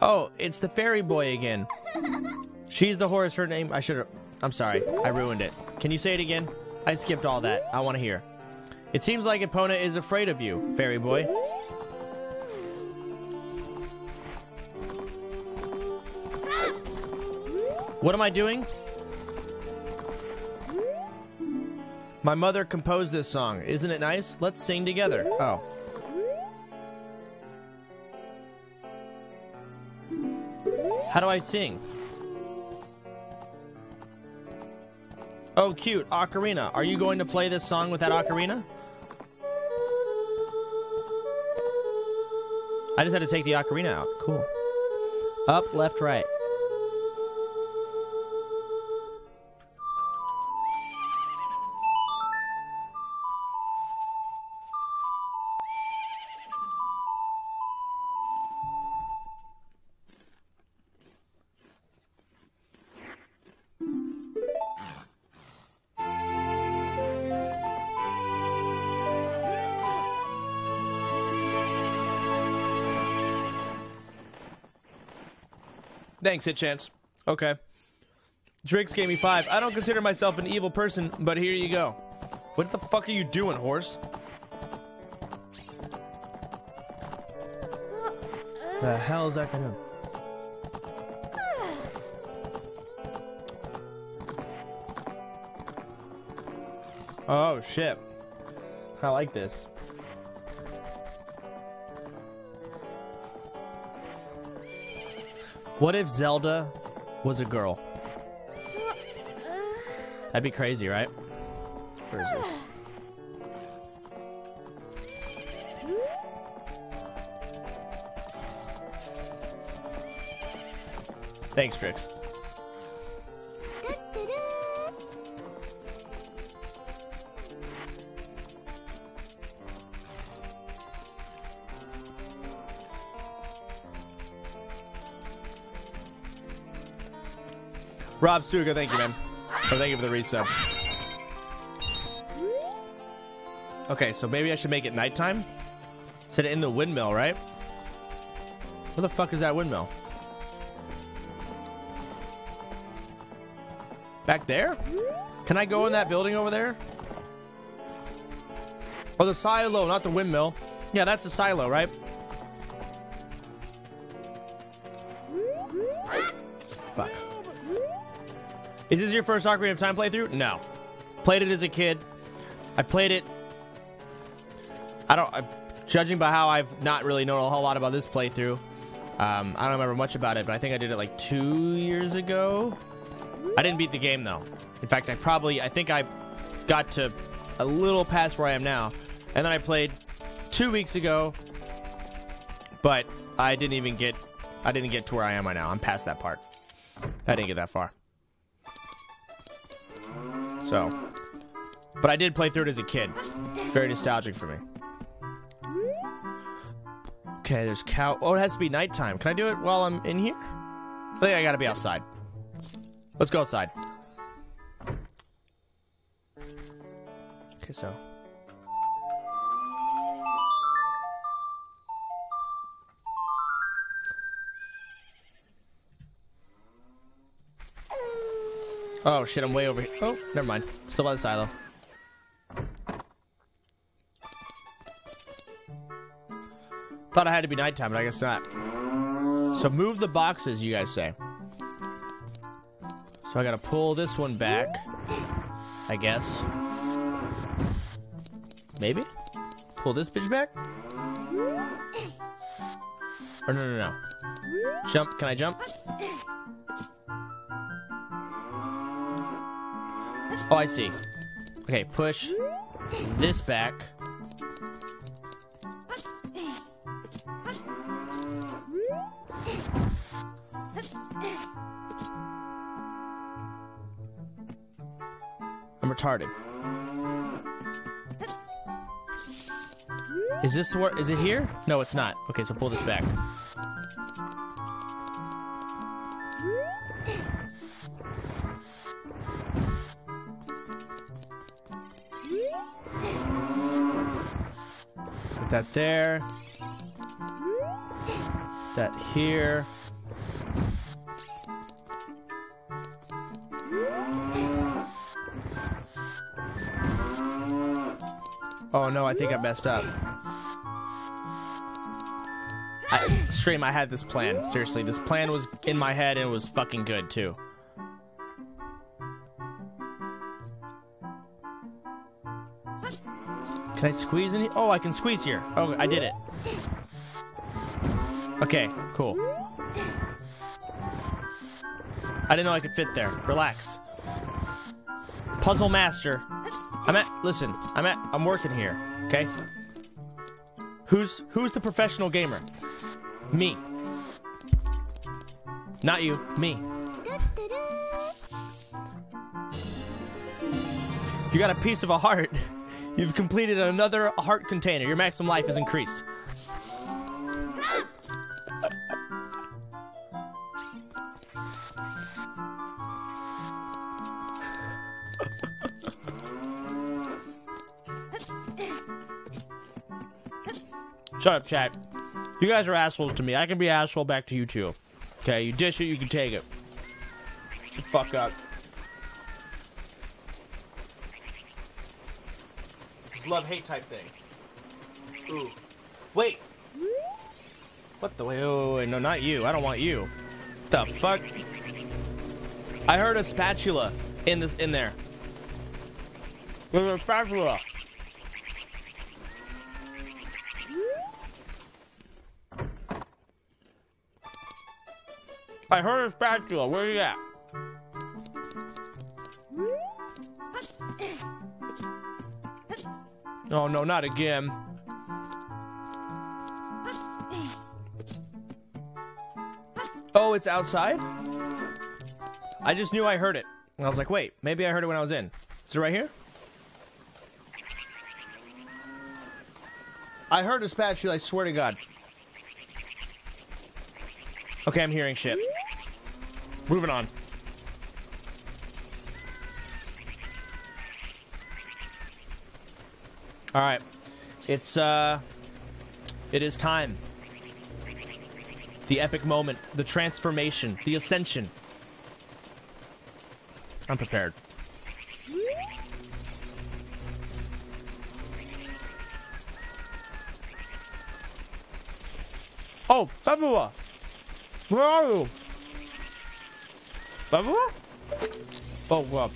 Oh, it's the fairy boy again. She's the horse. Her name. I should have. I'm sorry. I ruined it. Can you say it again? I skipped all that. I want to hear. It seems like Epona is afraid of you, fairy boy. What am I doing? My mother composed this song. Isn't it nice? Let's sing together. Oh. How do I sing? Oh, cute. Ocarina. Are you going to play this song with that ocarina? I just had to take the ocarina out. Cool. Up, left, right. Thanks, Hit Chance. Okay. Drakes gave me five. I don't consider myself an evil person, but here you go. What the fuck are you doing, horse? The hell is that gonna do? Oh shit. I like this. What if Zelda was a girl? That'd be crazy, right? Where is this? Thanks, Trix. Rob Stuga, thank you, man. Oh, thank you for the resub. Okay, so maybe I should make it nighttime? Set it in the windmill, right? Where the fuck is that windmill? Back there? Can I go in that building over there? Oh, the silo, not the windmill. Yeah, that's the silo, right? Is this your first Ocarina of Time playthrough? No. Played it as a kid. I played it. I don't. I, judging by how I've not really known a whole lot about this playthrough, um, I don't remember much about it. But I think I did it like two years ago. I didn't beat the game though. In fact, I probably. I think I got to a little past where I am now, and then I played two weeks ago. But I didn't even get. I didn't get to where I am right now. I'm past that part. I didn't get that far. So, but I did play through it as a kid. It's very nostalgic for me. Okay, there's cow. Oh, it has to be nighttime. Can I do it while I'm in here? I think I gotta be outside. Let's go outside. Okay, so. Oh shit, I'm way over here. Oh, never mind. Still by the silo. Thought I had to be nighttime, but I guess not. So move the boxes, you guys say. So I gotta pull this one back. I guess. Maybe? Pull this bitch back? Or no, no, no. Jump. Can I jump? Oh, I see. Okay, push this back. I'm retarded. Is this where? Is it here? No, it's not. Okay, so pull this back. Put that there. That here. Oh no, I think I messed up. I, stream, I had this plan. Seriously, this plan was in my head and it was fucking good too. Can I squeeze any? Oh, I can squeeze here. Oh, I did it. Okay, cool. I didn't know I could fit there. Relax. Puzzle master. I'm at. Listen, I'm at. I'm working here. Okay. Who's who's the professional gamer? Me. Not you. Me. You got a piece of a heart. You've completed another heart container. Your maximum life is increased. Shut up, chat. You guys are assholes to me. I can be asshole back to you too. Okay, you dish it, you can take it. Fuck up. Love hate type thing. Ooh. Wait. What the wait, wait, wait, wait, no, not you. I don't want you. The fuck? I heard a spatula in this in there. There's a spatula. I heard a spatula. Where are you at? Oh no, not again. Oh, it's outside? I just knew I heard it. I was like, wait, maybe I heard it when I was in. Is it right here? I heard a spatula, I swear to God. Okay, I'm hearing shit. Moving on. All right. It's uh it is time. The epic moment, the transformation, the ascension. I'm prepared. Oh, Babua! Where are you? Babua? Oh, well.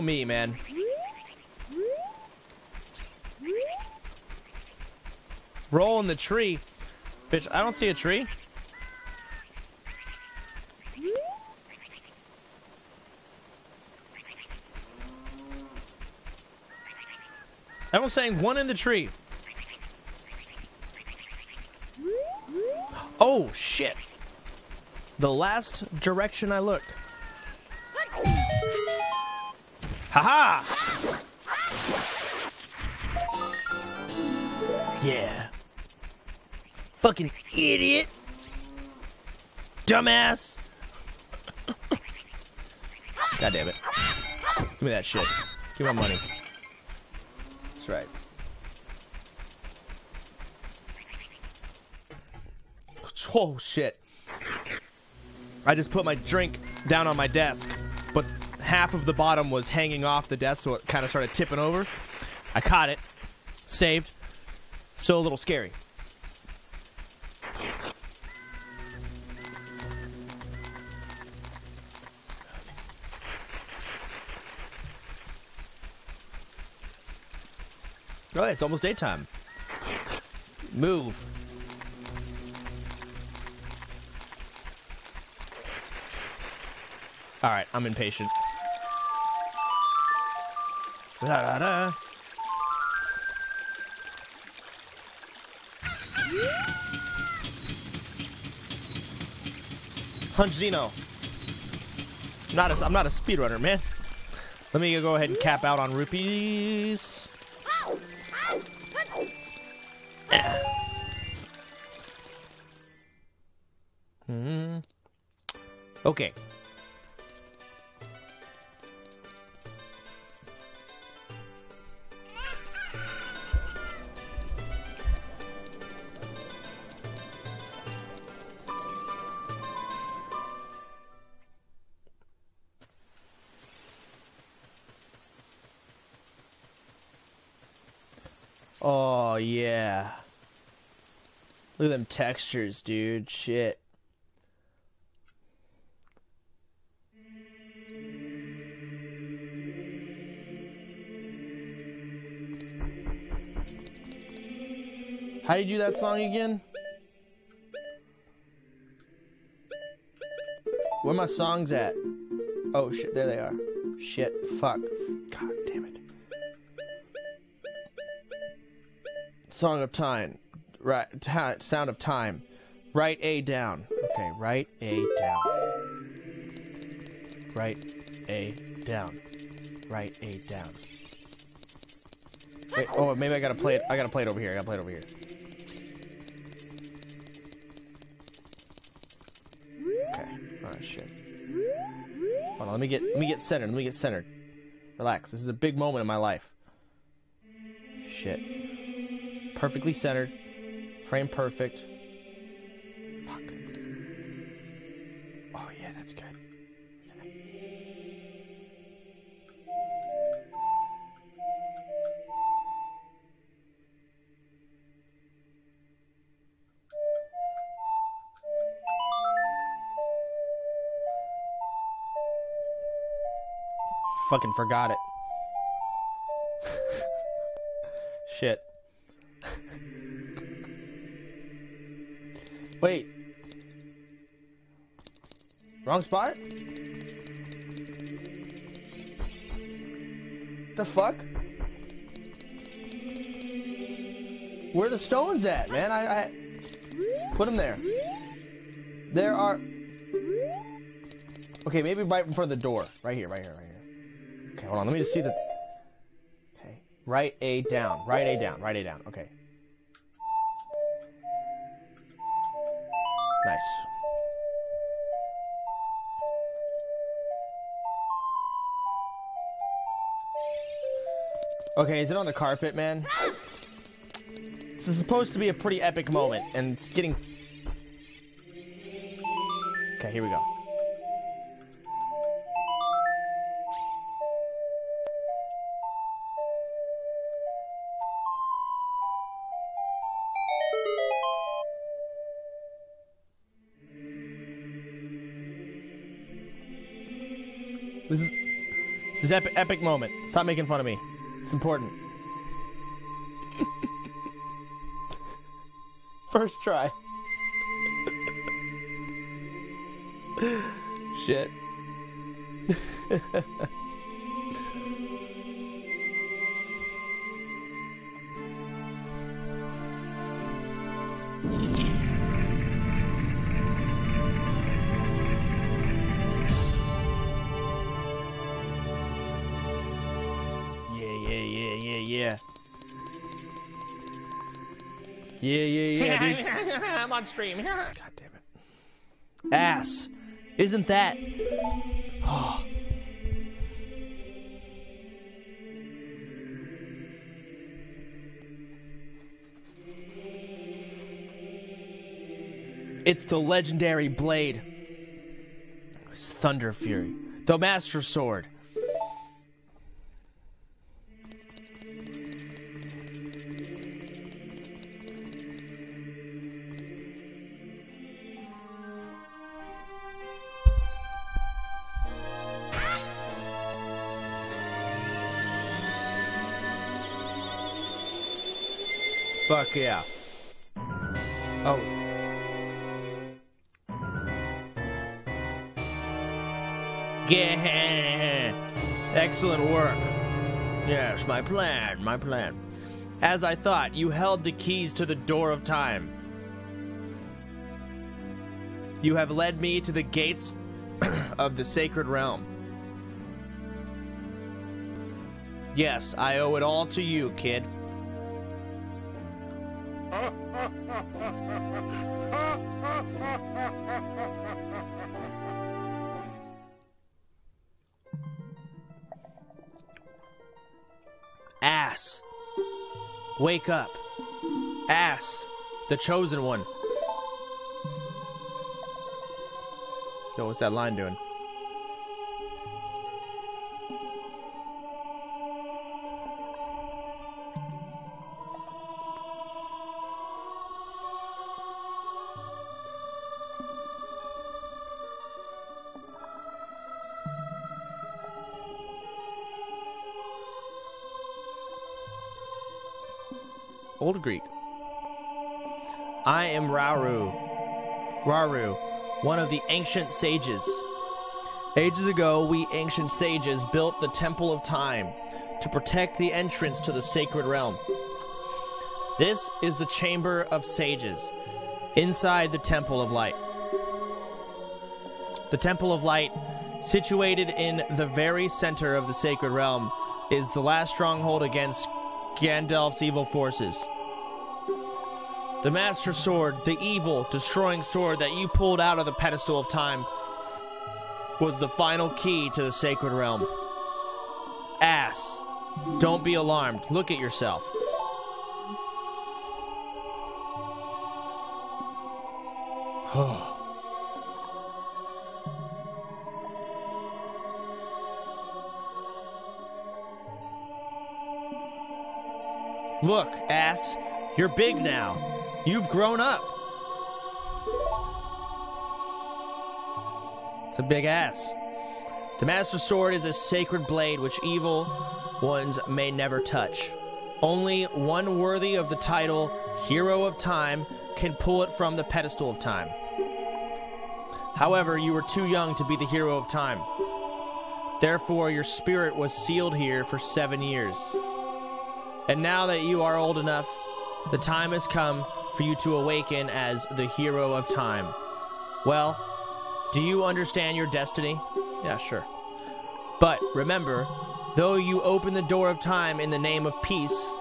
Me, man. Roll in the tree. Bitch, I don't see a tree. Everyone's saying one in the tree. Oh, shit. The last direction I looked. Haha! Yeah. Fucking idiot. Dumbass. God damn it. Give me that shit. Give me my money. That's right. Oh shit. I just put my drink down on my desk, half of the bottom was hanging off the desk, so it kind of started tipping over. I caught it, saved. So a little scary. Oh, it's almost daytime. Move. All right, I'm impatient. Da, da, da. Hunch Zeno. I'm not a, I'm not a speedrunner, man. Let me go ahead and cap out on rupees. Hmm. Okay. Look at them textures, dude. Shit. How do you do that song again? Where are my songs at? Oh shit, there they are. Shit, fuck. God damn it. Song of Time. Right, sound of time. Write A down. Okay, write A down. Write A down. Write A down. Wait, oh, maybe I gotta play it. I gotta play it over here. I gotta play it over here. Okay. Oh shit. Hold on. Let me get. Let me get centered. Let me get centered. Relax. This is a big moment in my life. Shit. Perfectly centered. Frame perfect. Fuck. Oh yeah, that's good. Fucking forgot it. Wait. Wrong spot? The fuck? Where the stones at, man? I, I put them there. There are. Okay, maybe right in front of the door. Right here, right here, right here. Okay, hold on. Let me just see the. Okay, right A down. Right A down. Right A down. Okay. Okay, is it on the carpet, man? This is supposed to be a pretty epic moment, and it's getting. Okay, here we go. This is this is epic epic moment. Stop making fun of me. It's important. First try. Shit. I'm on stream. God damn it. Ass. Isn't that? Oh. It's the legendary blade. It's Thunderfury. The Master Sword. My plan. As I thought, you held the keys to the door of time. You have led me to the gates of the sacred realm. Yes, I owe it all to you, kid. Wake up. Ass. The chosen one. Yo, what's that line doing? I am Rauru. Rauru, one of the ancient sages. Ages ago, we ancient sages built the Temple of Time to protect the entrance to the sacred realm. This is the Chamber of Sages, inside the Temple of Light. The Temple of Light, situated in the very center of the sacred realm, is the last stronghold against Ganondorf's evil forces. The Master Sword, the evil, destroying sword that you pulled out of the pedestal of time, was the final key to the sacred realm. Ass. Don't be alarmed. Look at yourself. Look, ass. You're big now. You've grown up. It's a big ass. The Master Sword is a sacred blade which evil ones may never touch. Only one worthy of the title Hero of Time can pull it from the pedestal of time. However, you were too young to be the Hero of Time. Therefore, your spirit was sealed here for seven years. And now that you are old enough, the time has come for you to awaken as the hero of time. Well, do you understand your destiny? Yeah, sure. But remember, though you open the door of time in the name of peace,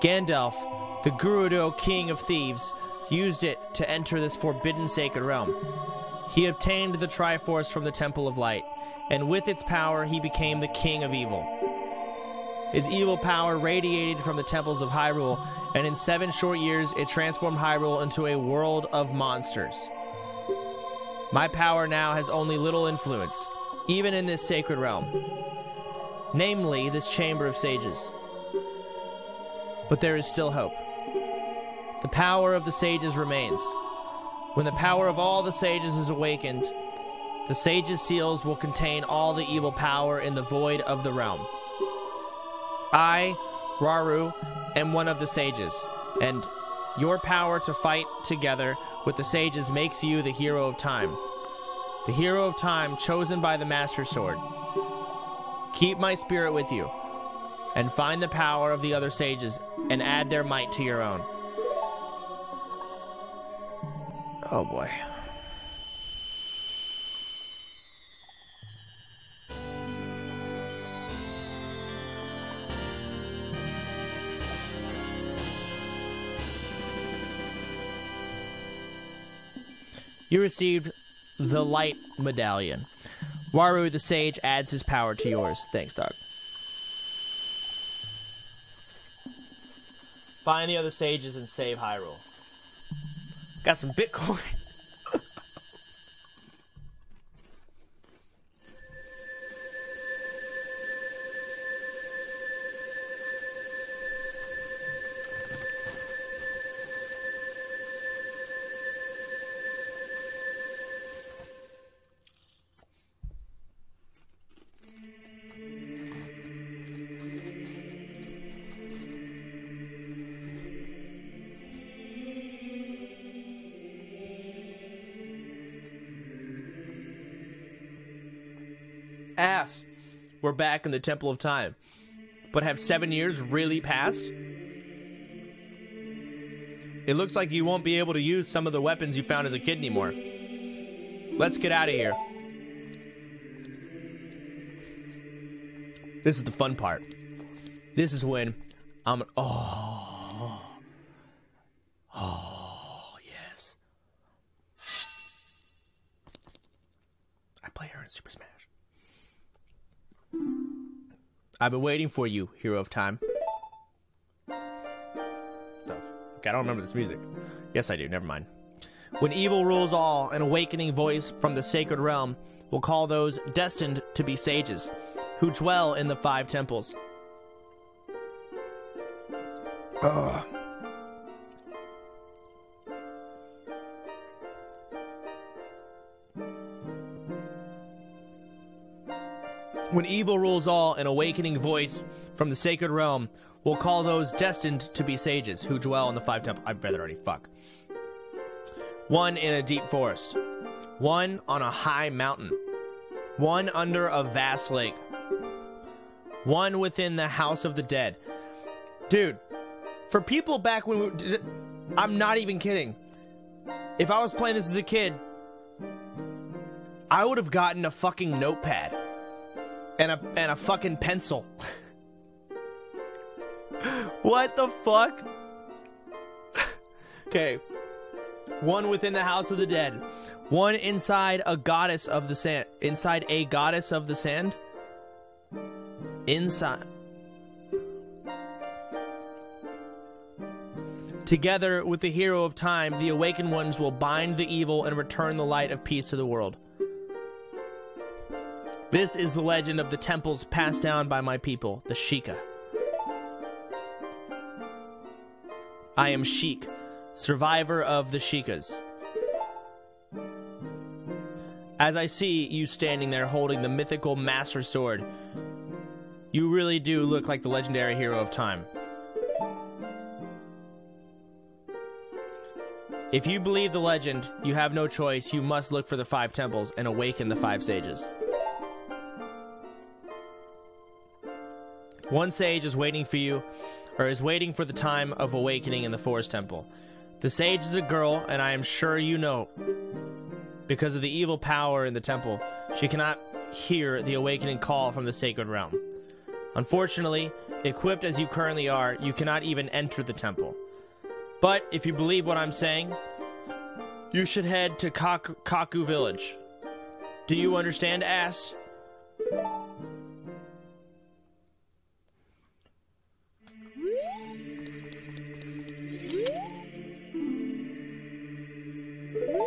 Ganondorf, the Gerudo king of thieves, used it to enter this forbidden sacred realm. He obtained the Triforce from the Temple of Light, and with its power he became the king of evil. His evil power radiated from the temples of Hyrule, and in seven short years it transformed Hyrule into a world of monsters. My power now has only little influence, even in this sacred realm, namely this chamber of sages. But there is still hope. The power of the sages remains. When the power of all the sages is awakened, the sages' seals will contain all the evil power in the void of the realm. I, Rauru, am one of the sages, and your power to fight together with the sages makes you the hero of time. The hero of time chosen by the Master Sword. Keep my spirit with you, and find the power of the other sages, and add their might to your own. Oh boy. You received the Light Medallion. Waru the Sage adds his power to yours. Thanks, dog. Find the other sages and save Hyrule. Got some Bitcoin. back in the Temple of Time. But have seven years really passed? It looks like you won't be able to use some of the weapons you found as a kid anymore. Let's get out of here. This is the fun part. This is when I'm. Oh. Oh, yes. I play her in Super Smash. I've been waiting for you, Hero of Time. I don't remember this music. Yes, I do. Never mind. When evil rules all, an awakening voice from the sacred realm will call those destined to be sages, who dwell in the five temples. Ugh. When evil rules all, an awakening voice from the sacred realm will call those destined to be sages who dwell in the five temples. I'd rather already fuck. One in a deep forest, one on a high mountain, one under a vast lake, one within the house of the dead. Dude, for people back when we I'm not even kidding. If I was playing this as a kid, I would have gotten a fucking notepad and a and a fucking pencil. what the fuck? okay. One within the house of the dead. One inside a goddess of the sand. Inside a goddess of the sand. Inside. Together with the hero of time, the awakened ones will bind the evil and return the light of peace to the world. This is the legend of the temples passed down by my people, the Sheikah. I am Sheik, survivor of the Sheikahs. As I see you standing there holding the mythical Master Sword, you really do look like the legendary hero of time. If you believe the legend, you have no choice. You must look for the five temples and awaken the five sages. One sage is waiting for you, or is waiting for the time of awakening in the forest temple. The sage is a girl, and I am sure you know. Because of the evil power in the temple, she cannot hear the awakening call from the sacred realm. Unfortunately, equipped as you currently are, you cannot even enter the temple. But if you believe what I'm saying, you should head to Kaku, Kaku Village. Do you understand, ass?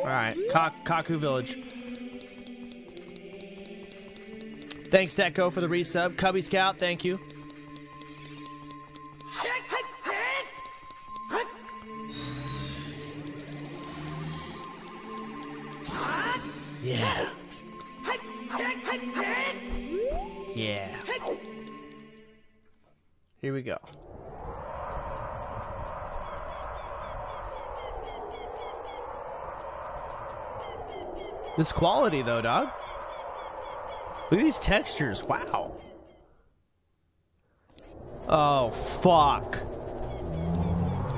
Alright, Kak- Kaku Village. Thanks, Deco, for the resub. Cubby Scout, thank you. This quality, though, dog. Look at these textures. Wow. Oh, fuck.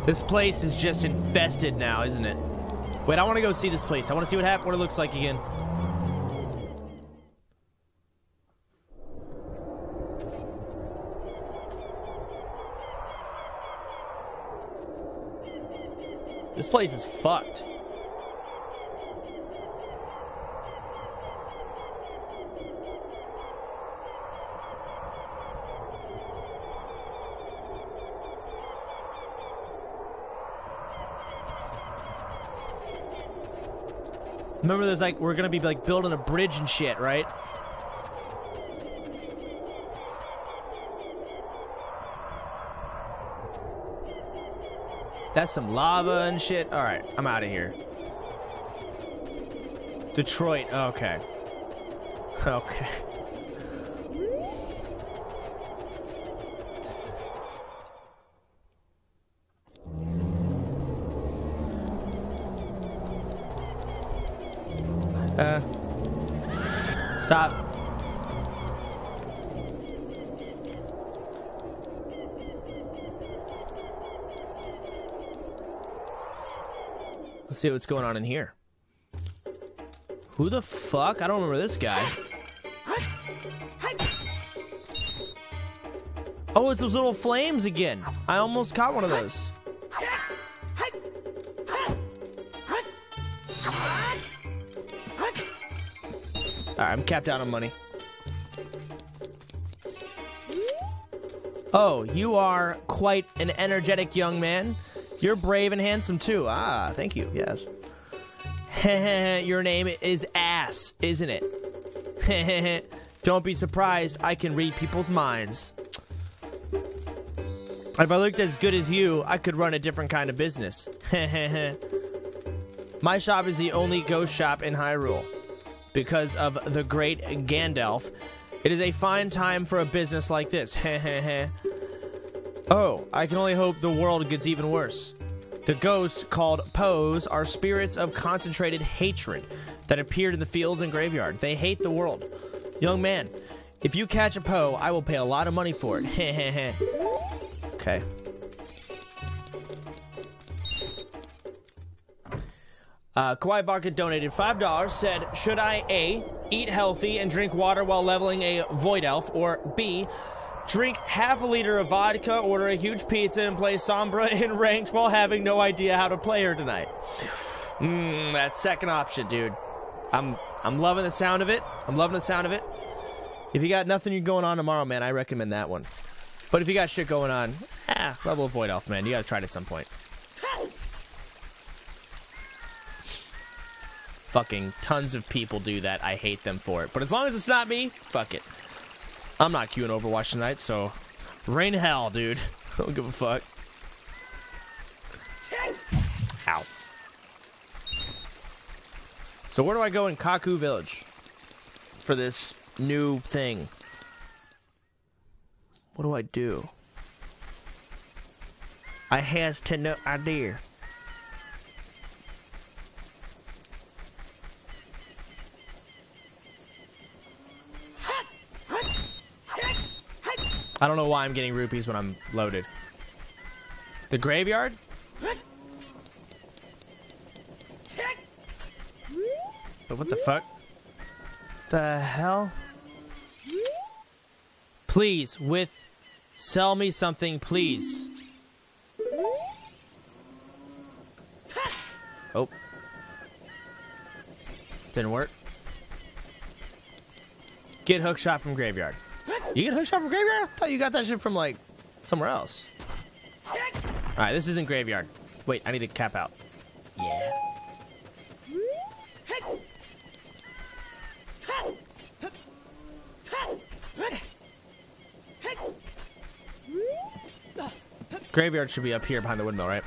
This place is just infested now, isn't it? Wait, I want to go see this place. I want to see what happened, what it looks like again. This place is fucked. Remember, there's like we're gonna be like building a bridge and shit, right? That's some lava and shit. All right, I'm out of here. Detroit. Okay. Okay. Uh. Stop. Let's see what's going on in here. Who the fuck? I don't remember this guy. Oh, it's those little flames again. I almost caught one of those. Alright, I'm capped out on money. Oh, you are quite an energetic young man. You're brave and handsome too. Ah, thank you. Yes. Your name is Ass, isn't it? Don't be surprised. I can read people's minds. If I looked as good as you, I could run a different kind of business. My shop is the only ghost shop in Hyrule. Because of the great Ganondorf, it is a fine time for a business like this. Oh, I can only hope the world gets even worse. The ghosts, called Poes, are spirits of concentrated hatred that appeared in the fields and graveyard. They hate the world. Young man, if you catch a Poe, I will pay a lot of money for it. okay. Uh, Kawhi Bucket donated $5, said, Should I A, eat healthy and drink water while leveling a Void Elf, or B, drink half a liter of vodka, order a huge pizza, and play Sombra in ranked while having no idea how to play her tonight? Mmm, that second option, dude. I'm I'm loving the sound of it. I'm loving the sound of it. If you got nothing going on tomorrow, man, I recommend that one. But if you got shit going on, ah, level of Void Elf, man. You gotta try it at some point. Fucking tons of people do that. I hate them for it. But as long as it's not me, fuck it. I'm not queuing Overwatch tonight, so rain hell, dude. Don't give a fuck. Ow. So where do I go in Kaku Village for this new thing? What do I do? I has to no idea. I don't know why I'm getting rupees when I'm loaded. The graveyard? But what the fuck? The hell? Please, with sell me something, please. Oh. Didn't work. Get hook shot from graveyard. You get hook shot from graveyard? I thought you got that shit from like somewhere else. Alright, this isn't graveyard. Wait, I need to cap out. Yeah. Graveyard should be up here behind the windmill, right?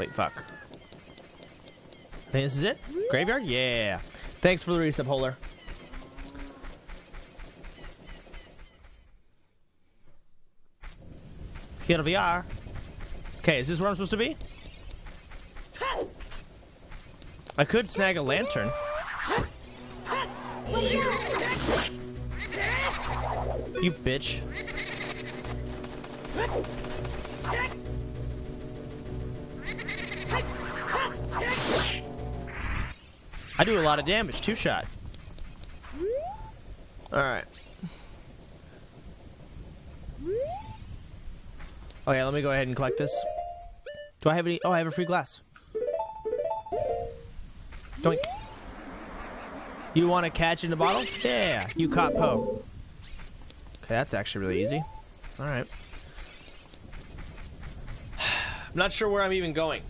Wait, fuck. I think this is it? Graveyard? Yeah. Thanks for the reset, Polar. Here we are. Okay, is this where I'm supposed to be? I could snag a lantern. You bitch. I do a lot of damage. Two shot. Alright. Okay, oh, let me go ahead and collect this. Do I have any? Oh, I have a free glass. Doink. You want to catch in the bottle? Yeah, you caught Poe. Okay, that's actually really easy. Alright. I'm not sure where I'm even going.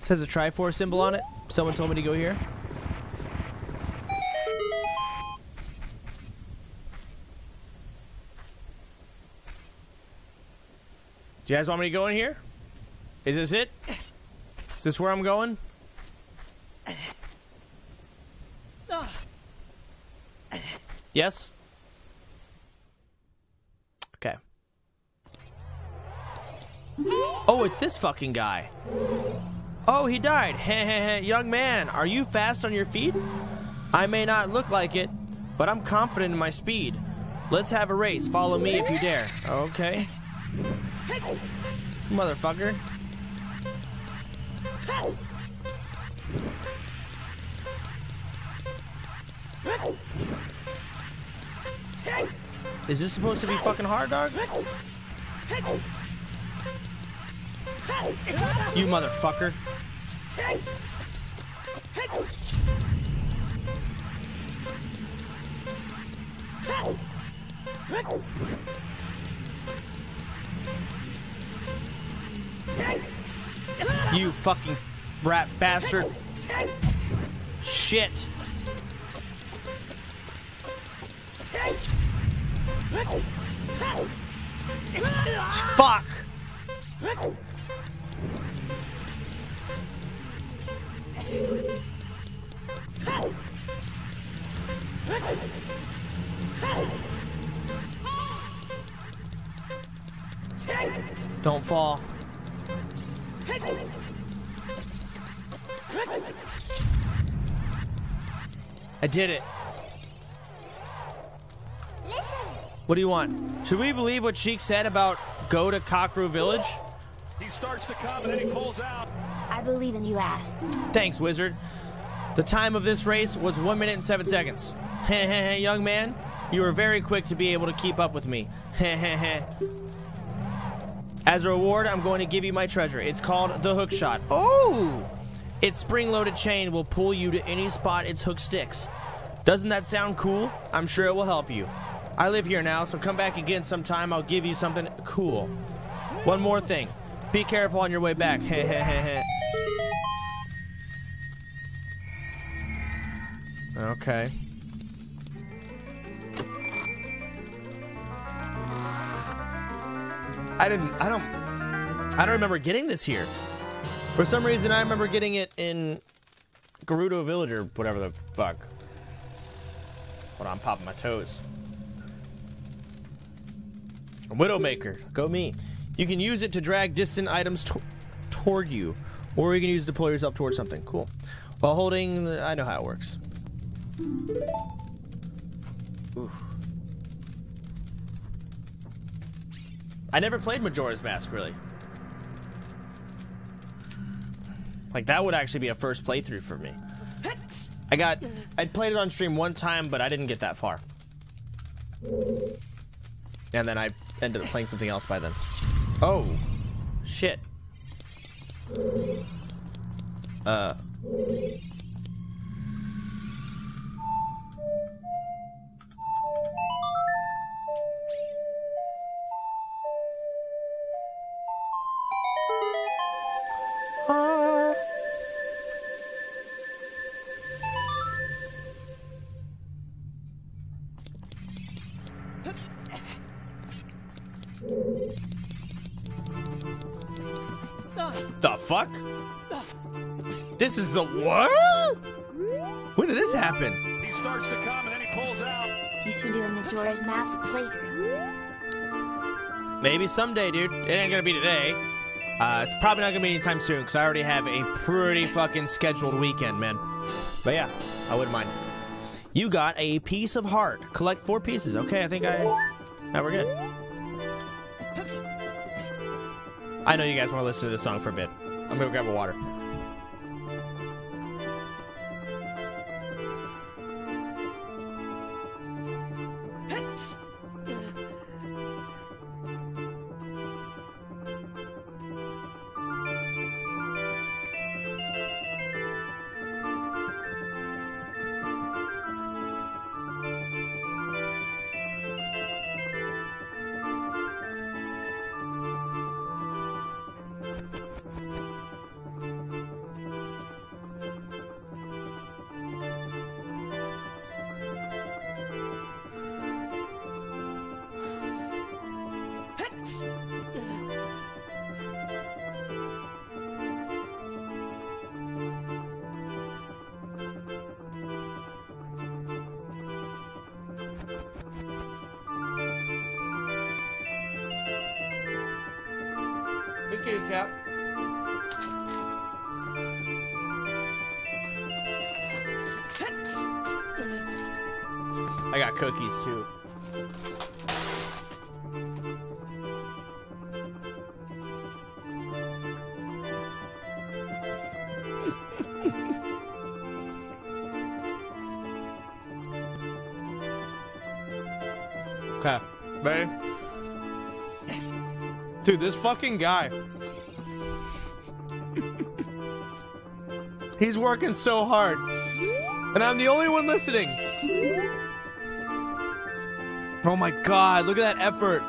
It has a Triforce symbol on it. Someone told me to go here. Do you guys want me to go in here? Is this it? Is this where I'm going? Yes? Okay. Oh, it's this fucking guy. Oh, he died. Young man, are you fast on your feet? I may not look like it, but I'm confident in my speed. Let's have a race. Follow me if you dare. Okay. Motherfucker. Is this supposed to be fucking hard, dog? You motherfucker. You fucking rat bastard. Shit. Fuck. Don't fall. I did it. What do you want? Should we believe what Sheik said about go to Cockru Village? He starts to come and then he pulls out. I believe in you, ass. Thanks, wizard. The time of this race was 1 minute and 7 seconds. He young man, you were very quick to be able to keep up with me. As a reward, I'm going to give you my treasure. It's called the hook shot. Oh! Its spring-loaded chain will pull you to any spot its hook sticks. Doesn't that sound cool? I'm sure it will help you. I live here now, so come back again sometime. I'll give you something cool. One more thing. Be careful on your way back. okay. I didn't. I don't. I don't remember getting this here. For some reason, I remember getting it in Gerudo Village or whatever the fuck. Hold on, I'm popping my toes. Widowmaker, go me. You can use it to drag distant items to toward you, or you can use it to pull yourself towards something. Cool. While holding, the, I know how it works. Ooh. I never played Majora's Mask, really. Like, that would actually be a first playthrough for me. I got... I played it on stream one time, but I didn't get that far. And then I ended up playing something else by then. Oh. Shit. Uh... The the what? When did this happen? He starts to come and then he pulls out. You should do a Majora's Mask playthrough. Maybe someday, dude. It ain't gonna be today. Uh, it's probably not gonna be anytime soon because I already have a pretty fucking scheduled weekend, man. But yeah, I wouldn't mind. You got a piece of heart. Collect four pieces. Okay, I think I. Now we're good. I know you guys want to listen to this song for a bit. I'm gonna grab a water. Dude, this fucking guy. He's working so hard. And I'm the only one listening. Oh my god, look at that effort.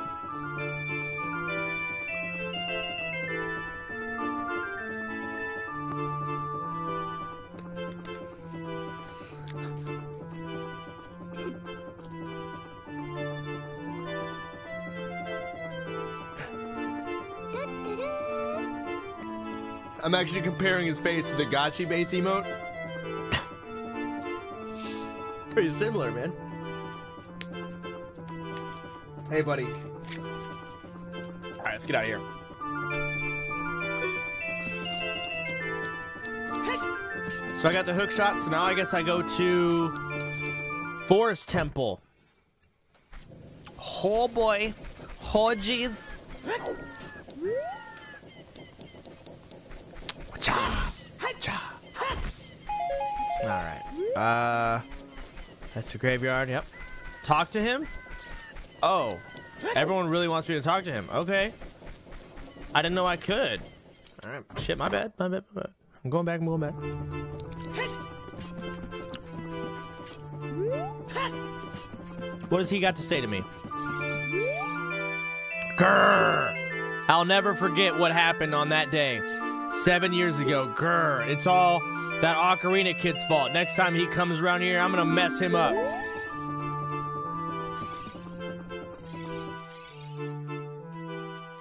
I'm actually comparing his face to the gachiBASS emote. Pretty similar, man. Hey, buddy. All right, let's get out of here. So I got the hook shot, so now I guess I go to Forest Temple. Oh boy. Oh jeez. Cha. Cha. All right. Uh, that's the graveyard. Yep. Talk to him. Oh, everyone really wants me to talk to him. Okay. I didn't know I could. All right. Shit. My bad. My bad. My bad. I'm going back. I'm going back. What has he got to say to me? Grrr. I'll never forget what happened on that day. Seven years ago. Grrr. It's all that Ocarina kid's fault. Next time he comes around here, I'm gonna mess him up.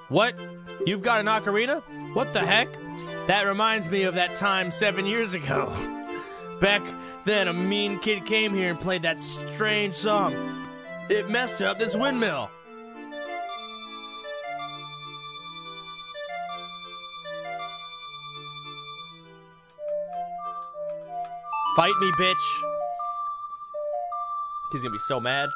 What? You've got an ocarina? What the heck? That reminds me of that time seven years ago. Back then, a mean kid came here and played that strange song. It messed up this windmill. Fight me, bitch. He's gonna be so mad.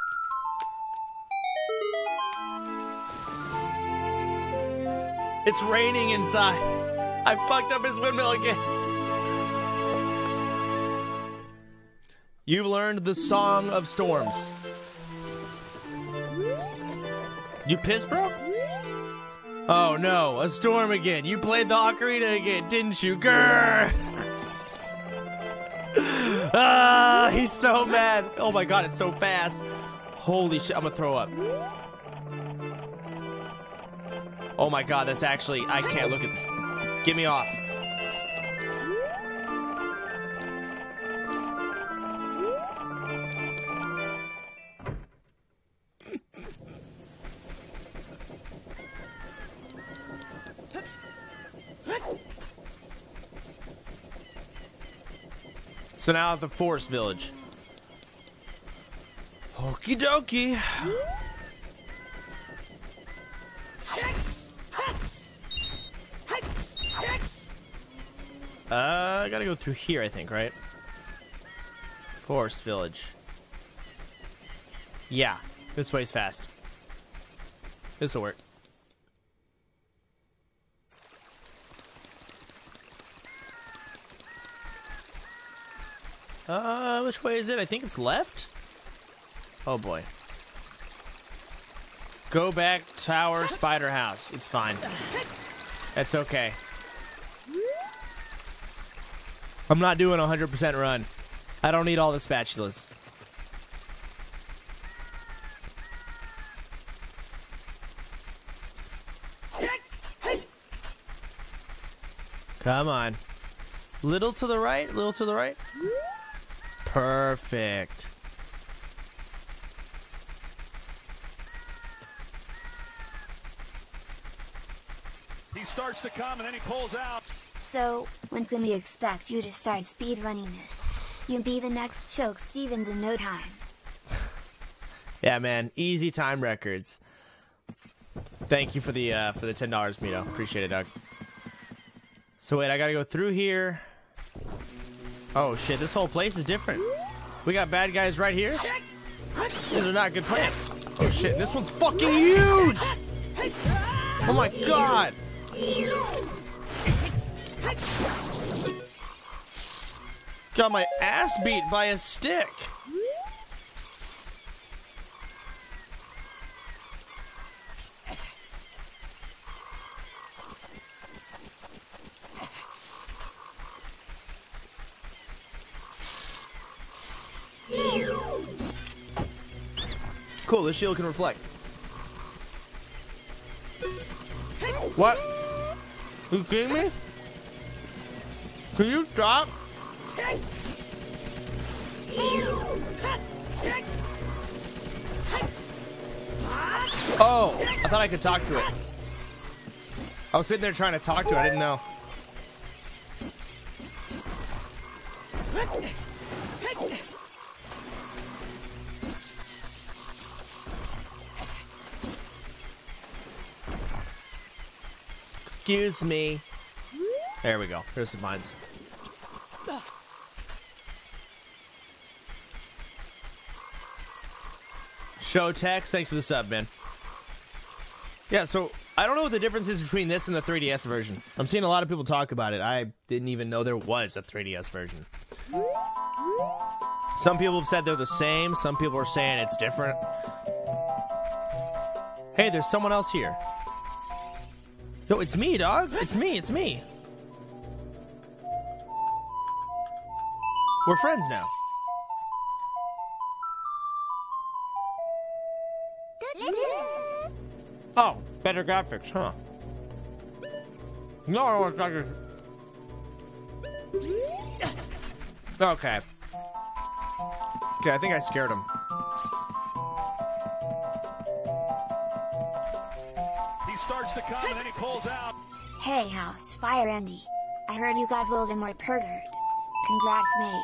It's raining inside. I fucked up his windmill again. You've learned the Song of Storms. You pissed, bro? Oh no, a storm again. You played the ocarina again, didn't you? Grrr! Ah, he's so mad. Oh my god, it's so fast. Holy shit, I'm gonna throw up. Oh my god, that's actually I can't look at Get me off. So now at the Forest Village. Okie dokie. Uh, I gotta go through here, I think, right? Forest Village. Yeah, this way's fast. This'll work. Uh, which way is it? I think it's left? Oh boy. Go back, tower, spider house. It's fine. That's okay. I'm not doing a 100% run. I don't need all the spatulas. Come on. Little to the right, little to the right. Perfect. He starts to come and then he pulls out. So, when can we expect you to start speedrunning this? You'll be the next Choke Stevens in no time. Yeah, man. Easy time records. Thank you for the uh, for the ten dollars, Mito. Appreciate it, Doug. So wait, I gotta go through here. Oh shit, this whole place is different. We got bad guys right here. These are not good plants. Oh shit, this one's fucking huge! Oh my god! Got my ass beat by a stick. Cool, this shield can reflect. What? You kidding me? Can you stop? Oh, I thought I could talk to it. I was sitting there trying to talk to it. I didn't know. Excuse me. There we go. Here's some mines. Show text. Thanks for the sub, man. Yeah, so I don't know what the difference is between this and the 3DS version. I'm seeing a lot of people talk about it. I didn't even know there was a 3DS version. Some people have said they're the same. Some people are saying it's different. Hey, there's someone else here. No, it's me, dog. It's me. It's me. We're friends now. Oh, better graphics, huh? No, it's not. Okay. Okay, I think I scared him. Pulls out. Hey House, Fire Andy. I heard you got Voldemort pergered. Congrats, mate.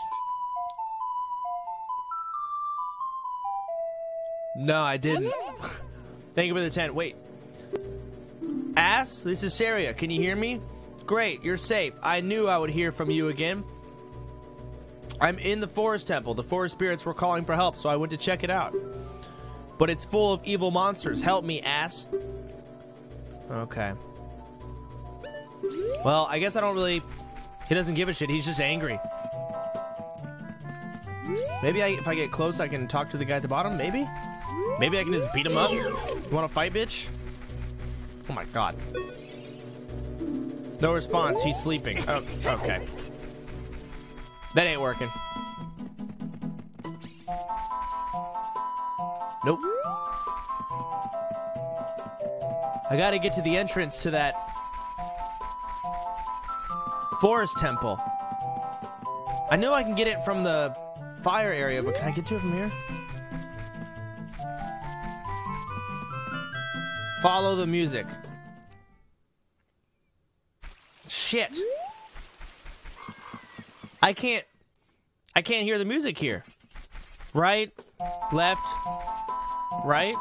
No, I didn't. Thank you for the 10. Wait. Ass, this is Saria. Can you hear me? Great, you're safe. I knew I would hear from you again. I'm in the forest temple. The forest spirits were calling for help, so I went to check it out. But it's full of evil monsters. Help me, ass. Okay. Well, I guess I don't really. He doesn't give a shit. He's just angry. Maybe I, if I get close, I can talk to the guy at the bottom. Maybe. Maybe I can just beat him up. You want to fight, bitch? Oh my god. No response. He's sleeping. Oh, okay. That ain't working. Nope. I gotta get to the entrance to that forest temple. I know I can get it from the fire area, but can I get to it from here? Follow the music. Shit. I can't I can't hear the music here. Right, left, right,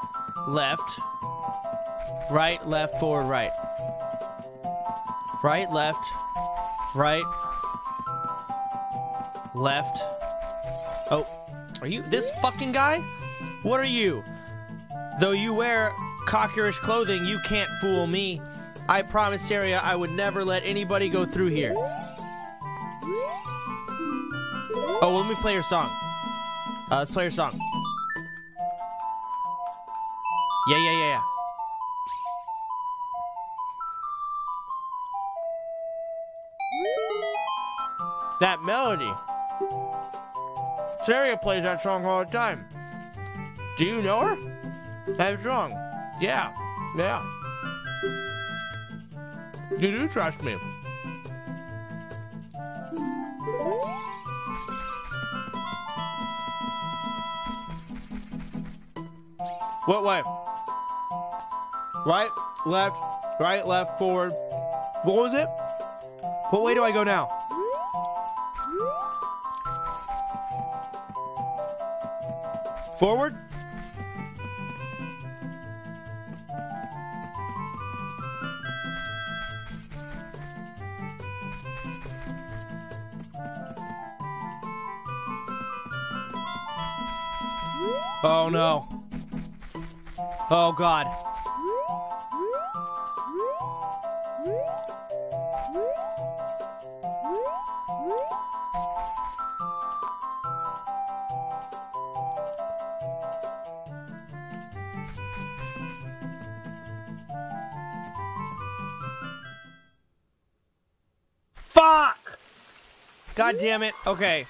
left, right, left, forward, right. Right, left, right, left. Oh, are you this fucking guy? What are you? Though you wear Kokiri clothing, you can't fool me. I promised Saria I would never let anybody go through here. Oh, well, let me play your song. Uh, let's play your song. Yeah, yeah, yeah, yeah. That melody. Saria plays that song all the time. Do you know her? That song. Yeah, yeah. You do trust me. What way? Right, left, right, left, forward. What was it? What way do I go now? Forward. Oh no. Oh god. Damn it. Okay.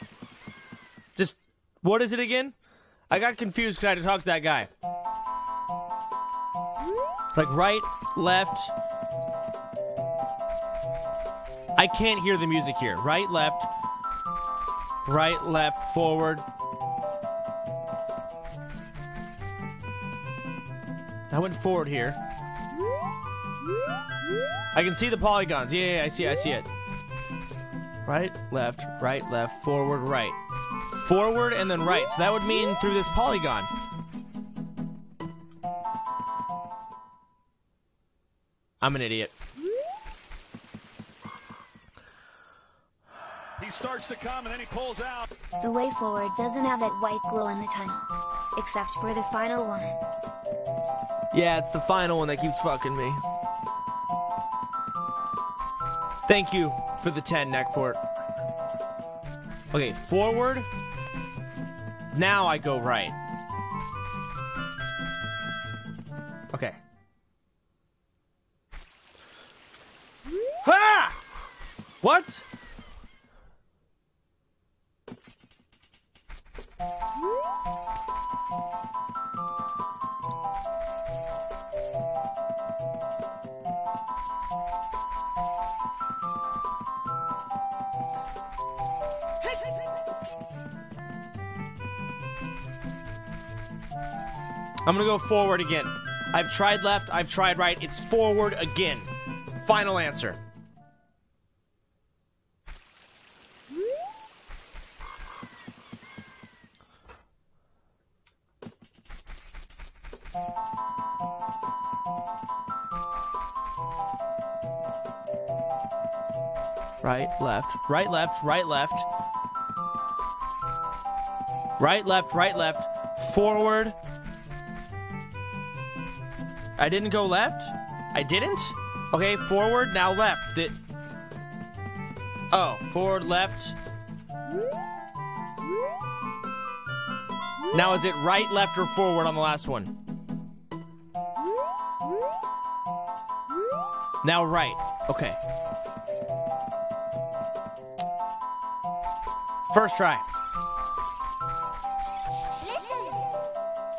Just, what is it again? I got confused because I had to talk to that guy. Like right, left. I can't hear the music here. Right, left. Right, left, forward. I went forward here. I can see the polygons. Yeah, yeah, yeah, I see, I see it. Right, left, right, left, forward, right. Forward and then right. So that would mean through this polygon. I'm an idiot. He starts to come and then he pulls out. The way forward doesn't have that white glow in the tunnel. Except for the final one. Yeah, it's the final one that keeps fucking me. Thank you for the 10, Neckport. Okay, forward. Now I go right. Okay. Ha! What? I'm gonna go forward again. I've tried left, I've tried right. It's forward again. Final answer. Right, left, right, left, right, left. Right, left, right, left. Forward. I didn't go left? I didn't? Okay, forward, now left. The- oh, forward, left. Now is it right, left, or forward on the last one? Now right. Okay. First try.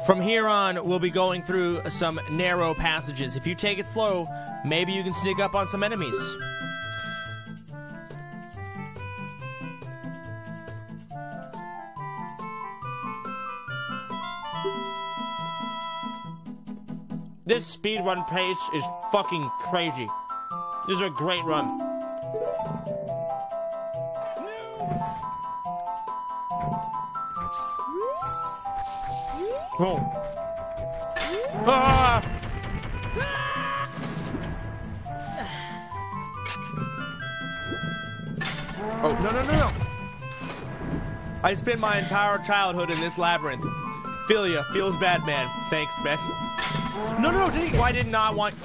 From here on, we'll be going through some narrow passages. If you take it slow, maybe you can sneak up on some enemies. This speedrun pace is fucking crazy. This is a great run. Oh. Ah! Oh, no, no, no, no. I spent my entire childhood in this labyrinth. Feel ya. Feels bad, man. Thanks, man. No, no, no. Did he? Why did not want.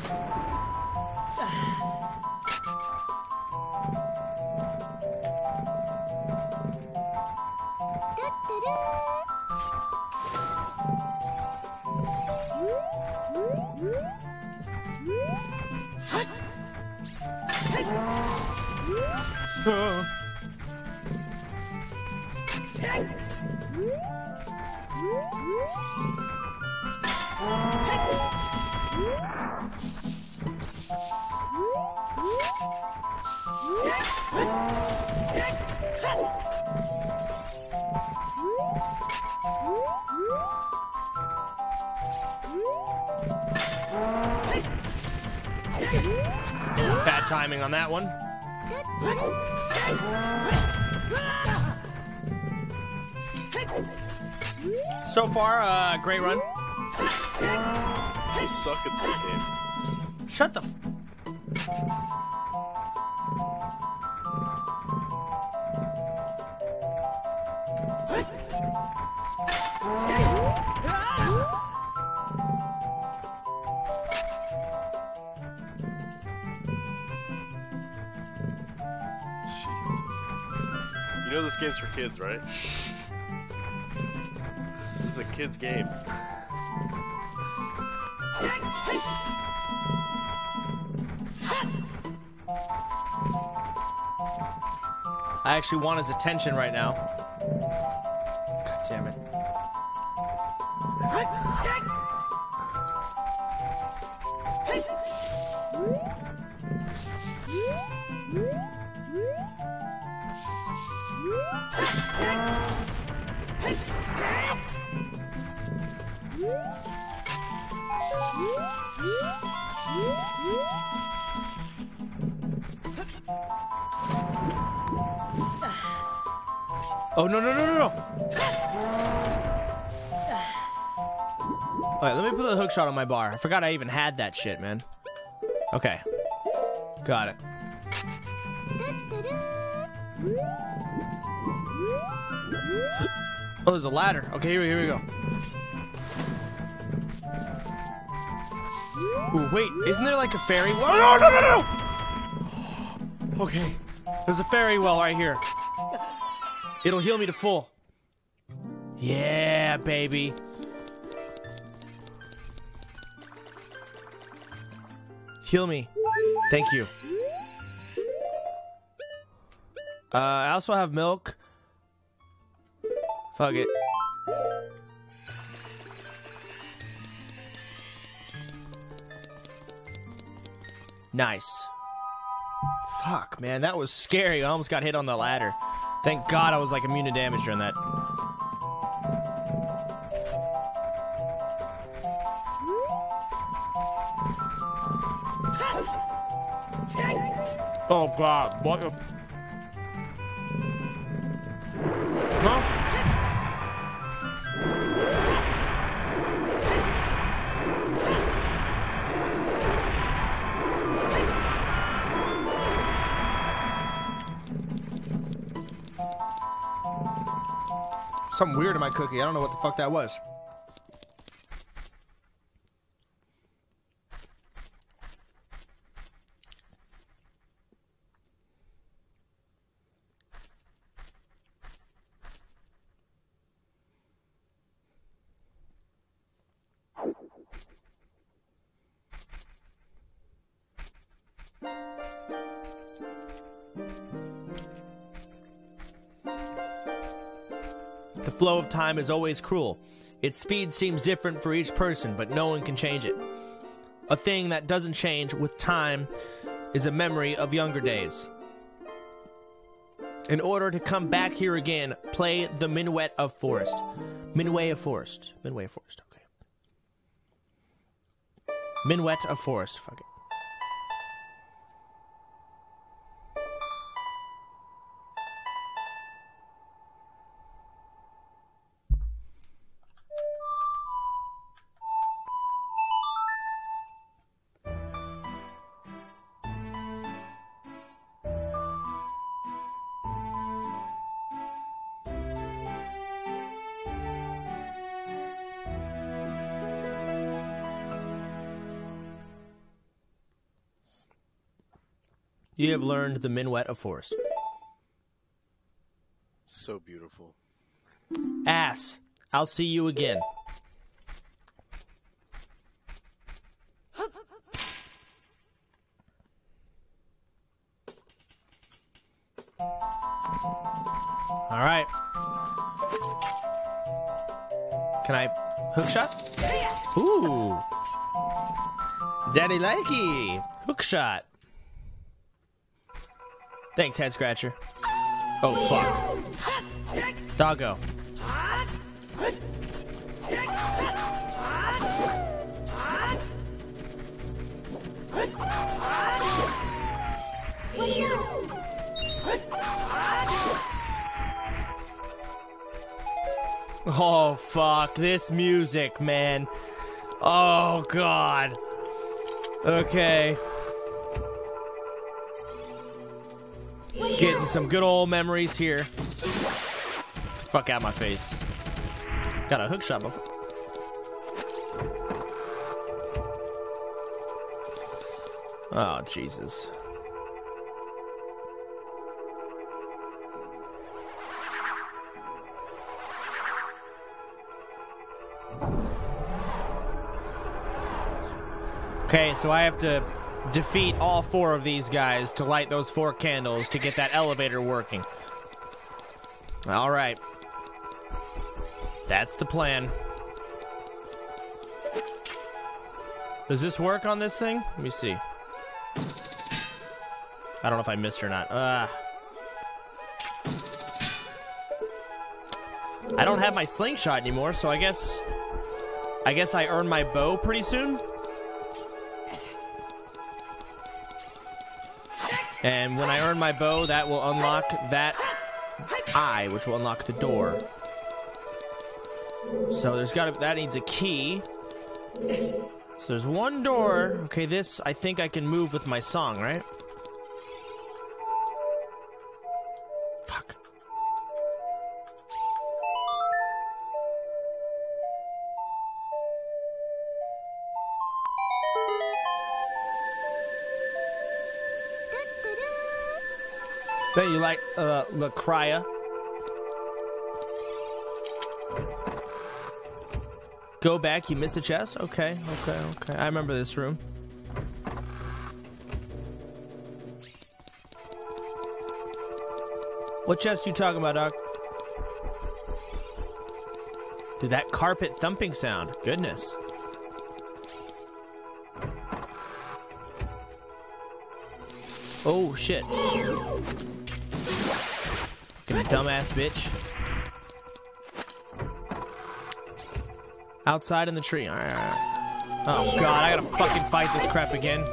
suck at this game. Shut the You know this game's for kids, right? This is a kid's game. Actually want his attention right now. On my bar. I forgot I even had that shit, man. Okay. Got it. Oh, there's a ladder. Okay, here, we- here we go. Ooh, wait, isn't there like a fairy well? Oh, no, no, no, no! Okay, there's a fairy well right here. It'll heal me to full. Yeah, baby. Heal me. Thank you. Uh, I also have milk. Fuck it. Nice. Fuck, man, that was scary. I almost got hit on the ladder. Thank God I was like immune to damage during that. Oh God, what? Huh? Something weird in my cookie. I don't know what the fuck that was. Time is always cruel. Its speed seems different for each person, but no one can change it. A thing that doesn't change with time is a memory of younger days. In order to come back here again, play the Minuet of Forest. Minuet of Forest. Minuet of Forest, okay. Minuet of Forest, fuck it. Have learned the Minuet of Forest. So beautiful. Ass. I'll see you again. All right. Can I hook shot? Ooh. Daddy likey. Hook shot. Thanks, head scratcher. Oh fuck. Doggo. Oh fuck, this music, man. Oh god. Okay. Getting some good old memories here. Fuck out my face. Got a hook shot before. Oh, Jesus. Okay, so I have to defeat all four of these guys to light those four candles to get that elevator working. All right. That's the plan. Does this work on this thing? Let me see. I don't know if I missed or not. Ah. I don't have my slingshot anymore, so I guess I guess I earn my bow pretty soon. And when I earn my bow, that will unlock that eye, which will unlock the door. So there's got to that needs a key. So there's one door. Okay, this I think I can move with my song, right? Uh, La Crya. Go back, you missed a chest? Okay, okay, okay. I remember this room. What chest you talking about, Doc? Dude, that carpet thumping sound. Goodness. Oh, shit. Fucking dumbass bitch. Outside in the tree. Oh god, I gotta fucking fight this crap again.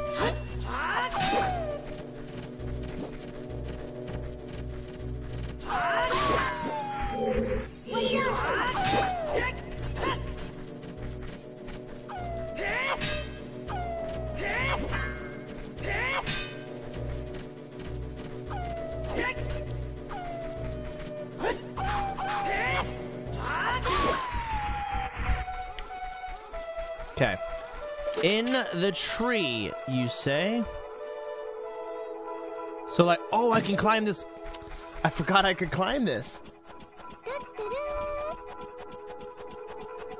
So like, oh, I can climb this. I forgot I could climb this.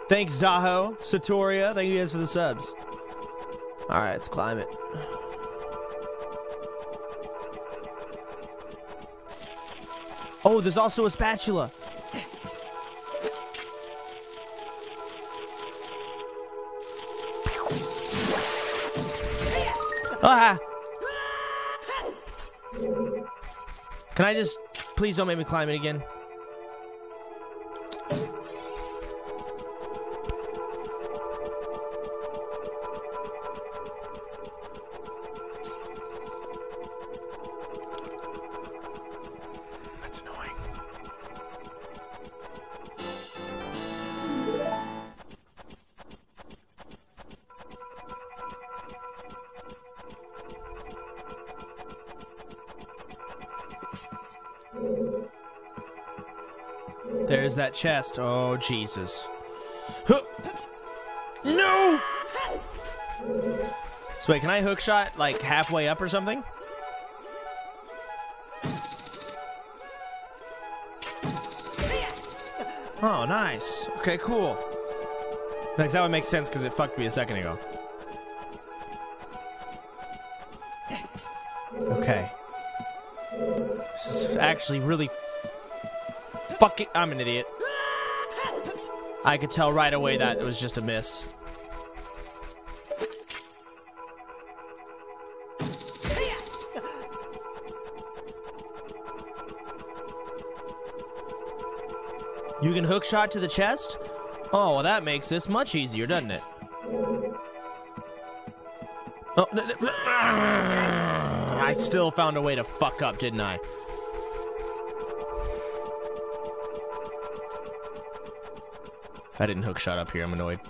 Thanks, Daho, Satoria. Thank you guys for the subs. All right, let's climb it. Oh, there's also a Skulltula. Ah! Can I just please don't make me climb it again? That chest. Oh, Jesus. No! So wait, can I hook shot like halfway up or something? Oh, nice. Okay, cool. Like, that would make sense because it fucked me a second ago. Okay. This is actually really fucking. I'm an idiot. I could tell right away that it was just a miss. You can hook shot to the chest? Oh, well, that makes this much easier, doesn't it? Oh, I still found a way to fuck up, didn't I? I didn't hook shot up here. I'm annoyed.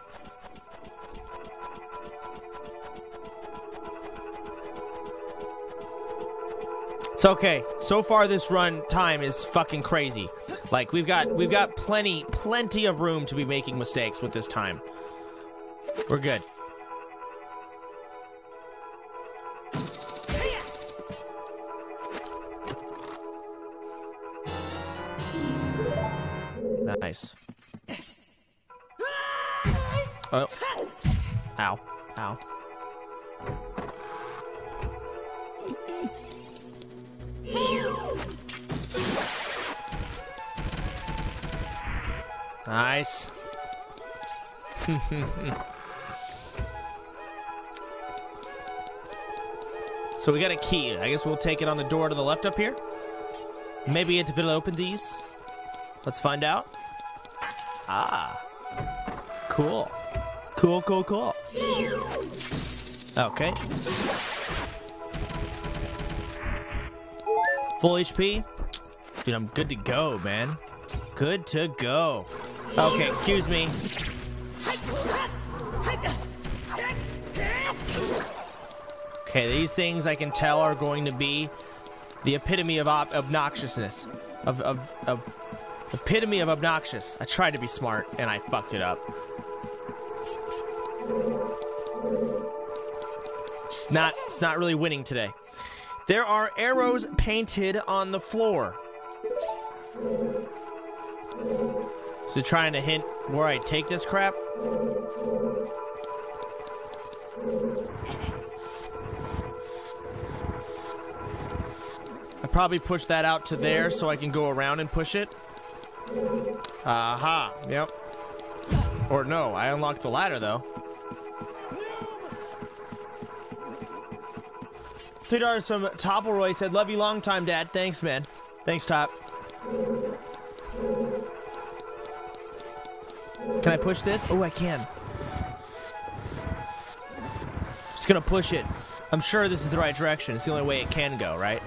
It's okay. So far, this run time is fucking crazy. Like we've got we've got plenty plenty of room to be making mistakes with this time. We're good. So we got a key. I guess we'll take it on the door to the left up here. Maybe it will open these. Let's find out. Ah. Cool. Cool, cool, cool. Okay. Full HP. Dude, I'm good to go, man. Good to go. Okay, excuse me. Okay, these things I can tell are going to be the epitome of ob- obnoxiousness. Of, of, of epitome of obnoxious. I tried to be smart and I fucked it up. It's not it's not really winning today. There are arrows painted on the floor. So trying to hint where I take this crap. I probably push that out to there so I can go around and push it. Aha, yep. Or no, I unlocked the ladder though. Three dollars from Toppleroy said, "Love you long time, Dad." Thanks, man. Thanks, Top. Can I push this? Oh, I can. Just gonna push it. I'm sure this is the right direction. It's the only way it can go, right?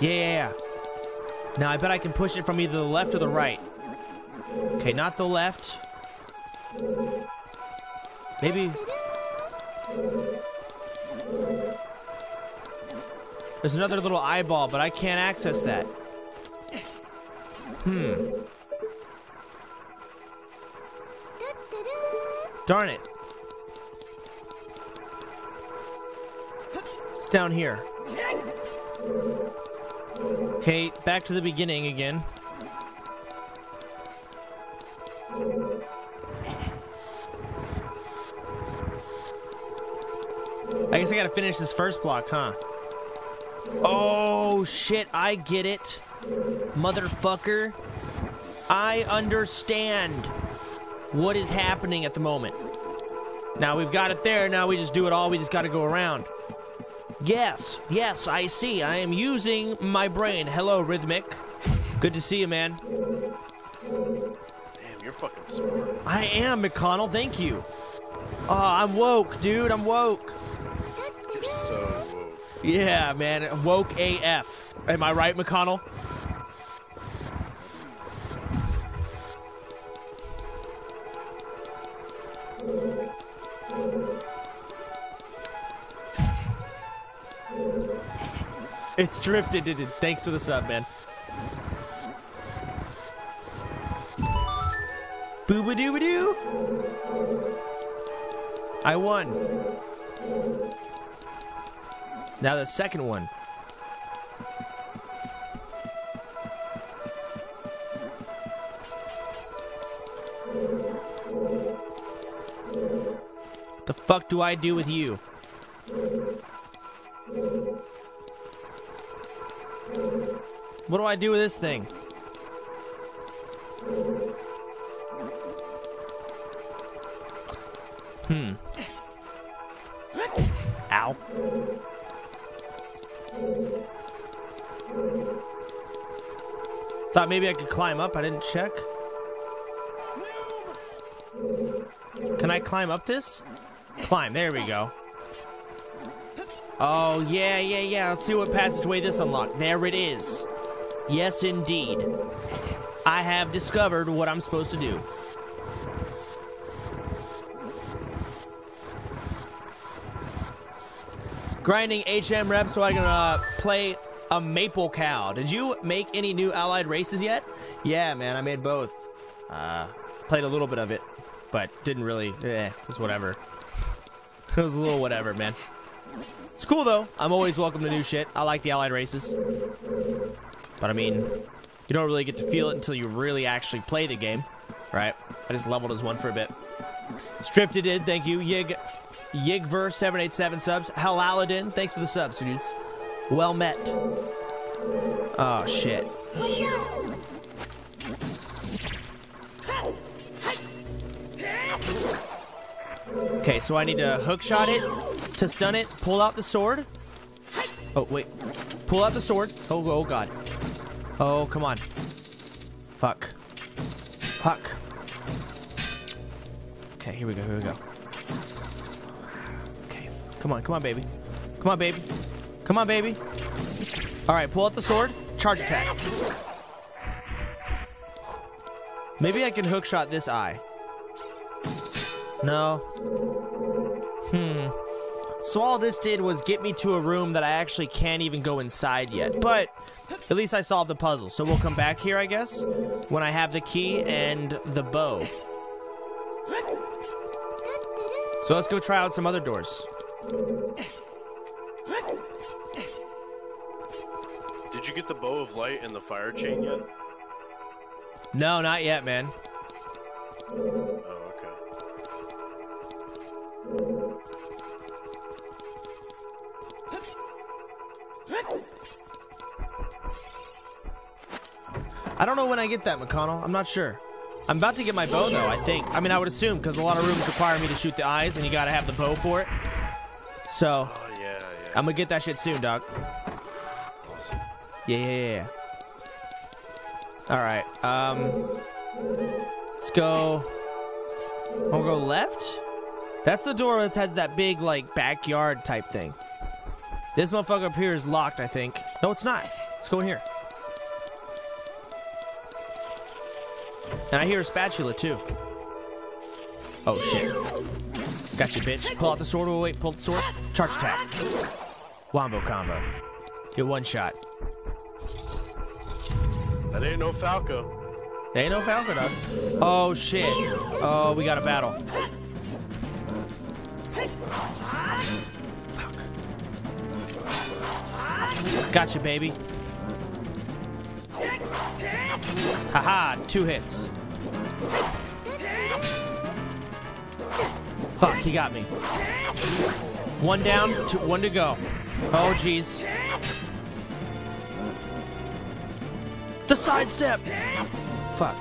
Yeah, yeah, yeah. Now I bet I can push it from either the left or the right. Okay, not the left. Maybe. There's another little eyeball, but I can't access that. Hmm. Darn it. It's down here. Okay, back to the beginning again. I guess I gotta finish this first block, huh? Oh, shit, I get it. Motherfucker. I understand what is happening at the moment. Now we've got it there, now we just do it all, we just gotta go around. Yes, yes, I see. I am using my brain. Hello, Rhythmic. Good to see you, man. Damn, you're fucking smart. I am, McConnell. Thank you. Oh, I'm woke, dude. I'm woke. You're so woke. Yeah, man. Woke AF. Am I right, McConnell? It's drifted. Did it? Thanks for the sub, man. Booba dooba doo. I won. Now the second one. The fuck do I do with you? What do I do with this thing? Hmm. Ow. Thought maybe I could climb up. I didn't check. Can I climb up this? Climb. There we go. Oh, yeah, yeah, yeah. Let's see what passageway this unlocked. There it is. Yes, indeed. I have discovered what I'm supposed to do. Grinding HM rep so I can uh, play a maple cow. Did you make any new allied races yet? Yeah, man, I made both. Uh, played a little bit of it, but didn't really. Eh, it was whatever. it was a little whatever, man. It's cool though. I'm always welcome to new shit. I like the allied races. But I mean, you don't really get to feel it until you really actually play the game, right? I just leveled as one for a bit. Strifted in, thank you. Yig Yigver787 subs. Halaladin, thanks for the subs, dudes. Well met. Oh shit. Okay, so I need to hook shot it to stun it, pull out the sword. Oh, wait. Pull out the sword. Oh, oh god. Oh, come on. Fuck. Fuck. Okay, here we go, here we go. Okay, come on, come on, baby. Come on, baby. Come on, baby. All right, pull out the sword. Charge attack. Maybe I can hook shot this eye. No. Hmm. So all this did was get me to a room that I actually can't even go inside yet. But at least I solved the puzzle. So we'll come back here, I guess, when I have the key and the bow. So let's go try out some other doors. Did you get the bow of light and the fire chain yet? No, not yet, man. Don't know when I get that, McConnell. I'm not sure. I'm about to get my bow, though, I think. I mean, I would assume, because a lot of rooms require me to shoot the eyes, and you gotta have the bow for it. So, Oh, yeah, yeah. I'm gonna get that shit soon, dog. Awesome. Yeah, yeah, yeah, yeah. All right. Um, let's go. I'll go left. That's the door that's had that big like backyard type thing. This motherfucker up here is locked, I think. No, it's not. Let's go in here. And I hear a Skulltula too. Oh shit. Gotcha, bitch. Pull out the sword. Wait, wait, pull the sword. Charge attack. Wombo combo. Get one shot. That ain't no Falco. There ain't no Falco, dog. Oh shit. Oh, we got a battle. Fuck. Gotcha, baby. Haha, two hits. Fuck, he got me. One down, two, one to go. Oh, jeez. The sidestep! Fuck.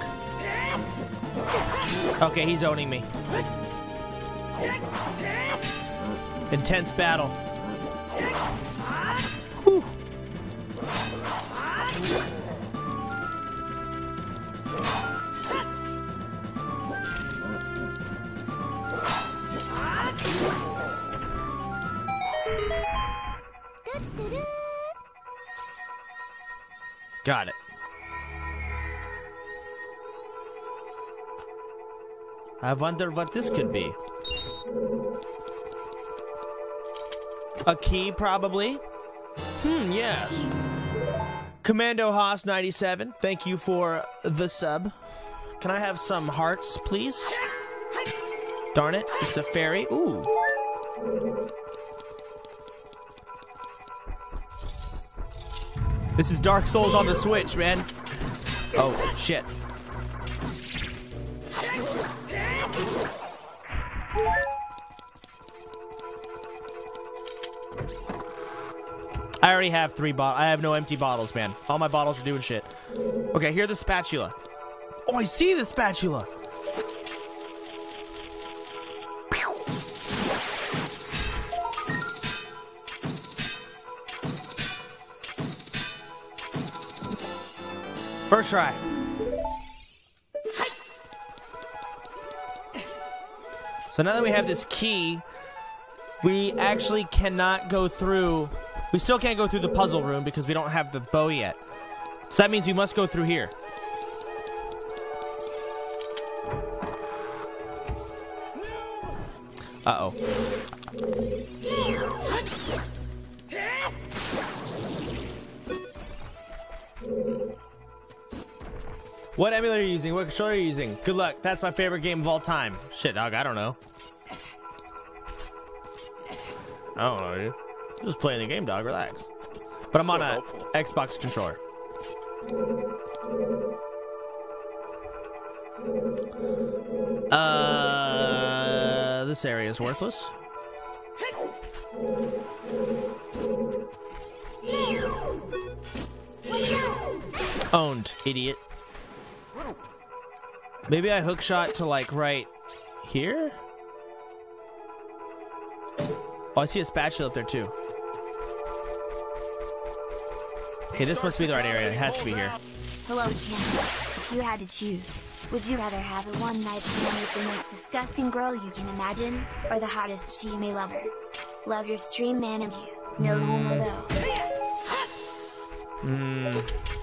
Okay, he's owning me. Intense battle. Got it. I wonder what this could be. A key, probably? Hmm, yes. Commando Haas 97, thank you for the sub. Can I have some hearts, please? Darn it, it's a fairy. Ooh. This is Dark Souls on the Switch, man. Oh, shit. I already have three bottles. I have no empty bottles, man. All my bottles are doing shit. Okay, here the Skulltula. Oh, I see the Skulltula. First try. So now that we have this key, we actually cannot go through. We still can't go through the puzzle room because we don't have the bow yet. So that means we must go through here. Uh What emulator are you using? What controller are you using? Good luck. That's my favorite game of all time. Shit, dog. I don't know. I don't know, dude. I'm just playing the game, dog. Relax. But I'm So on a. Xbox controller. Uh, this area is worthless. Owned, idiot. Maybe I hook shot to like right here? Oh, I see a Skulltula up there too. Okay, this must be the right area. It has to be here. Hello, Chancellor. If you had to choose, would you rather have a one night stand with the most disgusting girl you can imagine, or the hottest Shime lover? Love your stream man and you. No homo though. Hmm.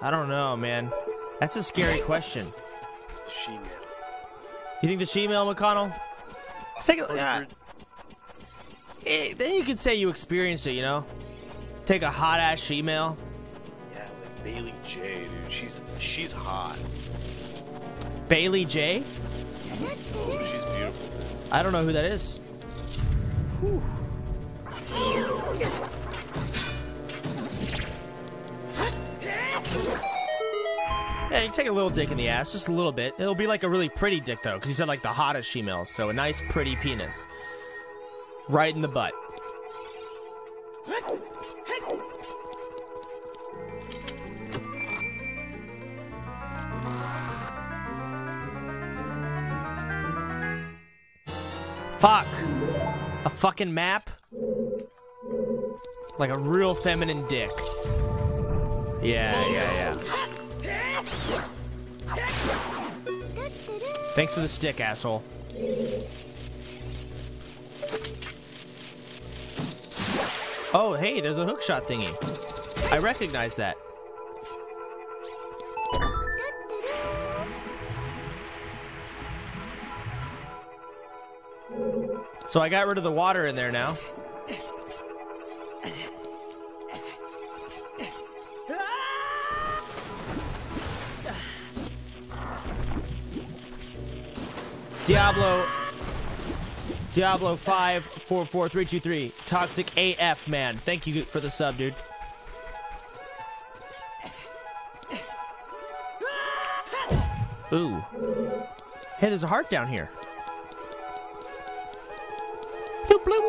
I don't know, man. That's a scary question. She-Man. You think the she-male McConnell? Let's take a, yeah. Hundred- Eh, then you could say you experienced it, you know? Take a hot ass she-male. Yeah, like Bailey Jay, dude. She's she's hot. Bailey Jay. Oh, she's beautiful. I don't know who that is. Yeah, you take a little dick in the ass, just a little bit. It'll be like a really pretty dick though, because you said like the hottest she-male, so a nice pretty penis. Right in the butt. Fuck. A fucking map? Like a real feminine dick. Yeah, yeah, yeah. Thanks for the stick, asshole. Oh, hey, there's a hookshot thingy. I recognize that. So I got rid of the water in there now. Diablo Diablo 5 44323 Toxic AF man. Thank you for the sub, dude. Ooh. Hey, there's a heart down here. Bloop, bloop.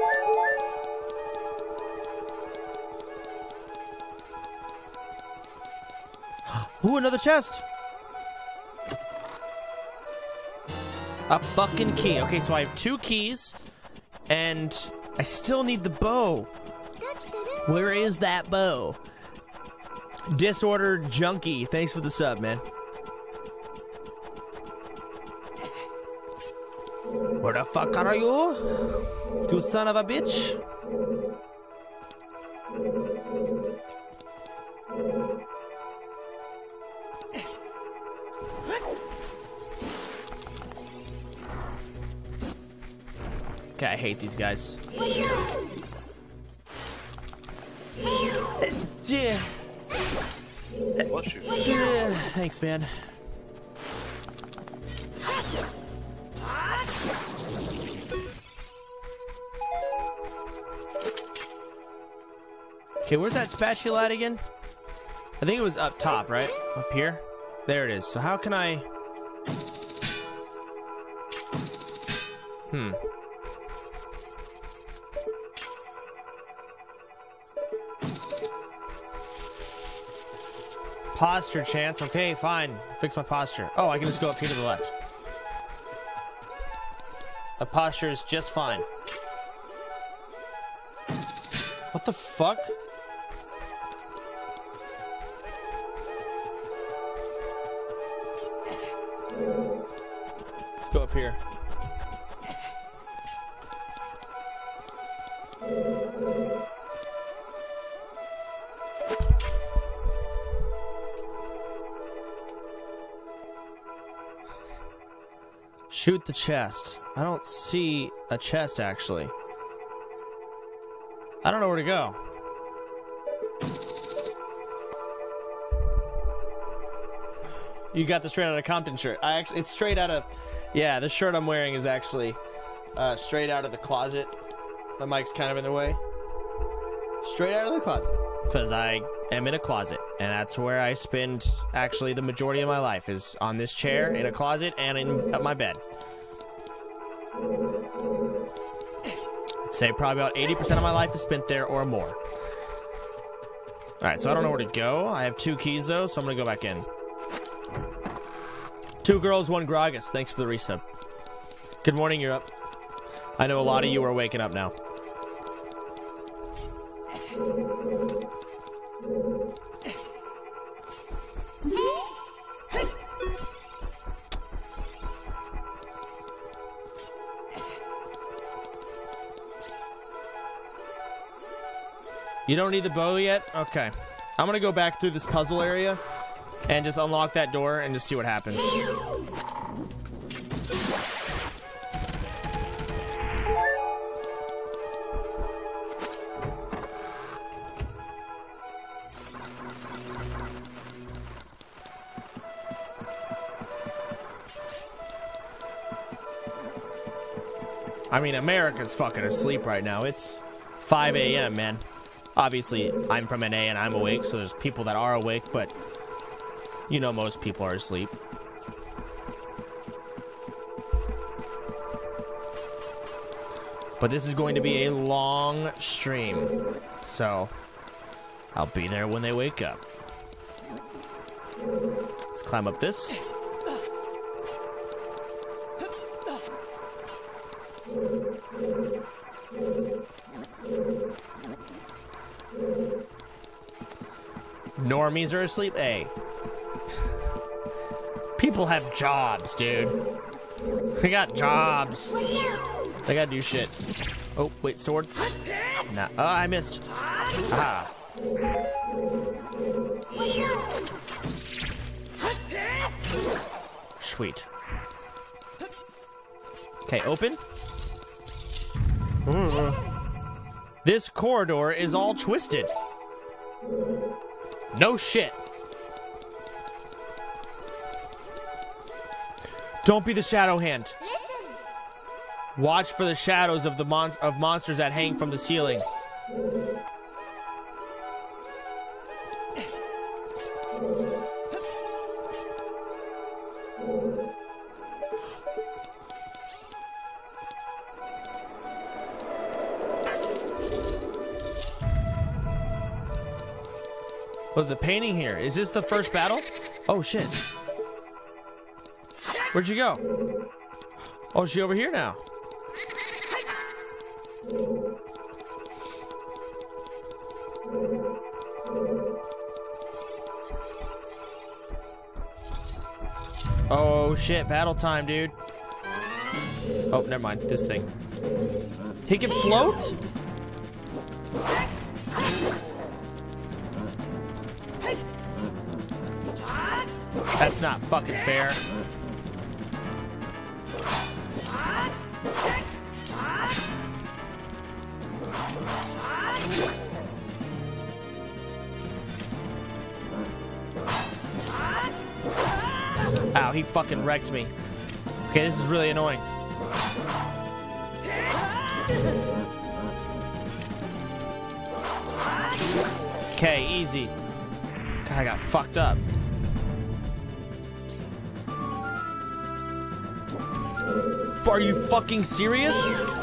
Ooh, another chest. A fucking key. Okay, so I have two keys, and I still need the bow. Where is that bow? Disorder Junkie. Thanks for the sub, man. Where the fuck are you? You son of a bitch. Okay, I hate these guys. Yeah. Yeah. Thanks, man. Okay, where's that spatula at again? I think it was up top, right? Up here? There it is. So how can I... Hmm. Posture chance. Okay, fine. Fix my posture. Oh, I can just go up here to the left. My posture is just fine. What the fuck? Let's go up here. Shoot the chest. I don't see a chest actually. I don't know where to go. You got the straight out of Compton shirt. I actually, it's straight out of, yeah. The shirt I'm wearing is actually uh, straight out of the closet. My mic's kind of in the way. Straight out of the closet because I am in a closet, and that's where I spend actually the majority of my life is on this chair in a closet and in at my bed. I'd say probably about 80% of my life is spent there or more. All right, so I don't know where to go. I have two keys though, so I'm gonna go back in. Two girls, one Gragas. Thanks for the resub. Good morning, you're up. I know a lot of you are waking up now. You don't need the bow yet? Okay. I'm gonna go back through this puzzle area and just unlock that door and just see what happens. I mean, America's fucking asleep right now. It's 5 a.m., man. Obviously, I'm from NA and I'm awake, so there's people that are awake, but you know most people are asleep. But this is going to be a long stream, so I'll be there when they wake up. Let's climb up this. Normies are asleep. Hey. People have jobs, dude. We got jobs. They gotta do shit. Oh, wait, sword? Nah. Oh, I missed. Ah. Sweet. Okay, open. This corridor is all twisted. No shit. Don't be the shadow hand. Watch for the shadows of the mon- of monsters that hang from the ceiling. Was a painting here? Is this the first battle? Oh shit. Where'd you go? Oh, she over here now? Oh shit, battle time, dude. Oh, never mind. This thing. He can float? That's not fucking fair. Ow, he fucking wrecked me. Okay, this is really annoying. Okay, easy. God, I got fucked up. Are you fucking serious?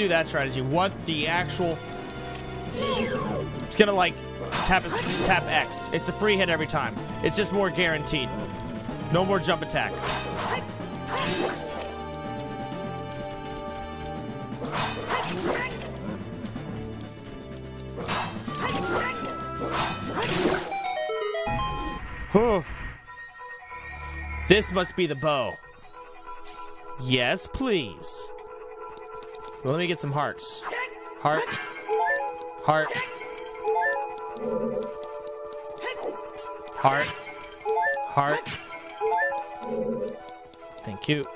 Do that strategy. What the actual? It's gonna like tap tap X. It's a free hit every time. It's just more guaranteed. No more jump attack. Whew. This must be the bow. Yes, please. Well, let me get some hearts. Heart. Heart. Heart. Heart. Thank you.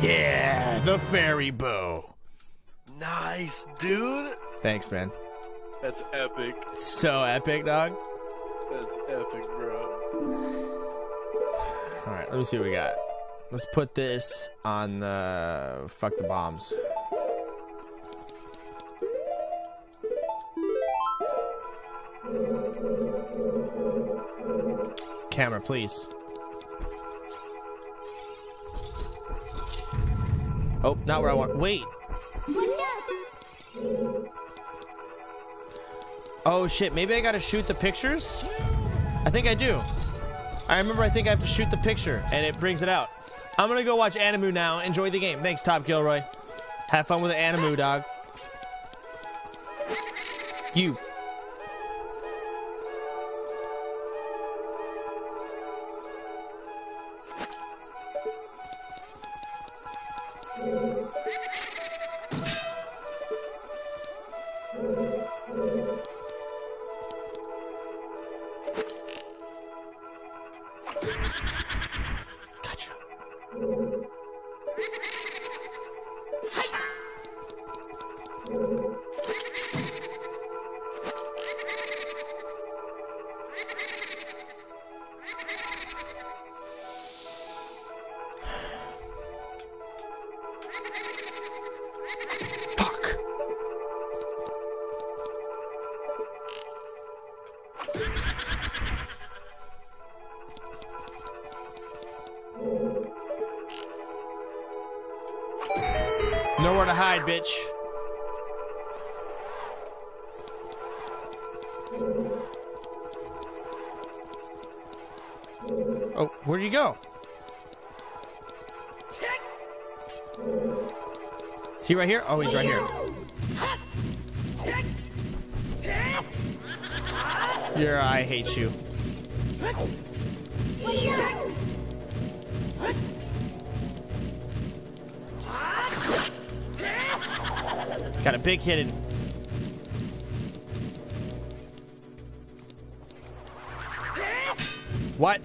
Yeah, the fairy bow. Nice, dude. Thanks, man. That's epic. So epic, dog. That's epic, bro. All right, let me see what we got. Let's put this on the fuck the bombs. Camera, please. Oh, not where I want. Wait. Oh shit, maybe I gotta shoot the pictures? I think I do. I remember I think I have to shoot the picture and it brings it out. I'm gonna go watch Animu now. Enjoy the game. Thanks, Top Gilroy. Have fun with the Animu, dog. You. Oh, he's right here. You're, I hate you. Got a big hidden. What?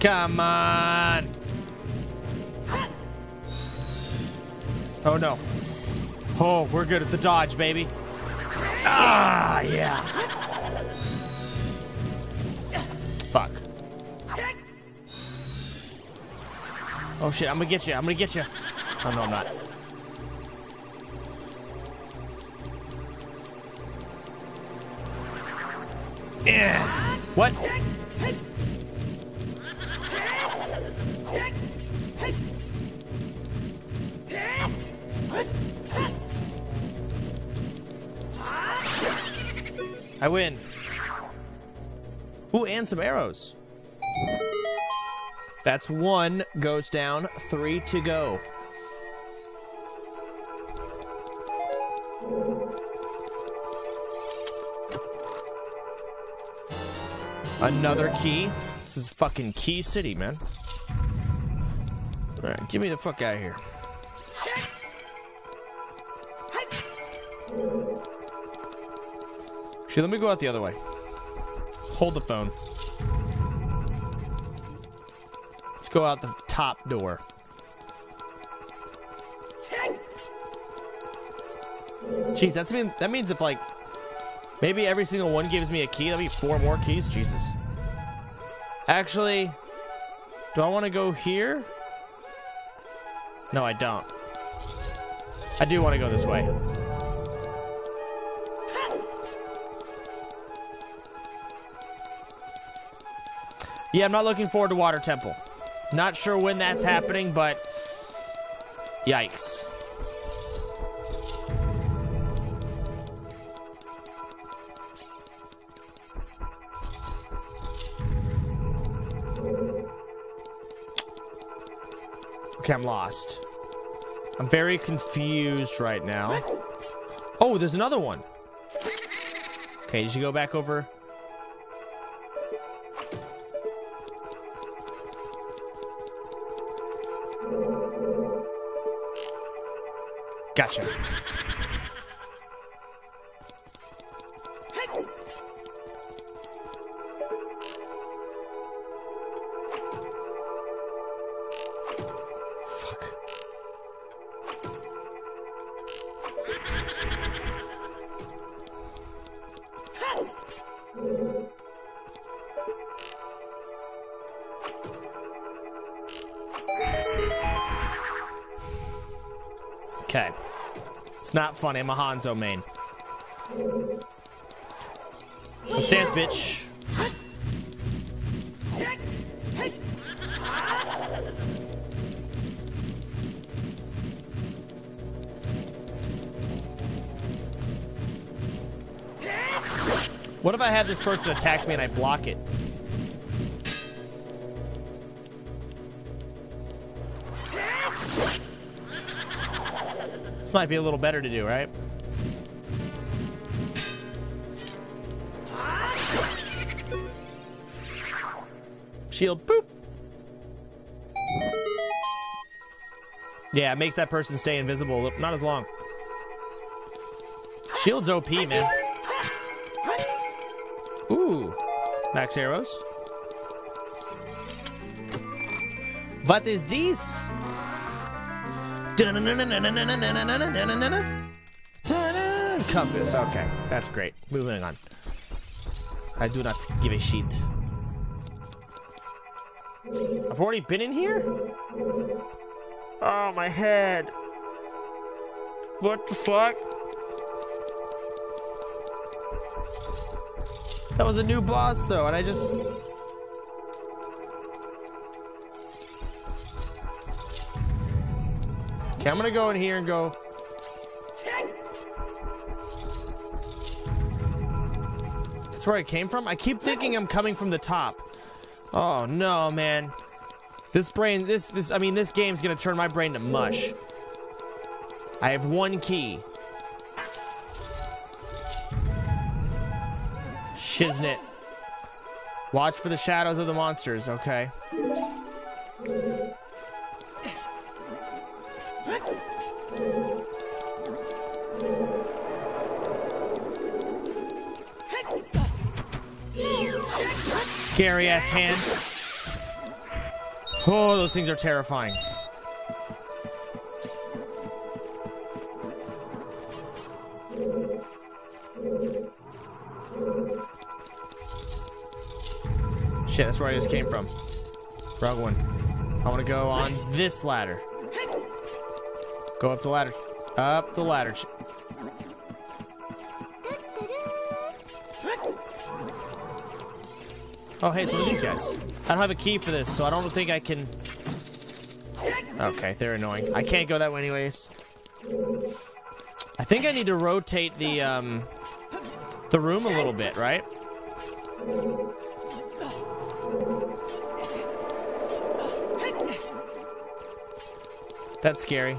Come on. Oh no. Oh, we're good at the dodge, baby. Ah, yeah. Fuck. Oh shit, I'm gonna get you. I'm gonna get you. Oh no, I'm not. Some arrows. That's one goes down, three to go. Another key. This is fucking Key City, man. Alright, get me the fuck out of here. Actually, let me go out the other way. Hold the phone. Go out the top door. Jeez, that's mean that means if like maybe every single one gives me a key, that'd be four more keys. Jesus. Actually, do I want to go here? No, I don't. I do want to go this way. Yeah, I'm not looking forward to Water Temple. Not sure when that's happening, but yikes. Okay, I'm lost. I'm very confused right now. Oh, there's another one. Okay, did you go back over Gotcha. Funny. I'm a Hanzo main. Let's dance, bitch. What if I have this person attack me and I block it? This might be a little better to do, right? Shield, boop. Yeah, it makes that person stay invisible. Not as long. Shield's OP, man. Ooh. Max arrows. What is this? Compass. Okay, that's great. Moving on. I do not give a shit. I've already been in here? Oh, my head. What the fuck? That was a new boss, though, and I just... Okay, I'm gonna go in here and go... That's where I came from? I keep thinking I'm coming from the top. Oh, no, man. This brain, this, this, I mean, this game's gonna turn my brain to mush. I have one key. Shiznit. Watch for the shadows of the monsters, okay? Scary ass hands. Oh, those things are terrifying. Shit, that's where I just came from. Wrong one. I want to go on this ladder. Go up the ladder. Up the ladder. Oh, hey, it's one of these guys. I don't have a key for this, so I don't think I can... Okay, they're annoying. I can't go that way anyways. I think I need to rotate the, um... The room a little bit, right? That's scary.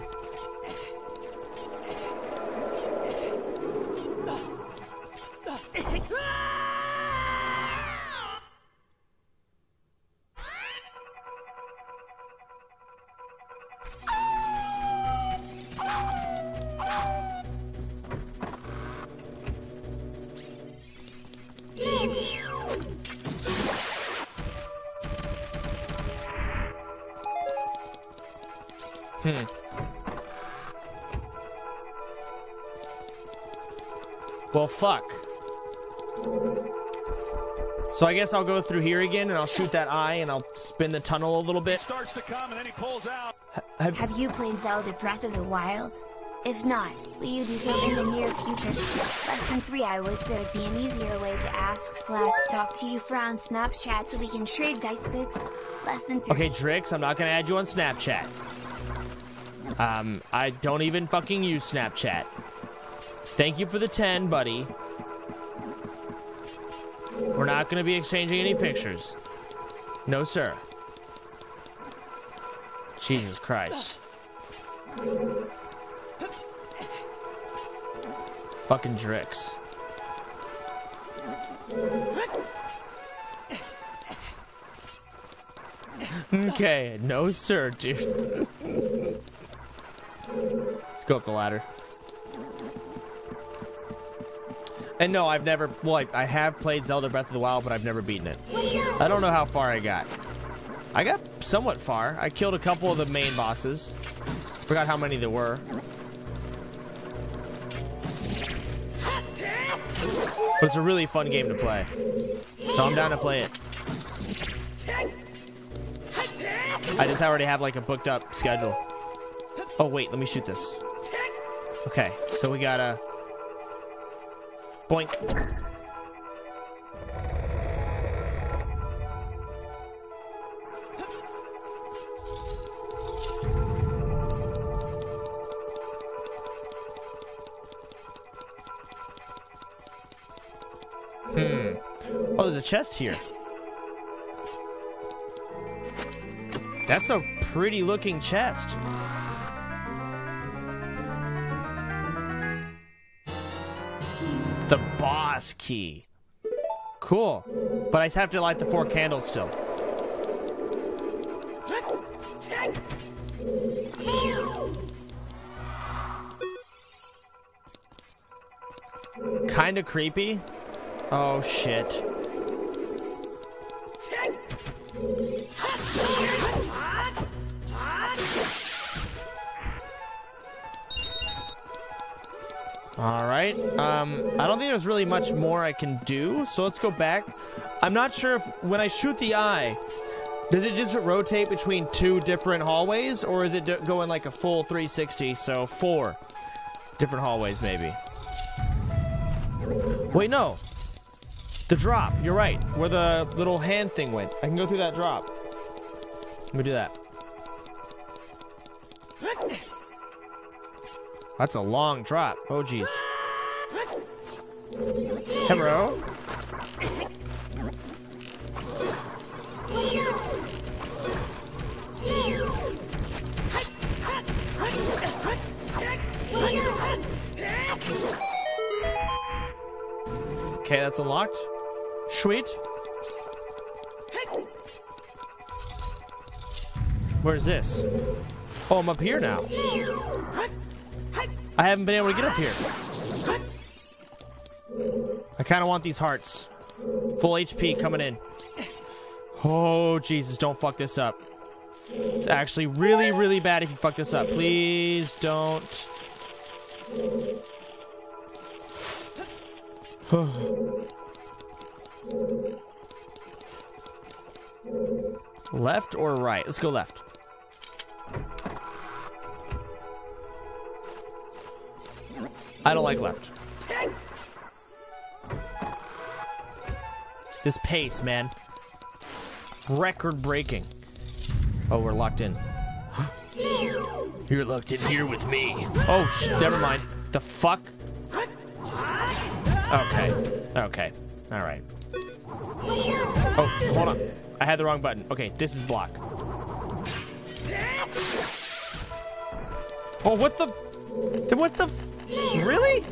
Guess I'll go through here again and I'll shoot that eye and I'll spin the tunnel a little bit. Starts to come and then he pulls out. Have, Have you played Zelda Breath of the Wild? If not, will you do so in the near future? Lesson 3 I wish there would be an easier way to ask slash talk to you for on Snapchat so we can trade dice pics. Lesson 3 okay, Drix, I'm not gonna add you on Snapchat. Um, I don't even fucking use Snapchat. Thank you for the 10, buddy. We're not gonna be exchanging any pictures. No, sir. Jesus Christ. Fucking Drix. Okay, no sir, dude. Let's Go up the ladder. And no, I've never. Well, I, I have played Zelda Breath of the Wild, but I've never beaten it. I don't know how far I got. I got somewhat far. I killed a couple of the main bosses. Forgot how many there were. But it's a really fun game to play. So I'm down to play it. I just already have like a booked up schedule. Oh wait, let me shoot this. Okay, so we gotta boink. Hmm. Oh, there's a chest here. That's a pretty looking chest. The boss key. Cool. But I have to light the four candles still. Kinda creepy. Oh shit. All right. Um, I don't think there's really much more I can do, so let's go back. I'm not sure if when I shoot the eye, does it just rotate between two different hallways, or is it going like a full 360? So four different hallways, maybe. Wait, no. The drop. You're right. Where the little hand thing went. I can go through that drop. Let me do that. That's a long drop. Oh, jeez. Hello. Okay, that's unlocked. Sweet. Where's this? Oh, I'm up here now. I haven't been able to get up here. I kind of want these hearts. Full HP coming in. Oh, Jesus, don't fuck this up. It's actually really, really bad if you fuck this up. Please don't. left or right? Let's go left. I don't like left. This pace, man. Record breaking. Oh, we're locked in. You're locked in here with me. Oh, sh never mind. The fuck? Okay. Okay. All right. Oh, hold on. I had the wrong button. Okay, this is block. Oh, what the? the- What the? Really?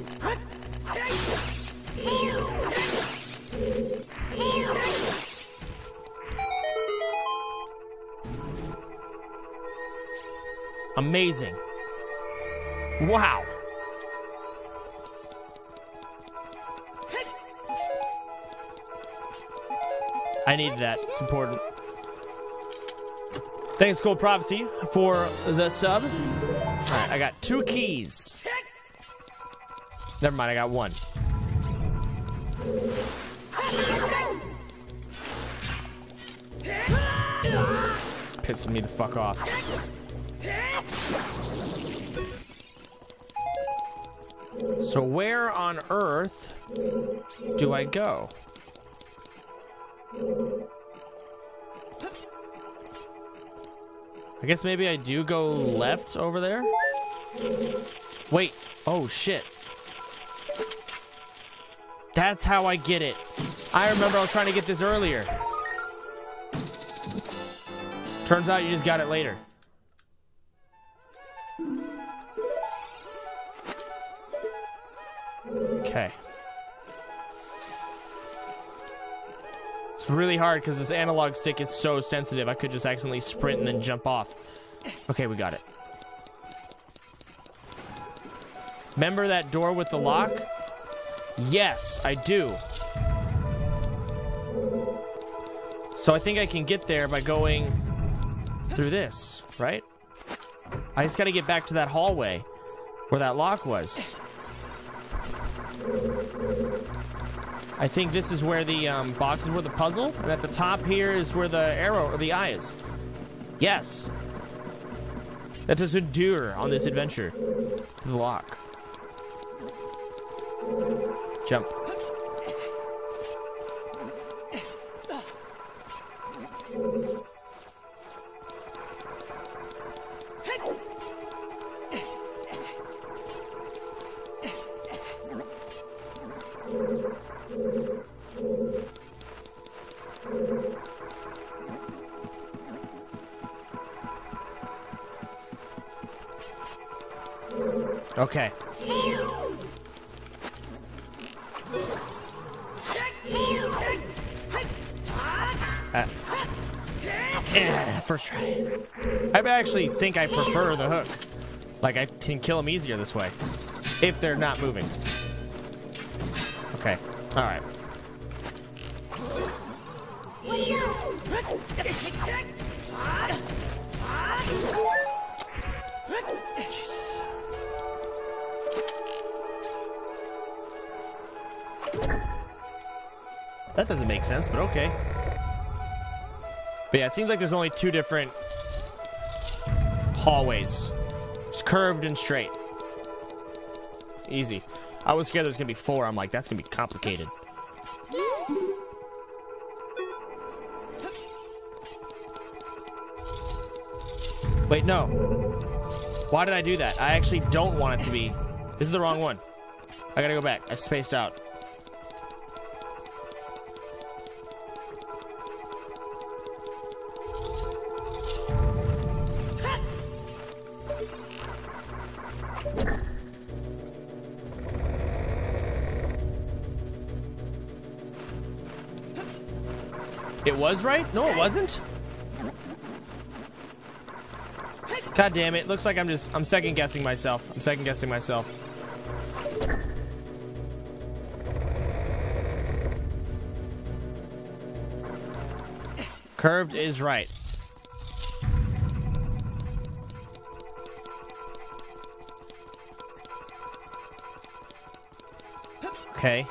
Amazing. Wow. I need that. It's important. Thanks, Cold Prophecy, for the sub. Alright, I got two keys. Never mind, I got one. Pissing me the fuck off. So where on earth do I go? I guess maybe I do go left over there? Wait. Oh, shit. That's how I get it. I remember I was trying to get this earlier. Turns out you just got it later. Okay. It's really hard because this analog stick is so sensitive. I could just accidentally sprint and then jump off. Okay, we got it. Remember that door with the lock? Yes, I do. So I think I can get there by going through this, right? I just got to get back to that hallway where that lock was. I think this is where the um, box is where the puzzle, and at the top here is where the arrow or the eye is. Yes. Let us endure on this adventure to the lock. Jump. Okay. First try. I actually think I prefer the hook. Like, I can kill them easier this way. If they're not moving. Okay. Alright. Jesus. That doesn't make sense, but okay. But yeah, it seems like there's only two different hallways. It's curved and straight. Easy. I was scared there was gonna be four. I'm like, that's gonna be complicated. Wait, no. Why did I do that? I actually don't want it to be. This is the wrong one. I gotta go back. I spaced out. Was right? No, it wasn't. God damn it. Looks like I'm just, I'm second guessing myself. I'm second guessing myself. Curved is right. Okay.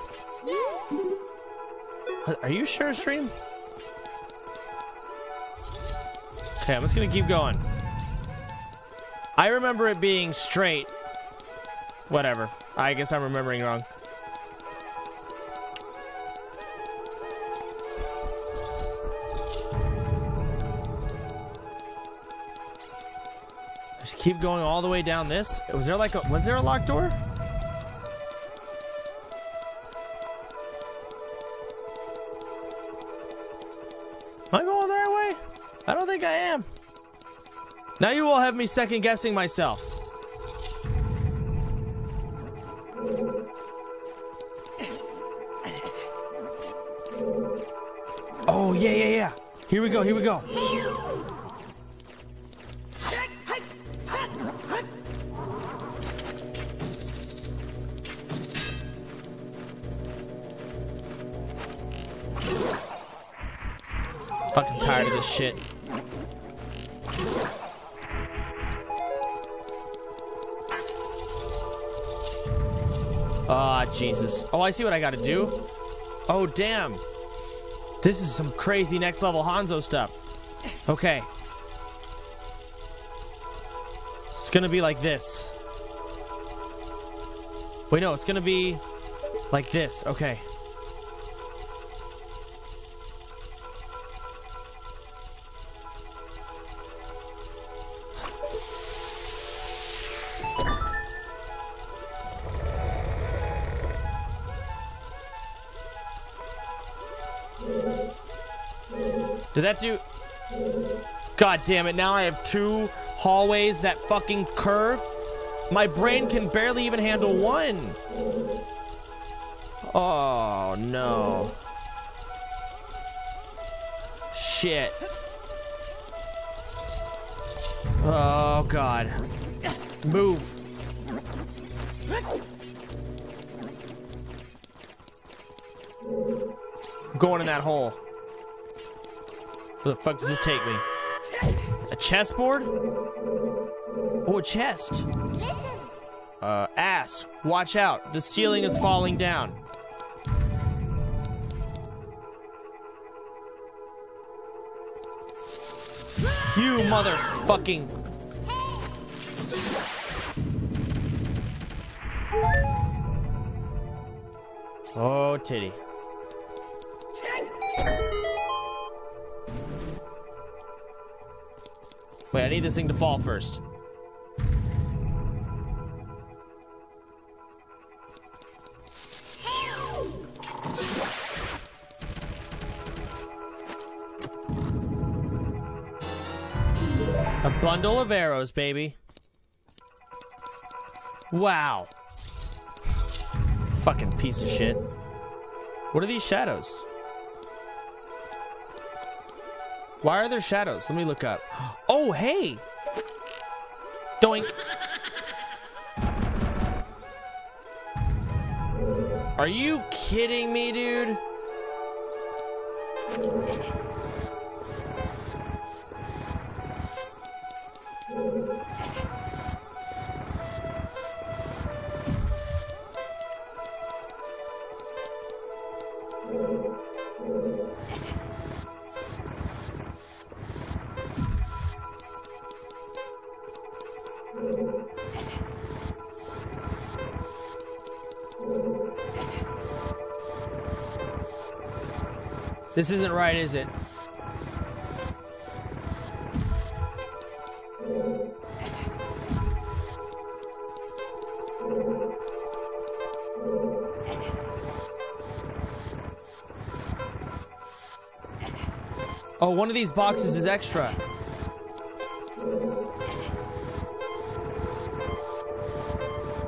Are you sure, stream? Okay, I'm just gonna keep going. I remember it being straight. Whatever. I guess I'm remembering wrong. Just keep going all the way down this. Was there like a was there a locked door? Now you all have me second guessing myself. Oh, yeah, yeah, yeah. Here we go, here we go. Fucking tired of this shit. Jesus. Oh, I see what I gotta do. Oh, damn. This is some crazy next level Hanzo stuff. Okay. It's gonna be like this. Wait, no, it's gonna be like this. Okay. Did that do... God damn it, now I have two hallways that fucking curve. My brain can barely even handle one. Oh, no. Shit. Oh, God. Move. I'm going in that hole. Where the fuck does this take me? A chessboard? Oh, a chest. Uh, ass. Watch out. The ceiling is falling down. You motherfucking. Oh, titty. I need this thing to fall first. A bundle of arrows, baby. Wow. Fucking piece of shit. What are these shadows? Why are there shadows? Let me look up. Oh, hey! Doink. Are you kidding me, dude? This isn't right, is it? Oh, one of these boxes is extra.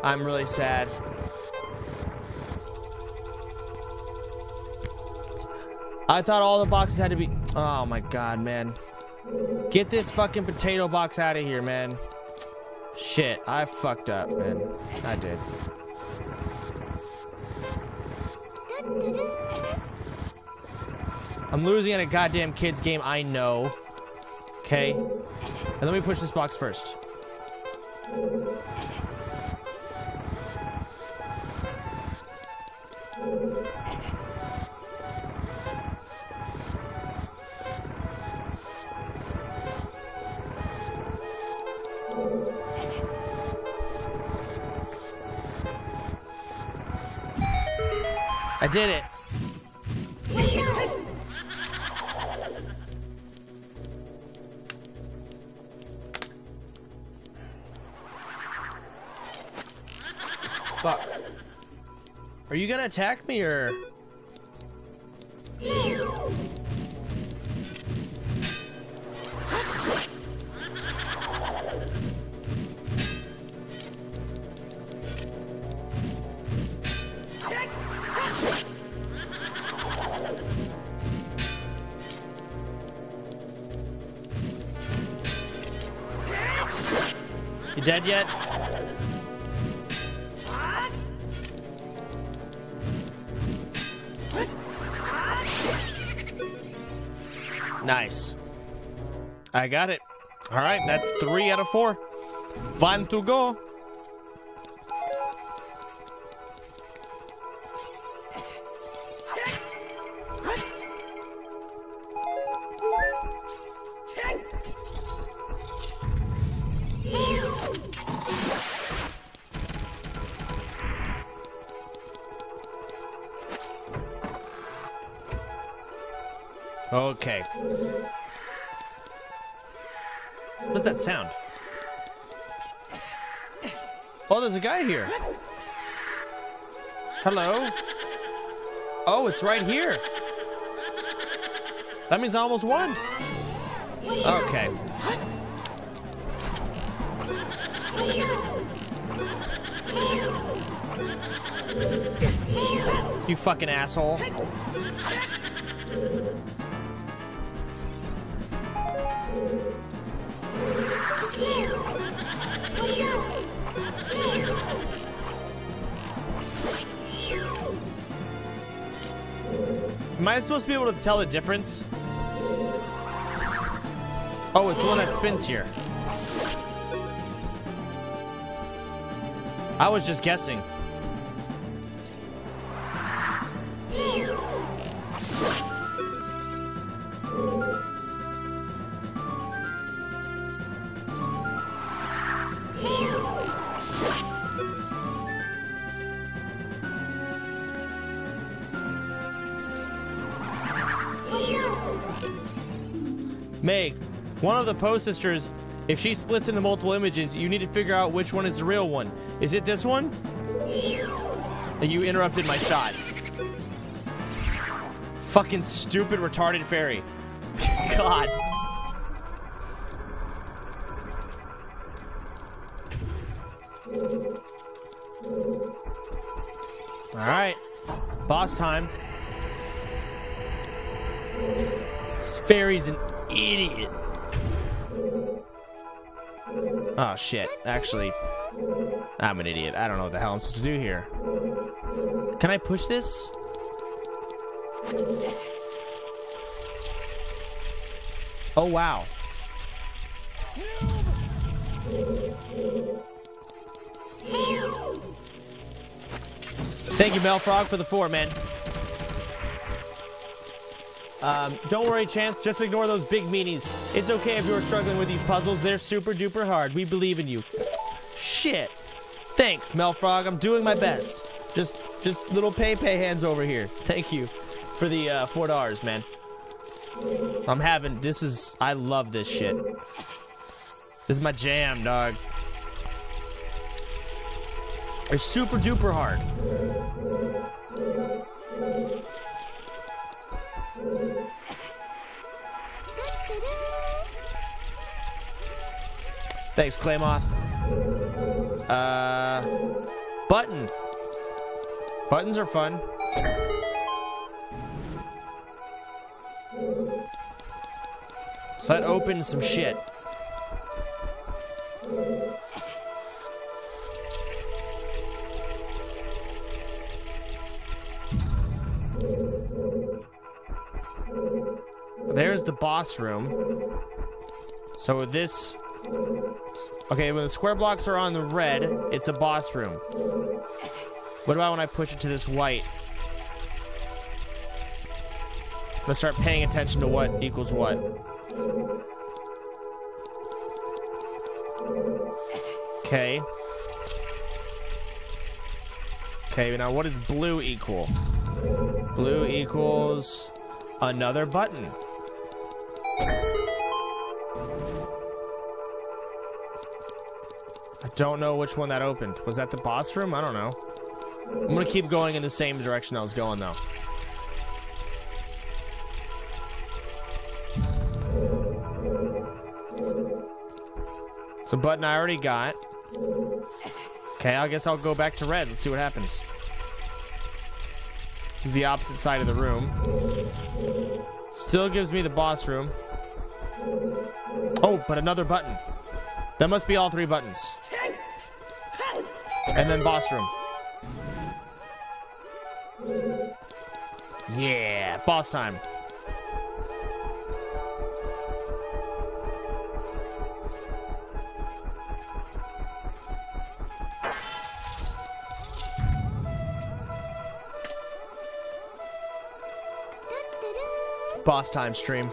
I'm really sad. I thought all the boxes had to be. Oh my god, man. Get this fucking potato box out of here, man. Shit, I fucked up, man. I did. I'm losing at a goddamn kids game, I know. Okay. And let me push this box first. Did it. Fuck. Are you gonna attack me or? I got it. All right, that's three out of four. Fun to go. Okay. Sound? Oh, there's a guy here. Hello? Oh, it's right here. That means I almost won. Okay. You fucking asshole. I supposed to be able to tell the difference? Oh, it's the one that spins here. I was just guessing. One of the Poe sisters, if she splits into multiple images, you need to figure out which one is the real one. Is it this one? You interrupted my shot. Fucking stupid retarded fairy. God. All right. Boss time. This fairy's an idiot. Oh shit. Actually, I'm an idiot. I don't know what the hell I'm supposed to do here. Can I push this? Oh wow. Thank you, Melfrog, for the four, man. Um, don't worry, Chance. Just ignore those big meanies. It's okay if you're struggling with these puzzles. They're super duper hard. We believe in you. Shit. Thanks, Melfrog. I'm doing my best. Just, just little pay pay hands over here. Thank you for the uh, four dollars, man. I'm having. This is. I love this shit. This is my jam, dog. They're super duper hard. Thanks, Claymoth. Uh, button. Buttons are fun. So that opens some shit. There's the boss room. So this... Okay, when the square blocks are on the red, it's a boss room. What about when I push it to this white? I'm gonna start paying attention to what equals what. Okay. Okay, now what does blue equal? Blue equals another button. I don't know which one that opened. Was that the boss room? I don't know. I'm gonna keep going in the same direction I was going though. So button I already got. Okay, I guess I'll go back to red. Let's see what happens. Is the opposite side of the room. Still gives me the boss room. Oh, but another button. That must be all three buttons. And then boss room. Yeah, boss time. Boss time stream.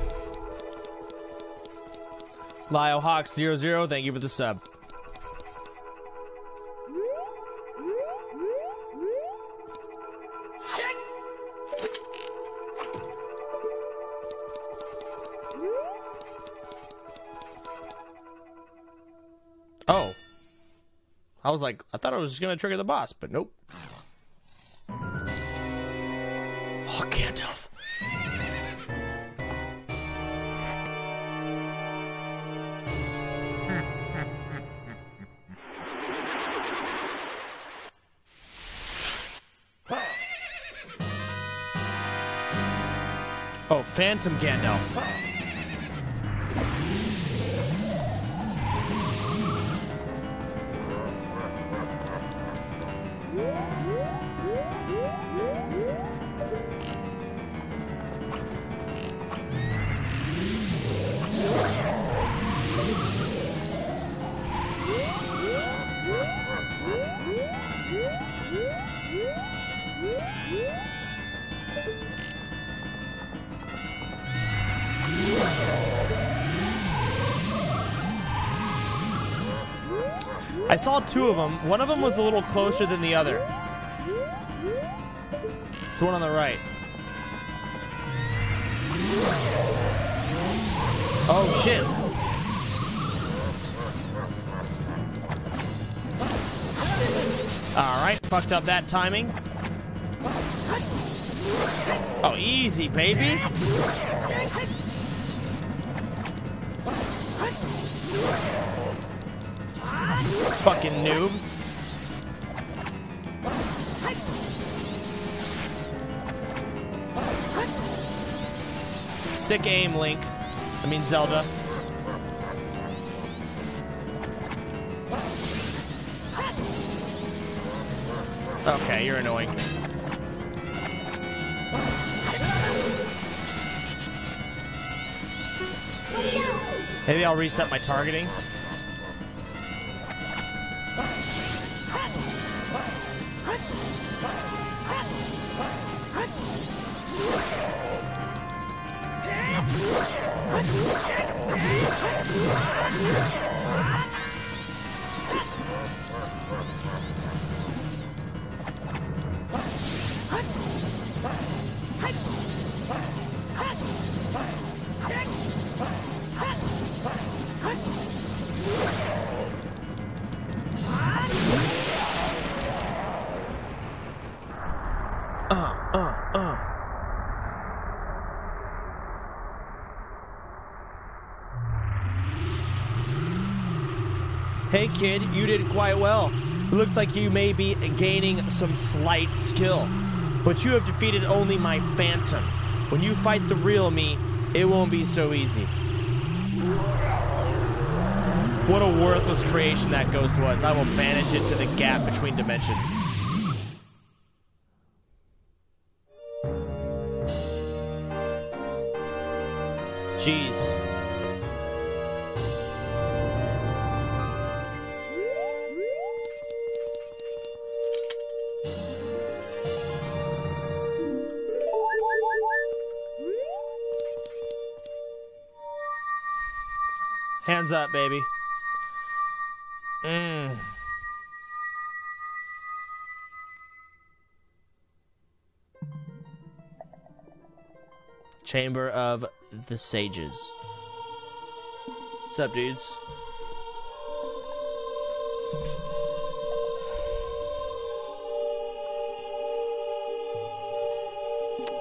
Lyle Hawks 00, thank you for the sub. Oh. I was like, I thought I was just gonna trigger the boss, but nope. Oh, Gandalf. Oh, Phantom Gandalf. I saw two of them. One of them was a little closer than the other. It's the one on the right. Oh shit. Alright, fucked up that timing. Oh, easy, baby. Fucking noob. Sick aim, Link. I mean, Zelda. Okay, you're annoying. Maybe I'll reset my targeting. Kid, you did quite well. It looks like you may be gaining some slight skill. But you have defeated only my phantom. When you fight the real me, it won't be so easy. What a worthless creation that ghost was. I will banish it to the gap between dimensions. Jeez. Hands up, baby. Mm. Chamber of the Sages. Sup, dudes?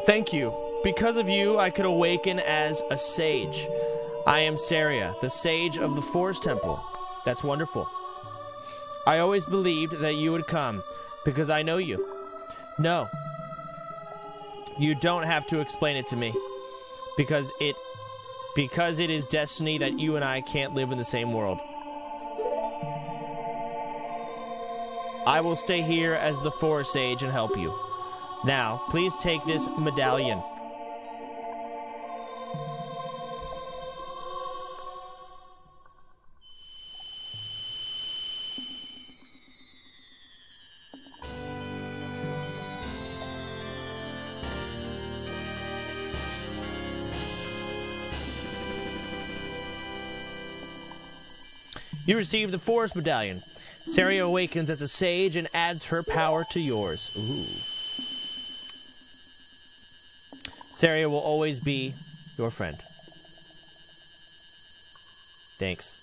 Thank you. Because of you, I could awaken as a sage. I am Saria, the sage of the Forest Temple. That's wonderful. I always believed that you would come because I know you. No. You don't have to explain it to me because it because it is destiny that you and I can't live in the same world. I will stay here as the forest sage and help you. Now, please take this medallion. You receive the Forest Medallion. Saria awakens as a sage and adds her power to yours. Ooh. Saria will always be your friend. Thanks.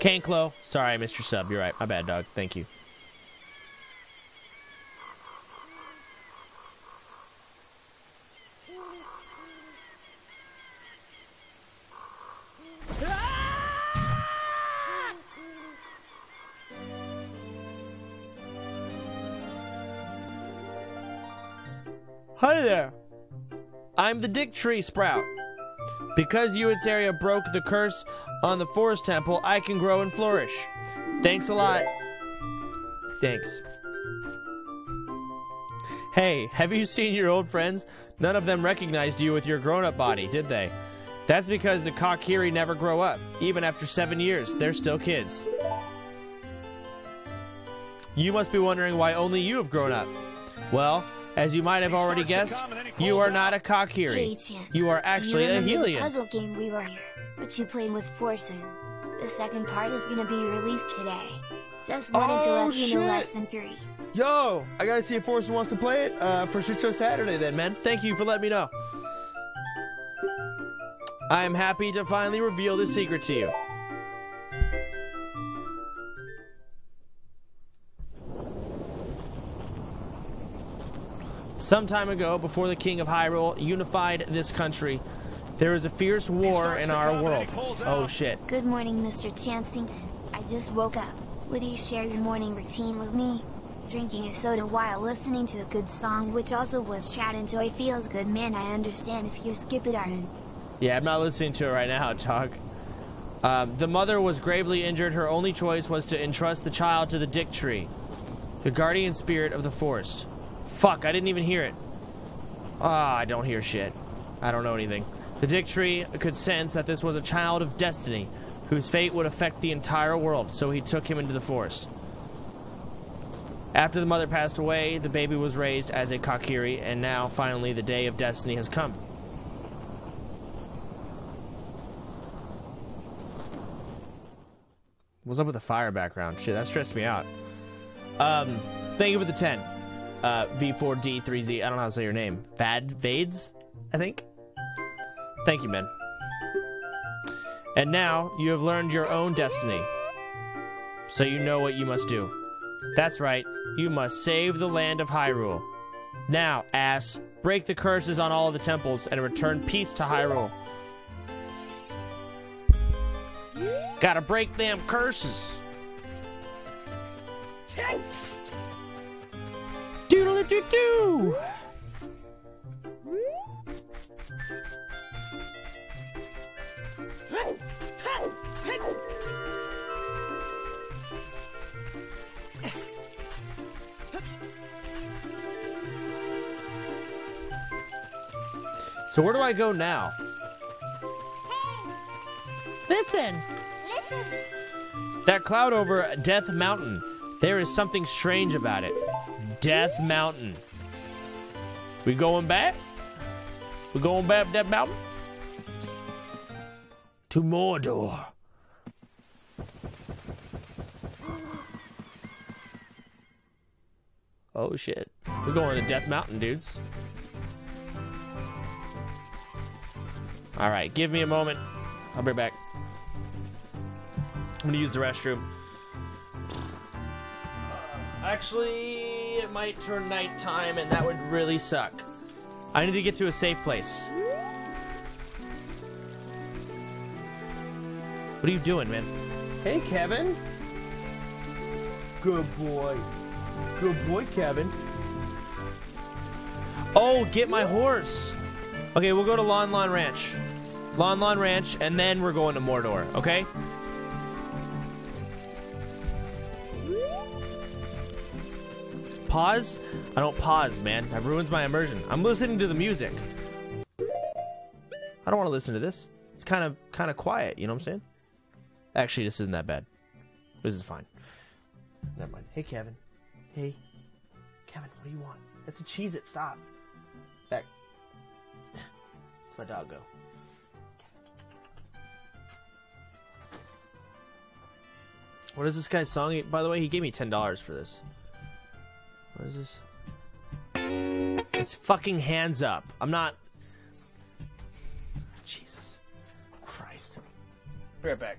Kanklo. Sorry, your sub. You're right. My bad, dog. Thank you. The Deku Tree Sprout. Because you and Saria broke the curse on the Forest Temple, I can grow and flourish. Thanks a lot. Thanks. Hey, have you seen your old friends? None of them recognized you with your grown-up body, did they? That's because the Kokiri never grow up. Even after seven years, they're still kids. You must be wondering why only you have grown up. Well, as you might have already guessed, You are not a Kokiri. Hey, Chance. You are do actually you a remember the Helion. puzzle game we were here, but you played with Force in. The second part is gonna be released today. Just wanted to Oh, let you know less than three. Yo, I gotta see if Forrest wants to play it uh, for Shit Show Saturday then, man. Thank you for letting me know. I am happy to finally reveal this secret to you. Some time ago, before the King of Hyrule unified this country, there was a fierce war in our world. Oh shit. Good morning, Mr. Chanstington. I just woke up. Would you share your morning routine with me? Drinking a soda while listening to a good song, which also would chat and joy feels good, man. I understand if you skip it, Arun. Yeah, I'm not listening to it right now, Doug. Um, the mother was gravely injured. Her only choice was to entrust the child to the Deku Tree, the guardian spirit of the forest. Fuck, I didn't even hear it. Ah, I don't hear shit. I don't know anything. The Deku Tree could sense that this was a child of destiny, whose fate would affect the entire world, so he took him into the forest. After the mother passed away, the baby was raised as a Kokiri, and now, finally, the day of destiny has come. What's up with the fire background? Shit, that stressed me out. Um, thank you for the 10. Uh, V4D3Z. I don't know how to say your name. Vad Vades, I think. Thank you, man. And now you have learned your own destiny. So you know what you must do. That's right, you must save the land of Hyrule. Now, ass, break the curses on all the temples and return peace to Hyrule. Gotta break them curses. Doodle doo doo. So where do I go now? Listen. That cloud over Death Mountain. There is something strange about it. Death Mountain. We going back? We going back Death Mountain? To Mordor. Oh shit. We're going to Death Mountain, dudes. Alright, give me a moment. I'll be back. I'm gonna use the restroom. Actually, it might turn nighttime, and that would really suck. I need to get to a safe place. What are you doing, man? Hey, Kevin. Good boy. Good boy, Kevin. Oh, get my horse. Okay, we'll go to Lon Lon Ranch. Lon Lon Ranch, and then we're going to Mordor, okay? Pause? I don't pause, man. That ruins my immersion. I'm listening to the music. I don't want to listen to this. It's kind of kind of quiet, you know what I'm saying? Actually, this isn't that bad. This is fine. Never mind. Hey, Kevin. Hey. Kevin, what do you want? That's a cheese it. Stop. Back. Let's my dog go. What is this guy's song? By the way, he gave me ten dollars for this. What is this? It's fucking hands up. I'm not. Jesus Christ. Be right back.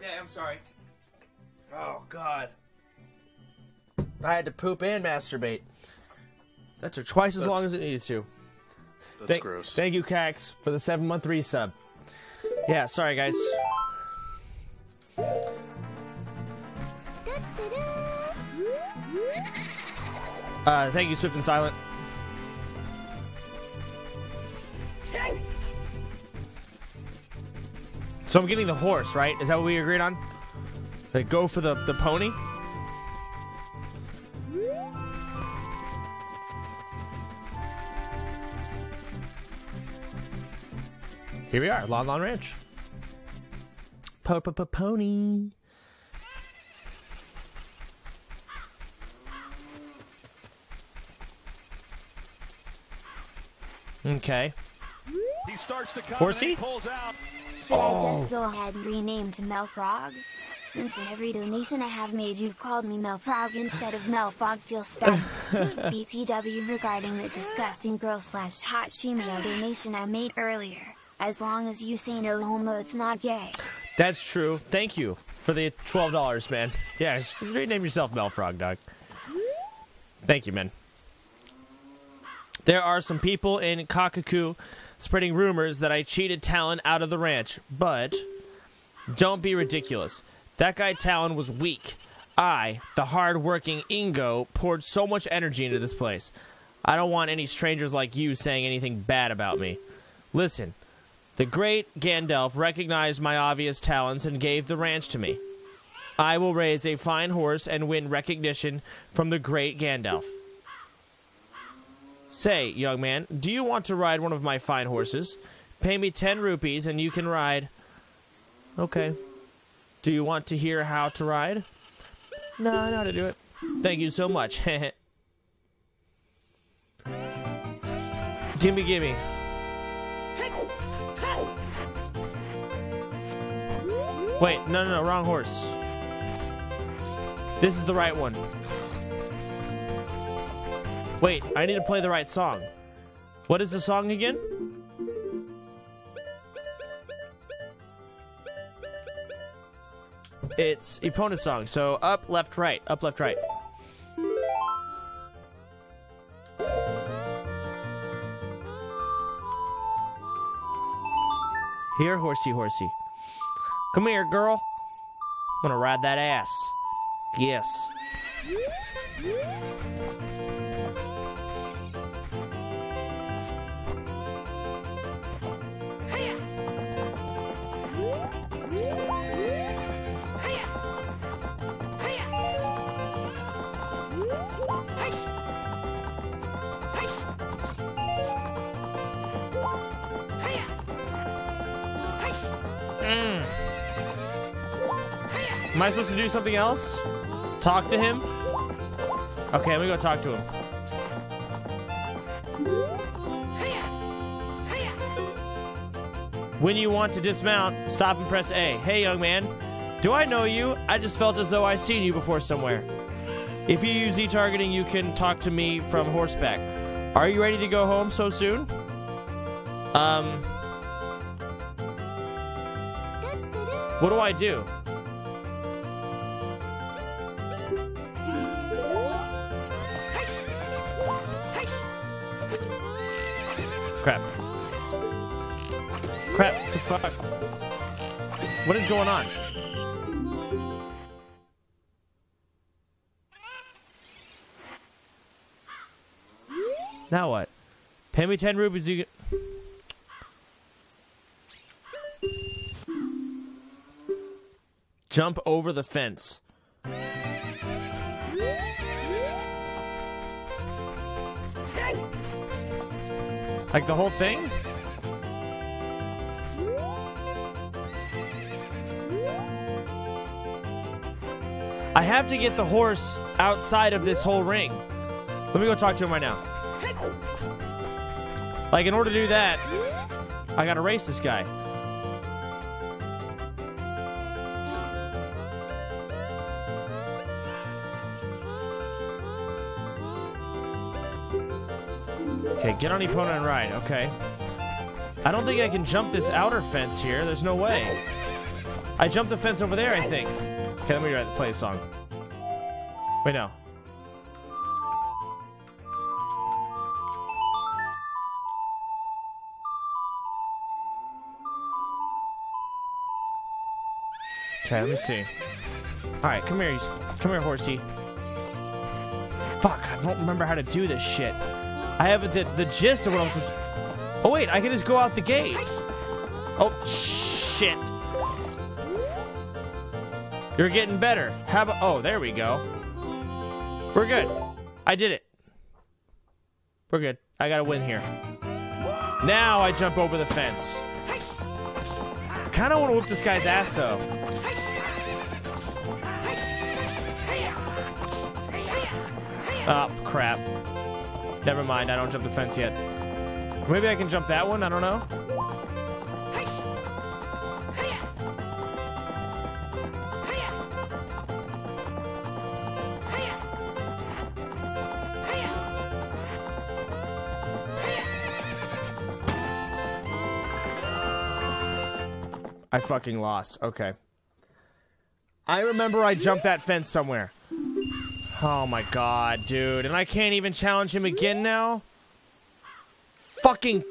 Okay, I'm sorry. Oh God. I had to poop and masturbate. That took twice as That's- long as it needed to. That's Thank, gross. Thank you, Cax, for the seven month resub. Yeah, sorry guys. Uh, thank you, Swift and Silent. So I'm getting the horse, right? Is that what we agreed on? Like, go for the, the pony? Here we are, Lon Lon Ranch. Po po po pony. Okay. He starts to come Horsey? and he pulls out. Should I just Oh. go ahead and rename to Melfrog? Since in every donation I have made you've called me Melfrog instead of Melfog feels bad. BTW regarding the disgusting girl slash hot shemale donation I made earlier. As long as you say no homo it's not gay. That's true. Thank you for the twelve dollars, man. Yeah, just rename yourself Melfrog, dog. Thank you, man. There are some people in Kakariko spreading rumors that I cheated Talon out of the ranch, but don't be ridiculous. That guy Talon was weak. I, the hard-working Ingo, poured so much energy into this place. I don't want any strangers like you saying anything bad about me. Listen, the great Ganondorf recognized my obvious talents and gave the ranch to me. I will raise a fine horse and win recognition from the great Ganondorf. Say, young man, do you want to ride one of my fine horses? Pay me 10 rupees and you can ride. Okay. Do you want to hear how to ride? No, I know how to do it. Thank you so much. gimme, gimme. Wait, no, no, no, wrong horse. This is the right one. Wait, I need to play the right song. What is the song again? It's Epona's song. So up, left, right. Up, left, right. Here, horsey, horsey. Come here, girl. I'm gonna ride that ass. Yes. Am I supposed to do something else? Talk to him? Okay, let me go talk to him. When you want to dismount, stop and press A. Hey, young man. Do I know you? I just felt as though I've seen you before somewhere. If you use Z-targeting, you can talk to me from horseback. Are you ready to go home so soon? Um... What do I do? Fuck? What is going on? Now what? Pay me 10 rupees, you get... Jump over the fence. Like the whole thing? I have to get the horse outside of this whole ring. Let me go talk to him right now. Like, in order to do that, I gotta race this guy. Okay, get on Epona and ride. Okay. I don't think I can jump this outer fence here. There's no way. I jumped the fence over there, I think. Okay, let me write, play a song. Wait, no. Okay, let me see. Alright, come here, you, come here, horsey. Fuck, I don't remember how to do this shit. I have the, the gist of what I'm supposed to... Oh wait, I can just go out the gate. Oh, shit. You're getting better. How about... Oh, there we go. We're good. I did it. We're good. I got a win here. Now I jump over the fence. I kind of want to whip this guy's ass, though. Oh, crap. Never mind, I don't jump the fence yet. Maybe I can jump that one, I don't know. I fucking lost. Okay. I remember I jumped that fence somewhere. Oh my god, dude. And I can't even challenge him again now? Fucking.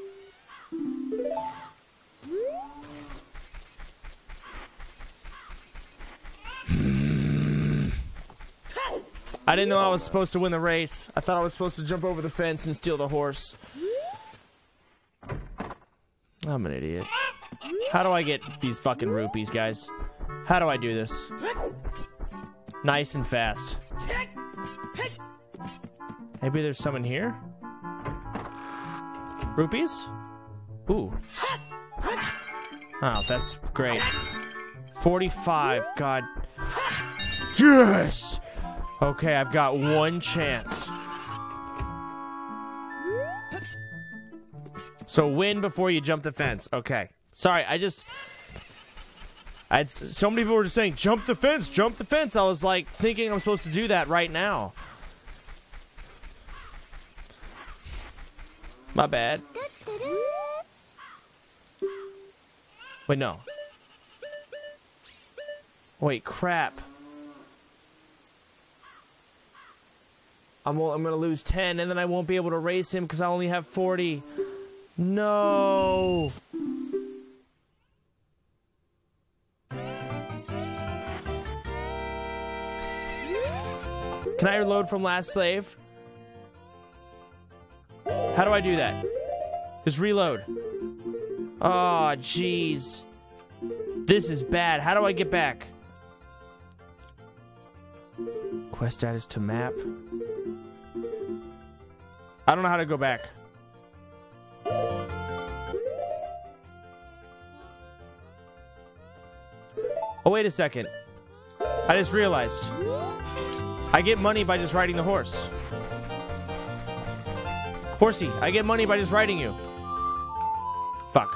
I didn't know I was supposed to win the race. I thought I was supposed to jump over the fence and steal the horse. I'm an idiot. How do I get these fucking rupees, guys? How do I do this? Nice and fast. Maybe there's some in here? Rupees? Ooh. Oh, that's great. 45, god. Yes! Okay, I've got one chance. So win before you jump the fence. Okay. Sorry, I just... I had so many people were just saying, jump the fence, jump the fence. I was like thinking I'm supposed to do that right now. My bad. Wait, no. Wait, crap. I'm, I'm gonna lose 10 and then I won't be able to race him because I only have 40. No. Can I reload from last slave? How do I do that? Just reload. Oh, jeez. This is bad. How do I get back? Quest status to map. I don't know how to go back. Oh, wait a second. I just realized. I get money by just riding the horse. Horsey, I get money by just riding you. Fuck.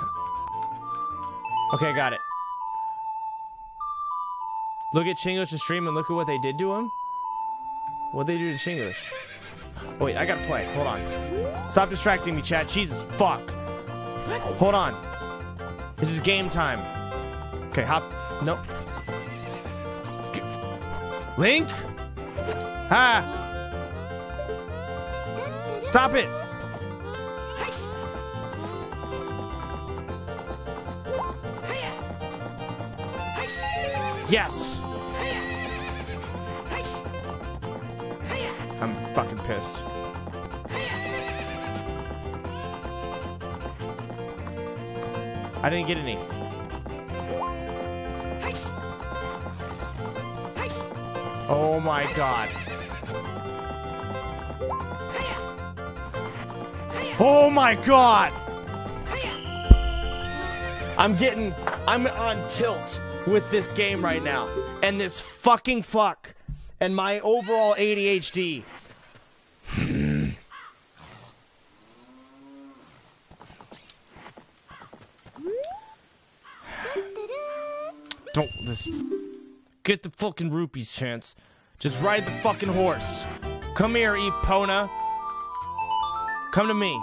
Okay, I got it. Look at Chinglish's stream and look at what they did to him. What'd they do to Chinglish? Oh, wait, I gotta play. Hold on. Stop distracting me, chat. Jesus, fuck. Hold on. This is game time. Okay, hop. Nope. Link? Ha! Stop it! Yes! I'm fucking pissed. I didn't get any. Oh my god. Oh my god! I'm getting. I'm on tilt with this game right now. And this fucking fuck. And my overall ADHD. Don't this. Get the fucking rupees, Chance. Just ride the fucking horse. Come here, Epona. Come to me.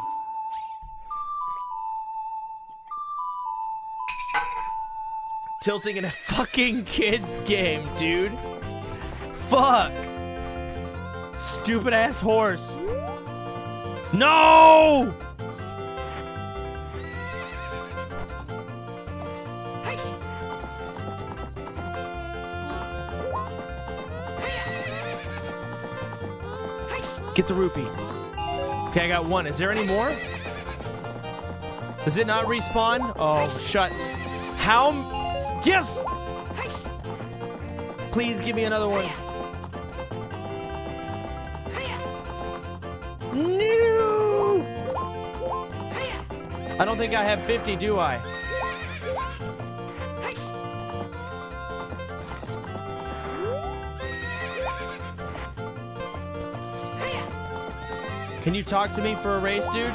Tilting in a fucking kids game, dude. Fuck. Stupid ass horse. No! Get the rupee. Okay, I got one. Is there any more? Does it not respawn? Oh, shut. How? Yes! Please give me another one. No! I don't think I have 50, do I? Can you talk to me for a race, dude?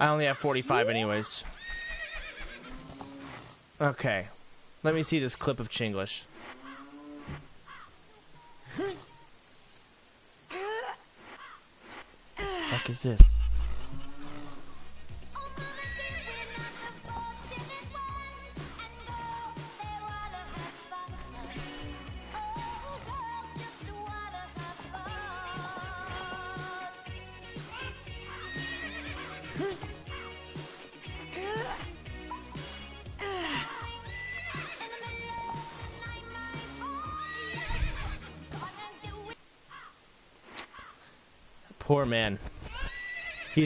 I only have 45 anyways. Okay. Let me see this clip of Chinglish. What the fuck is this?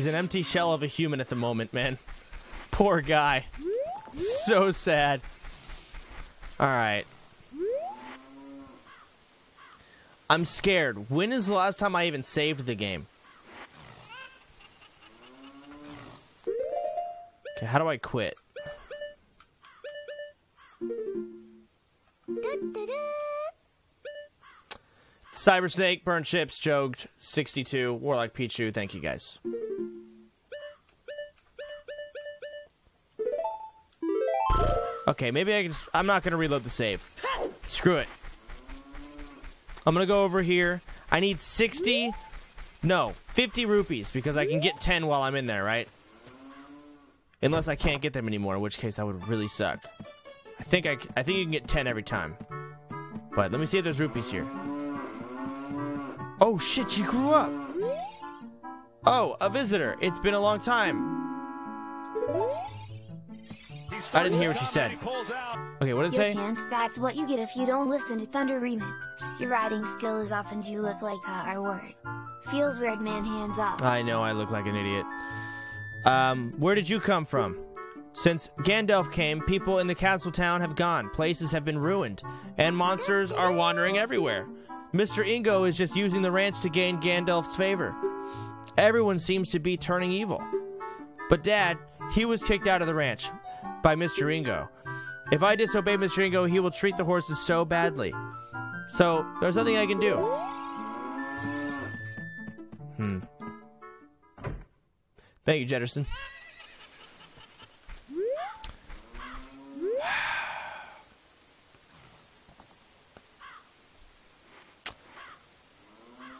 An empty shell of a human at the moment, man. Poor guy. So sad. Alright. I'm scared. When is the last time I even saved the game? Okay, how do I quit? Cyber Snake, Burn Chips, Joked, 62, Warlock Pichu, thank you guys. Okay, maybe I can just, I'm not gonna reload the save. Screw it. I'm gonna go over here. I need 60, no, 50 rupees because I can get 10 while I'm in there, right? Unless I can't get them anymore, in which case that would really suck. I think I, I think you can get 10 every time. But let me see if there's rupees here. Oh shit, she grew up. Oh, a visitor. It's been a long time. I didn't hear what you said. Okay, what did it say? Chance, that's what you get if you don't listen to Thunder Remix. Your writing skill is often do look like uh, our word. Feels weird, man, hands up. I know I look like an idiot. Um, where did you come from? Since Ganondorf came, people in the castle town have gone, places have been ruined, and monsters are wandering everywhere. Mr. Ingo is just using the ranch to gain Ganondorf's favor. Everyone seems to be turning evil. But Dad, he was kicked out of the ranch by Mr. Ingo. If I disobey Mr. Ingo, he will treat the horses so badly. So, there's nothing I can do. Hmm. Thank you, Jetterson.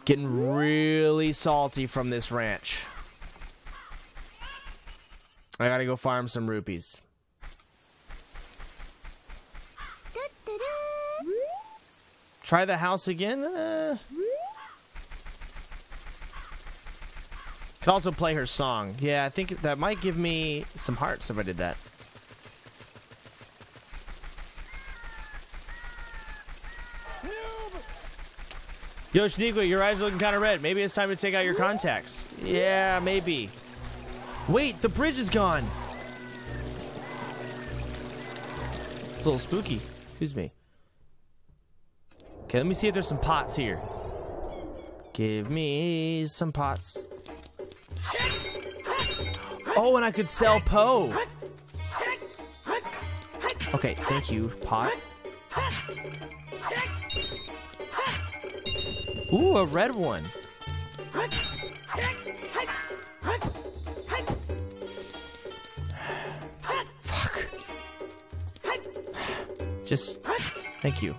Getting really salty from this ranch. I gotta go farm some rupees. Try the house again? Uh, Could also play her song. Yeah, I think that might give me some hearts if I did that. Yo, Shaniqua, your eyes are looking kind of red. Maybe it's time to take out your contacts. Yeah, maybe. Wait, the bridge is gone. It's a little spooky. Excuse me. Okay, let me see if there's some pots here. Give me some pots. Oh, and I could sell Poe. Okay, thank you, pot. Ooh, a red one. Fuck. Just thank you.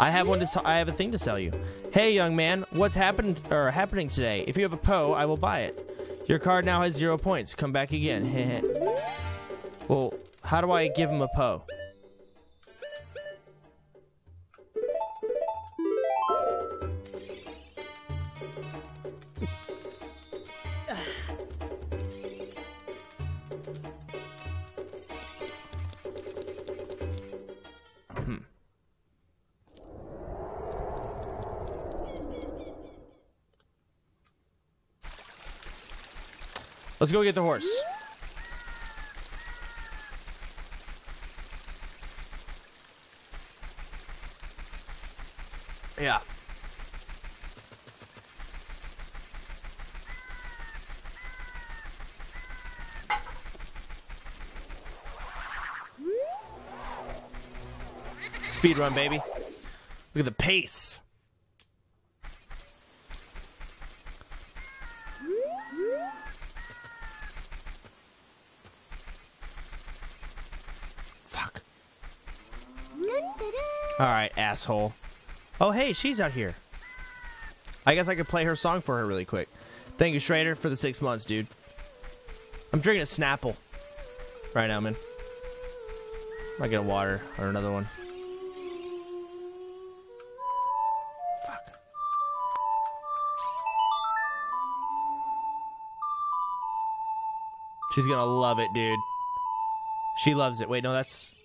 I have one to. I have a thing to sell you. Hey, young man, what's happened or happening today? If you have a Poe, I will buy it. Your card now has zero points. Come back again. Well, how do I give him a Poe? Let's go get the horse. Yeah. Speed run, baby. Look at the pace. Fuck. All right, asshole. Oh, hey, she's out here. I guess I could play her song for her really quick. Thank you, Schrader, for the six months, dude. I'm drinking a Snapple right now, man. Might get a water or another one. Fuck. She's gonna love it, dude. She loves it. Wait, no, that's.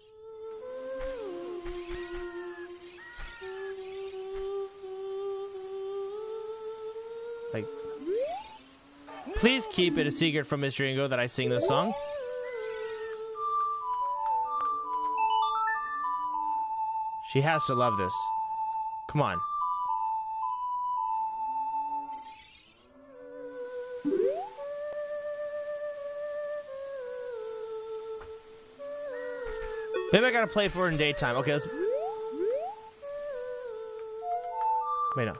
Like. Please keep it a secret from Mr. Ingo that I sing this song. She has to love this. Come on. Maybe I gotta play for it in daytime. Okay, let's. Wait, no.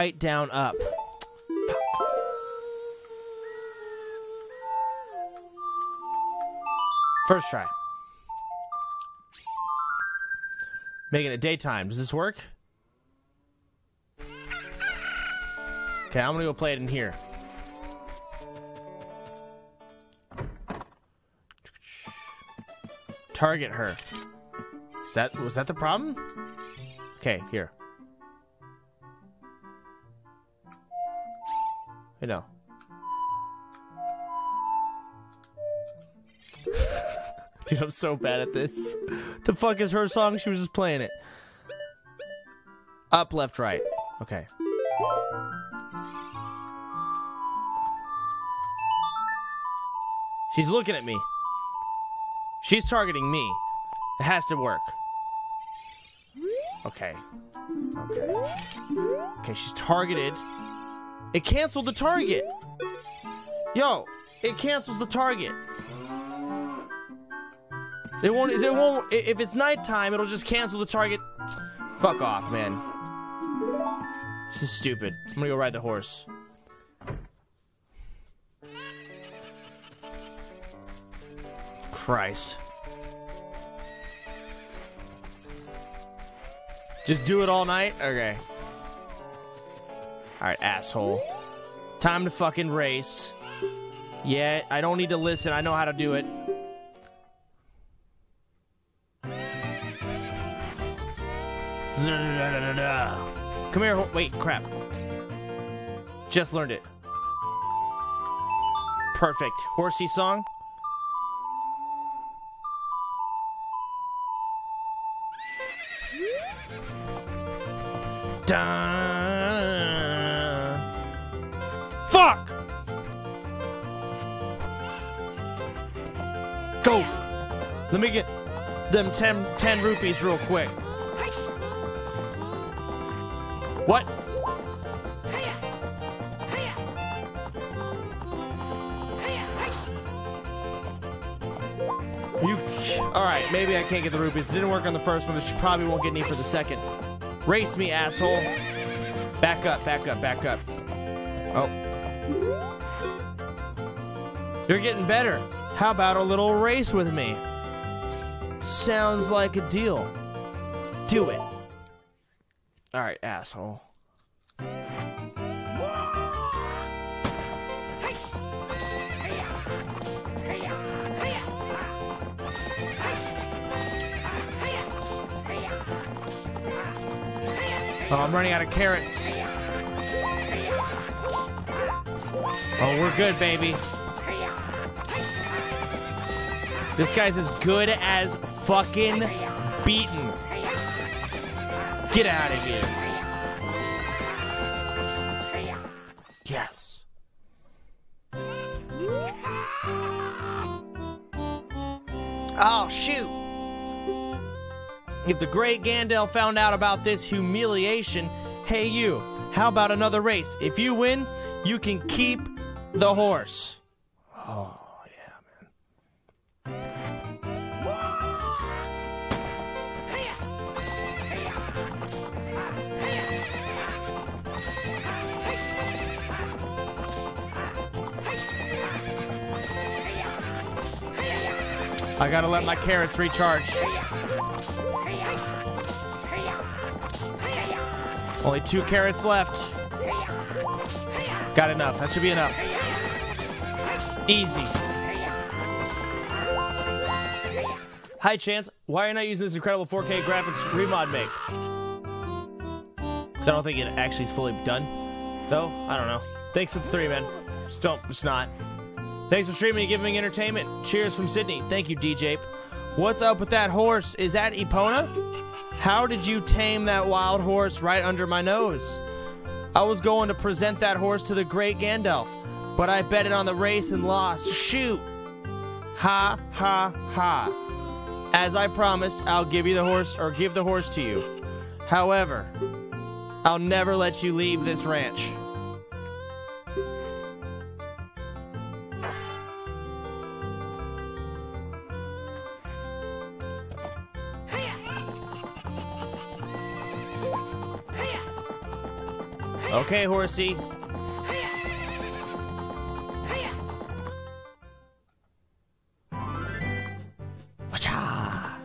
Right down up. First try. Making it daytime. Does this work? Okay, I'm gonna go play it in here. Target her. Is that was that the problem? Okay, here. Dude, I'm so bad at this. The fuck is her song? She was just playing it. Up, left, right. Okay. She's looking at me. She's targeting me. It has to work. Okay. Okay. Okay, she's targeted. It canceled the target. Yo, it cancels the target. It won't. It won't. If it's nighttime, it'll just cancel the target. Fuck off, man. This is stupid. I'm gonna go ride the horse. Christ. Just do it all night? Okay. Alright, asshole. Time to fucking race. Yeah, I don't need to listen. I know how to do it. Come here. Wait, crap. Just learned it. Perfect. Horsey song. Dun. Fuck! Go! Let me get them 10, 10 rupees real quick. What? You, all right, maybe I can't get the rupees. It didn't work on the first one. She probably won't get any for the second. Race me, asshole. Back up, back up, back up. Oh. You're getting better. How about a little race with me? Sounds like a deal. Do it. Asshole. Oh, I'm running out of carrots. Oh, we're good, baby. This guy's as good as fucking beaten. Get out of here. The great Ganondorf found out about this humiliation, hey, you, how about another race? If you win, you can keep the horse. Oh, yeah, man. I gotta let my carrots recharge. Only two carrots left. Got enough. That should be enough. Easy. Hi, Chance. Why are you not using this incredible 4K graphics remod make? Because I don't think it actually is fully done. Though, I don't know. Thanks for the three, man. Just don't, just not. Thanks for streaming and giving me entertainment. Cheers from Sydney. Thank you, DJ. What's up with that horse? Is that Epona? How did you tame that wild horse right under my nose? I was going to present that horse to the great Ganondorf, but I bet it on the race and lost. Shoot! Ha ha ha. As I promised, I'll give you the horse or give the horse to you. However, I'll never let you leave this ranch. Okay, horsey. Wacha.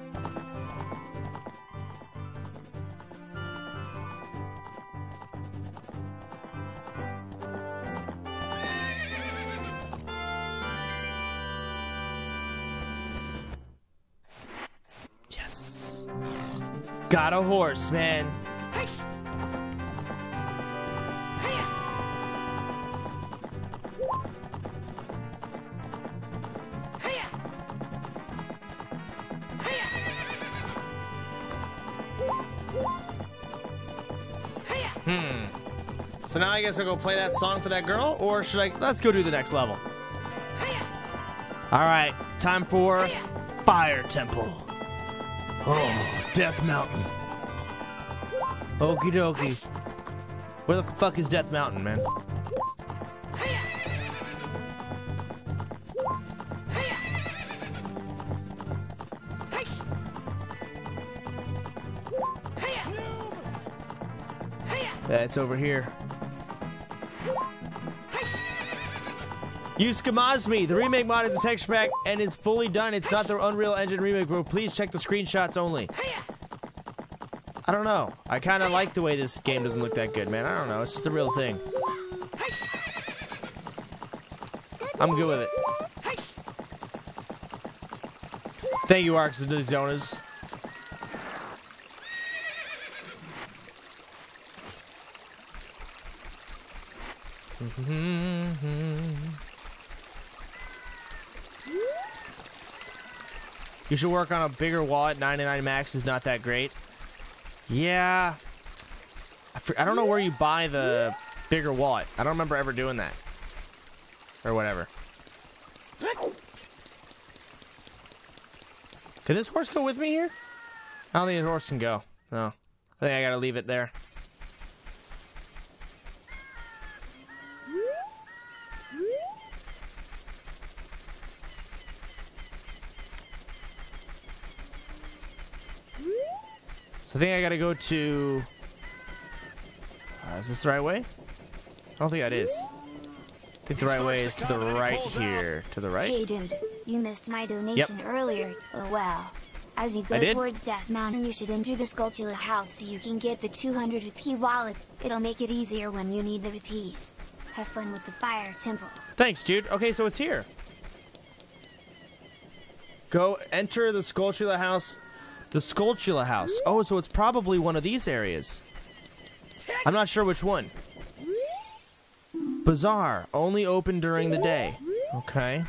Yes. Got a horse, man. Guess I'll go play that song for that girl, or should I? Let's go do the next level. All right, time for Fire Temple. Oh, Death Mountain. Okie dokie. Where the fuck is Death Mountain, man? It's over here. Use Skamazmi. The remake mod is a texture pack and is fully done. It's not the Unreal Engine remake, bro. Please check the screenshots only. I don't know. I kind of like the way this game doesn't look that good, man. I don't know. It's just the real thing. I'm good with it. Thank you, Arcs of the Zonas. You should work on a bigger wallet. 99 max is not that great. Yeah. I, I don't know where you buy the bigger wallet. I don't remember ever doing that. Or whatever. Can this horse go with me here? I don't think the horse can go. No. I think I gotta leave it there. So I think I gotta go to. Uh, is this the right way? I don't think that is. I think the right way is to the right here. To the right? Hey dude, you missed my donation earlier. Oh well. As you go towards Death Mountain, you should enter the Skulltula house so you can get the 200 rupee wallet. It'll make it easier when you need the rupees. Have fun with the fire temple. Thanks, dude. Okay, so it's here. Go enter the Skulltula house. The Skulltula house. Oh, so it's probably one of these areas. I'm not sure which one. Bazaar. Only open during the day. Okay.